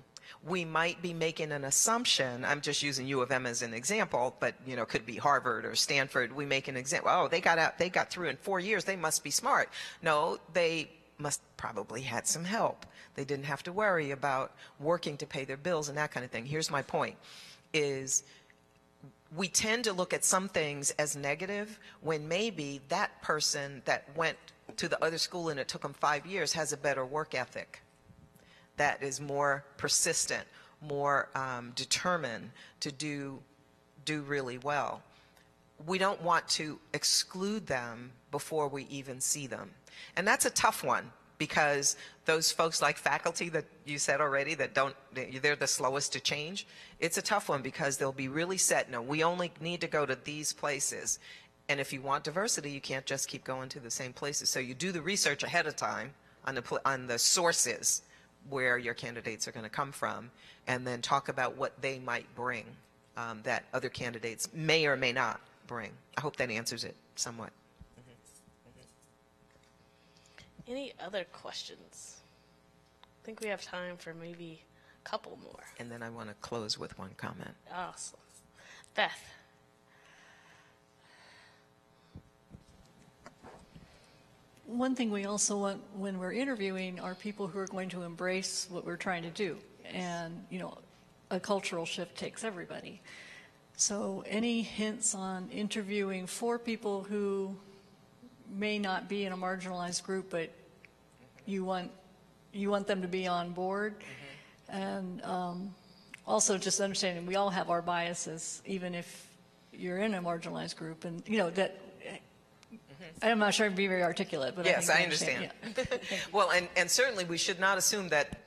We might be making an assumption i'm just using u of m as an example but you know could be harvard or stanford. We make an example oh they got out they got through in four years they must be smart. No they must probably had some help they didn't have to worry about working to pay their bills and that kind of thing. Here's my point is we tend to look at some things as negative when maybe that person that went to the other school and it took them five years has a better work ethic. That is more persistent, more um, determined to do do really well. We don't want to exclude them before we even see them, and that's a tough one because those folks like faculty that you said already that don't, they're the slowest to change. It's a tough one because they'll be really set. No, we only need to go to these places. And if you want diversity, you can't just keep going to the same places. So you do the research ahead of time on the, on the sources where your candidates are going to come from, and then talk about what they might bring um, that other candidates may or may not bring. I hope that answers it somewhat. Any other questions? I think we have time for maybe a couple more. And then I want to close with one comment. Awesome. Beth. One thing we also want when we're interviewing are people who are going to embrace what we're trying to do. And, you know, a cultural shift takes everybody. So, any hints on interviewing for people who may not be in a marginalized group, but you want you want them to be on board, and um, also just understanding we all have our biases, even if you're in a marginalized group, and you know that. I'm not sure I'd be very articulate, but yes, I, I you understand. Yeah. well, and, and certainly we should not assume that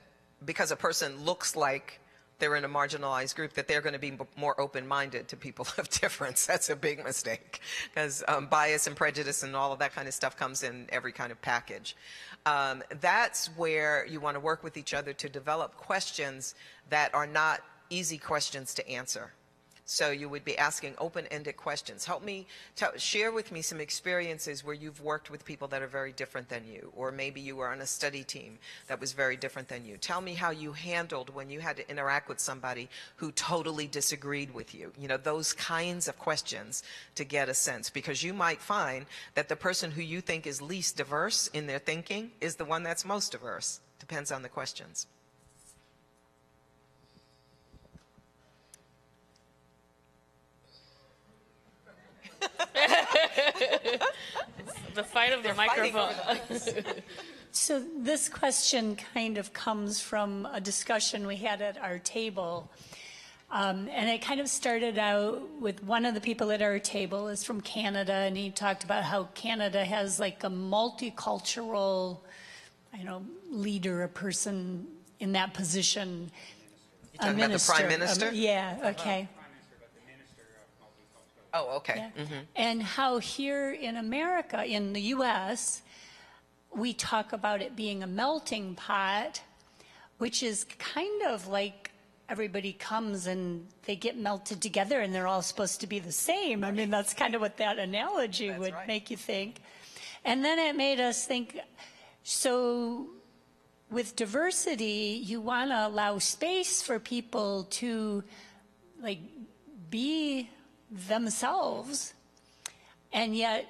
because a person looks like they're in a marginalized group that they're going to be more open-minded to people of difference. That's a big mistake because um, bias and prejudice and all of that kind of stuff comes in every kind of package. Um, that's where you want to work with each other to develop questions that are not easy questions to answer. So you would be asking open-ended questions. Help me share with me some experiences where you've worked with people that are very different than you, or maybe you were on a study team that was very different than you. Tell me how you handled when you had to interact with somebody who totally disagreed with you. You know, those kinds of questions to get a sense, because you might find that the person who you think is least diverse in their thinking is the one that's most diverse. Depends on the questions. The fight of the They're microphone. So this question kind of comes from a discussion we had at our table. Um, and it kind of started out with one of the people at our table is from Canada, and he talked about how Canada has like a multicultural, I know, leader, a person in that position. You talking about the prime minister? Um, yeah, okay. Oh, okay. Yeah. Mhm. And how here in America, in the US, we talk about it being a melting pot, which is kind of like everybody comes and they get melted together and they're all supposed to be the same. I mean, that's kind of what that analogy would make you think. And then it made us think so with diversity, you want to allow space for people to like be themselves. And yet,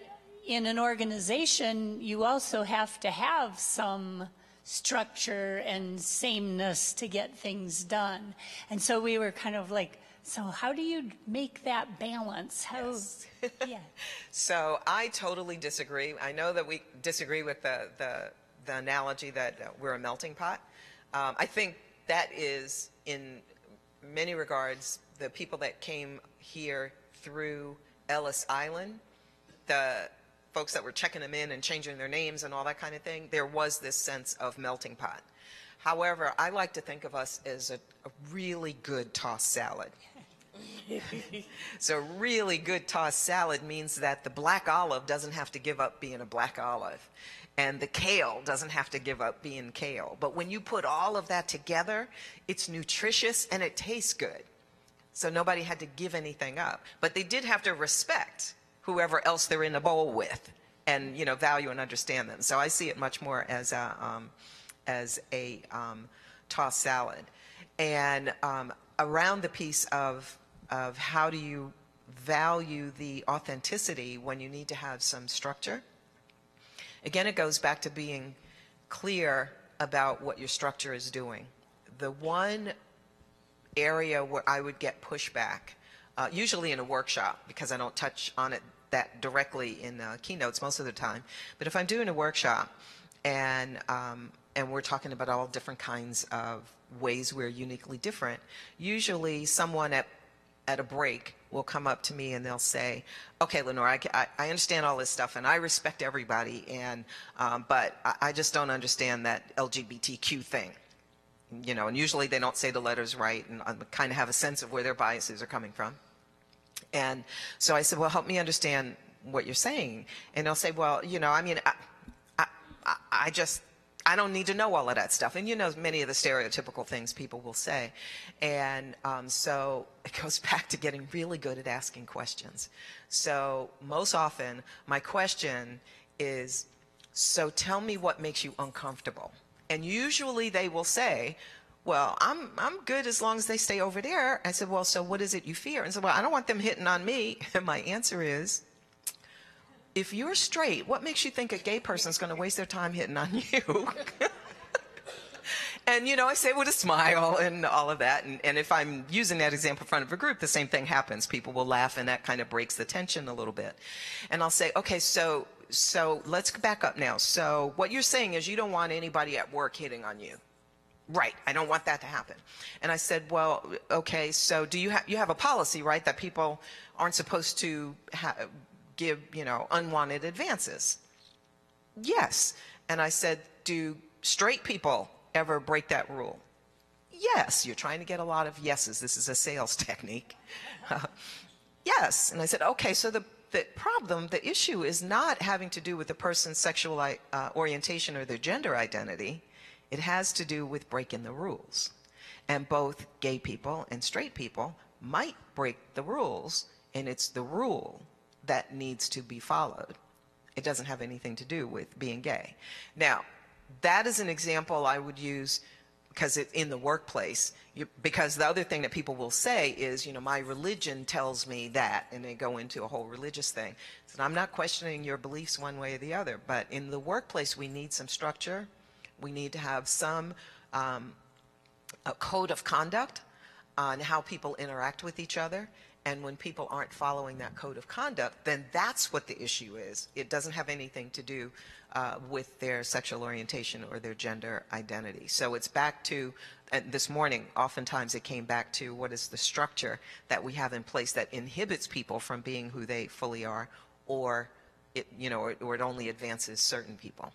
in an organization, you also have to have some structure and sameness to get things done. And so we were kind of like, so how do you make that balance? How, yeah. So I totally disagree. I know that we disagree with the, the, the analogy that we're a melting pot. Um, I think that is, in many regards, the people that came here through Ellis Island, the folks that were checking them in and changing their names and all that kind of thing, there was this sense of melting pot. However, I like to think of us as a, a really good tossed salad. so really good tossed salad means that the black olive doesn't have to give up being a black olive and the kale doesn't have to give up being kale but when you put all of that together it's nutritious and it tastes good so nobody had to give anything up. But they did have to respect whoever else they're in a bowl with and you know value and understand them. So i see it much more as a um, as a um, salad. And um, around the piece of of how do you value the authenticity when you need to have some structure again it goes back to being clear about what your structure is doing. The one area where i would get pushback uh, usually in a workshop because i don't touch on it that directly in uh, keynotes most of the time but if i'm doing a workshop and um, and we're talking about all different kinds of ways we're uniquely different usually someone at at a break will come up to me and they'll say, "Okay, Lenore, I, I, I understand all this stuff, and I respect everybody, and um, but I, I just don't understand that LGBTQ thing." You know, and usually they don't say the letters right, and I kind of have a sense of where their biases are coming from. And so I said, "Well, help me understand what you're saying." And they'll say, "Well, you know, I mean, I, I, I- I just." I don't need to know all of that stuff. And you know many of the stereotypical things people will say. And um, so it goes back to getting really good at asking questions. So most often, my question is So tell me what makes you uncomfortable. And usually they will say, well, I'm, I'm good as long as they stay over there. I said, well, so what is it you fear? And said, well, I don't want them hitting on me. And my answer is, if you're straight, what makes you think a gay person's going to waste their time hitting on you? and, you know, I say it with a smile and all of that. And, and if I'm using that example in front of a group, the same thing happens. People will laugh and that kind of breaks the tension a little bit. And I'll say, okay, so, so let's back up now. So what you're saying is you don't want anybody at work hitting on you. Right. I don't want that to happen. And I said, well, okay, so do you have, you have a policy, right, that people aren't supposed to ha- give, you know, unwanted advances? Yes. And I said, do straight people ever break that rule? Yes. You're trying to get a lot of yeses. This is a sales technique. yes. And I said, okay, so the, the problem, the issue is not having to do with the person's sexual uh, orientation or their gender identity. It has to do with breaking the rules. And both gay people and straight people might break the rules, and it's the rule that needs to be followed. It doesn't have anything to do with being gay. Now, that is an example I would use because it, in the workplace, you, because the other thing that people will say is, you know, my religion tells me that, and they go into a whole religious thing. So I'm not questioning your beliefs one way or the other, but in the workplace, we need some structure. We need to have some um, a code of conduct on how people interact with each other. And when people aren't following that code of conduct, then that's what the issue is. It doesn't have anything to do uh, with their sexual orientation or their gender identity. So it's back to, and this morning, oftentimes it came back to what is the structure that we have in place that inhibits people from being who they fully are, or it, you know, or, or it only advances certain people.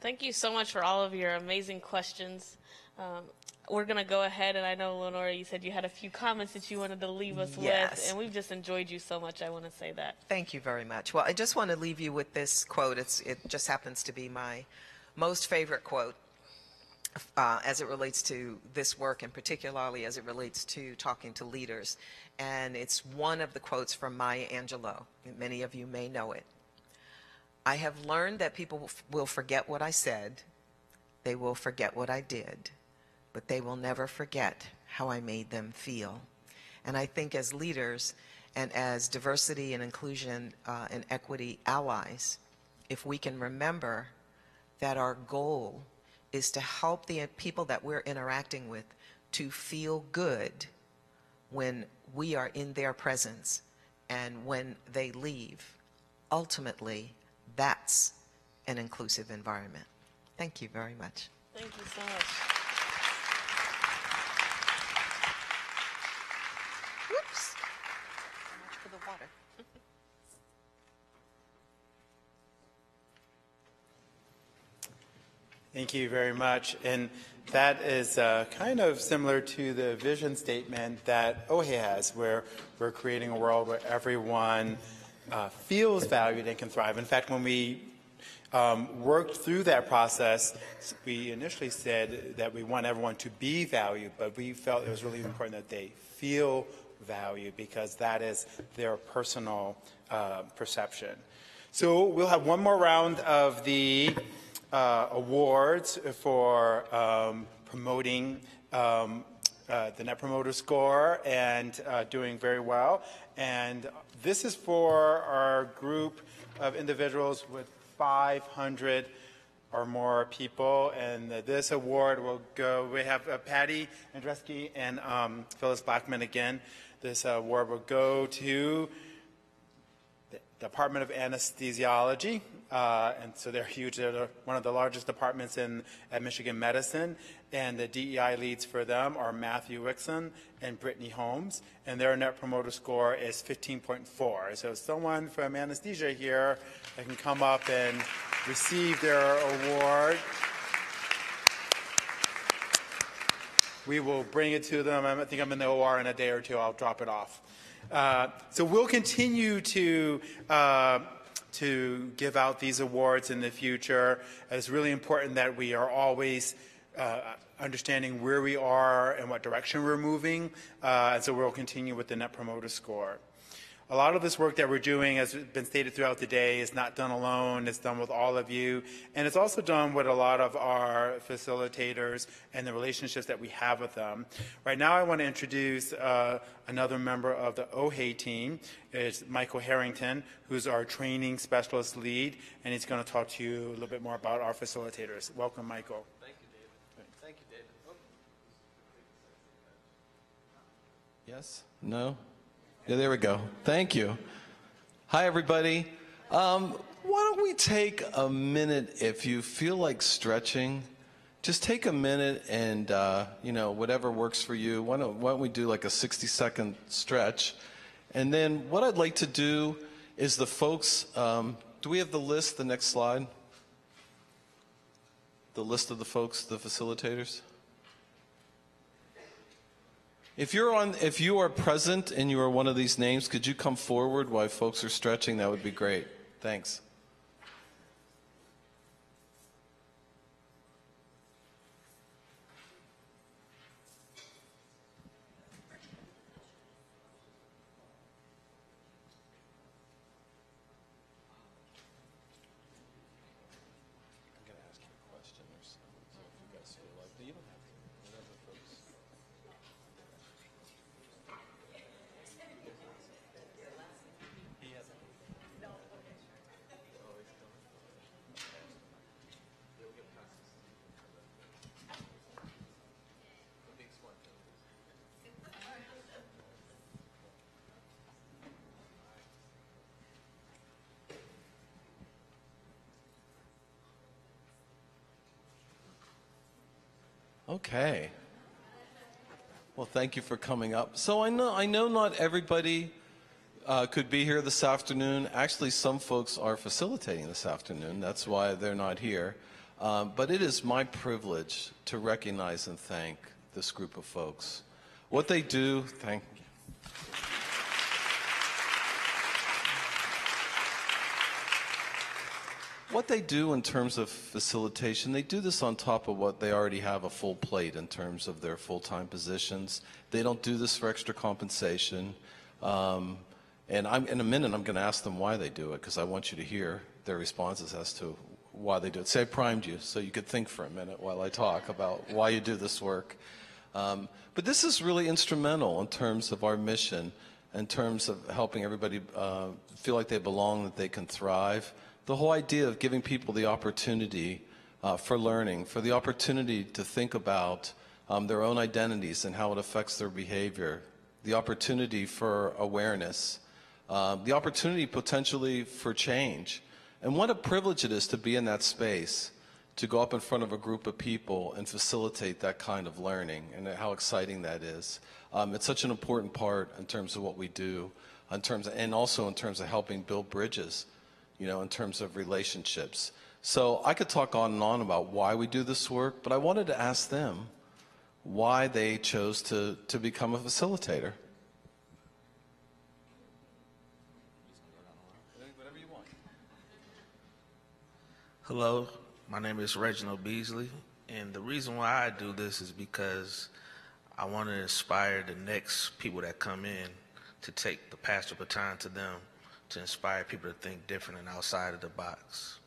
Thank you so much for all of your amazing questions. Um, we're going to go ahead, and I know, Lenora, you said you had a few comments that you wanted to leave us Yes. with, and we've just enjoyed you so much. I want to say that. Thank you very much. Well, I just want to leave you with this quote. It's, it just happens to be my most favorite quote uh, as it relates to this work, and particularly as it relates to talking to leaders. And it's one of the quotes from Maya Angelou. Many of you may know it. I have learned that people will will forget what I said, they will forget what I did, but they will never forget how I made them feel. And I think as leaders and as diversity and inclusion uh, and equity allies, if we can remember that our goal is to help the people that we're interacting with to feel good when we are in their presence and when they leave, ultimately, that's an inclusive environment. Thank you very much. Thank you so much. Whoops. Much for the water. Thank you very much. And that is uh, kind of similar to the vision statement that OHE has, where we're creating a world where everyone uh, feels valued and can thrive. In fact, when we um, worked through that process, we initially said that we want everyone to be valued, but we felt it was really important that they feel valued because that is their personal uh, perception. So we'll have one more round of the uh, awards for um, promoting um, uh, the Net Promoter Score and uh, doing very well. And this is for our group of individuals with 500 or more people. And this award will go, we have uh, Patty Andreski and um, Phyllis Blackman again. This award will go to the Department of Anesthesiology Uh, and so they're huge. They're one of the largest departments in at Michigan Medicine, and the DEI leads for them are Matthew Wixon and Brittany Holmes, and their Net Promoter Score is 15.4. So someone from anesthesia here that can come up and receive their award. We will bring it to them. I think I'm in the OR in a day or two. I'll drop it off. Uh, so we'll continue to uh, to give out these awards in the future. It's really important that we are always uh, understanding where we are and what direction we're moving. Uh, and so we'll continue with the Net Promoter Score. A lot of this work that we're doing, as has been stated throughout the day, is not done alone. It's done with all of you. And it's also done with a lot of our facilitators and the relationships that we have with them. Right now, I want to introduce uh, another member of the OHE team. It's Michael Harrington, who's our training specialist lead, and he's going to talk to you a little bit more about our facilitators. Welcome, Michael. Thank you, David. Thank you, David. Yes? No? Yeah, there we go. Thank you. Hi, everybody. Um, why don't we take a minute if you feel like stretching? Just take a minute and, uh, you know, whatever works for you. Why don't, why don't we do like a 60 second stretch? And then what I'd like to do is the folks, um, do we have the list, the next slide? The list of the folks, the facilitators? If you're on, if you are present and you are one of these names, could you come forward while folks are stretching? That would be great. Thanks. Okay. Well, thank you for coming up. So I know I know not everybody uh, could be here this afternoon. Actually, some folks are facilitating this afternoon. That's why they're not here. Um, but it is my privilege to recognize and thank this group of folks. What they do, thank what they do in terms of facilitation, they do this on top of what they already have a full plate in terms of their full-time positions. They don't do this for extra compensation. Um, and I'm, in a minute, I'm going to ask them why they do it because I want you to hear their responses as to why they do it. Say I primed you so you could think for a minute while I talk about why you do this work. Um, but this is really instrumental in terms of our mission, in terms of helping everybody uh, feel like they belong, that they can thrive the whole idea of giving people the opportunity uh, for learning, for the opportunity to think about um, their own identities and how it affects their behavior, the opportunity for awareness, uh, the opportunity potentially for change. And what a privilege it is to be in that space, to go up in front of a group of people and facilitate that kind of learning, and how exciting that is. Um, it's such an important part in terms of what we do, in terms of, and also in terms of helping build bridges you know, in terms of relationships. So I could talk on and on about why we do this work, but I wanted to ask them why they chose to, to become a facilitator. Hello, my name is Reginald Beasley, and the reason why I do this is because I want to inspire the next people that come in to take the pastor baton to them to inspire people to think different and outside of the box.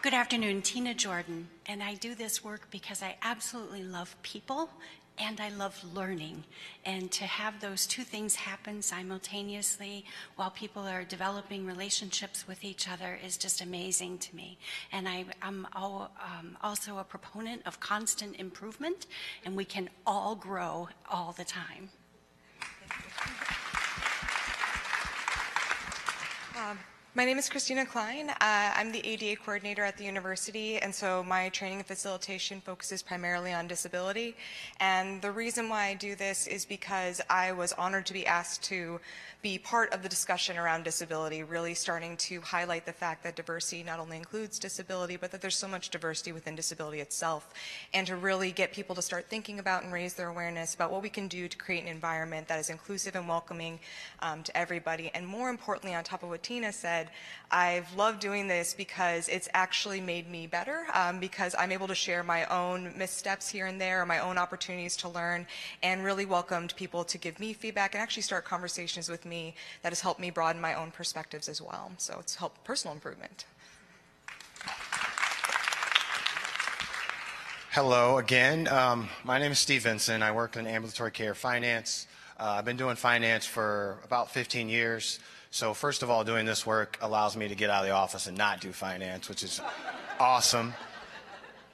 Good afternoon, Tina Jordan, and I do this work because I absolutely love people and I love learning. And to have those two things happen simultaneously while people are developing relationships with each other is just amazing to me. And I, am um, also a proponent of constant improvement, and we can all grow all the time. Um. My name is Christina Klein. Uh, I'm the ADA coordinator at the university, and so my training and facilitation focuses primarily on disability. And the reason why I do this is because I was honored to be asked to be part of the discussion around disability, really starting to highlight the fact that diversity not only includes disability, but that there's so much diversity within disability itself, and to really get people to start thinking about and raise their awareness about what we can do to create an environment that is inclusive and welcoming um, to everybody. And more importantly, on top of what Tina said, I've loved doing this because it's actually made me better, um, because I'm able to share my own missteps here and there, my own opportunities to learn, and really welcomed people to give me feedback and actually start conversations with me that has helped me broaden my own perspectives as well. So it's helped personal improvement. Hello again. Um, my name is Steve Vincent. I work in ambulatory care finance. Uh, I've been doing finance for about 15 years. So first of all, doing this work allows me to get out of the office and not do finance, which is awesome.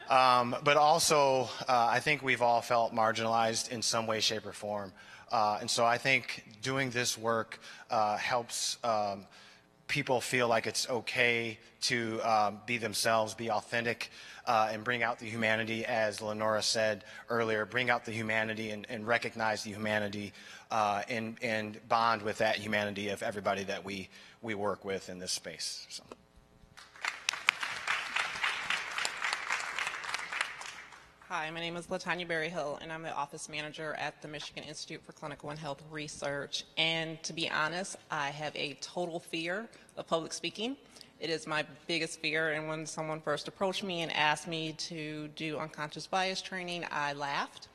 Um, but also, uh, I think we've all felt marginalized in some way, shape, or form. Uh, and so I think doing this work uh, helps um, people feel like it's okay to um, be themselves, be authentic, uh, and bring out the humanity, as Lenora said earlier, bring out the humanity and, and recognize the humanity uh, and, and bond with that humanity of everybody that we, we work with in this space. So. Hi, my name is Latanya Berryhill, and I'm the office manager at the Michigan Institute for Clinical and Health Research. And to be honest, I have a total fear of public speaking. It is my biggest fear, and when someone first approached me and asked me to do unconscious bias training, I laughed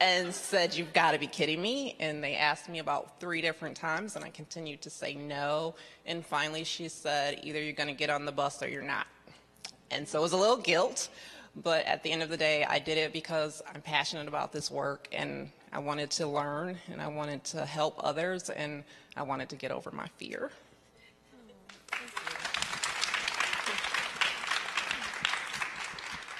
and said, You've got to be kidding me. And they asked me about three different times, and I continued to say no. And finally, she said, Either you're going to get on the bus or you're not. And so it was a little guilt. But at the end of the day, I did it because I'm passionate about this work and I wanted to learn and I wanted to help others and I wanted to get over my fear.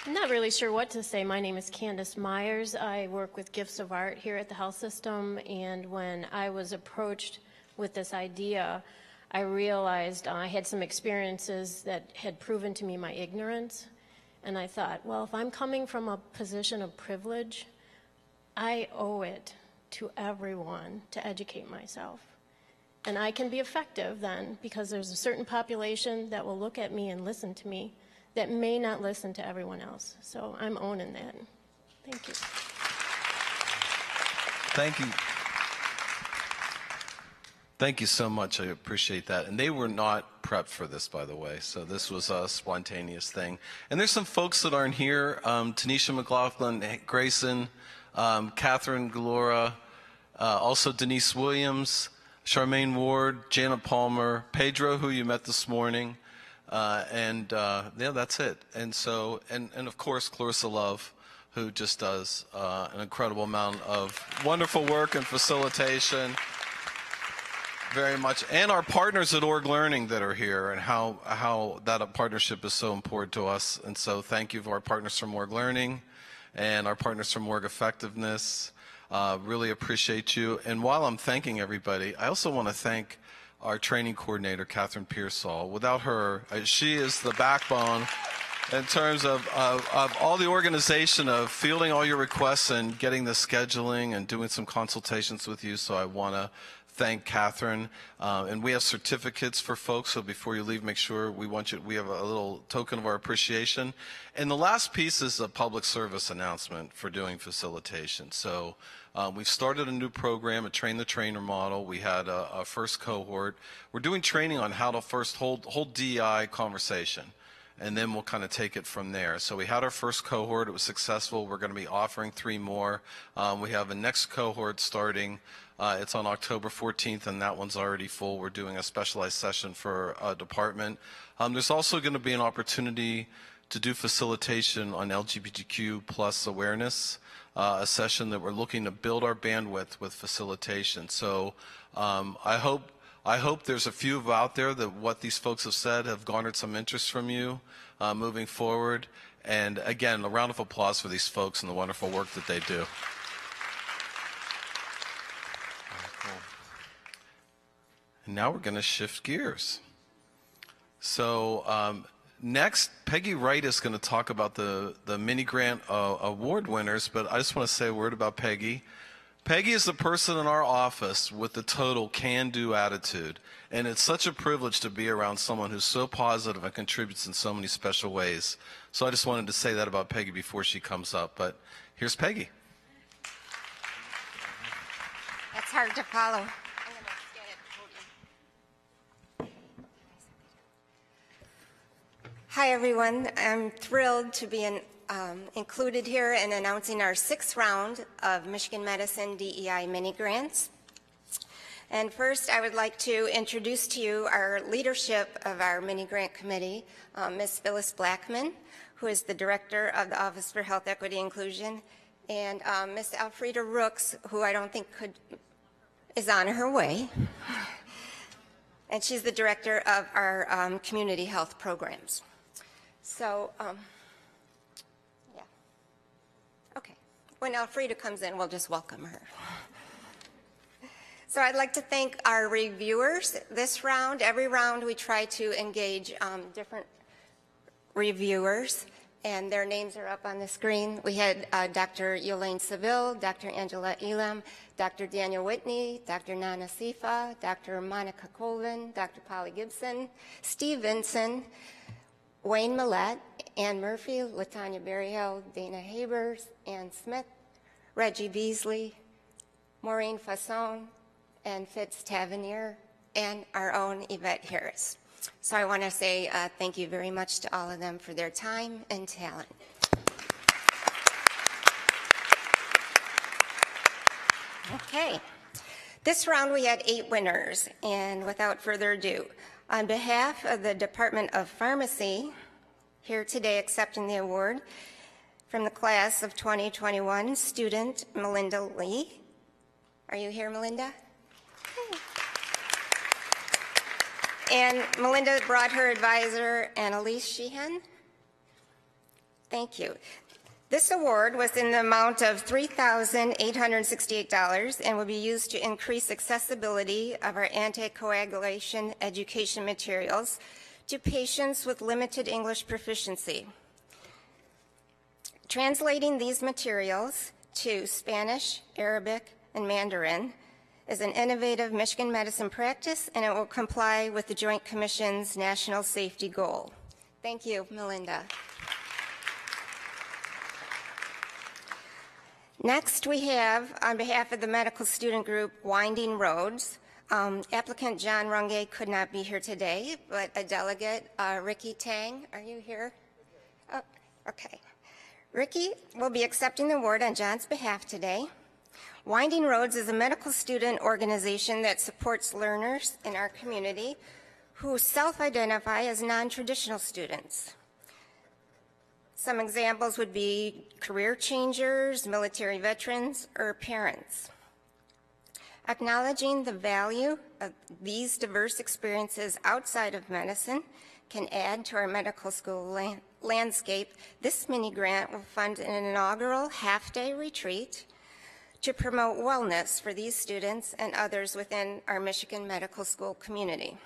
I'm not really sure what to say. My name is Candace Myers. I work with Gifts of Art here at the health system. And when I was approached with this idea, I realized I had some experiences that had proven to me my ignorance. And I thought, well, if I'm coming from a position of privilege, I owe it to everyone to educate myself. And I can be effective then because there's a certain population that will look at me and listen to me that may not listen to everyone else. So I'm owning that. Thank you. Thank you. Thank you so much. I appreciate that. And they were not prepped for this, by the way. So this was a spontaneous thing. And there's some folks that aren't here. Um, Tanisha McLaughlin, Grayson, um, Catherine Galora, uh, also Denise Williams, Charmaine Ward, Janet Palmer, Pedro, who you met this morning. Uh, and uh, yeah, that's it. And so, and, and of course, Clarissa Love, who just does uh, an incredible amount of wonderful work and facilitation very much, and our partners at Org Learning that are here, and how how that partnership is so important to us. And so, thank you to our partners from Org Learning, and our partners from Org Effectiveness. Uh, really appreciate you. And while I'm thanking everybody, I also want to thank our training coordinator, Catherine Pearsall. Without her, uh, she is the backbone in terms of, of, of, all the organization of fielding all your requests and getting the scheduling and doing some consultations with you. So I want to thank Catherine. Uh, and we have certificates for folks, so before you leave, make sure we want you, we have a little token of our appreciation. And the last piece is a public service announcement for doing facilitation. So uh, we've started a new program, a train the trainer model. We had a, a first cohort. We're doing training on how to first hold, hold DEI conversation and then we'll kind of take it from there. So we had our first cohort. It was successful. We're going to be offering three more. Um, we have a next cohort starting uh, it's on October 14th, and that one's already full. We're doing a specialized session for a department. Um, there's also going to be an opportunity to do facilitation on LGBTQ plus awareness, uh, a session that we're looking to build our bandwidth with facilitation. So um, I hope I hope there's a few out there that what these folks have said have garnered some interest from you uh, moving forward. And again, a round of applause for these folks and the wonderful work that they do. And now we're going to shift gears. So um, next, Peggy Wright is going to talk about the, the mini grant uh, award winners, but I just want to say a word about Peggy. Peggy is the person in our office with the total can do attitude. And it's such a privilege to be around someone who's so positive and contributes in so many special ways. So I just wanted to say that about Peggy before she comes up. But here's Peggy. That's hard to follow. Hi, everyone. I'm thrilled to be in, um, included here in announcing our sixth round of Michigan Medicine DEI mini grants. And first, I would like to introduce to you our leadership of our mini grant committee, um, Ms. Phyllis Blackman, who is the director of the Office for Health Equity Inclusion, and um, Ms. Alfreda Rooks, who I don't think could is on her way. And she's the director of our um, community health programs. So, um, yeah. Okay. When Alfreda comes in, we'll just welcome her. So I'd like to thank our reviewers this round. Every round we try to engage um, different reviewers, and their names are up on the screen. We had uh, Dr. Yolaine Seville, Dr. Angela Elam, Dr. Daniel Whitney, Dr. Nana Sifa, Dr. Monica Colvin, Dr. Polly Gibson, Steve Vinson, Wayne Millette, Ann Murphy, Latanya Berryhill, Dana Habers, Ann Smith, Reggie Beasley, Maureen Fasson, and Fitz Tavernier, and our own Yvette Harris. So I want to say uh, thank you very much to all of them for their time and talent. Okay. This round we had eight winners, and without further ado, on behalf of the Department of Pharmacy, here today accepting the award from the class of 2021, student Melinda Lee. Are you here, Melinda? And Melinda brought her advisor, Annalise Sheehan. Thank you. This award was in the amount of $3,868 and will be used to increase accessibility of our anticoagulation education materials to patients with limited English proficiency. Translating these materials to Spanish, Arabic, and Mandarin is an innovative Michigan medicine practice and it will comply with the Joint Commission's national safety goal. Thank you, Melinda. Next, we have, on behalf of the medical student group Winding Roads, um, applicant John Runge could not be here today, but a delegate, uh, Ricky Tang, are you here? Oh, okay. Ricky will be accepting the award on John's behalf today. Winding Roads is a medical student organization that supports learners in our community who self-identify as non-traditional students. Some examples would be career changers, military veterans, or parents. Acknowledging the value of these diverse experiences outside of medicine can add to our medical school la- landscape. This mini grant will fund an inaugural half-day retreat to promote wellness for these students and others within our Michigan Medical School community.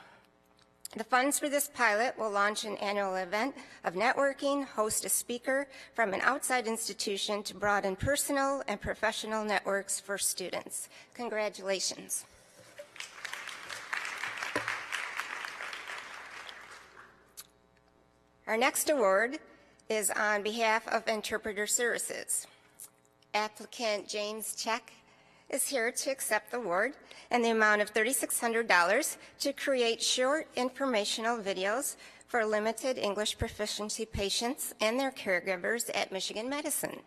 The funds for this pilot will launch an annual event of networking, host a speaker from an outside institution to broaden personal and professional networks for students. Congratulations. Our next award is on behalf of Interpreter Services. Applicant James Check is here to accept the award and the amount of $3,600 to create short informational videos for limited English proficiency patients and their caregivers at Michigan Medicine.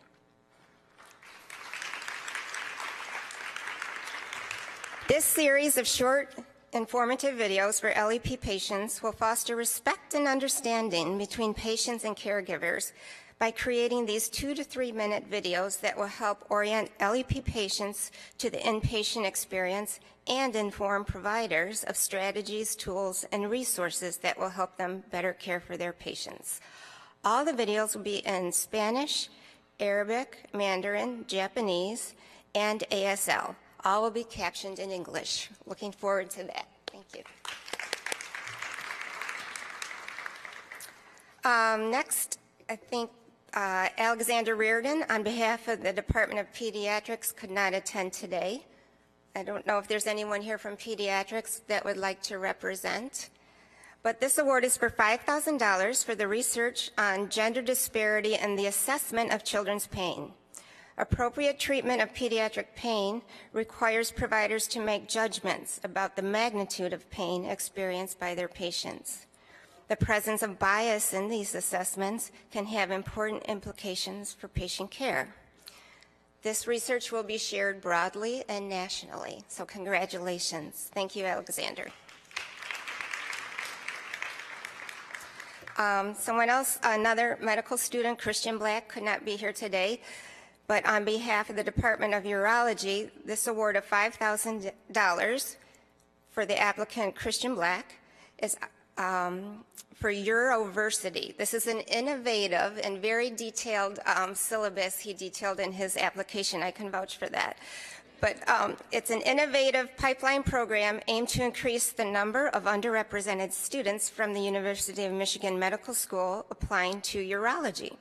This series of short informative videos for LEP patients will foster respect and understanding between patients and caregivers by creating these two to three minute videos that will help orient LEP patients to the inpatient experience and inform providers of strategies, tools, and resources that will help them better care for their patients. All the videos will be in Spanish, Arabic, Mandarin, Japanese, and ASL. All will be captioned in English. Looking forward to that. Thank you. Um, Next, I think uh, Alexander Reardon, on behalf of the Department of Pediatrics, could not attend today. I don't know if there's anyone here from pediatrics that would like to represent. But this award is for $5,000 for the research on gender disparity and the assessment of children's pain. Appropriate treatment of pediatric pain requires providers to make judgments about the magnitude of pain experienced by their patients. The presence of bias in these assessments can have important implications for patient care. This research will be shared broadly and nationally, so congratulations. Thank you, Alexander. Um, someone else, another medical student, Christian Black, could not be here today, but on behalf of the Department of Urology, this award of $5,000 for the applicant Christian Black is um, for Uroversity. This is an innovative and very detailed um, syllabus he detailed in his application. I can vouch for that. But um, it's an innovative pipeline program aimed to increase the number of underrepresented students from the University of Michigan Medical School applying to urology.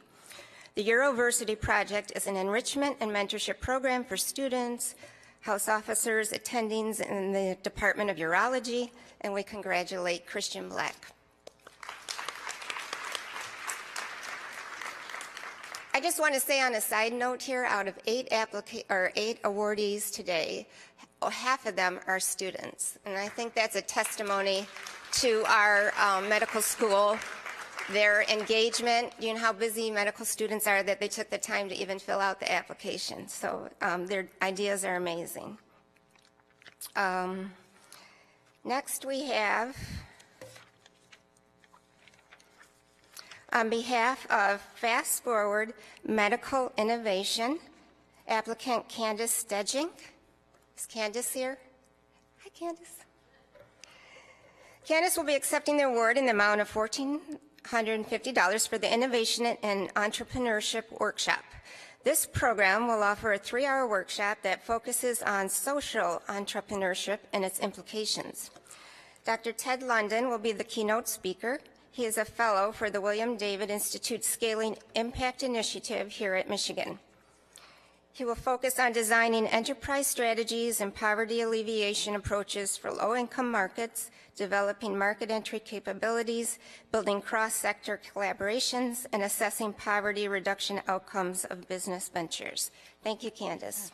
The Uroversity project is an enrichment and mentorship program for students, house officers, attendings in the Department of Urology, and we congratulate Christian Black. I just want to say on a side note here, out of eight eight awardees today, half of them are students, and I think that's a testimony to our um, medical school, their engagement. You know how busy medical students are that they took the time to even fill out the application. So um, their ideas are amazing. Um, next, we have On behalf of Fast Forward Medical Innovation, applicant Candace Stedging. Is Candace here? Hi, Candace. Candace will be accepting the award in the amount of $1,450 for the Innovation and Entrepreneurship Workshop. This program will offer a three-hour workshop that focuses on social entrepreneurship and its implications. Dr. Ted London will be the keynote speaker. He is a fellow for the William Davidson Institute Scaling Impact Initiative here at Michigan. He will focus on designing enterprise strategies and poverty alleviation approaches for low-income markets, developing market entry capabilities, building cross-sector collaborations, and assessing poverty reduction outcomes of business ventures. Thank you, Candace.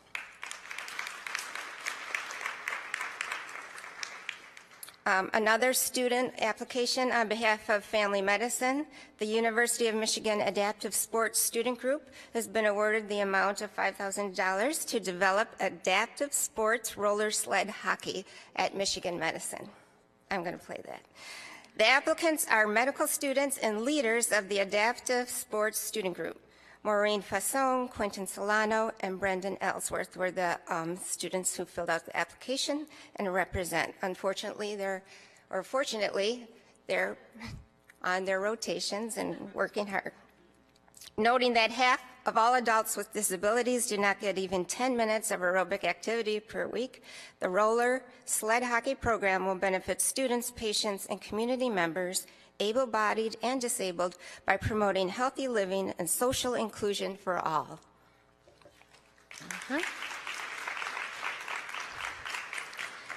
Um, another student application on behalf of Family Medicine, the University of Michigan Adaptive Sports Student Group has been awarded the amount of $5,000 to develop adaptive sports roller sled hockey at Michigan Medicine. I'm going to play that. The applicants are medical students and leaders of the Adaptive Sports Student Group. Maureen Fasson, Quentin Solano, and Brendan Ellsworth were the um, students who filled out the application and represent. Unfortunately, they're, or fortunately, they're on their rotations and working hard. Noting that half of all adults with disabilities do not get even 10 minutes of aerobic activity per week, the roller sled hockey program will benefit students, patients, and community members able-bodied and disabled by promoting healthy living and social inclusion for all. Uh-huh.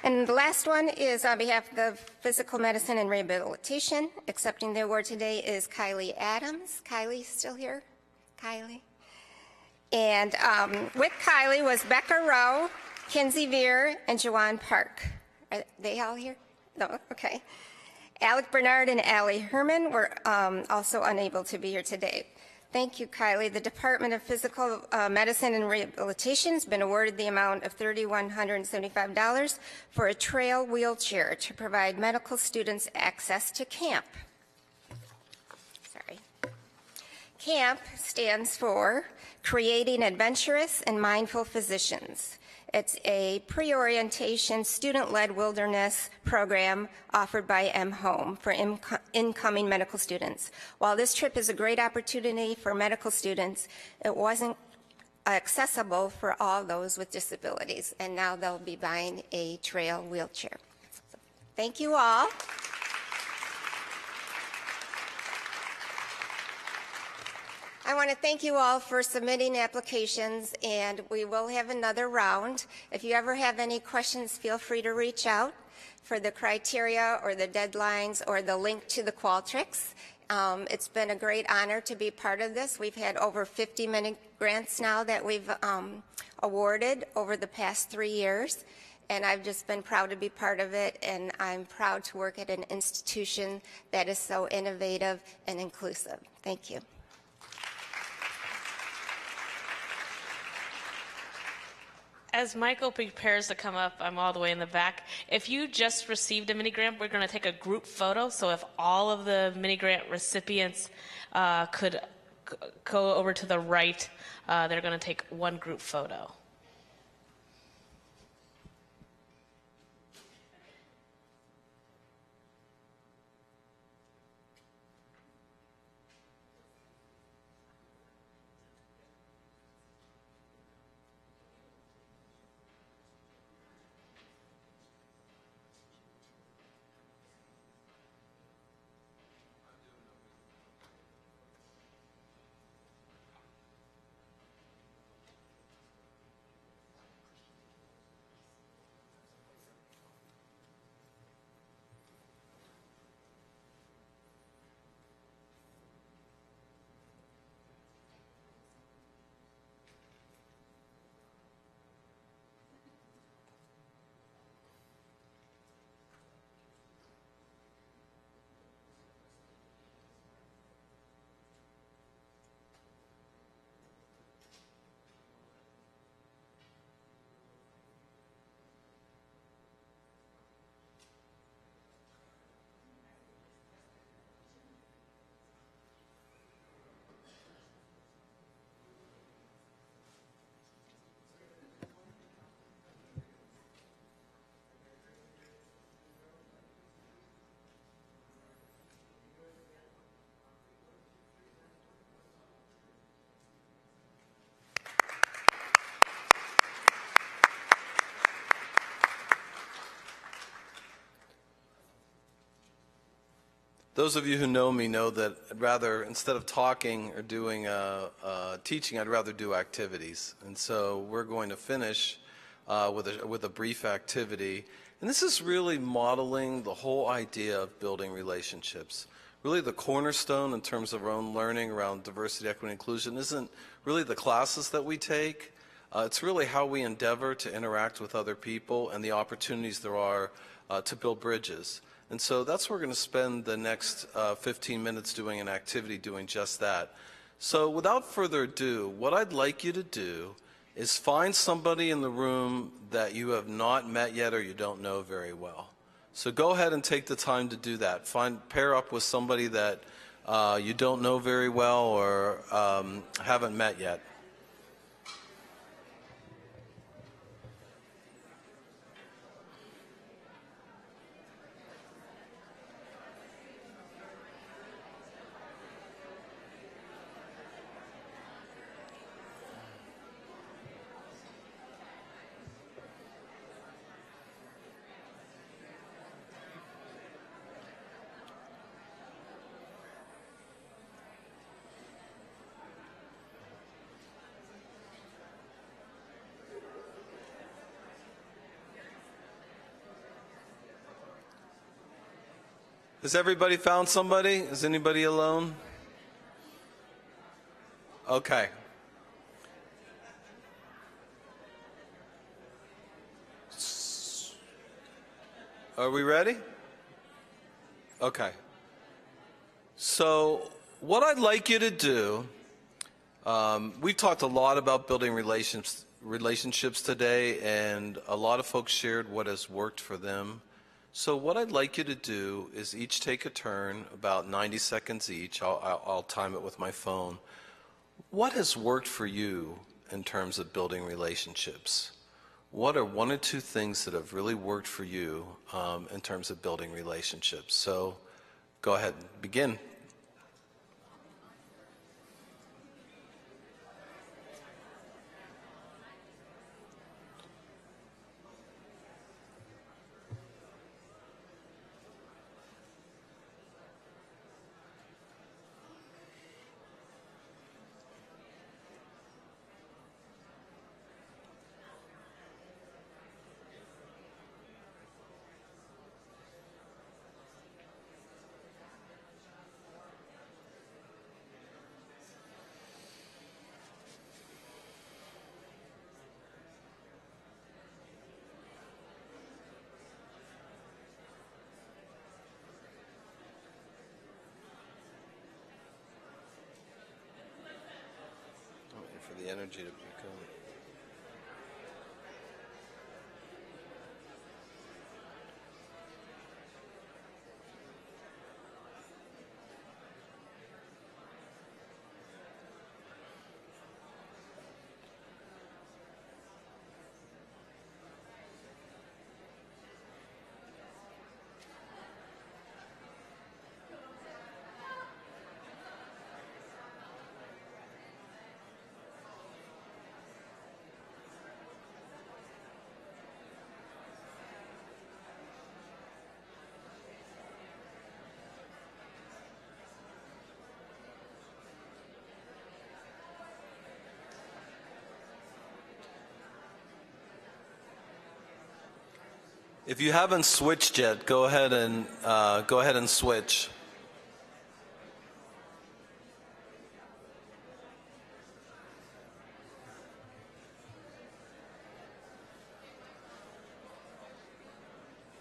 And the last one is on behalf of the Physical Medicine and Rehabilitation. Accepting the award today is Kylie Adams. Kylie, still here? Kylie? And um, with Kylie was Becca Rowe, Kinsey Veer, and Joanne Park. Are they all here? No? Okay. Alec Bernard and Allie Herman were um, also unable to be here today. Thank you, Kylie. The Department of Physical uh, Medicine and Rehabilitation has been awarded the amount of $3,175 for a trail wheelchair to provide medical students access to CAMP. Sorry. CAMP stands for Creating Adventurous and Mindful Physicians. It's a pre-orientation student-led wilderness program offered by M-Home for incoming medical students. While this trip is a great opportunity for medical students, it wasn't accessible for all those with disabilities, and now they'll be buying a trail wheelchair. Thank you all. I want to thank you all for submitting applications, and we will have another round. If you ever have any questions, feel free to reach out for the criteria or the deadlines or the link to the Qualtrics. Um, it's been a great honor to be part of this. We've had over 50 mini grants now that we've um, awarded over the past three years, and I've just been proud to be part of it, and I'm proud to work at an institution that is so innovative and inclusive. Thank you. As Michael prepares to come up, I'm all the way in the back. If you just received a mini grant, we're going to take a group photo. So if all of the mini grant recipients uh, could go over to the right, uh, they're going to take one group photo. Those of you who know me know that I'd rather, instead of talking or doing uh, uh, teaching, I'd rather do activities. And so we're going to finish uh, with, a, with a brief activity. And this is really modeling the whole idea of building relationships. Really, the cornerstone in terms of our own learning around diversity, equity, and inclusion isn't really the classes that we take. Uh, it's really how we endeavor to interact with other people and the opportunities there are uh, to build bridges. And so that's where we're going to spend the next uh, 15 minutes doing an activity doing just that. So without further ado, what I'd like you to do is find somebody in the room that you have not met yet or you don't know very well. So go ahead and take the time to do that. Find pair up with somebody that uh, you don't know very well or um, haven't met yet. Has everybody found somebody? Is anybody alone? Okay. Are we ready? Okay. So, what I'd like you to do, um, we've talked a lot about building relations, relationships today, and a lot of folks shared what has worked for them. So what I'd like you to do is each take a turn, about 90 seconds each. I'll, I'll, I'll, time it with my phone. What has worked for you in terms of building relationships? What are one or two things that have really worked for you um, in terms of building relationships? So go ahead, and begin. the energy to If you haven't switched yet, go ahead and uh, go ahead and switch.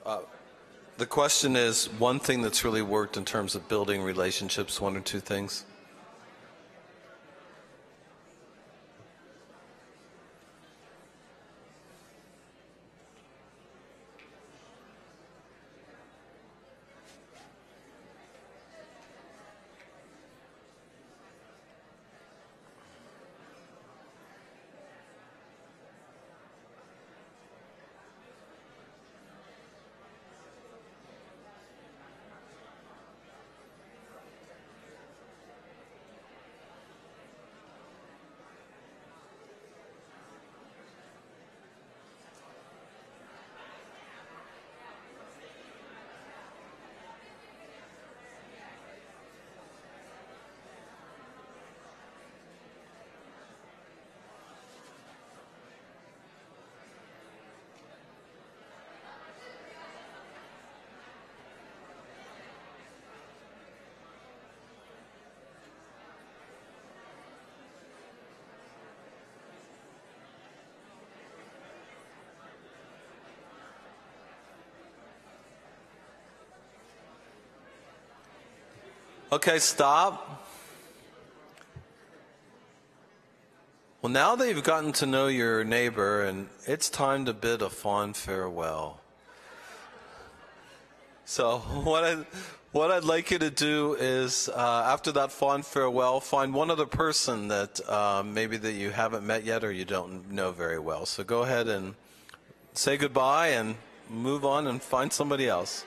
Uh, the question is one thing that's really worked in terms of building relationships, one or two things. Okay, stop. Well, now that you've gotten to know your neighbor, and it's time to bid a fond farewell. So, what I what I'd like you to do is, uh, after that fond farewell, find one other person that um, maybe that you haven't met yet or you don't know very well. So go ahead and say goodbye and move on and find somebody else.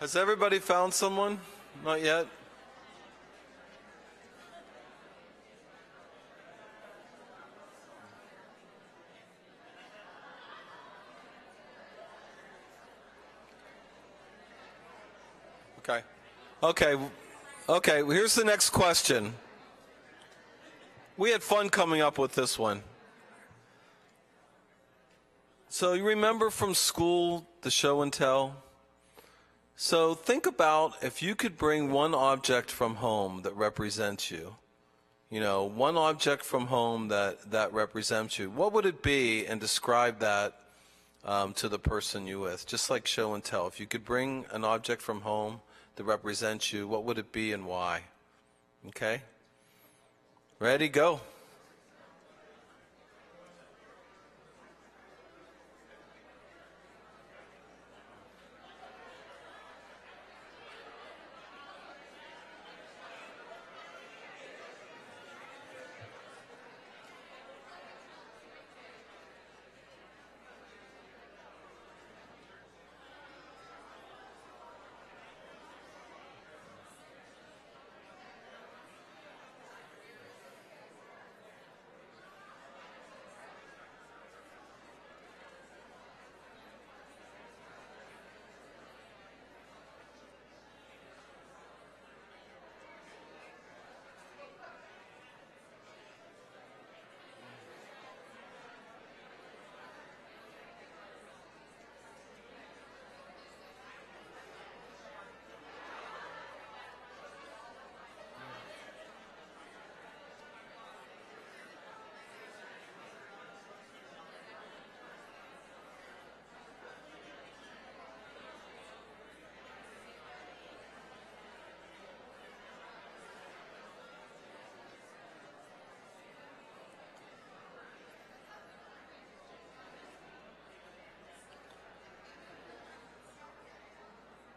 Has everybody found someone? Not yet? Okay. Okay. Okay. Here's the next question. We had fun coming up with this one. So, you remember from school the show and tell? So, think about if you could bring one object from home that represents you. You know, one object from home that, that represents you. What would it be and describe that um, to the person you with? Just like show and tell. If you could bring an object from home that represents you, what would it be and why? Okay? Ready? Go.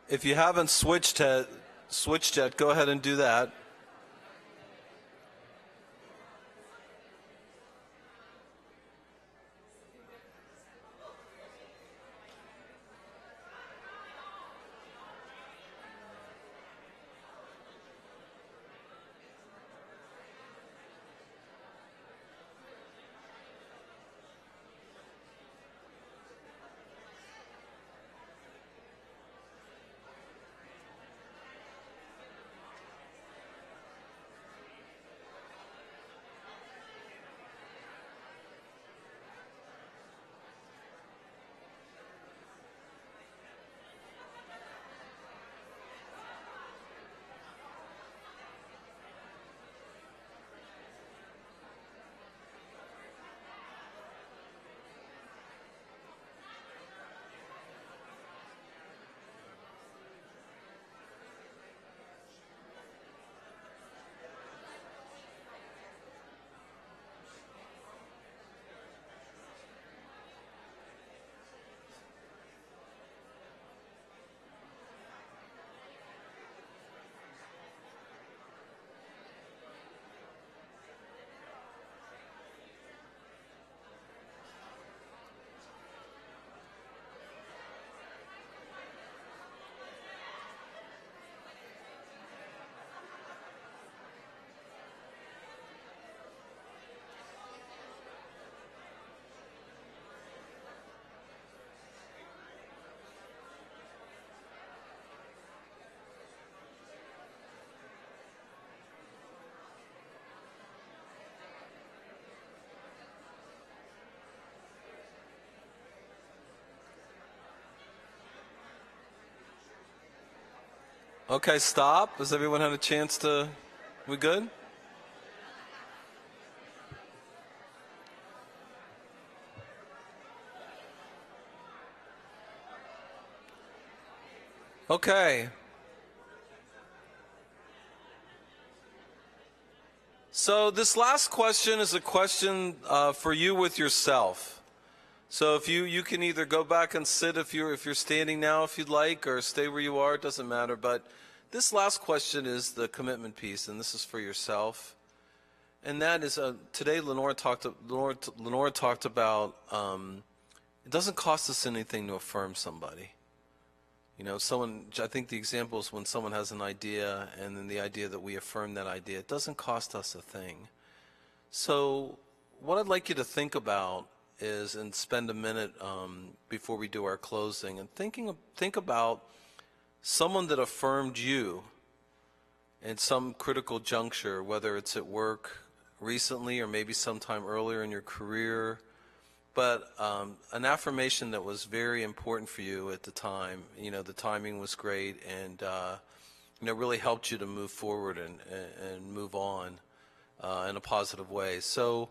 If you haven't switched yet, switched yet, go ahead and do that. Okay, stop. Has everyone had a chance to? We good? Okay. So this last question is a question uh, for you with yourself. So if you you can either go back and sit if you're if you're standing now if you'd like or stay where you are it doesn't matter. But this last question is the commitment piece and this is for yourself. And that is uh, today Lenora talked Lenora, talked about um, it doesn't cost us anything to affirm somebody. You know someone I think the example is when someone has an idea and then the idea that we affirm that idea it doesn't cost us a thing. So what I'd like you to think about is and spend a minute um, before we do our closing and thinking think about someone that affirmed you in some critical juncture, whether it's at work recently or maybe sometime earlier in your career, but um, an affirmation that was very important for you at the time. You know, the timing was great and uh, you know really helped you to move forward and and move on uh, in a positive way. So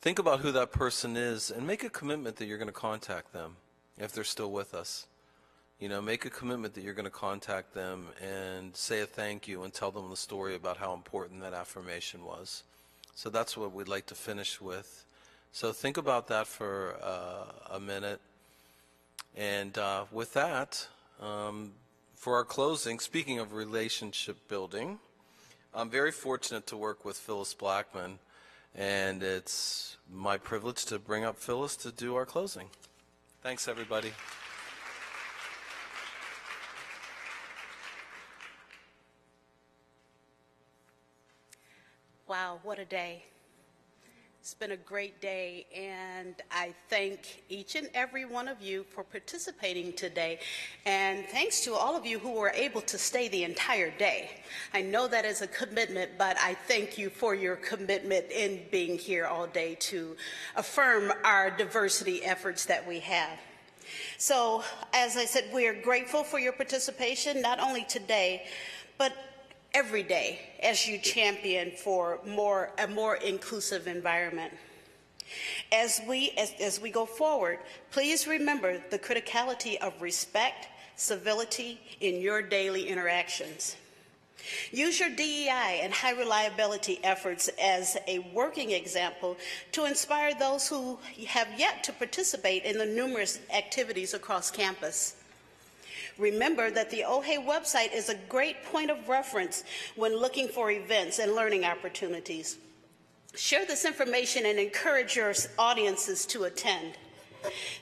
think about who that person is and make a commitment that you're going to contact them if they're still with us. You know, make a commitment that you're going to contact them and say a thank you and tell them the story about how important that affirmation was. So that's what we'd like to finish with. So think about that for uh, a minute. And uh, with that, um, for our closing, speaking of relationship building, I'm very fortunate to work with Phyllis Blackman and it's my privilege to bring up Phyllis to do our closing. Thanks, everybody. Wow, what a day. It's been a great day, and I thank each and every one of you for participating today. And thanks to all of you who were able to stay the entire day. I know that is a commitment, but I thank you for your commitment in being here all day to affirm our diversity efforts that we have. So, as I said, we are grateful for your participation, not only today, but every day as you champion for more, a more inclusive environment. As we, as, as we go forward, please remember the criticality of respect, civility in your daily interactions. Use your DEI and high reliability efforts as a working example to inspire those who have yet to participate in the numerous activities across campus. Remember that the OHE website is a great point of reference when looking for events and learning opportunities. Share this information and encourage your audiences to attend.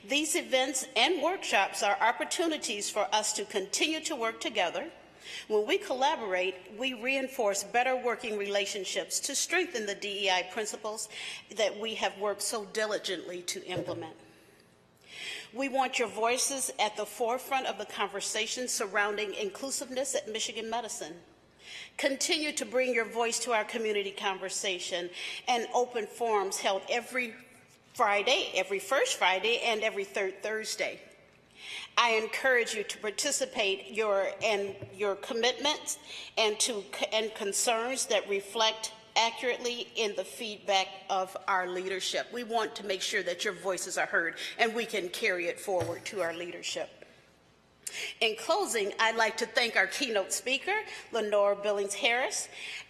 These events and workshops are opportunities for us to continue to work together. When we collaborate, we reinforce better working relationships to strengthen the DEI principles that we have worked so diligently to implement. We want your voices at the forefront of the conversation surrounding inclusiveness at Michigan Medicine. Continue to bring your voice to our community conversation and open forums held every Friday, every first Friday, and every third Thursday. I encourage you to participate your and your commitments and to and concerns that reflect accurately in the feedback of our leadership. We want to make sure that your voices are heard and we can carry it forward to our leadership. In closing, I'd like to thank our keynote speaker, Lenora Billings Harris,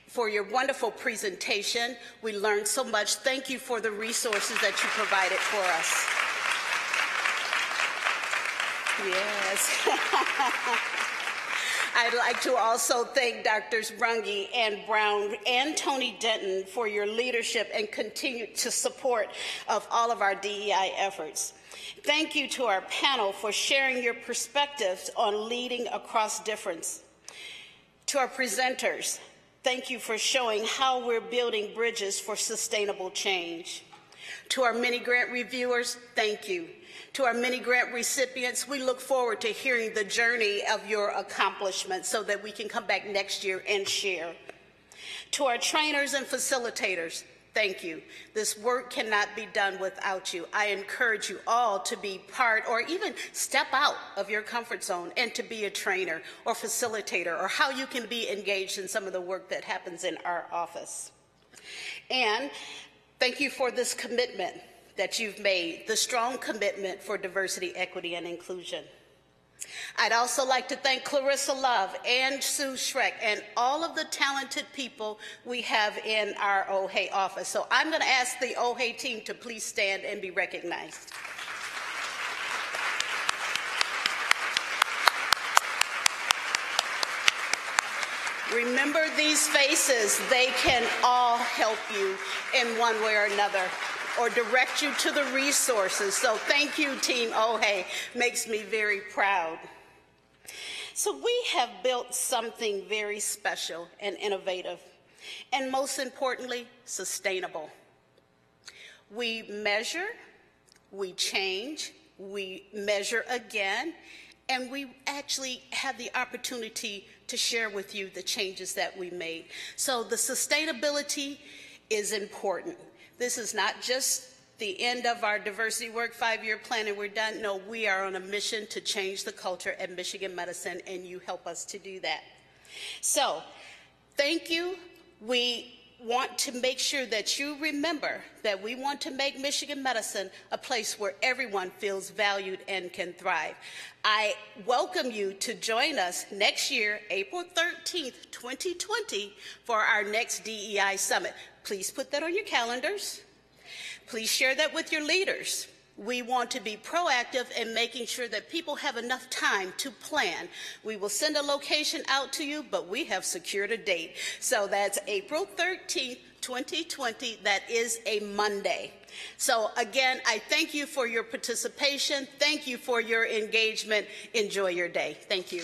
for your wonderful presentation. We learned so much. Thank you for the resources that you provided for us. Yes. I'd like to also thank Drs. Runge and Brown and Tony Denton for your leadership and continued support of all of our DEI efforts. Thank you to our panel for sharing your perspectives on leading across difference. To our presenters, thank you for showing how we're building bridges for sustainable change. To our many grant reviewers, thank you. To our many grant recipients, we look forward to hearing the journey of your accomplishments so that we can come back next year and share. To our trainers and facilitators, thank you. This work cannot be done without you. I encourage you all to be part or even step out of your comfort zone and to be a trainer or facilitator or how you can be engaged in some of the work that happens in our office. And thank you for this commitment that you've made, the strong commitment for diversity, equity, and inclusion. I'd also like to thank Clarissa Love and Sue Schreck and all of the talented people we have in our OHE office. So I'm going to ask the OHE team to please stand and be recognized. Remember these faces. They can all help you in one way or another or direct you to the resources. So thank you, Team OHE. Makes me very proud. So we have built something very special and innovative, and most importantly, sustainable. We measure, we change, we measure again, and we actually have the opportunity to share with you the changes that we made. So the sustainability is important. This is not just the end of our diversity work five-year plan and we're done. No, we are on a mission to change the culture at Michigan Medicine and you help us to do that. So, thank you. We want to make sure that you remember that we want to make Michigan Medicine a place where everyone feels valued and can thrive. I welcome you to join us next year, April 13th, 2020, for our next DEI Summit. Please put that on your calendars. Please share that with your leaders. We want to be proactive in making sure that people have enough time to plan. We will send a location out to you, but we have secured a date. So that's April 13th, 2020. That is a Monday. So again, I thank you for your participation. Thank you for your engagement. Enjoy your day. Thank you.